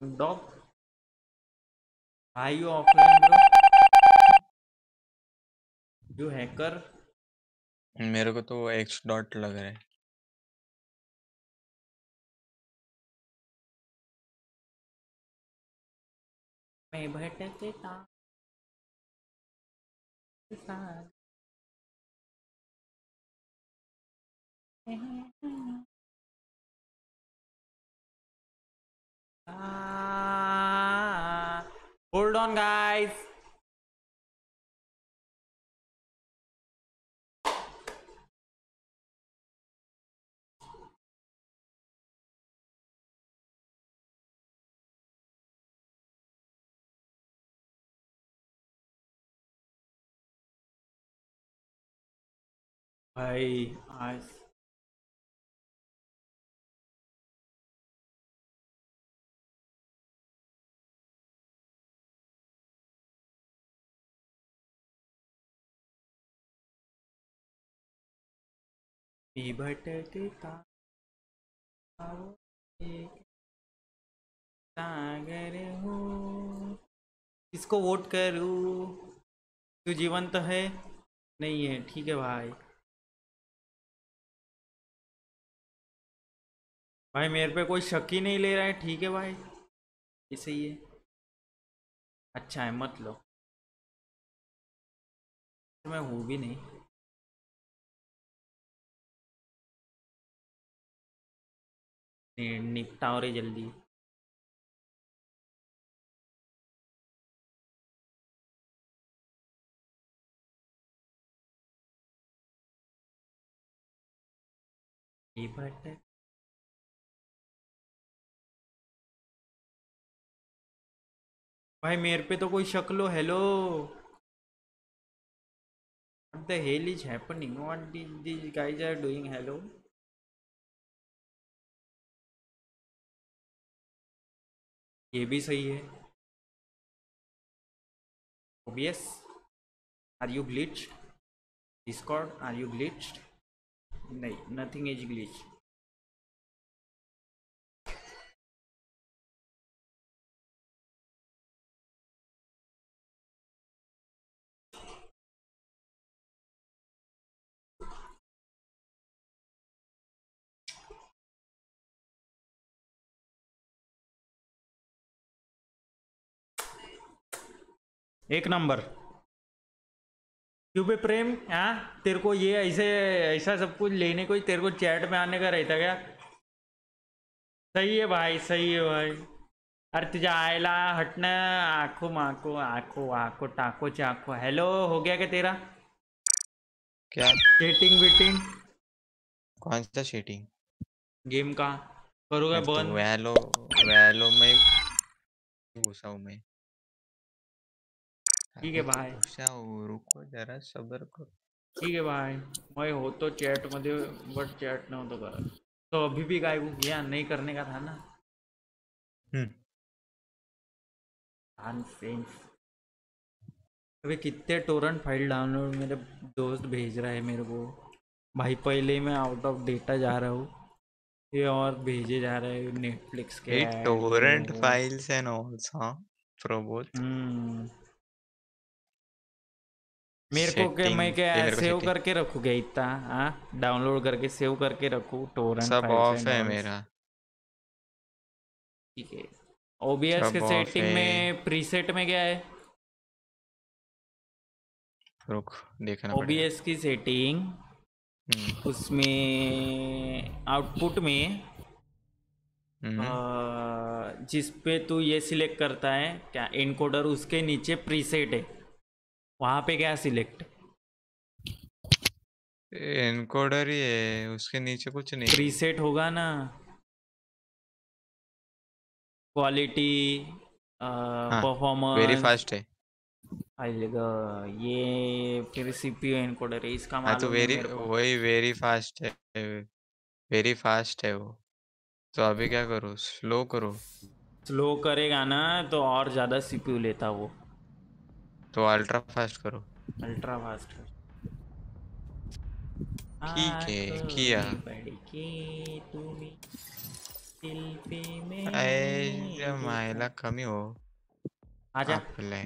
dog are you offline bro you hacker मेरे को तो एक्स डॉट लग रहा है। मैं भटकता होल्ड ऑन hold भाई, आज सागर हूँ। किसको वोट करूँ? तू जीवंत तो है? नहीं है, ठीक है भाई। भाई मेरे पे कोई शक ही नहीं ले रहा है, ठीक है भाई? ऐसे ही है। अच्छा है, मत लो। मैं हूँ भी नहीं। नि- निपटाओ रे जल्दी। भटक भाई मेरे पे तो कोई शक्लो hello the hell is happening what this guys are doing hello ये भी सही है। OBS are you glitch Discord are you glitch नहीं नथिंग इज़ ग्लिच्ड एक नंबर। क्यों प्रेम हाँ तेरे को ये ऐसे ऐसा सब कुछ लेने को ही तेरे को चैट में आने का रहता क्या? सही है भाई सही है भाई। अरे तुझ्या आयला हटणं आखो माको आखो आखो टाको चाको हेलो हो गया क्या तेरा? क्या? सेटिंग वेटिंग कौन सा शेटिंग गेम का। करोगे तो बंद? वैलो वैलो में घुसा हूँ मैं। ठीक है तो भाई रुको जरा सबर करो। ठीक है भाई मैं होतो चॅट मध्ये बट चॅट नव्हतं करत तो अभी भी गायब हो गया नहीं करने का था ना? हम्म. अबे कितने टोरेंट फ़ाइल डाउनलोड मेरे दोस्त भेज रहा है मेरे को। भाई पहले ही मैं आउट ऑफ़ डेटा जा रहा हूँ ये और भेजे जा रहे हैं नेटफ्लिक्स के Hey, ad, torrent ये वो। files मेरे को क्या मैं क्या सेव करके रखूँ क्या इतना हाँ? डाउनलोड करके सेव करके रखूँ टोरेंट सब ऑफ़ है मेरा। ठीक है। ओबीएस के सेटिंग में प्रीसेट में क्या है? रुक देखना ओबीएस की सेटिंग हम्म। उसमें आउटपुट में हम्म। जिस पे तू ये सिलेक्ट करता है क्या इनकोडर उसके नीचे प्रीसेट है? वहाँ पे क्या सिलेक्ट एनकोडर ही है उसके नीचे कुछ नहीं प्रीसेट होगा ना। क्वालिटी हाँ परफॉर्मेंस वेरी फास्ट है। ये फिर सीपीयू एनकोडर है इसका हाँ तो वेरी वही वेरी फास्ट है वेरी फास्ट है वो। तो अभी क्या करो? स्लो करो? स्लो करेगा ना तो और ज़्यादा सीपीयू लेता वो। तो अल्ट्रा फास्ट करो। अल्ट्रा फास्ट ठीक है किया। ऐ मायला कमी हो। आजा आपले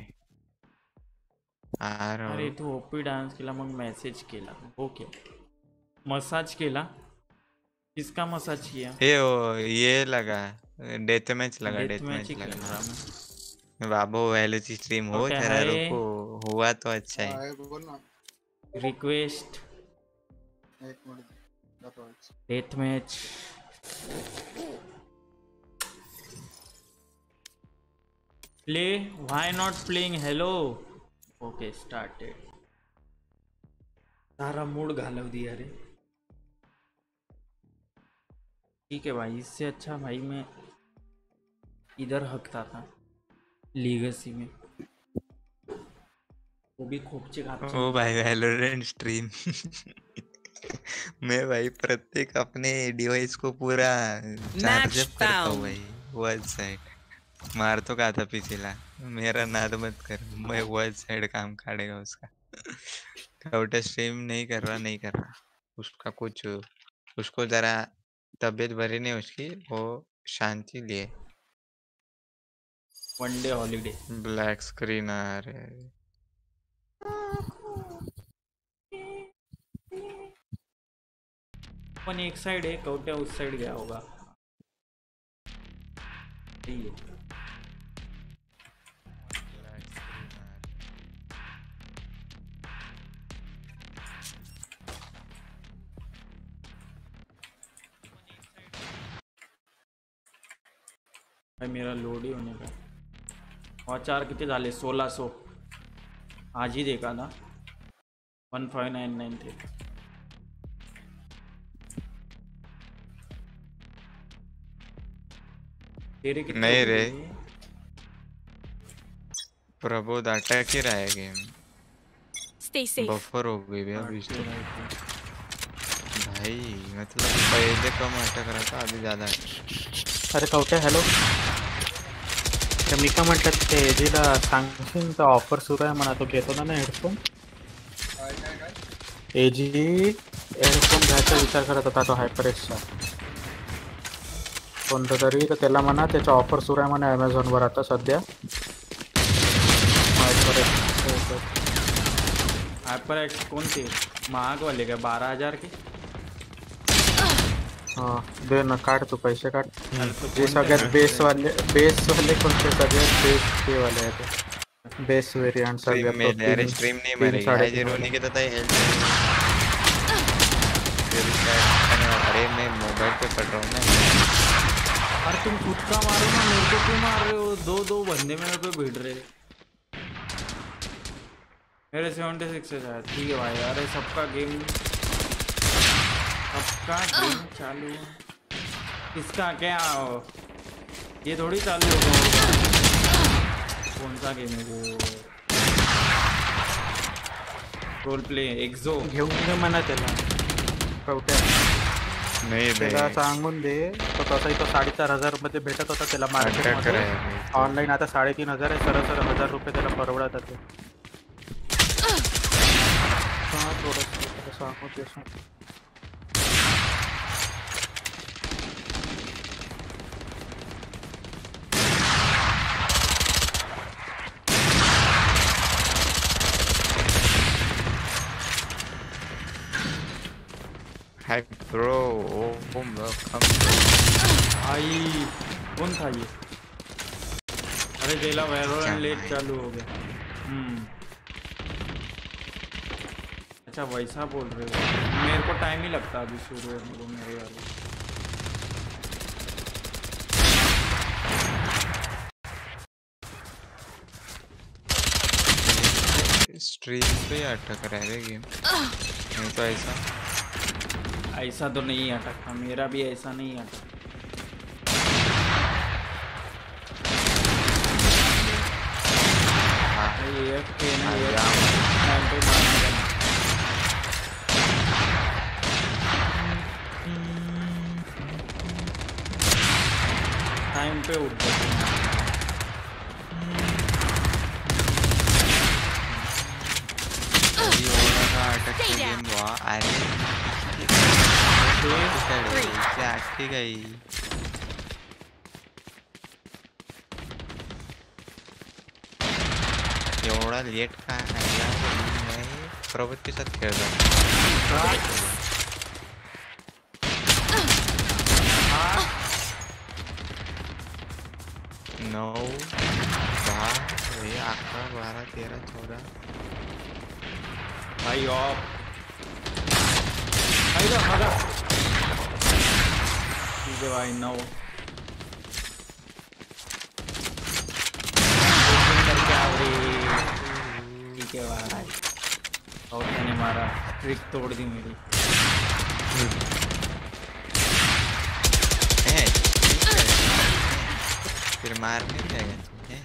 अरे तू ओपी डान्स केला मग मेसेज केला। ओके मसाज केला? किसका मसाज किया? ये वो ये लगा। डेथ मैच लगा डेथ मैच लगा। बाबू की स्ट्रीम हो Okay, जरा है। रुको। हुआ तो अच्छा है। Request. Death match play why not playing hello okay started सारा मूड घालव दिया रे। ठीक है भाई इससे अच्छा भाई मैं इधर हकता था। लीगसी में। वो भी खोपचे खापचे ओ भाई वैलोरेंट स्ट्रीम मैं भाई प्रत्येक अपने डिवाइस को पूरा चार्जअप करता हूँ. भाई। वन साइड मार तो कहा था पिछला? मेरा नाद मत कर। मैं वन साइड काम काटेगा उसका। काउंटर स्ट्रीम नहीं कर रहा नहीं कर रहा। उसका कुछ उसको जरा तबीयत भरी नहीं उसकी वो शांति लिए। One day holiday black screen आ रहे हैं पण एक साइड है कौट्या उस साइड गया होगा? सही है। मेरा लोड ही होने का और चार कितने झाले सोलह सौ। आज ही देखा था। वन फाइव नाइन नाइन थे। तेरे कितने नहीं रे? प्रबोध अटैक ही रहा है गेम। बफर हो गई भैया बीच तो भाई मतलब पहले कम अटक रहा था अभी ज़्यादा अरे कवट्या हॅलो मी का म्हटलं ते ऑफ़र सुरू आहे म्हणा तो घेतो ना हेडफोन एजी हेडफोन घ्यायचा विचार करत होता तो कोणतं तरी ऑफ़र सुरू आहे म्हणा ॲमेझॉनवर आता एक्स कोणते? महाग वाले का? बारह हज़ार के? हाँ दे ना काढ तू पैसे काढ तो जे कोणते सगळ्यात बेस वाले बेस वाले कोणते? सगळ्यात बेस्ट ते वाले आहेत. बेस वेरियंट स्ट्रीम सगळ्यात में तो अरे स्ट्रीम नहीं मरेगी. साढ़े ज़ीरो। नहीं कहता था हेल्थ अरे मैं मोबाइल पे पढ़ रहा हूँ ना. अरे तुम खुद का मारो ना मेरे को क्यों मार रहे हो? दो दो बंदे मेरे पे भिड़ रहे। मेरे सेवेंटी सिक्स है शायद। ठीक है भाई अरे सबका गेम सबका गेम चालू है? इसका क्या ये थोड़ी चालू होगा। कौन सा गेम है वो? रोल प्ले एक्झो घेऊन म्हणा त्याला. कवट्या नहीं त्याला सांगून दे. तो तसाही तो साडेचार हज़ार मध्ये भेटत होता त्याला मार्केटमध्ये ऑनलाईन आता साडेतीन हज़ार आहे. सरळ हज़ार रुपये त्याला परवडतात ते हा थोडंसं त्याला सांगू ते सांग. ओ ओ वेलकम भाई कौन था ये? अरे जेला वैरोलेंट लेट चालू हो गया। हम्म। अच्छा वैसा बोल रहे हो। मेरे को टाइम ही लगता अभी शुरू होने को मेरे वाले स्ट्रीम पे अटक रहा है गेम नहीं तो ऐसा ऐसा तो नहीं अटकता मेरा भी ऐसा नहीं अटका ये के ना ये टाइम पे मारने टाइम पे उठ जाते हैं। एवढा अटक गेम वा अरे। एवढा लेट का मैं प्रभुत के साथ खेल रहा नौ दहा हे अकरा बारा तेरा चौदा भाई ऑफ़ भाई ठीक I रे ठीक है भाई और मैंने मारा ट्रिक तोड़ दी मेरी। फिर मारने जाएगा तुम्हें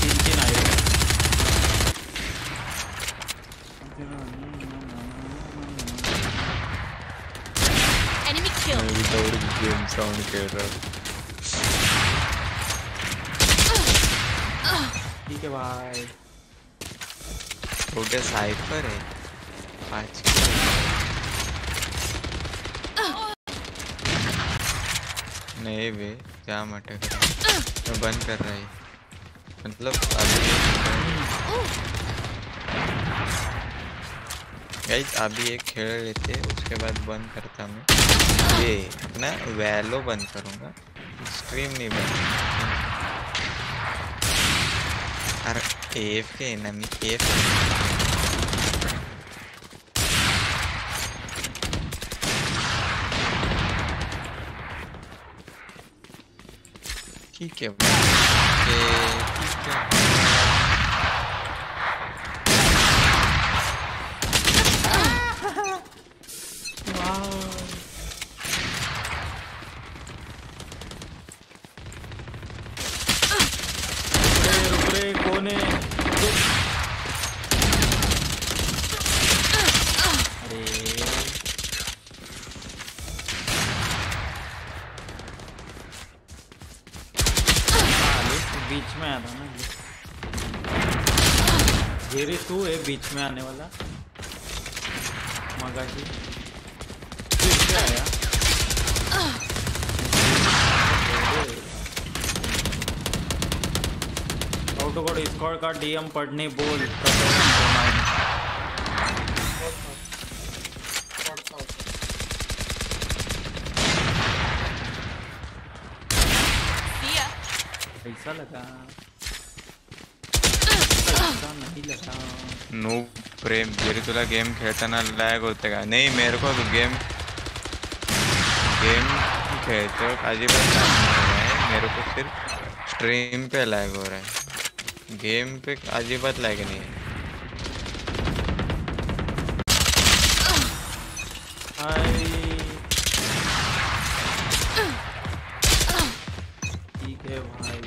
तीन तीन आए Enemy killed. विदाउट खेल रहा हूँ ठीक है भाई साइफर है। आज नहीं बे क्या मटक रहा मैं बंद कर रहा है। मतलब अभी गाइस अभी एक खेल लेते उसके बाद बंद करता मैं। ये अपना वैलो बंद करूँगा। स्ट्रीम नहीं बंद अरे, एफ़ के एनिमी एफ़ ठीक है ठीक है। में आने वाला। मगाशी फिर से आया आउट को स्कोर का डीएम पढ़ने बोल। पैसा लगा पैसा नहीं लगा नो प्रेम जरी तुला गेम खेळताना लॅग होते का? नाही, मेरे को तो गेम गेम खेळतो, अजिबात lag नहीं मेरे को सिर्फ़ स्ट्रीम पे लैग हो रहा है. गेम पे अजिबात लैग नहीं है ठीक है भाई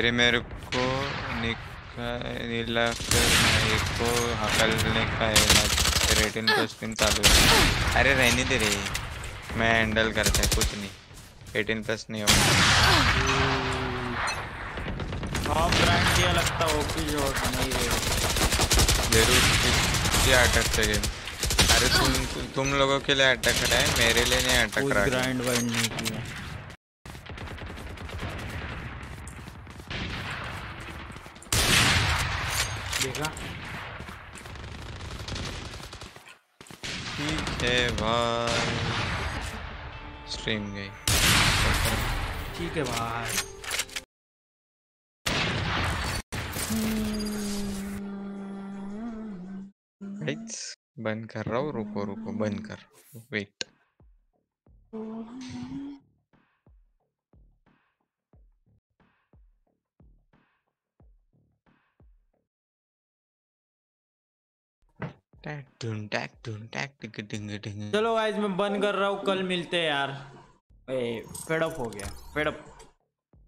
तेरे मेरे को नीला कर मेरे को हकलने का है ना रेटिन चालू है। अरे रहने दे रे मैं हैंडल करता है कुछ नहीं। एटीन प्लस नहीं होगा। ब्रांड दिया लगता ओपी जो नहीं रे ज़रूर क्या अटक से गेम अरे तुम तुम लोगों के लिए अटक रहा है मेरे लिए नहीं अटक रहा है। ग्राइंड वाइंड नहीं किया। देखा ठीक है भाई। स्ट्रीम गई। ठीक है भाई। गाइस बंद कर रहा हूँ। रुको रुको बंद कर। वेट चलो गाइस मैं बंद कर रहा हूँ, कल मिलते हैं यार। फेड अप हो गया fed up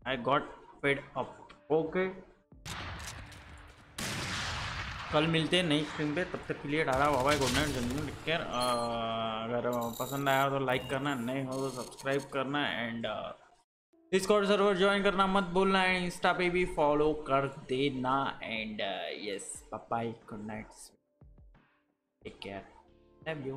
I got fed up okay कल मिलते हैं नई स्क्रीन पे, तब तक के लिए डाला बाबा गुड नाइट जल्दी टेक केयर अगर पसंद आया तो लाइक करना, नहीं हो तो सब्सक्राइब करना एंड डिस्कॉर्ड सर्वर ज्वाइन करना मत भूलना एंड इंस्टा पे भी फॉलो कर देना and yes bye good night take care love you